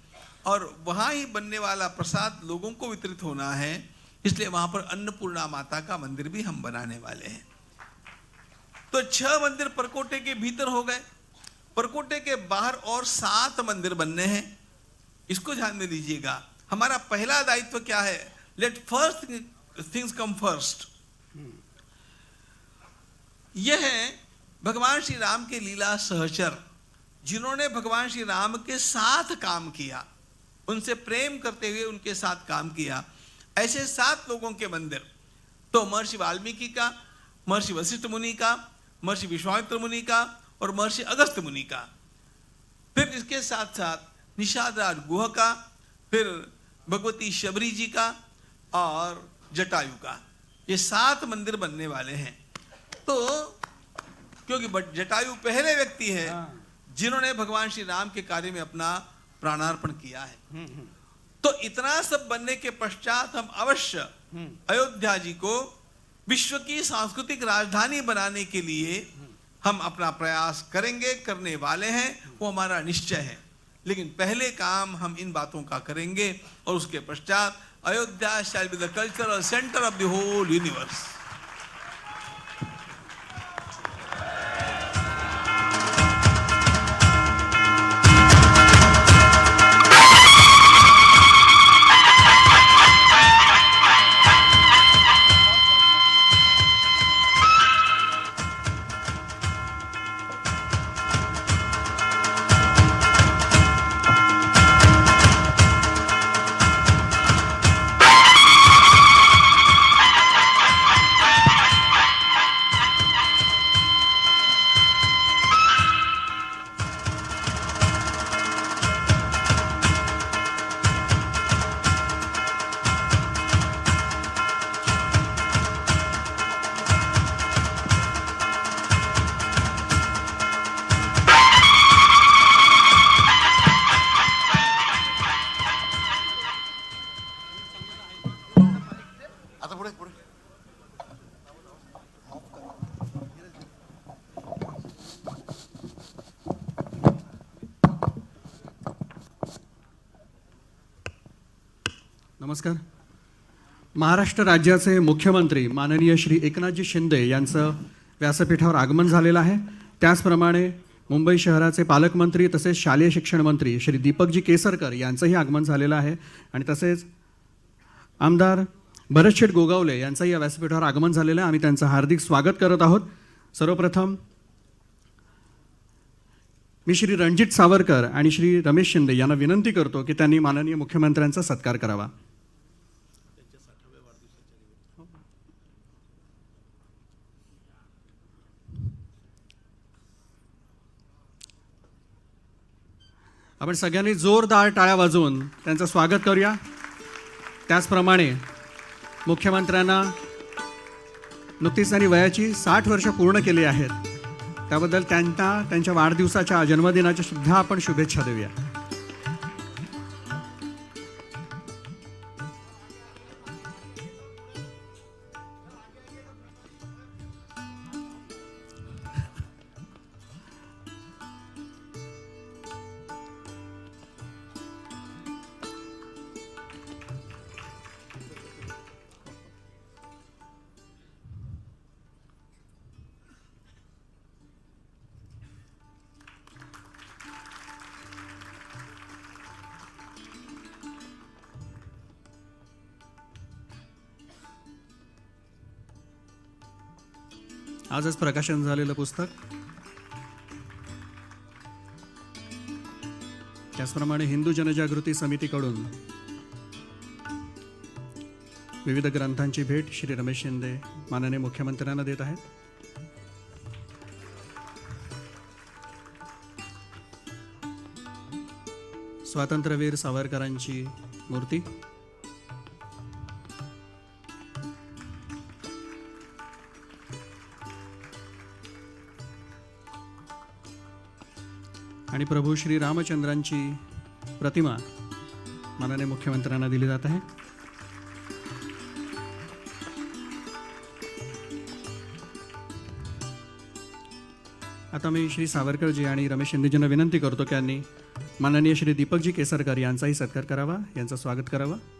[SPEAKER 13] और वहाँ ही बनने वाला प्रसाद लोगों को वितरित होना है। इसलिए वहाँ पर अन्नपूर्णा माता का मंदिर भी हम बनाने वाले हैं। तो छह मंदिर परकोटे के भीतर हो गए। परकोटे के बाहर और सात मंदिर बनने हैं। इसको ध्यान में लीजिएगा। हमारा पहला दायित्व क्या है? Let first things come first यह है भगवान श्री राम के लीला सहचर, जिन्होंने भगवान श्री राम के साथ काम किया। उनसे प्रेम करते हुए उनके साथ काम किया। ऐसे सात लोगों के मंदिर। तो महर्षि वाल्मीकि का महर्षि वशिष्ठ मुनि का महर्षि विश्वामित्र मुनि का और महर्षि अगस्त मुनि का। फिर इसके साथ साथ निषाद राज गुह का फिर भगवती शबरी जी का और जटायु का। ये सात मंदिर बनने वाले हैं। तो क्योंकि जटायु पहले व्यक्ति है जिन्होंने भगवान श्री राम के कार्य में अपना प्राणार्पण किया है। तो इतना सब बनने के पश्चात हम अवश्य अयोध्या जी को विश्व की सांस्कृतिक राजधानी बनाने के लिए हम अपना प्रयास करेंगे करने वाले हैं वो हमारा निश्चय है। लेकिन पहले काम हम इन बातों का करेंगे और उसके पश्चात Ayodhya shall be the cultural centre of the whole universe
[SPEAKER 1] Maharashtra राज्याचे मुख्यमंत्री माननीय श्री एकनाथजी शिंदे यांचं व्यासपीठावर आगमन झालेलं आहे. त्याचप्रमाणे मुंबई शहराचे पालकमंत्री तसेच शालेय शिक्षण मंत्री श्री दीपकजी केसरकर यांचंही आगमन झालेलं आहे. आणि तसेच आमदार भरतशेठ गोगावले यांचंही या व्यासपीठावर आगमन झालेलं आहे. आम्ही त्यांचं हार्दिक स्वागत करत आहोत. सर्वप्रथम मी श्री रणजित सावरकर आणि श्री रमेश शिंदे यांना विनंती करतो की त्यांनी माननीय मुख्यमंत्र्यांचा सत्कार करावा. आपण सगळ्यांनी जोरदार टाळ्या वाजवून त्यांचं स्वागत करूया. त्याचप्रमाणे मुख्यमंत्र्यांना नुकतीच त्यांनी वयाची साठ वर्ष पूर्ण केली आहेत. त्याबद्दल त्यांना त्यांच्या वाढदिवसाच्या जन्मदिनाच्या सुद्धा आपण शुभेच्छा देऊया. आजच प्रकाशन झालेलं पुस्तक. त्याचप्रमाणे हिंदू जनजागृती समितीकडून विविध ग्रंथांची भेट श्री रमेश शिंदे माननीय मुख्यमंत्र्यांना देत आहेत. स्वातंत्र्यवीर सावरकरांची मूर्ती. आणि प्रभू श्री रामचंद्रांची प्रतिमा मानाने मुख्यमंत्र्यांना दिली जात आहे. आता मी श्री सावरकरजी आणि रमेश शिंदेजींना विनंती करतो की यांनी माननीय श्री दीपकजी केसरकर यांचाही सत्कार करावा यांचं स्वागत करावं.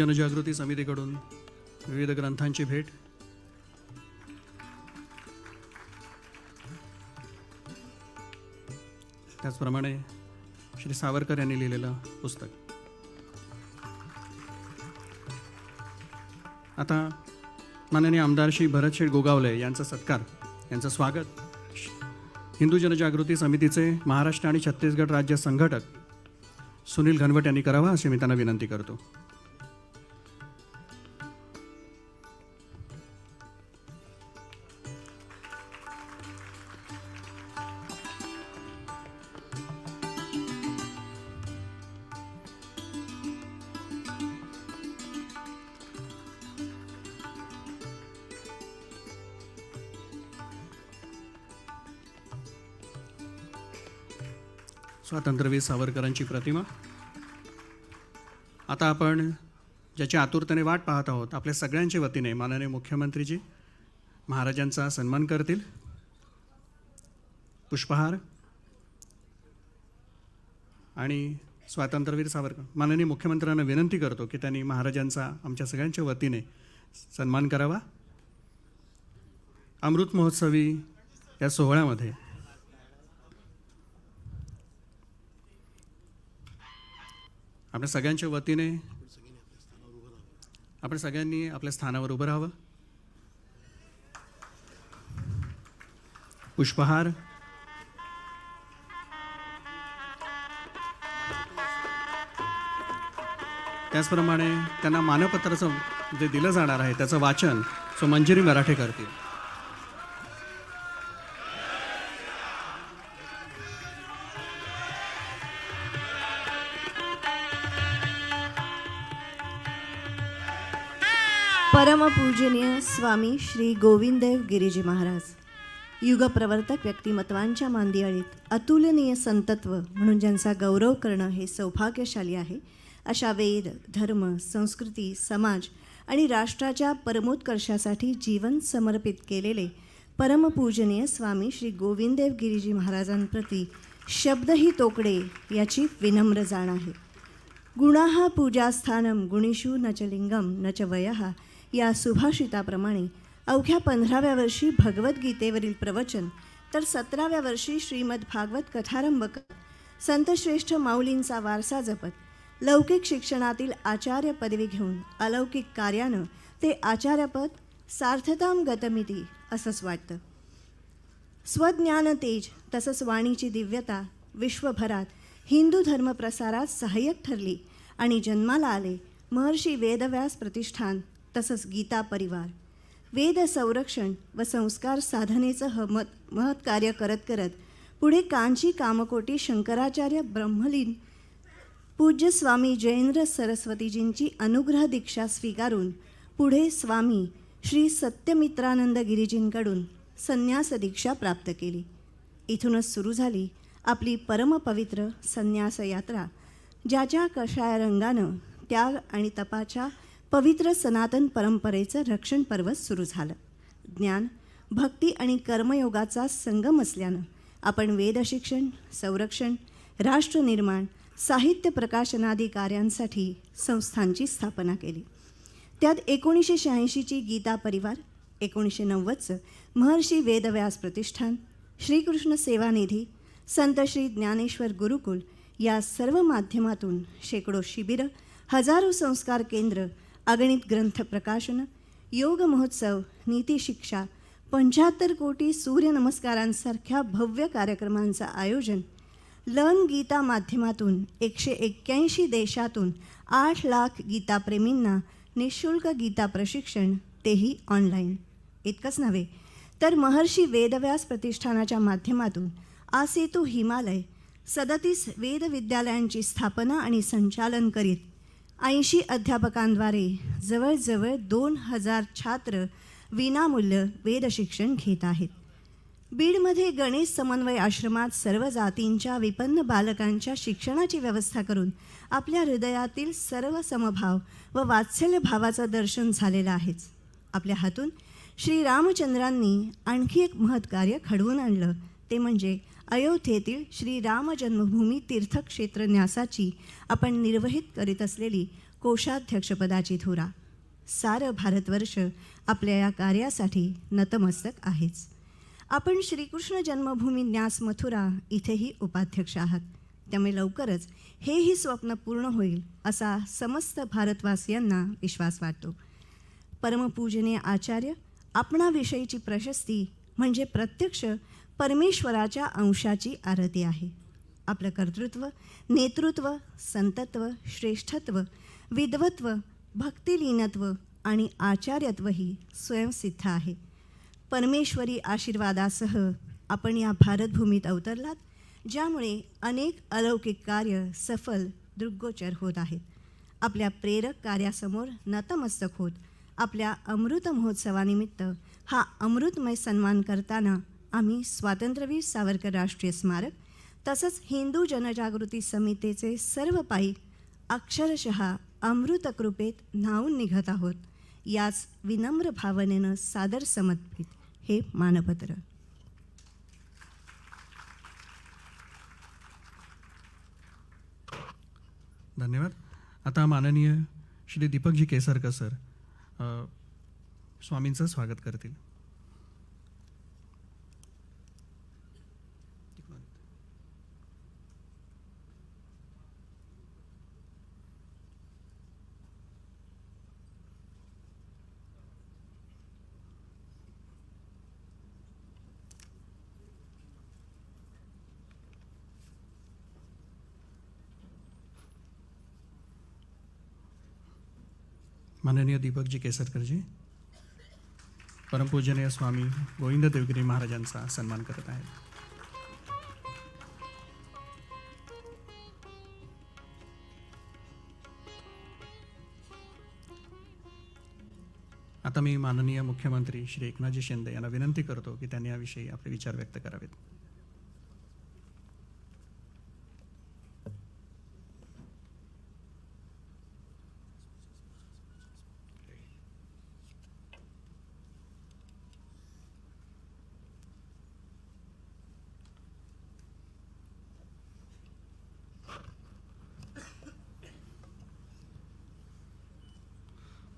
[SPEAKER 1] जनजागृती समितीकडून विविध ग्रंथांची भेट. त्याचप्रमाणे श्री सावरकर यांनी लिहिलेलं पुस्तक. आता माननीय आमदार श्री भरतशेठ गोगावले यांचा सत्कार यांचं स्वागत. हिंदू जनजागृती समितीचे महाराष्ट्र आणि छत्तीसगड राज्य संघटक सुनील घनवट यांनी करावा अशी मी त्यांना विनंती करतो. स्वातंत्र्यवीर सावरकरांची प्रतिमा. आता आपण ज्याची आतुरतेने वाट पाहत आहोत आपल्या सगळ्यांच्या वतीने माननीय मुख्यमंत्रीजी महाराजांचा सन्मान करतील. पुष्पहार आणि स्वातंत्र्यवीर सावरकर. माननीय मुख्यमंत्र्यांना विनंती करतो की त्यांनी महाराजांचा आमच्या सगळ्यांच्या वतीने सन्मान करावा. अमृत महोत्सवी या सोहळ्यामध्ये आपल्या सगळ्यांच्या वतीने आपण सगळ्यांनी आपल्या स्थानावर उभं राहावं. पुष्पहार. त्याचप्रमाणे त्यांना मानपत्राचं जे दिलं जाणार आहे त्याचं वाचन सो मंजिरी मराठे करतील.
[SPEAKER 27] परमपूजनीय स्वामी श्री गोविंददेव गिरीजी महाराज. युगप्रवर्तक व्यक्तिमत्वांच्या मांदियाळीत अतुलनीय संतत्व म्हणून ज्यांचा गौरव करणं हे सौभाग्यशाली आहे अशा वेद धर्म संस्कृती समाज आणि राष्ट्राच्या परमोत्कर्षासाठी जीवन समर्पित केलेले परमपूजनीय स्वामी श्री गोविंददेव गिरीजी महाराजांप्रती शब्दही तोकडे याची विनम्र जाण आहे. गुणाः पूजास्थानम गुणिषु न च लिंगम न च वयः या सुभाषिताप्रमाणे. अवघ्या पंधराव्या वर्षी भगवद्गीतेवरील प्रवचन तर सतराव्या वर्षी श्रीमद भागवत कथारंभ संतश्रेष्ठ माऊलींचा वारसा जपत लौकिक शिक्षणातील आचार्य पदवी घेऊन अलौकिक कार्यानं ते आचार्यपद सार्थताम गतमिती असंच वाटतं स्वज्ञान तेज तसंच वाणीची दिव्यता विश्वभरात हिंदू धर्मप्रसारात सहाय्यक ठरली आणि जन्माला आले महर्षी वेदव्यास प्रतिष्ठान तसंच गीता परिवार. वेद संरक्षण व संस्कार साधनेचं ह मत महत् कार्य करत करत पुढे कांची कामकोटी शंकराचार्य ब्रह्मलीन पूज्य स्वामी जयेंद्र सरस्वतीजींची अनुग्रह दीक्षा स्वीकारून पुढे स्वामी श्री सत्यमित्रानंद गिरीजींकडून संन्यास दीक्षा प्राप्त केली. इथूनच सुरू झाली आपली परमपवित्र संन्यास यात्रा ज्याच्या कषाय रंगानं त्याग आणि तपाच्या पवित्र सनातन परंपरेचं रक्षण पर्व सुरू झालं. ज्ञान भक्ती आणि कर्मयोगाचा संगम असल्यानं आपण वेदशिक्षण संरक्षण राष्ट्रनिर्माण साहित्य प्रकाशनादी कार्यांसाठी संस्थांची स्थापना केली. त्यात एकोणीसशे शहाऐंशीची गीता परिवार एकोणीसशे नव्वदचं महर्षी वेदव्यास प्रतिष्ठान श्रीकृष्ण सेवानिधी संत श्री ज्ञानेश्वर गुरुकुल या सर्व माध्यमातून शेकडो शिबिरं हजारो संस्कार केंद्र अगणित ग्रंथ प्रकाशनं योग महोत्सव नीतीशिक्षा पंचाहत्तर पंच्याहत्तर कोटी सूर्यनमस्कारांसारख्या भव्य कार्यक्रमांचं आयोजन लर्न गीता माध्यमातून एकशे एक्क्याऐंशी देशातून आठ लाख गीताप्रेमींना निशुल्क गीता प्रशिक्षण तेही ऑनलाईन. इतकंच नव्हे तर महर्षी वेदव्यास प्रतिष्ठानाच्या माध्यमातून आसेतू हिमालय सदतीस वेदविद्यालयांची स्थापना आणि संचालन करीत ऐंशी अध्यापकांद्वारे जवळजवळ दोन हजार छात्र विनामूल्य वेदशिक्षण घेत आहेत. बीडमध्ये गणेश समन्वय आश्रमात सर्व जातींच्या विपन्न बालकांच्या शिक्षणाची व्यवस्था करून आपल्या हृदयातील सर्व समभाव व वात्सल्य भावाचं दर्शन झालेलं आहेच आपल्या हातून श्री रामचंद्रांनी आणखी एक महत्कार्य घडवून आणलं. ते म्हणजे अयोध्येतील श्रीराम जन्मभूमी तीर्थक्षेत्र न्यासाची आपण निर्वहित करीत असलेली कोषाध्यक्षपदाची धुरा. सारं भारतवर्ष आपल्या या कार्यासाठी नतमस्तक आहेच. आपण श्रीकृष्ण जन्मभूमी न्यास मथुरा इथेही उपाध्यक्ष आहात. त्यामुळे लवकरच हेही स्वप्न पूर्ण होईल असा समस्त भारतवासियांना विश्वास वाटतो. परमपूजनीय आचार्य आपणाविषयीची प्रशस्ती म्हणजे प्रत्यक्ष परमेश्वराच्या अंशाची आरती आहे. आपलं कर्तृत्व नेतृत्व संतत्व श्रेष्ठत्व विद्वत्व भक्तिलीनत्व आणि आचार्यत्वही स्वयंसिद्ध आहे. परमेश्वरी आशीर्वादासह आपण या भारतभूमीत अवतरलात ज्यामुळे अनेक अलौकिक कार्य सफल दृग्गोचर होत आहेत. आपल्या प्रेरक कार्यासमोर नतमस्तक होत आपल्या अमृत महोत्सवानिमित्त हा अमृतमय सन्मान करताना आम्ही स्वातंत्र्यवीर सावरकर राष्ट्रीय स्मारक तसंच हिंदू जनजागृती समितीचे सर्व पायी अक्षरशः अमृतकृपेत न्हावून निघत आहोत याच विनम्र भावनेनं सादर समर्पित हे मानपत्र.
[SPEAKER 1] धन्यवाद. आता माननीय श्री दीपकजी केसरकर सर स्वामींचं स्वागत करतील. माननीय दीपकजी केसरकरजी परमपूजनीय स्वामी गोविंद देवगिरी महाराजांचा सन्मान करत आहेत. आता मी माननीय मुख्यमंत्री श्री एकनाथजी शिंदे यांना विनंती करतो की त्यांनी याविषयी आपले विचार व्यक्त करावेत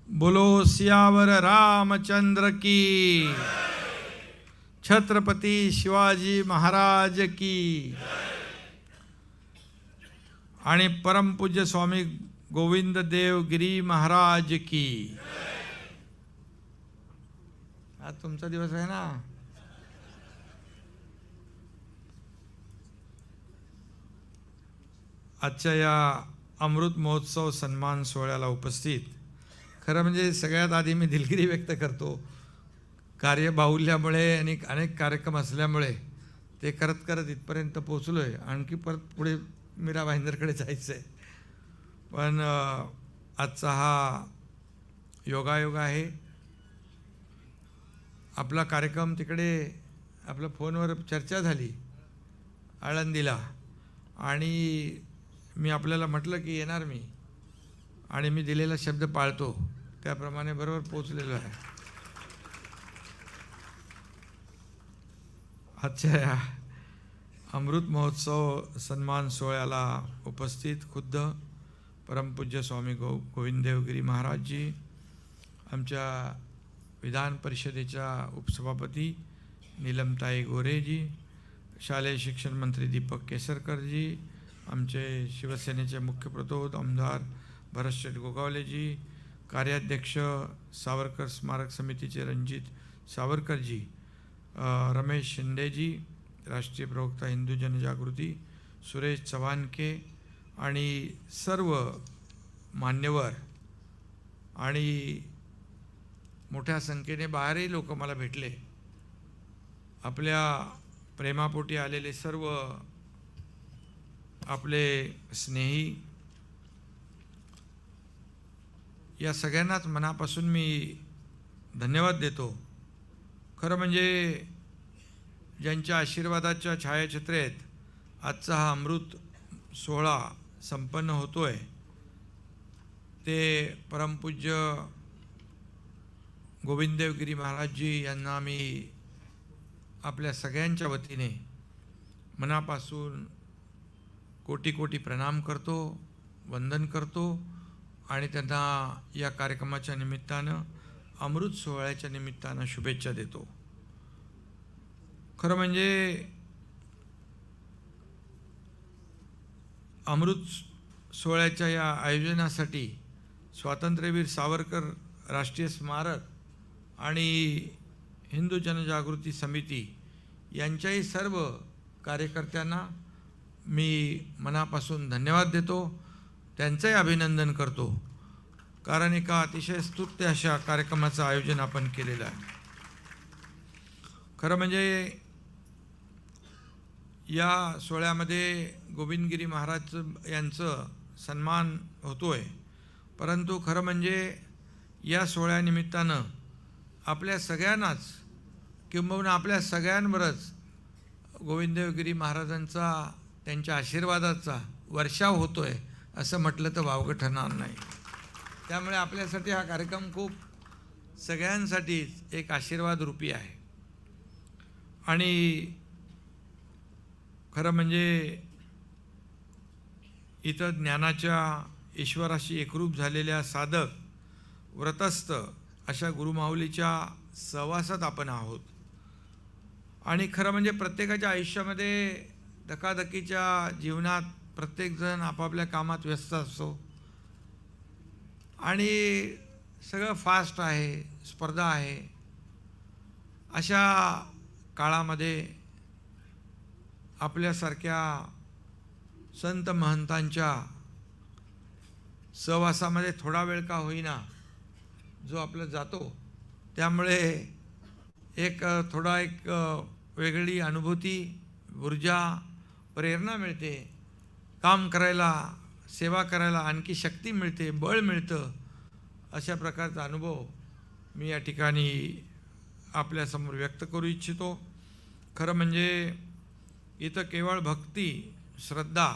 [SPEAKER 28] बोलो सियावर रामचंद्र की। छत्रपती शिवाजी महाराज की। आणि परमपूज्य स्वामी गोविंद देव गिरी महाराज की। आज तुमचा दिवस आहे ना? आजच्या या अमृत महोत्सव सन्मान सोहळ्याला उपस्थित खरं म्हणजे सगळ्यात आधी मी दिलगिरी व्यक्त करतो. कार्यबाहुल्यामुळे आणि अनेक कार्यक्रम असल्यामुळे ते करत करत इथपर्यंत पोचलो आहे आणखी परत पुढे मीरा भाईंदरकडे जायचं आहे पण आजचा हा योगायोग आहे. आपला कार्यक्रम तिकडे आपल्या फोनवर चर्चा झाली आळंदीला. आणि मी आपल्याला म्हटलं की येणार मी. आणि मी दिलेला शब्द पाळतो. त्याप्रमाणे बरोबर पोचलेलो आहे. आजच्या या अमृत महोत्सव सन्मान सोहळ्याला उपस्थित खुद्द परमपूज्य स्वामी गो गोविंददेवगिरी महाराजजी आमच्या विधान परिषदेच्या उपसभापती नीलमताई गोरेजी शालेय शिक्षण मंत्री दीपक केसरकरजी आमचे शिवसेनेचे मुख्य प्रतोद आमदार भरतशेठ गोगावलेजी कार्याध्यक्ष सावरकर स्मारक समितीचे रणजित सावरकरजी रमेश शिंदेजी राष्ट्रीय प्रवक्ता हिंदू जनजागृती सुरेश चव्हाणके आणि सर्व मान्यवर आणि मोठ्या संख्येने बाहेरही लोक मला भेटले. आपल्या प्रेमापोटी आलेले सर्व आपले स्नेही या सगळ्यांनाच मनापासून मी धन्यवाद देतो. खरं म्हणजे ज्यांच्या आशीर्वादाच्या छायाचित्रेत आजचा हा अमृत सोहळा संपन्न होतो आहे ते परमपूज्य गोविंददेवगिरी महाराजजी यांना मी आपल्या सगळ्यांच्या वतीने मनापासून कोटी कोटी प्रणाम करतो वंदन करतो. आणि त्यांना या कार्यक्रमाच्या निमित्तानं अमृत सोहळ्याच्या निमित्तानं शुभेच्छा देतो. खरं म्हणजे अमृत सोहळ्याच्या या आयोजनासाठी स्वातंत्र्यवीर सावरकर राष्ट्रीय स्मारक आणि हिंदू जनजागृती समिती यांच्याही सर्व कार्यकर्त्यांना मी मनापासून धन्यवाद देतो. त्यांचंही अभिनंदन करतो. कारण एका अतिशय स्तुत्य अशा कार्यक्रमाचं आयोजन आपण केलेलं आहे. खरं म्हणजे या सोहळ्यामध्ये गोविंदगिरी महाराज यांचं सन्मान होतो आहे परंतु खरं म्हणजे या सोहळ्यानिमित्तानं आपल्या सगळ्यांनाच किंबहुना आपल्या सगळ्यांवरच गोविंददेवगिरी महाराजांचा त्यांच्या आशीर्वादाचा वर्षाव होतो आहे असं म्हटलं तर वावगं ठरणार नाही. त्यामुळे आपल्यासाठी हा कार्यक्रम खूप सगळ्यांसाठीच एक आशीर्वाद रूपी आहे. आणि खरं म्हणजे इथं ज्ञानाच्या ईश्वराशी एकरूप झालेल्या साधक व्रतस्थ अशा गुरुमाऊलीच्या सहवासात आपण आहोत. आणि खरं म्हणजे प्रत्येकाच्या आयुष्यामध्ये धकाधकीच्या जीवनात प्रत्येकजण आपापल्या कामात व्यस्त असतो. आणि सगळं फास्ट आहे स्पर्धा आहे. अशा काळामध्ये आपल्यासारख्या संत महंतांच्या सहवासामध्ये थोडा वेळ का होईना जो आपला जातो त्यामुळे एक थोडा एक वेगळी अनुभूती ऊर्जा प्रेरणा मिळते. काम करायला सेवा करायला आणखी शक्ती मिळते बळ मिळतं अशा प्रकारचा अनुभव मी या ठिकाणी आपल्यासमोर व्यक्त करू इच्छितो. खरं म्हणजे इथं केवळ भक्ती श्रद्धा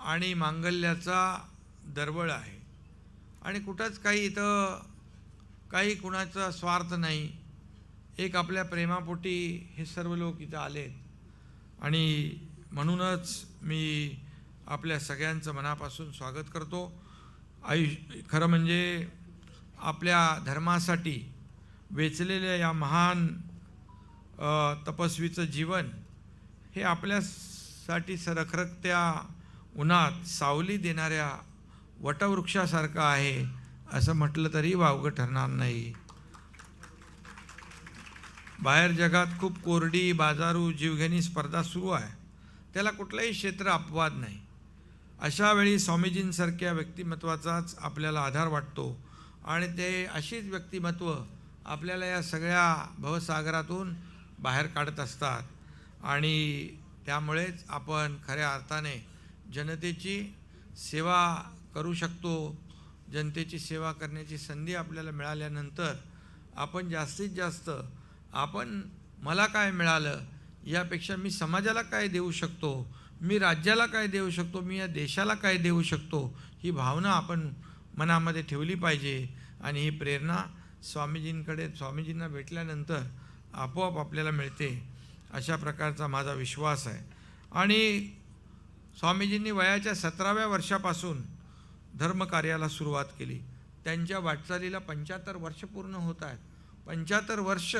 [SPEAKER 28] आणि मांगल्याचा दरवळ आहे. आणि कुठंच काही इथं काही कुणाचा स्वार्थ नाही. एक आपल्या प्रेमापोटी हे सर्व लोक इथं आलेत. आणि म्हणूनच मी आपल्या सगळ्यांचं मनापासून स्वागत करतो. आयुष्य खरं म्हणजे आपल्या धर्मासाठी वेचलेल्या या महान तपस्वीचं जीवन हे आपल्यासाठी सरखरकत्या उन्हात सावली देणाऱ्या वटवृक्षासारखं आहे असं म्हटलं तरी वावगं ठरणार नाही. बाहेर जगात खूप कोरडी बाजारू जीवघेणी स्पर्धा सुरू आहे. त्याला कुठलंही क्षेत्र अपवाद नाही. अशा वेळी स्वामीजींसारख्या व्यक्तिमत्वाचाच आपल्याला आधार वाटतो. आणि ते अशीच व्यक्तिमत्व आपल्याला या सगळ्या भवसागरातून बाहेर काढत असतात. आणि त्यामुळेच आपण खऱ्या अर्थाने जनतेची सेवा करू शकतो. जनतेची सेवा करण्याची संधी आपल्याला मिळाल्यानंतर आपण जास्तीत जास्त आपण मला काय मिळालं यापेक्षा मी समाजाला काय देऊ शकतो? मी राज्याला काय देऊ शकतो? मी या देशाला काय देऊ शकतो? ही भावना आपण मनामध्ये ठेवली पाहिजे आणि ही प्रेरणा स्वामीजींकडे स्वामीजींना भेटल्यानंतर आपोआप आपल्याला मिळते. अशा प्रकारचा माझा विश्वास आहे. आणि स्वामीजींनी वयाच्या सतराव्या वर्षापासून धर्मकार्याला सुरुवात केली. त्यांच्या वाटचालीला पंच्याहत्तर वर्ष पूर्ण होत आहेत. पंच्याहत्तर वर्ष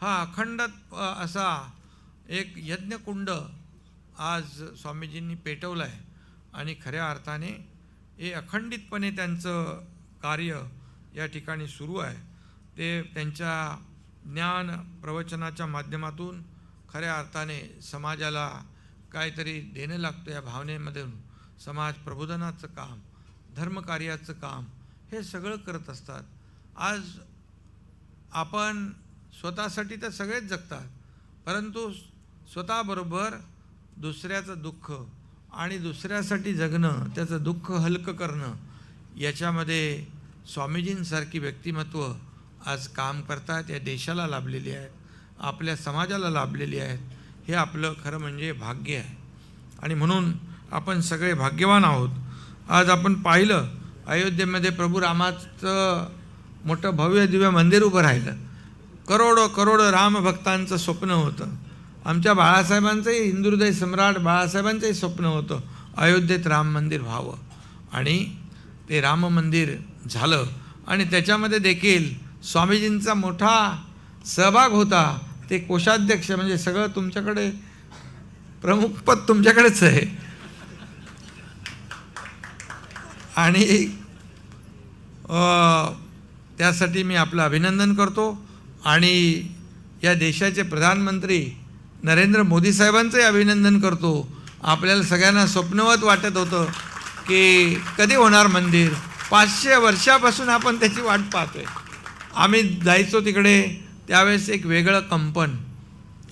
[SPEAKER 28] हा अखंड असा एक यज्ञकुंड आज स्वामीजींनी पेटवलं आहे आणि खऱ्या अर्थाने हे अखंडितपणे त्यांचं कार्य या ठिकाणी सुरू आहे. ते त्यांच्या ज्ञान प्रवचनाच्या माध्यमातून खऱ्या अर्थाने समाजाला काहीतरी देणं लागतं या भावनेमधून. समाज प्रबोधनाचं काम धर्मकार्याचं काम हे सगळं करत असतात. आज आपण स्वतःसाठी तर सगळेच जगतात परंतु स्वतःबरोबर दुसऱ्याचं दुःख आणि दुसऱ्यासाठी जगणं त्याचं दुःख हलकं करणं याच्यामध्ये स्वामीजींसारखी व्यक्तिमत्व आज काम करतात या देशाला लाभलेली आहेत आपल्या समाजाला लाभलेली आहेत हे आपलं खरं म्हणजे भाग्य आहे. आणि म्हणून आपण सगळे भाग्यवान आहोत. आज आपण पाहिलं अयोध्येमध्ये प्रभू रामाचं मोठं भव्य दिव्य मंदिर उभं राहिलं. करोडो करोडो रामभक्तांचं स्वप्न होतं. आमच्या बाळासाहेबांचंही हिंदुहृदय सम्राट बाळासाहेबांचंही स्वप्न होतं अयोध्येत राम मंदिर व्हावं. आणि ते राम मंदिर झालं. आणि त्याच्यामध्ये देखील स्वामीजींचा मोठा सहभाग होता. ते कोषाध्यक्ष म्हणजे सगळं तुमच्याकडे प्रमुख पद तुमच्याकडेच आहे. आणि त्यासाठी मी आपलं अभिनंदन करतो. आणि या देशाचे प्रधानमंत्री नरेंद्र मोदी साहेबांचंही अभिनंदन करतो. आपल्याला सगळ्यांना स्वप्नवत वाटत होतं की कधी होणार मंदिर? पाचशे वर्षापासून आपण त्याची वाट पाहतो आहे आम्ही जायचो तिकडे त्यावेळेस एक वेगळं कंपन.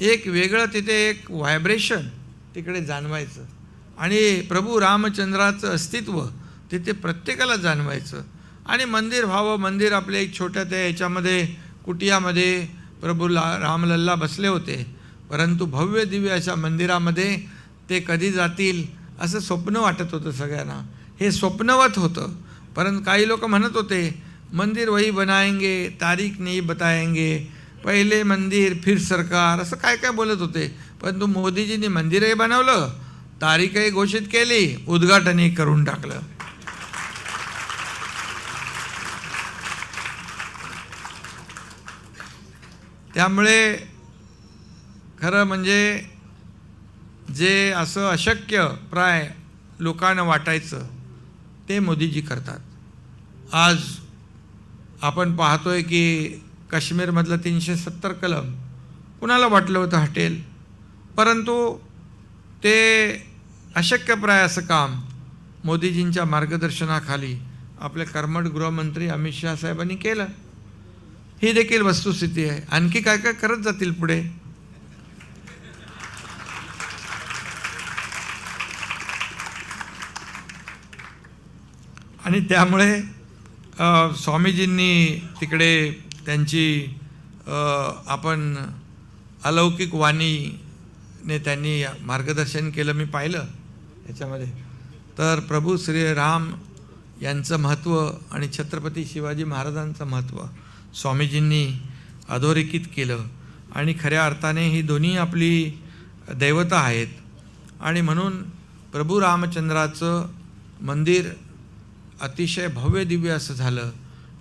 [SPEAKER 28] एक वेगळं तिथे एक व्हायब्रेशन तिकडे जाणवायचं. आणि प्रभू रामचंद्राचं अस्तित्व तिथे प्रत्येकाला जाणवायचं. आणि मंदिर व्हावं मंदिर आपल्या एक छोट्या त्या याच्यामध्ये कुटियामध्ये प्रभू ला रामलल्ला बसले होते. परंतु भव्य दिव्य अशा मंदिरामध्ये ते कधी जातील असं स्वप्न वाटत होतं सगळ्यांना. हे स्वप्नवत होतं. परंतु काही लोक म्हणत होते मंदिर वही बनाएंगे तारीख नाही बताएंगे पहिले मंदिर फिर सरकार असं काय काय बोलत होते. परंतु मोदीजींनी मंदिरही बनवलं तारीखही घोषित केली उद्घाटनही करून टाकलं. त्यामुळे खरं म्हणजे जे असं अशक्य प्राय लोकांना वाटायचं ते मोदीजी करतात. आज आपण पाहतोय की काश्मीरमधलं तीनशे सत्तर कलम कुणाला वाटलं होतं हटेल? परंतु ते अशक्यप्राय असं काम मोदीजींच्या मार्गदर्शनाखाली आपले कर्मठ गृहमंत्री अमित शहा साहेबांनी केलं. ही देखील वस्तुस्थिती आहे. आणखी काय काय करत जातील पुढे? आणि त्यामुळे स्वामीजींनी तिकडे त्यांची आपण अलौकिक वाणीने त्यांनी मार्गदर्शन केलं मी पाहिलं याच्यामध्ये. तर प्रभू श्री राम यांचं महत्त्व आणि छत्रपती शिवाजी महाराजांचं महत्त्व स्वामीजींनी अधोरेखित केलं. आणि खऱ्या अर्थाने ही दोन्ही आपली दैवता आहेत. आणि म्हणून प्रभू रामचंद्राचं मंदिर अतिशय भव्य दिव्य असं झालं.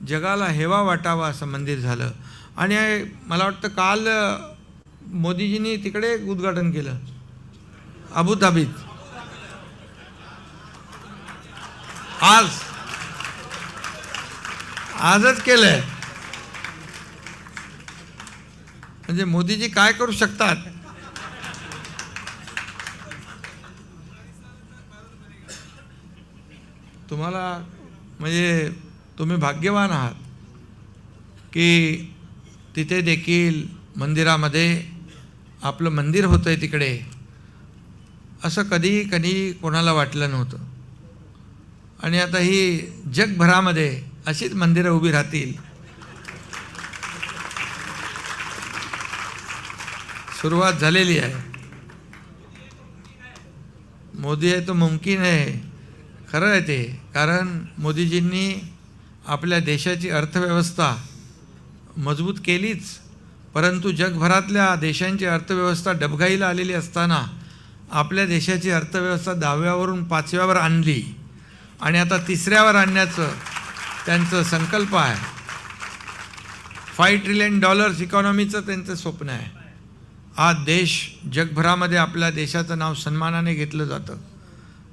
[SPEAKER 28] जगाला हेवा वाटावा असं मंदिर झालं. आणि मला वाटतं काल मोदीजींनी तिकडे उद्घाटन केलं. अबुधाबीत. आज. आजच केलंय. म्हणजे मोदीजी काय करू शकतात? तुम्हाला म्हणजे तुम्ही भाग्यवान आहात की तिथे देखील मंदिरामध्ये आपलं मंदिर होतं आहे तिकडे. असं कधी कधी कोणाला वाटलं नव्हतं. आणि आता ही जगभरामध्ये अशीच मंदिरं उभी राहतील. सुरुवात झालेली आहे. मोदी आहे तो मुमकिन आहे. खरं आहे ते. कारण मोदीजींनी आपल्या देशाची अर्थव्यवस्था मजबूत केलीच. परंतु जगभरातल्या देशांची अर्थव्यवस्था डबघाईला आलेली असताना आपल्या देशाची अर्थव्यवस्था दहाव्यावरून पाचव्यावर आणली. आणि आता तिसऱ्यावर आणण्याचं त्यांचं संकल्प आहे. फाय ट्रिलियन डॉलर्स इकॉनॉमीचं त्यांचं स्वप्न आहे. आज देश जगभरामध्ये आपल्या देशाचं नाव सन्मानाने घेतलं जातं.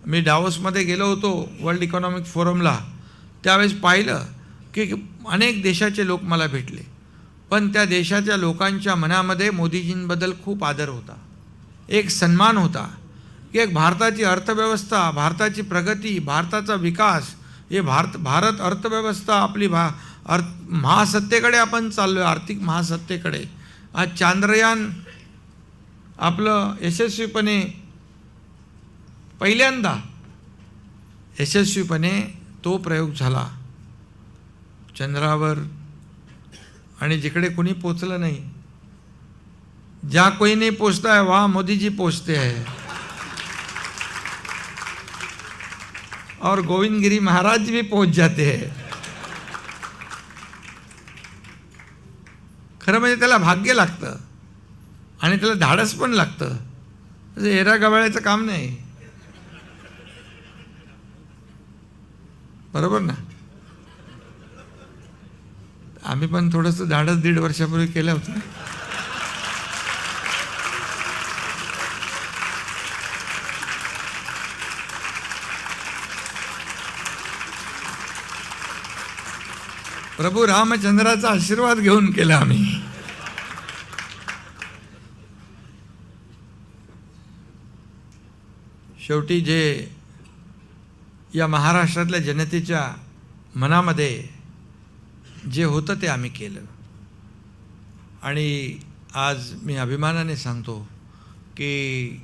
[SPEAKER 28] मी डावोसमध्ये गेलो होतो वर्ल्ड इकॉनॉमिक फोरमला. त्यावेळेस पाहिलं की अनेक देशाचे लोक मला भेटले. पण त्या देशाच्या लोकांच्या मनामध्ये मोदीजींबद्दल खूप आदर होता. एक सन्मान होता की एक भारताची अर्थव्यवस्था भारताची प्रगती भारताचा विकास हे भारत भारत अर्थव्यवस्था आपली भा अर्थ महासत्तेकडे आपण चाललो आहे आर्थिक महासत्तेकडे. आज चांद्रयान आपलं यशस्वीपणे पहिल्यांदा यशस्वीपणे तो प्रयोग झाला. चंद्रावर आणि जिकडे कोणी पोचलं नाही. ज्या कोई नाही पोचता है वहाँ मोदी जी पोचते हैं और गोविंद गिरी महाराज भी पहुंच जाते हैं. खरं म्हणजे त्याला भाग्य लागतं. आणि त्याला धाडस पण लागतं. म्हणजे एरा गवाळ्याचं काम नाही. बरोबर ना? आम्ही पण थोडंसं धाडस दीड वर्षापूर्वी केलं होतं. प्रभू रामचंद्राचा आशीर्वाद घेऊन केला आम्ही. शेवटी जे या महाराष्ट्रातल्या जनतेच्या मनामध्ये जे होतं ते आम्ही केलं. आणि आज मी अभिमानाने सांगतो की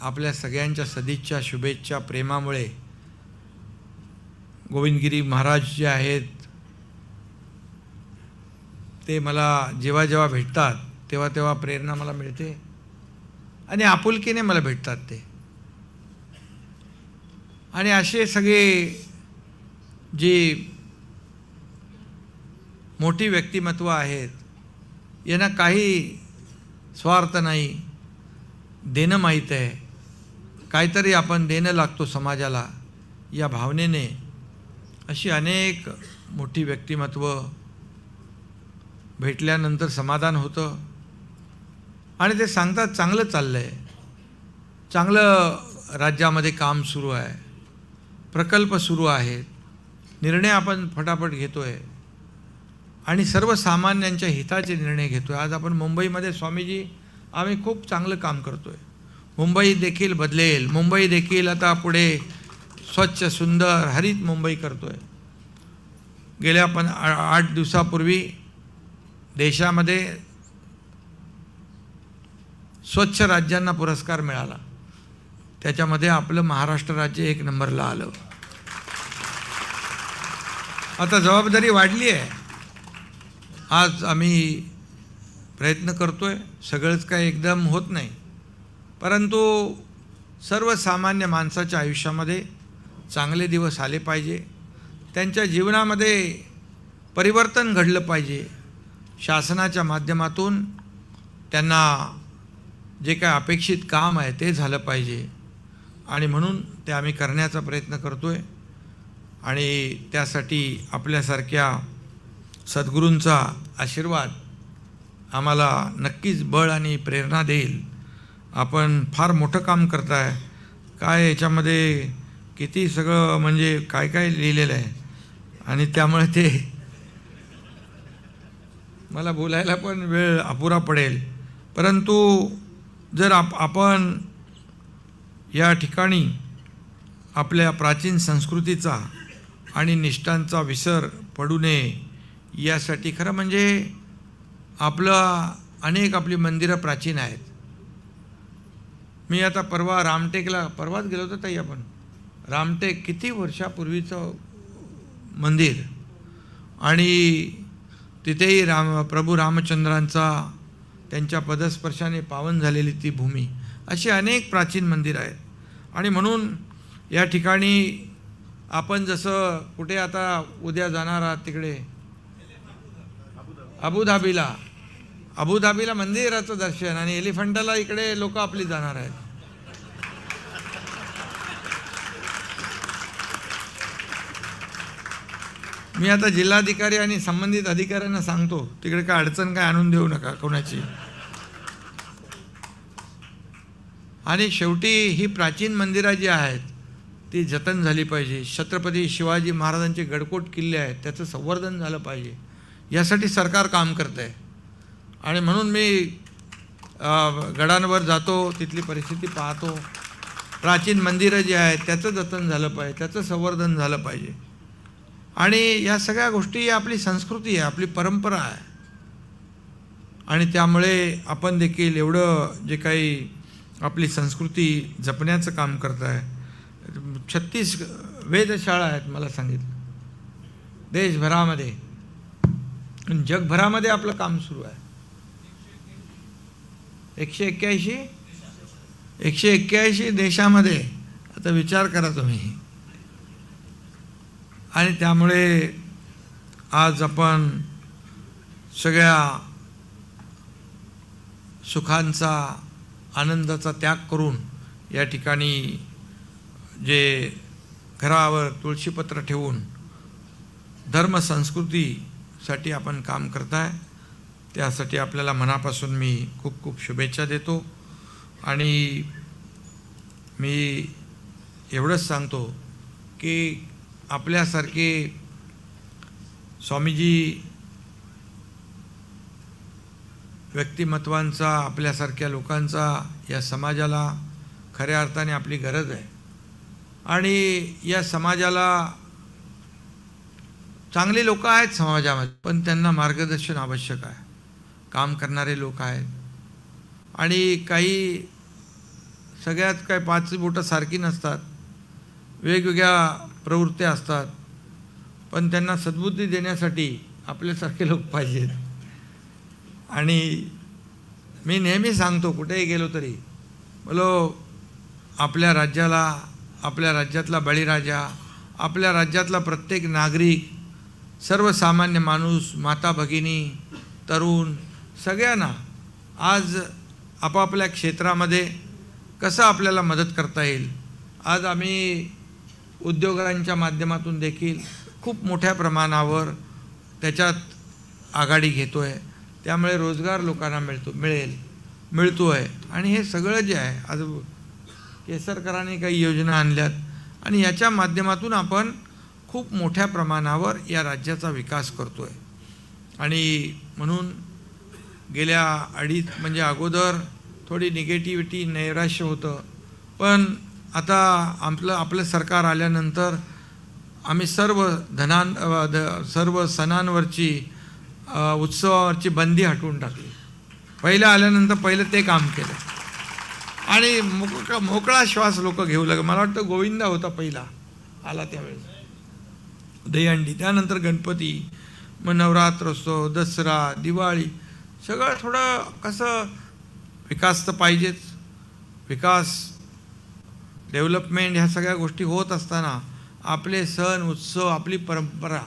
[SPEAKER 28] आपल्या सगळ्यांच्या सदिच्छा शुभेच्छा प्रेमामुळे गोविंदगिरी महाराज जे आहेत ते मला जेव्हा जेव्हा भेटतात तेव्हा तेव्हा प्रेरणा मला मिळते आणि आपुलकीने मला भेटतात ते. आणि असे सगळे जी मोठी व्यक्तिमत्व आहेत यांना काही स्वार्थ नाही देणं माहीत आहे. काहीतरी आपण देणं लागतो समाजाला या भावनेने. अशी अनेक मोठी व्यक्तिमत्व भेटल्यानंतर समाधान होतं. आणि ते सांगतात चांगलं चाललं आहे चांगलं राज्यामध्ये काम सुरू आहे. प्रकल्प सुरू आहेत. निर्णय आपण फटाफट घेतो आहे आणि सर्वसामान्यांच्या हिताचे निर्णय घेतो आहे आज आपण मुंबईमध्ये स्वामीजी आम्ही खूप चांगलं काम करतो आहे मुंबई देखील बदलेल. मुंबई देखील आता पुढे स्वच्छ सुंदर हरित मुंबई करतो आहे गेल्या पण आठ दिवसापूर्वी देशामध्ये स्वच्छ राज्यांना पुरस्कार मिळाला. त्याच्यामध्ये आपलं महाराष्ट्र राज्य एक नंबरला आलं. आता जबाबदारी वाढली आहे. आज आम्ही प्रयत्न करतो आहे सगळंच काय एकदम होत नाही. परंतु सर्वसामान्य माणसाच्या आयुष्यामध्ये चांगले दिवस आले पाहिजे. त्यांच्या जीवनामध्ये परिवर्तन घडलं पाहिजे. शासनाच्या माध्यमातून त्यांना जे काय अपेक्षित काम आहे ते झालं पाहिजे. आणि म्हणून ते आम्ही करण्याचा प्रयत्न करतो आहे आणि त्यासाठी आपल्यासारख्या सद्गुरूंचा आशीर्वाद आम्हाला नक्कीच बळ आणि प्रेरणा देईल. आपण फार मोठं काम करताय. काय याच्यामध्ये किती सगळं म्हणजे काय काय लिहिलेलं आहे? आणि त्यामुळे ते मला बोलायला पण वेळ अपुरा पडेल. परंतु जर आप आपण या ठिकाणी आपल्या प्राचीन संस्कृतीचा आणि निष्ठांचा विसर पडू नये यासाठी खरं म्हणजे आपलं अनेक आपली मंदिरं प्राचीन आहेत. मी आता परवा रामटेकला परवाच गेलो होतो ताई आपण. रामटेक किती वर्षापूर्वीचं मंदिर? आणि तिथेही राम प्रभू रामचंद्रांचा त्यांच्या पदस्पर्शाने पावन झालेली ती भूमी. अशी अनेक प्राचीन मंदिरं आहेत. आणि म्हणून या ठिकाणी आपण जसं कुठे आता उद्या जाणार आहात तिकडे? अबुधाबीला. अबुधाबीला मंदिराचं दर्शन आणि एलिफंटाला इकडे लोक आपली जाणार आहेत. मी आता जिल्हाधिकारी आणि संबंधित अधिकाऱ्यांना सांगतो तिकडे काय अडचण काय आणून देऊ नका कोणाची. आणि शेवटी ही प्राचीन मंदिरं जी आहेत ती जतन झाली पाहिजे. छत्रपती शिवाजी महाराजांचे गडकोट किल्ले आहेत त्याचं संवर्धन झालं पाहिजे. यासाठी सरकार काम करतं आहे आणि म्हणून मी गडांवर जातो तिथली परिस्थिती पाहतो. प्राचीन मंदिरं जी आहेत त्याचं जतन झालं पाहिजे त्याचं संवर्धन झालं पाहिजे. आणि या सगळ्या गोष्टी आपली संस्कृती आहे आपली परंपरा आहे. आणि त्यामुळे आपण देखील एवढं जे काही आपली संस्कृती जपण्याचं काम करत आहे छत्तीस वेधशाळा आहेत मला सांगितलं. देशभरामध्ये. जगभरामध्ये आपलं काम सुरू आहे. एकशे एक्क्याऐंशी? एकशे एक्क्याऐंशी देशामध्ये. आता विचार करा तुम्ही. आणि त्यामुळे आज आपण सगळ्या सुखांचा आनंदाचा त्याग करून या ठिकाणी जे घरावर तुळशीपत्र ठेवून धर्मसंस्कृतीसाठी आपण काम करताय त्यासाठी आपल्याला मनापासून मी खूप खूप शुभेच्छा देतो. आणि मी एवढंच सांगतो की आपल्यासारखे स्वामीजी व्यक्तिमत्वांचा आपल्यासारख्या लोकांचा या समाजाला खऱ्या अर्थाने आपली गरज आहे. आणि या समाजाला चांगली लोक आहेत समाजामध्ये पण त्यांना मार्गदर्शन आवश्यक आहे. काम करणारे लोक आहेत. आणि काही सगळ्यात काय पाच बोटं सारखी नसतात. वेगवेगळ्या प्रवृत्त्या असतात. पण त्यांना सद्बुद्धी देण्यासाठी आपल्यासारखे लोक पाहिजेत. आणि मी नेहमी सांगतो कुठेही गेलो तरी बोलो आपल्या राज्याला आपल्या राज्यातला बळीराजा आपल्या राज्यातला प्रत्येक नागरिक सर्वसामान्य माणूस माता भगिनी तरुण सगळ्यांना आज आपापल्या क्षेत्रामध्ये कसं आपल्याला मदत करता येईल? आज आम्ही उद्योगांच्या माध्यमातून देखील खूप मोठ्या प्रमाणावर त्याच्यात आघाडी घेतो आहे त्यामुळे रोजगार लोकांना मिळतो मिळेल मिळतो आहे आणि हे सगळं जे आहे आज केसरकरांनी काही योजना आणल्यात आणि याच्या माध्यमातून आपण खूप मोठ्या प्रमाणावर या राज्याचा विकास करतो आहे आणि म्हणून गेल्या अडीच म्हणजे अगोदर थोडी निगेटिव्हिटी नैराश्य होतं. पण आता आपलं आपलं सरकार आल्यानंतर आम्ही सर्व धनां ध- सर्व सणांवरची उत्सवावरची बंदी हटवून टाकली. पहिलं आल्यानंतर पहिलं ते काम केलं. आणि मोकळा मोकळा श्वास लोक घेऊ लागले. मला वाटतं गोविंदा होता पहिला. आला त्यावेळेस. दहीहंडी. त्यानंतर गणपती मग नवरात्र असतो दसरा दिवाळी. सगळं थोडं कसं विकास तर पाहिजेच. विकास डेव्हलपमेंट ह्या सगळ्या गोष्टी होत असताना आपले सण उत्सव आपली परंपरा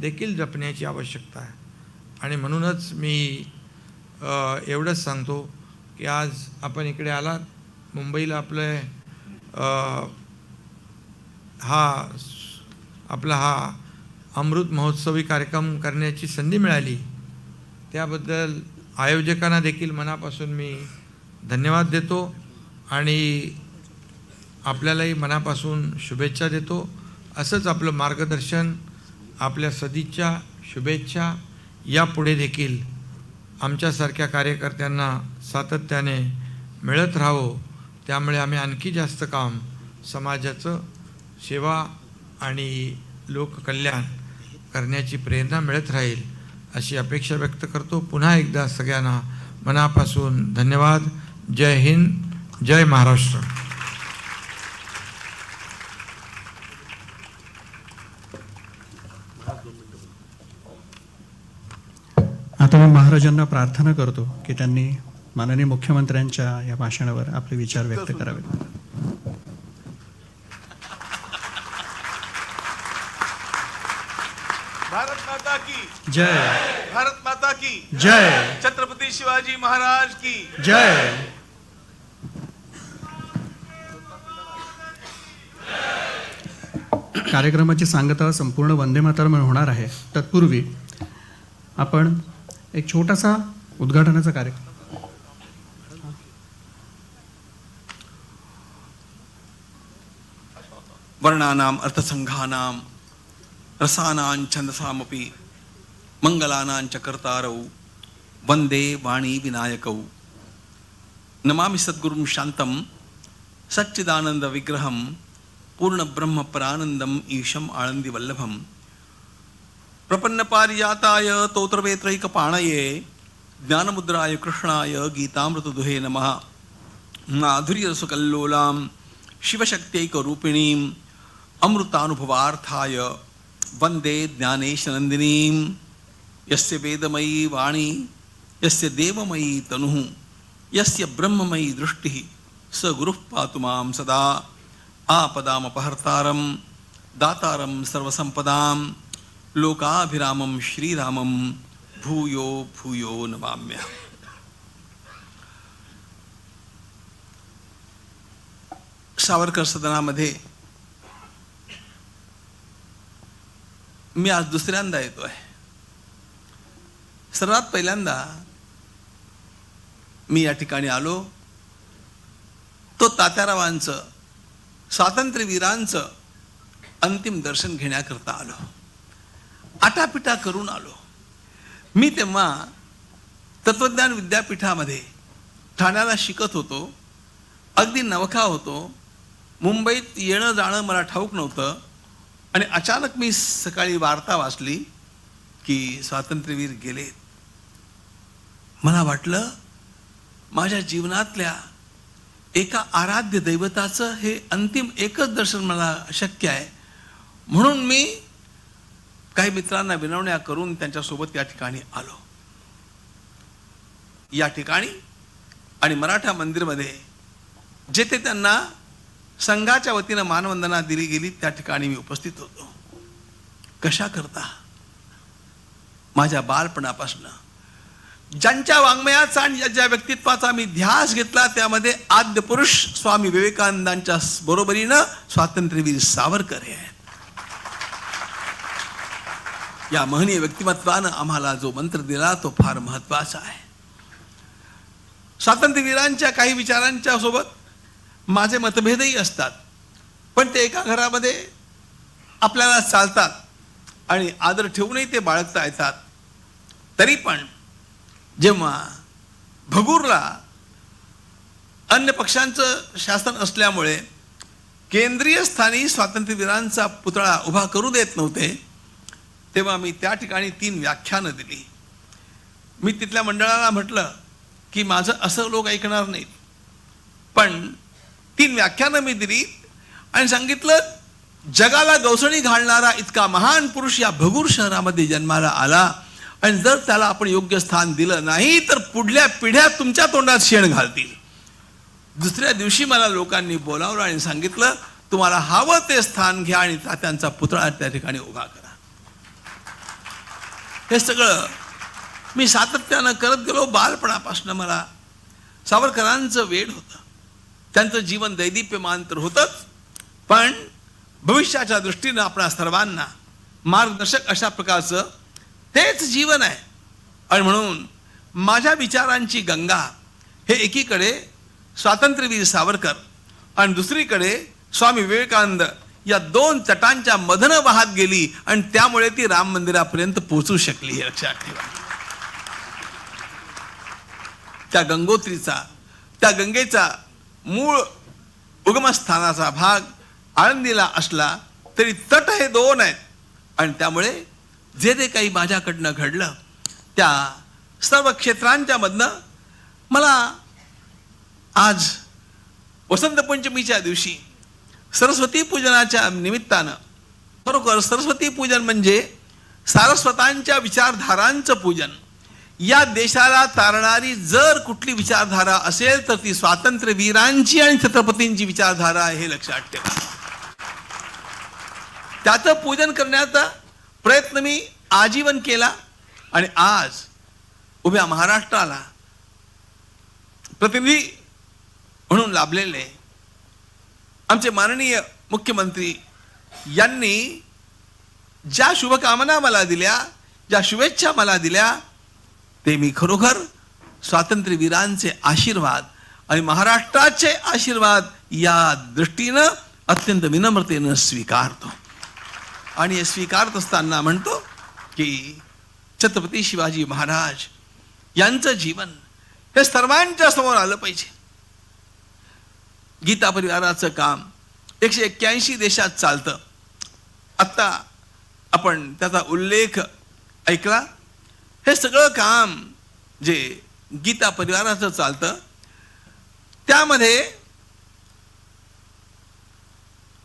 [SPEAKER 28] देखील जपण्याची आवश्यकता आहे. आणि म्हणूनच मी एवढंच सांगतो की आज आपण इकडे आलात. मुंबईला आपलं हा आपला हा अमृत महोत्सवी कार्यक्रम करण्याची संधी मिळाली. त्याबद्दल आयोजकांना देखील मनापासून मी धन्यवाद देतो आणि आपल्यालाही मनापासून शुभेच्छा देतो. असंच आपलं मार्गदर्शन आपल्या सदिच्छा शुभेच्छा यापुढे देखील आमच्यासारख्या कार्यकर्त्यांना सातत्याने मिळत राहावं. त्यामुळे आम्ही आणखी जास्त काम समाजाचं सेवा आणि लोककल्याण करण्याची प्रेरणा मिळत राहील अशी अपेक्षा व्यक्त करतो. पुन्हा एकदा सगळ्यांना मनापासून धन्यवाद. जय हिंद जय महाराष्ट्र.
[SPEAKER 1] आता मी महाराजांना प्रार्थना करतो की त्यांनी माननीय मुख्यमंत्र्यांच्या या भाषणावर आपले विचार व्यक्त करावेत.
[SPEAKER 13] भारत माता की
[SPEAKER 1] जय.
[SPEAKER 13] भारत माता की
[SPEAKER 1] जय.
[SPEAKER 13] छत्रपति शिवाजी महाराज की
[SPEAKER 1] जय. कार्यक्रमाची सांगता संपूर्ण वंदे मातरम होणार आहे. तत्पूर्वी आपण एक छोटासा उद्घाटनाचा कार्यक्रम
[SPEAKER 13] वर्णानाम् अर्थसङ्घानां रसानां छन्दसामपि मङ्गलानां च कर्तारौ वन्दे वाणी विनायकौ नमामि सद्गुरुं शान्तं सच्चिदानन्दविग्रहं पूर्णब्रह्मपरानन्दम् ईशम् आनन्दिवल्लभं प्रपन्नपारिजाताय तोत्रवेत्रैकपाणये ज्ञानमुद्राय कृष्णाय गीतामृतदुहे नमः। माधुर्यसुकल्लोलां शिवशक्त्यैकरूपिणीं अमृतानुभवार्थाय वन्दे ज्ञानेशनन्दिनीं यस्य वेदमयी वाणी यस्य देवमयी तनुः यस्य ब्रह्ममयी दृष्टिः स गुरुः पातु मां सदा। आपदामपहर्तारं दातारं सर्वसम्पदां लोकाभिरामं श्रीरामं भूयो भूयो नमाम्यः। सावरकर सदनामध्ये मी आज दुसऱ्यांदा येतो आहे सर्वात पहिल्यांदा मी या ठिकाणी आलो. तो तात्यारावांचं स्वातंत्र्यवीरांचं अंतिम दर्शन घेण्याकरता आलो. आटापिटा करून आलो. मी तेव्हा तत्वज्ञान विद्यापीठामध्ये ठाण्याला शिकत होतो. अगदी नवखा होतो. मुंबईत येणं जाणं मला ठाऊक नव्हतं. आणि अचानक मी सकाळी वार्ता वाचली की स्वातंत्र्यवीर गेले. मला वाटलं माझ्या जीवनातल्या एका आराध्य दैवताचं हे अंतिम एकच दर्शन मला शक्य आहे. म्हणून मी काही मित्रांना विनवण्या करून त्यांच्यासोबत या ठिकाणी आलो. या ठिकाणी आणि मराठा मंदिरमध्ये जेथे त्यांना संघाच्या वतीनं मानवंदना दिली गेली त्या ठिकाणी मी उपस्थित होतो. कशा करता? माझ्या बालपणापासनं. ज्यांच्या वाङ्मयाचा आणि ज्या ज्या व्यक्तित्वाचा मी ध्यास घेतला त्यामध्ये आद्य पुरुष स्वामी विवेकानंदांच्या बरोबरीनं स्वातंत्र्यवीर सावरकर हे या महनीय व्यक्तिमत्वानं आम्हाला जो मंत्र दिला तो फार महत्त्वाचा आहे. स्वातंत्र्यवीरांच्या काही विचारांच्या सोबत माझे मतभेदही असतात. पण ते एका घरामध्ये आपल्याला चालतात आणि आदर ठेवूनही ते बाळगता येतात. तरी पण जेव्हा भगूरला अन्य पक्षांचं शासन असल्यामुळे केंद्रीय स्थानी स्वातंत्र्यवीरांचा पुतळा उभा करू देत नव्हते तेव्हा मी त्या ठिकाणी तीन व्याख्यानं दिली. मी तिथल्या मंडळाला म्हटलं की माझं असं लोक ऐकणार नाहीत. पण तीन व्याख्यानं मी दिली. आणि सांगितलं जगाला गवसणी घालणारा इतका महान पुरुष या भगूर शहरामध्ये जन्माला आला. आणि जर त्याला आपण योग्य स्थान दिलं नाही तर पुढल्या पिढ्या तुमच्या तोंडात शेण घालतील. दुसऱ्या दिवशी मला लोकांनी बोलावलं आणि सांगितलं तुम्हाला हवं ते स्थान घ्या आणि त्यांचा पुतळा त्या ठिकाणी उभा करा. हे सगळं मी सातत्यानं करत गेलो. बालपणापासून मला सावरकरांचं वेड होतं. त्यांचं जीवन दैदिप्यमान तर होतंच पण भविष्याच्या दृष्टीनं आपणा सर्वांना मार्गदर्शक अशा प्रकारचं तेच जीवन आहे. आणि म्हणून माझ्या विचारांची गंगा हे एकीकडे स्वातंत्र्यवीर सावरकर आणि दुसरीकडे स्वामी विवेकानंद या दोन तटांच्या मधनं वाहत गेली आणि त्यामुळे ती राम मंदिरापर्यंत पोहोचू शकली हे लक्षात ठेवा. त्या गंगोत्रीचा त्या गंगेचा मूळ उगमस्थानाचा भाग आळंदीला असला तरी तट हे दोन आहेत. आणि त्यामुळे जे जे काही माझ्याकडनं घडलं त्या सर्व क्षेत्रांच्यामधनं मला आज वसंतपंचमीच्या दिवशी सरस्वती पूजनाच्या निमित्तानं खरोखर सरस्वती पूजन म्हणजे सारस्वतांच्या विचारधारांचं पूजन. या देशाला तारणारी जर कुठली विचारधारा असेल तर ती स्वातंत्र्यवीरांची आणि छत्रपतींची विचारधारा आहे हे लक्षात ठेवा. त्याचं पूजन करण्याचा प्रयत्न मी आजीवन केला आणि आज उभ्या महाराष्ट्राला प्रतिनिधी म्हणून लाभलेले आमचे माननीय मुख्यमंत्री यांनी ज्या शुभकामना मला दिल्या ज्या शुभेच्छा मला दिल्या ते मी खरोखर स्वातंत्र्यवीरांचे आशीर्वाद आणि महाराष्ट्राचे आशीर्वाद या दृष्टीनं अत्यंत विनम्रतेनं स्वीकारतो. आणि हे स्वीकारत असताना म्हणतो की छत्रपती शिवाजी महाराज यांचं जीवन हे सर्वांच्या समोर आलं पाहिजे. गीता परिवाराचं काम एकशे एक्क्याऐंशी देशात चालतं. आत्ता आपण त्याचा उल्लेख ऐकला. हे सगळं काम जे गीता परिवाराचं चालतं त्यामध्ये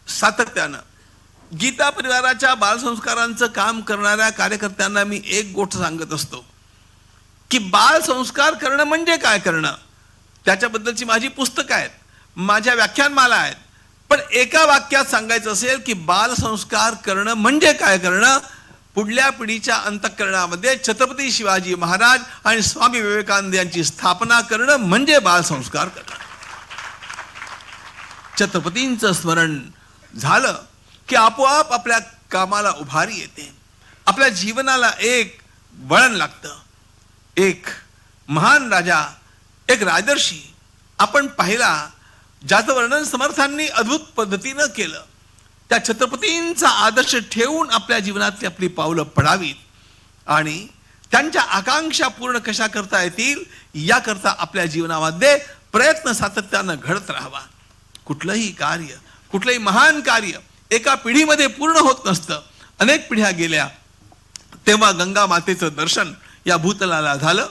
[SPEAKER 13] सातत्यानं गीता परिवाराच्या बालसंस्कारांचं काम करणाऱ्या कार्यकर्त्यांना मी एक गोष्ट सांगत असतो की बालसंस्कार करणं म्हणजे काय करणं? त्याच्याबद्दलची माझी पुस्तकं आहेत माझ्या व्याख्यानमाला आहेत पण एका वाक्यात सांगायचं असेल की बालसंस्कार करणं म्हणजे काय करणं? पुढल्या पिढीच्या अंतःकरणामध्ये छत्रपती शिवाजी महाराज आणि स्वामी विवेकानंद यांची स्थापना करणं म्हणजे बालसंस्कार करणं. छत्रपतींचं स्मरण झालं की आपोआप आपल्या कामाला उभारी येते. आपल्या जीवनाला एक वळण लागतं. एक महान राजा एक राजदर्शी आपण पाहिला ज्याचं वर्णन समर्थांनी अद्भुत पद्धतीनं केलं. त्या छत्रपतींचा आदर्श ठेवून आपल्या जीवनातली आपली पावलं पडावीत. आणि त्यांच्या आकांक्षा पूर्ण कशा करता येतील याकरता आपल्या जीवनामध्ये प्रयत्न सातत्यानं घडत राहावा. कुठलंही कार्य कुठलंही महान कार्य एका पिढीमध्ये पूर्ण होत नसतं. अनेक पिढ्या गेल्या तेव्हा गंगा मातेचं दर्शन या भूतलाला झालं.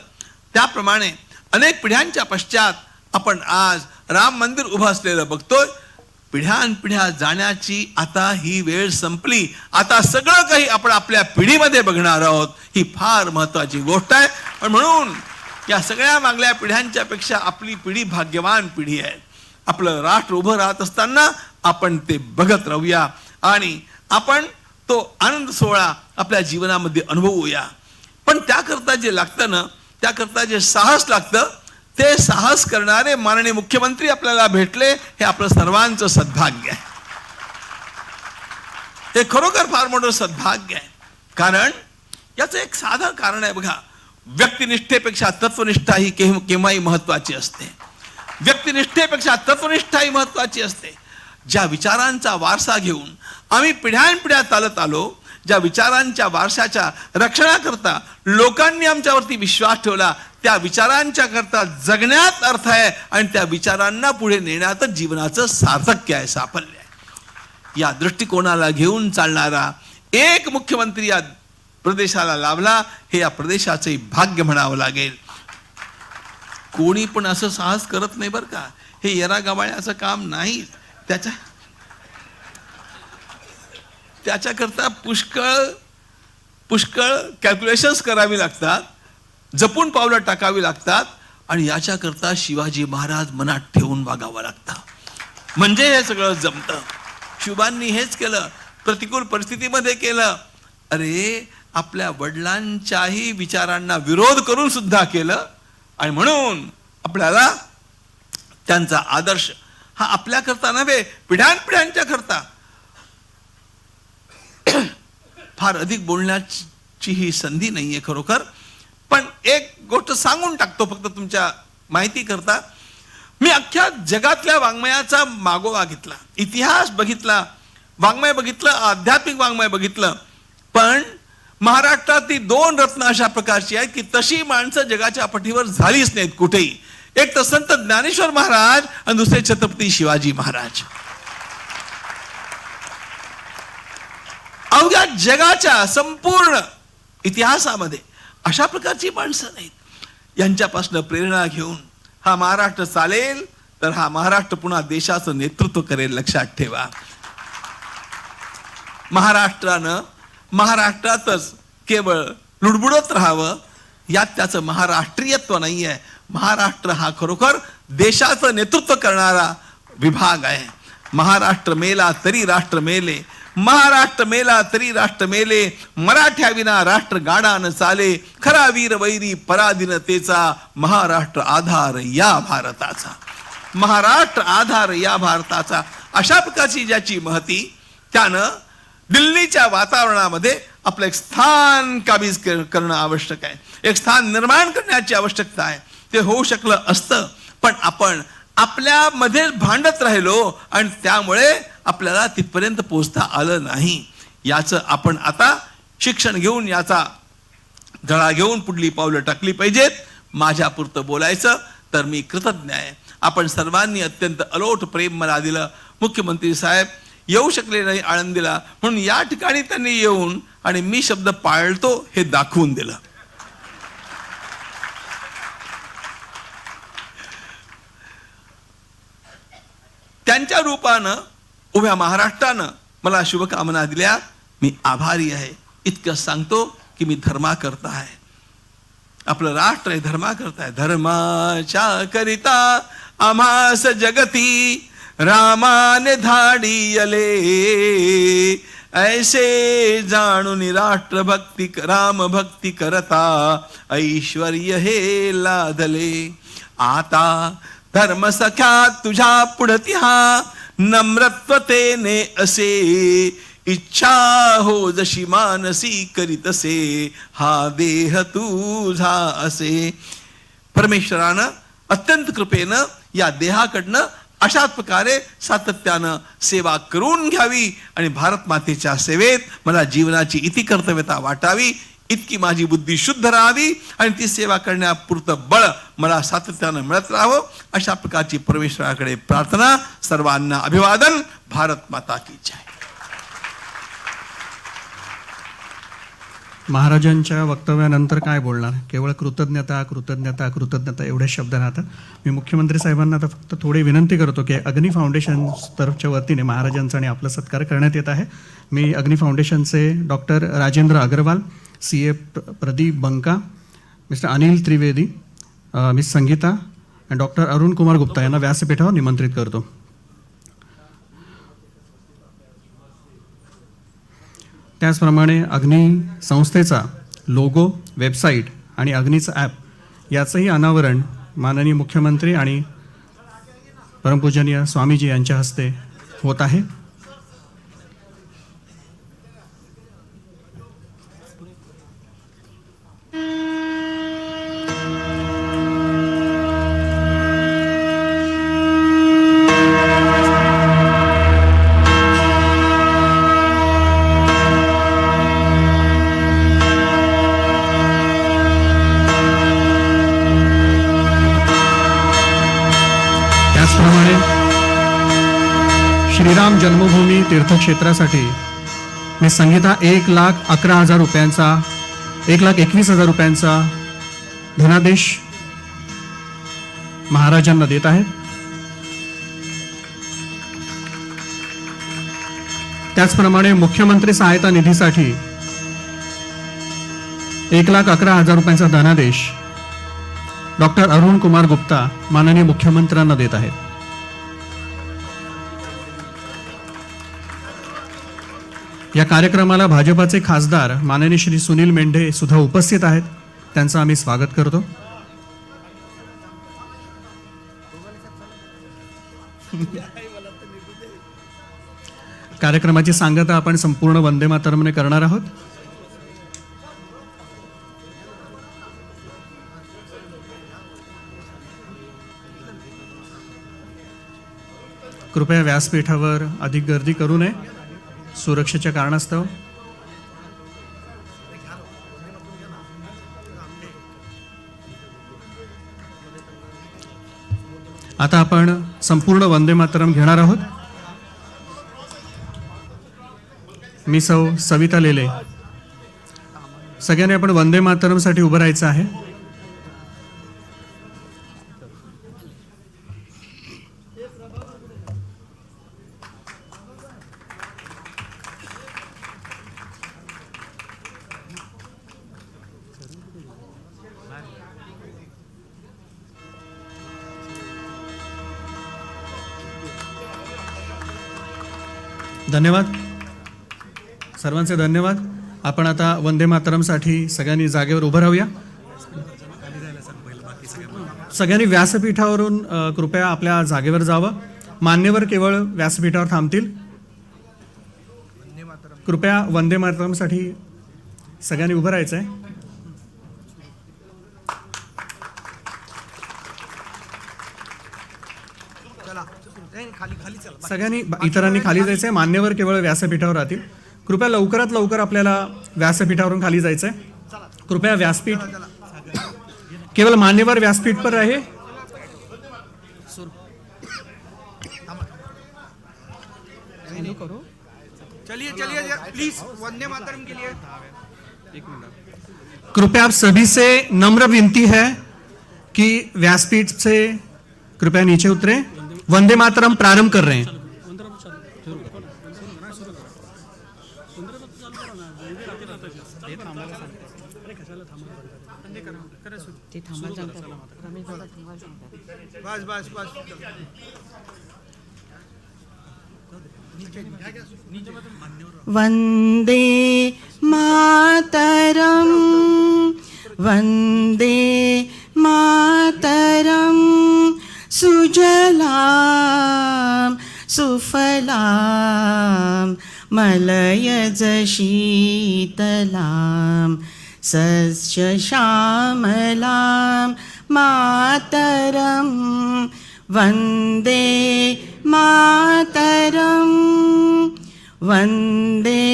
[SPEAKER 13] त्याप्रमाणे अनेक पिढ्यांच्या पश्चात आपण आज राम मंदिर उभं असलेलं बघतोय. पिढ्यानपिढ्या जाण्याची आता ही वेळ संपली. आता सगळं काही आपण आपल्या पिढीमध्ये बघणार आहोत. ही फार महत्वाची गोष्ट आहे. पण म्हणून या सगळ्या मागल्या पिढ्यांच्या पेक्षा आपली पिढी भाग्यवान पिढी आहे. आपलं राष्ट्र उभं राहत असताना आपण ते बघत राहूया. आणि आपण तो आनंद सोहळा आपल्या जीवनामध्ये अनुभवूया. पण त्याकरता जे लागतं ना त्याकरता जे साहस लागतं ते साहस करणारे माननीय मुख्यमंत्री आपल्याला भेटले हे आपलं सर्वांचं सद्भाग्य आहे. हे खरोखर फार मोठं सद्भाग्य आहे. कारण याचं एक साधं कारण आहे बघा व्यक्तिनिष्ठेपेक्षा तत्वनिष्ठा ही केव्हाही महत्वाची असते. व्यक्तिनिष्ठेपेक्षा तत्वनिष्ठा ही महत्वाची असते. ज्या विचारांचा वारसा घेऊन आम्ही पिढ्यानपिढ्या चालत आलो ज्या विचारांच्या वारशाच्या रक्षणाकरता लोकांनी आमच्यावरती विश्वास ठेवला त्या विचारांच्या करता जगण्यात अर्थ आहे आणि त्या विचारांना पुढे नेण्यातच जीवनाचं सार्थक्य आहे साफल्य आहे. या दृष्टिकोनाला घेऊन चालणारा एक मुख्यमंत्री या प्रदेशाला लाभला हे या प्रदेशाचे भाग्य म्हणावं लागेल. कोणी पण असं साहस करत नाही बरं का. हे येरा गवाळ्याचं काम नाही. त्याच्या त्याच्याकरता पुष्कळ पुष्कळ कॅल्क्युलेशन्स करावी लागतात जपून पावलं टाकावी लागतात आणि याच्याकरता शिवाजी महाराज मनात ठेवून वागावं लागतं. म्हणजे हे सगळं जमतं. शिवांनी हेच केलं प्रतिकूल परिस्थितीमध्ये केलं. अरे आपल्या वडिलांच्याही विचारांना विरोध करून सुद्धा केलं आणि म्हणून आपल्याला त्यांचा आदर्श हा आपल्याकरता नव्हे पिढ्यानपिढ्यांच्या करता. फार अधिक बोलण्याची ही संधी नाहीये खरोखर. पण एक गोष्ट सांगून टाकतो फक्त तुमच्या माहिती करता. मी अख्ख्या जगातल्या वाङ्मयाचा मागोवा घेतला. इतिहास बघितला वाङ्मय बघितलं आध्यात्मिक वाङ्मय बघितलं. पण महाराष्ट्रातली दोन रत्न अशा प्रकारची आहेत की तशी माणसं जगाच्या पटीवर झालीच नाहीत कुठेही. एक तर संत ज्ञानेश्वर महाराज आणि दुसरे छत्रपती शिवाजी महाराज. अवघ्या जगाच्या संपूर्ण इतिहासामध्ये अशा प्रकारची माणसं नाहीत. यांच्यापासून प्रेरणा घेऊन हा महाराष्ट्र चालेल तर हा महाराष्ट्र पुन्हा देशाचं नेतृत्व करेल लक्षात ठेवा. महाराष्ट्रानं महाराष्ट्रातच केवळ लुडबुडत राहावं यात त्याचं महाराष्ट्रीयत्व नाही आहे महाराष्ट्र हा खरोखर देशाचं नेतृत्व करणारा विभाग आहे. महाराष्ट्र मेला तरी राष्ट्र मेले महाराष्ट्र मेला तरी राष्ट्र मेले मराठ्या विना राष्ट्र गाडा चाले खरा वीर वैरी पराधीनतेचा महाराष्ट्र आधार या भारताचा. महाराष्ट्र आधार या भारताचा. अशा प्रकारची ज्याची महती त्यानं दिल्लीच्या वातावरणामध्ये आपलं एक स्थान काबीज करणं आवश्यक आहे. एक स्थान निर्माण करण्याची आवश्यकता आहे. ते होऊ शकलं असतं पण आपण आपल्यामध्ये भांडत राहिलो आणि त्यामुळे आपल्याला तिथपर्यंत पोचता आलं नाही. याचं आपण आता शिक्षण घेऊन याचा धडा घेऊन पुढली पावलं टाकली पाहिजेत. माझ्यापुरतं बोलायचं तर मी कृतज्ञ आहे. आपण सर्वांनी अत्यंत अलोट प्रेम मला दिलं मुख्यमंत्री साहेब येऊ शकले नाही आळंदीला म्हणून या ठिकाणी त्यांनी येऊन आणि मी शब्द पाळतो हे दाखवून दिलं. त्यांच्या रूपानं उभ्या महाराष्ट्रानं मला शुभकामना दिल्या. मी आभारी आहे. इतकं सांगतो की मी धर्मा करता आहे. आपलं राष्ट्र आहे धर्मा करताय धर्माच्या करिता आम्हास जगती रामाने धाडियले ऐसे जाणून राष्ट्रभक्ती राम भक्ती करता ऐश्वर्य हे लादले. आता धर्म सख्या तुझ्या पुढती हा नम्रत्वतेने असे. इच्छा हो जशी मानसी करीतसे हा देह तुझा असे. परमेश्वरानं अत्यंत कृपेनं या देहाकडनं अशाच प्रकारे सातत्यानं सेवा करून घ्यावी आणि भारत मातेच्या सेवेत मला जीवनाची इति कर्तव्यता वाटावी इतकी माझी बुद्धी शुद्ध राहावी आणि ती सेवा करण्यापुरतं बळ मला सातत्यानं मिळत राहावं. अशा प्रकारची परमेश्वराकडे प्रार्थना सर्वांना अभिवादन. भारत माता की जय.
[SPEAKER 1] महाराजांच्या वक्तव्यानंतर काय बोलणार? केवळ कृतज्ञता कृतज्ञता कृतज्ञता एवढे शब्द राहतात मी मुख्यमंत्री साहेबांना आता फक्त थोडी विनंती करतो की अग्नी फाउंडेशन तर्फच्या वतीने महाराजांचा आणि आपला सत्कार करण्यात येत आहे. मी अग्नी फाउंडेशनचे doctor Rajendra Agrawal C A Pradeep Banka mister Anil Trivedi miss Sangeeta आणि डॉक्टर अरुण कुमार गुप्ता यांना व्यासपीठावर निमंत्रित करतो. त्याचप्रमाणे अग्नी संस्थेचा लोगो वेबसाईट आणि अग्नीचं ॲप याचंही अनावरण माननीय मुख्यमंत्री आणि परमपूजनीय स्वामीजी यांच्या हस्ते होत आहे. श्रीराम जन्मभूमी तीर्थक्षेत्रासाठी मी संगीता एक लाख अकरा हजार रुपयांचा एक लाख एकवीस हजार रुपयांचा धनादेश महाराजांना देत आहे. त्याचप्रमाणे मुख्यमंत्री सहायता निधीसाठी एक लाख अकरा हजार रुपयांचा धनादेश डॉक्टर अरुण कुमार गुप्ता माननीय मुख्यमंत्र्यांना देत आहेत. या कार्यक्रमाला भाजपाचे खासदार माननीय श्री सुनील मेंढे सुद्धा उपस्थित आहेत. त्यांचं आम्ही स्वागत करतो. कार्यक्रमाची सांगता आपण संपूर्ण वंदे मातरमने करणार आहोत. कृपया व्यासपीठावर अधिक गर्दी करू नये. सुरक्षेच्या कारणास्तव? आता आपण संपूर्ण वंदे मातरम घेणार आहोत. मी सौ सविता लेले. सगळ्यांनी आपण वंदे मातरमसाठी उभं राहायचं आहे. धन्यवाद. सर्वांचे धन्यवाद. आपण आता वंदे मातरमसाठी सगळ्यांनी जागेवर उभं राहूया. सगळ्यांनी व्यासपीठावरून कृपया आपल्या जागेवर जावं. मान्यवर केवळ व्यासपीठावर थांबतील. कृपया वंदे मातरमसाठी सगळ्यांनी उभं राहायचं आहे
[SPEAKER 29] खाली खाली चला
[SPEAKER 1] सगळ्यांनी इतरांनी खाली जायचंय मान्यवर केवळ व्यासपीठावर राहतील. कृपया लवकरात लवकर आपल्याला व्यासपीठावरून खाली जायचंय. कृपया व्यासपीठ केवळ मान्यवर व्यासपीठ पर आहे.
[SPEAKER 29] चालू करो. चलिए चलिए प्लीज वंदे मातरम के लिए.
[SPEAKER 1] कृपया आप सभी से नम्र विनती है कि व्यासपीठ से कृपया नीचे उतरे। वंदे मातरम प्रारंभ कर रहे हैं।
[SPEAKER 29] वंदे बस वंदे नीचे
[SPEAKER 30] सुजलां सुफलां मलयजशीतलां सस्यश्यामलां मातरं वन्दे मातरं वन्दे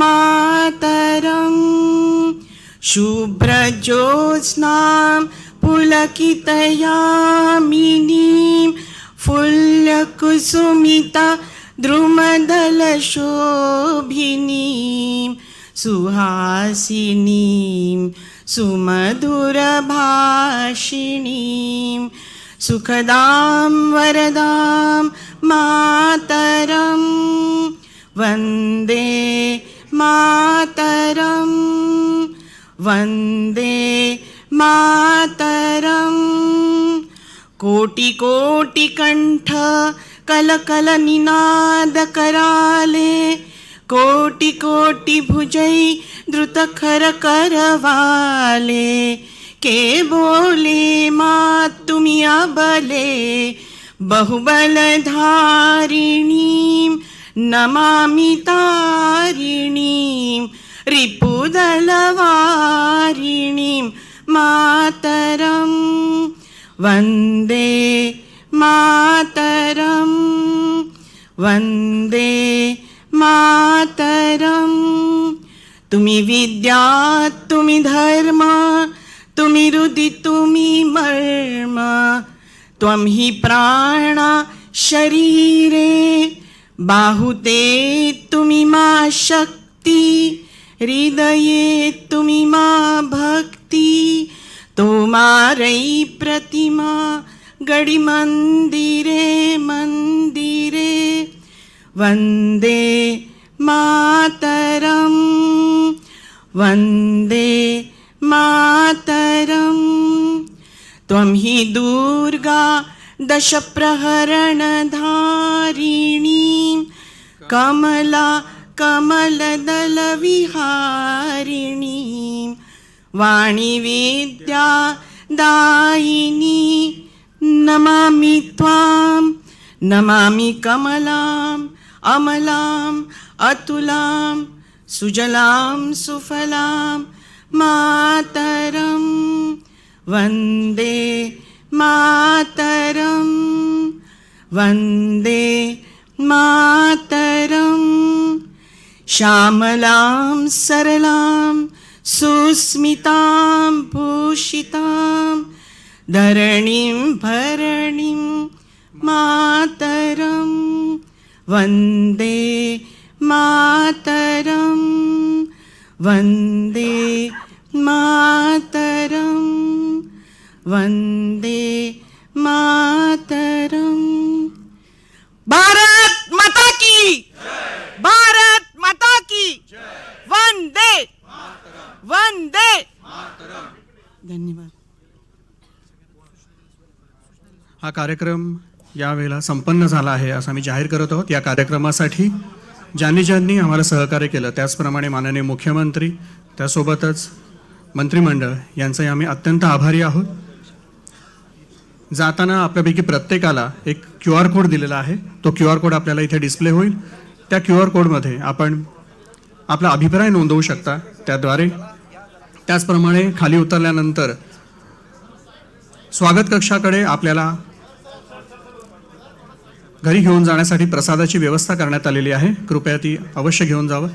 [SPEAKER 30] मातरं शुभ्रज्योत्स्नां पुलकितयामिनीं फुल्लकुसुमिता द्रुमदलशोभिनीं सुहासिनीं सुमधुरभाषिणीं सुखदां वरदां मातरं वन्दे मातरं वन्दे मातरं कोटिकोटिकण्ठ कलकलनिनादकराले कोटिकोटिभुजै द्रुतखरकरवाले के बोले मात तुम्ही अबले बहुबलधारिणीं नमामि तारिणीं रिपुदलवारिणीं मातरं वन्दे मातरं वन्दे मातरं तुम्ही विद्या तुम्ही धर्म तुम्ही हृदि तुम्ही मर्म। त्वं हि प्राणा शरीरे बाहुते तुम्ही मा शक्ती। हृदये तुम्ही मा भक्ती तोमारै प्रतिमा गडिमन्दिरे मन्दिरे वन्दे मातरं वन्दे मातरं त्वं हि दुर्गा दशप्रहरणधारिणीं कमला कमलदलविहारिणीं वाणी विद्या दायिनी नमामि त्वां नमामि कमलाम् अमलाम् अतुलां सुजलां सुफलां मातरं वन्दे मातरं वन्दे मातरम् श्यामलां सरलां सुस्मितां भूषितां धरणीं भरणीं मातरं वन्दे मातरं वन्दे मातरं वन्दे मातरम् भारत माता की भारत माता की वन्दे वंदे! धन्यवाद.
[SPEAKER 1] हा कार्यक्रम यावेळेला संपन्न झाला आहे असं आम्ही जाहीर करत आहोत. या कार्यक्रमासाठी ज्यांनी ज्यांनी आम्हाला सहकार्य केलं त्याचप्रमाणे माननीय मुख्यमंत्री त्यासोबतच मंत्रिमंडळ यांचाही आम्ही अत्यंत आभारी आहोत. जाताना आपल्यापैकी प्रत्येकाला एक क्यू आर कोड दिलेला आहे. तो क्यू आर कोड आपल्याला इथे डिस्प्ले होईल. त्या क्यू आर कोडमध्ये आपण आपला अभिप्राय नोंदवू शकता. त्याद्वारे त्याचप्रमाणे खाली उतरल्यानंतर स्वागत कक्षाकडे आपल्याला घरी घेऊन जाण्यासाठी प्रसादाची व्यवस्था करण्यात आलेली आहे. कृपया ती अवश्य घेऊन जावं.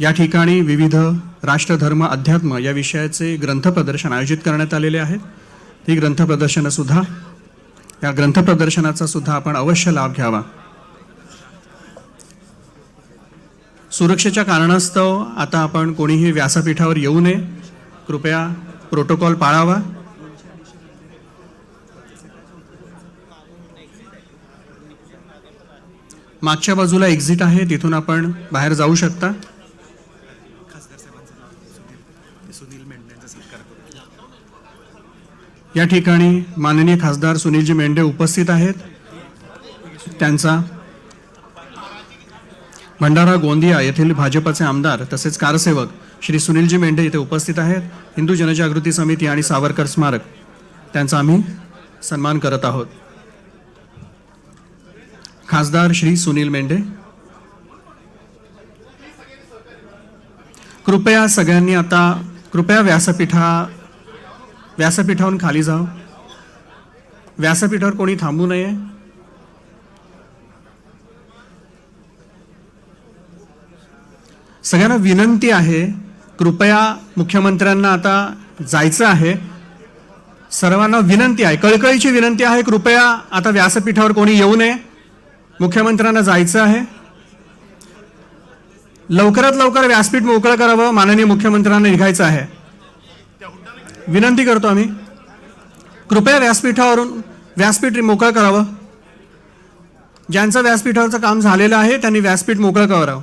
[SPEAKER 1] या ठिकाणी विविध राष्ट्रधर्म अध्यात्म या विषयाचे ग्रंथ प्रदर्शन आयोजित करण्यात आलेले आहे ती ग्रंथप्रदर्शनंसुद्धा या ग्रंथप्रदर्शनाचा सुद्धा आपण अवश्य लाभ घ्यावा. सुरक्षेच्या कारणास्तव आता आपण कोणीही व्यासपीठावर येऊ नये. कृपया प्रोटोकॉल पाळावा. मागच्या बाजूला एक्झिट आहे तिथून आपण बाहेर जाऊ शकता. या ठिकाणी माननीय खासदार सुनीलजी मेंढे उपस्थित आहेत. त्यांचा भंडारा गोंदिया येथील भाजपचे आमदार तसेच कारसेवक श्री सुनीलजी मेंढे इथे उपस्थित आहेत. हिंदू जनजागृती समिती आणि सावरकर स्मारक. त्यांचा आम्ही सन्मान करत आहोत. खासदार श्री सुनील मेंढे. कृपया सगळ्यांनी आता कृपया व्यासपीठा व्यासपीठाहून खाली जाऊ व्यासपीठावर कोणी थांबू नये. सगळ्यांना विनंती आहे कृपया मुख्यमंत्र्यांना आता जायचं आहे. सर्वांना विनंती आहे कळकळीची विनंती आहे कृपया आता व्यासपीठावर कोणी येऊ नये. मुख्यमंत्र्यांना जायचं आहे. लवकरात लवकर व्यासपीठ मोकळं करावं माननीय मुख्यमंत्र्यांना निघायचं आहे. विनंती करतो आम्ही. कृपया व्यासपीठावरून व्यासपीठ मोकळं करावं. ज्यांचं व्यासपीठावरचं काम झालेलं आहे त्यांनी व्यासपीठ मोकळं करावं.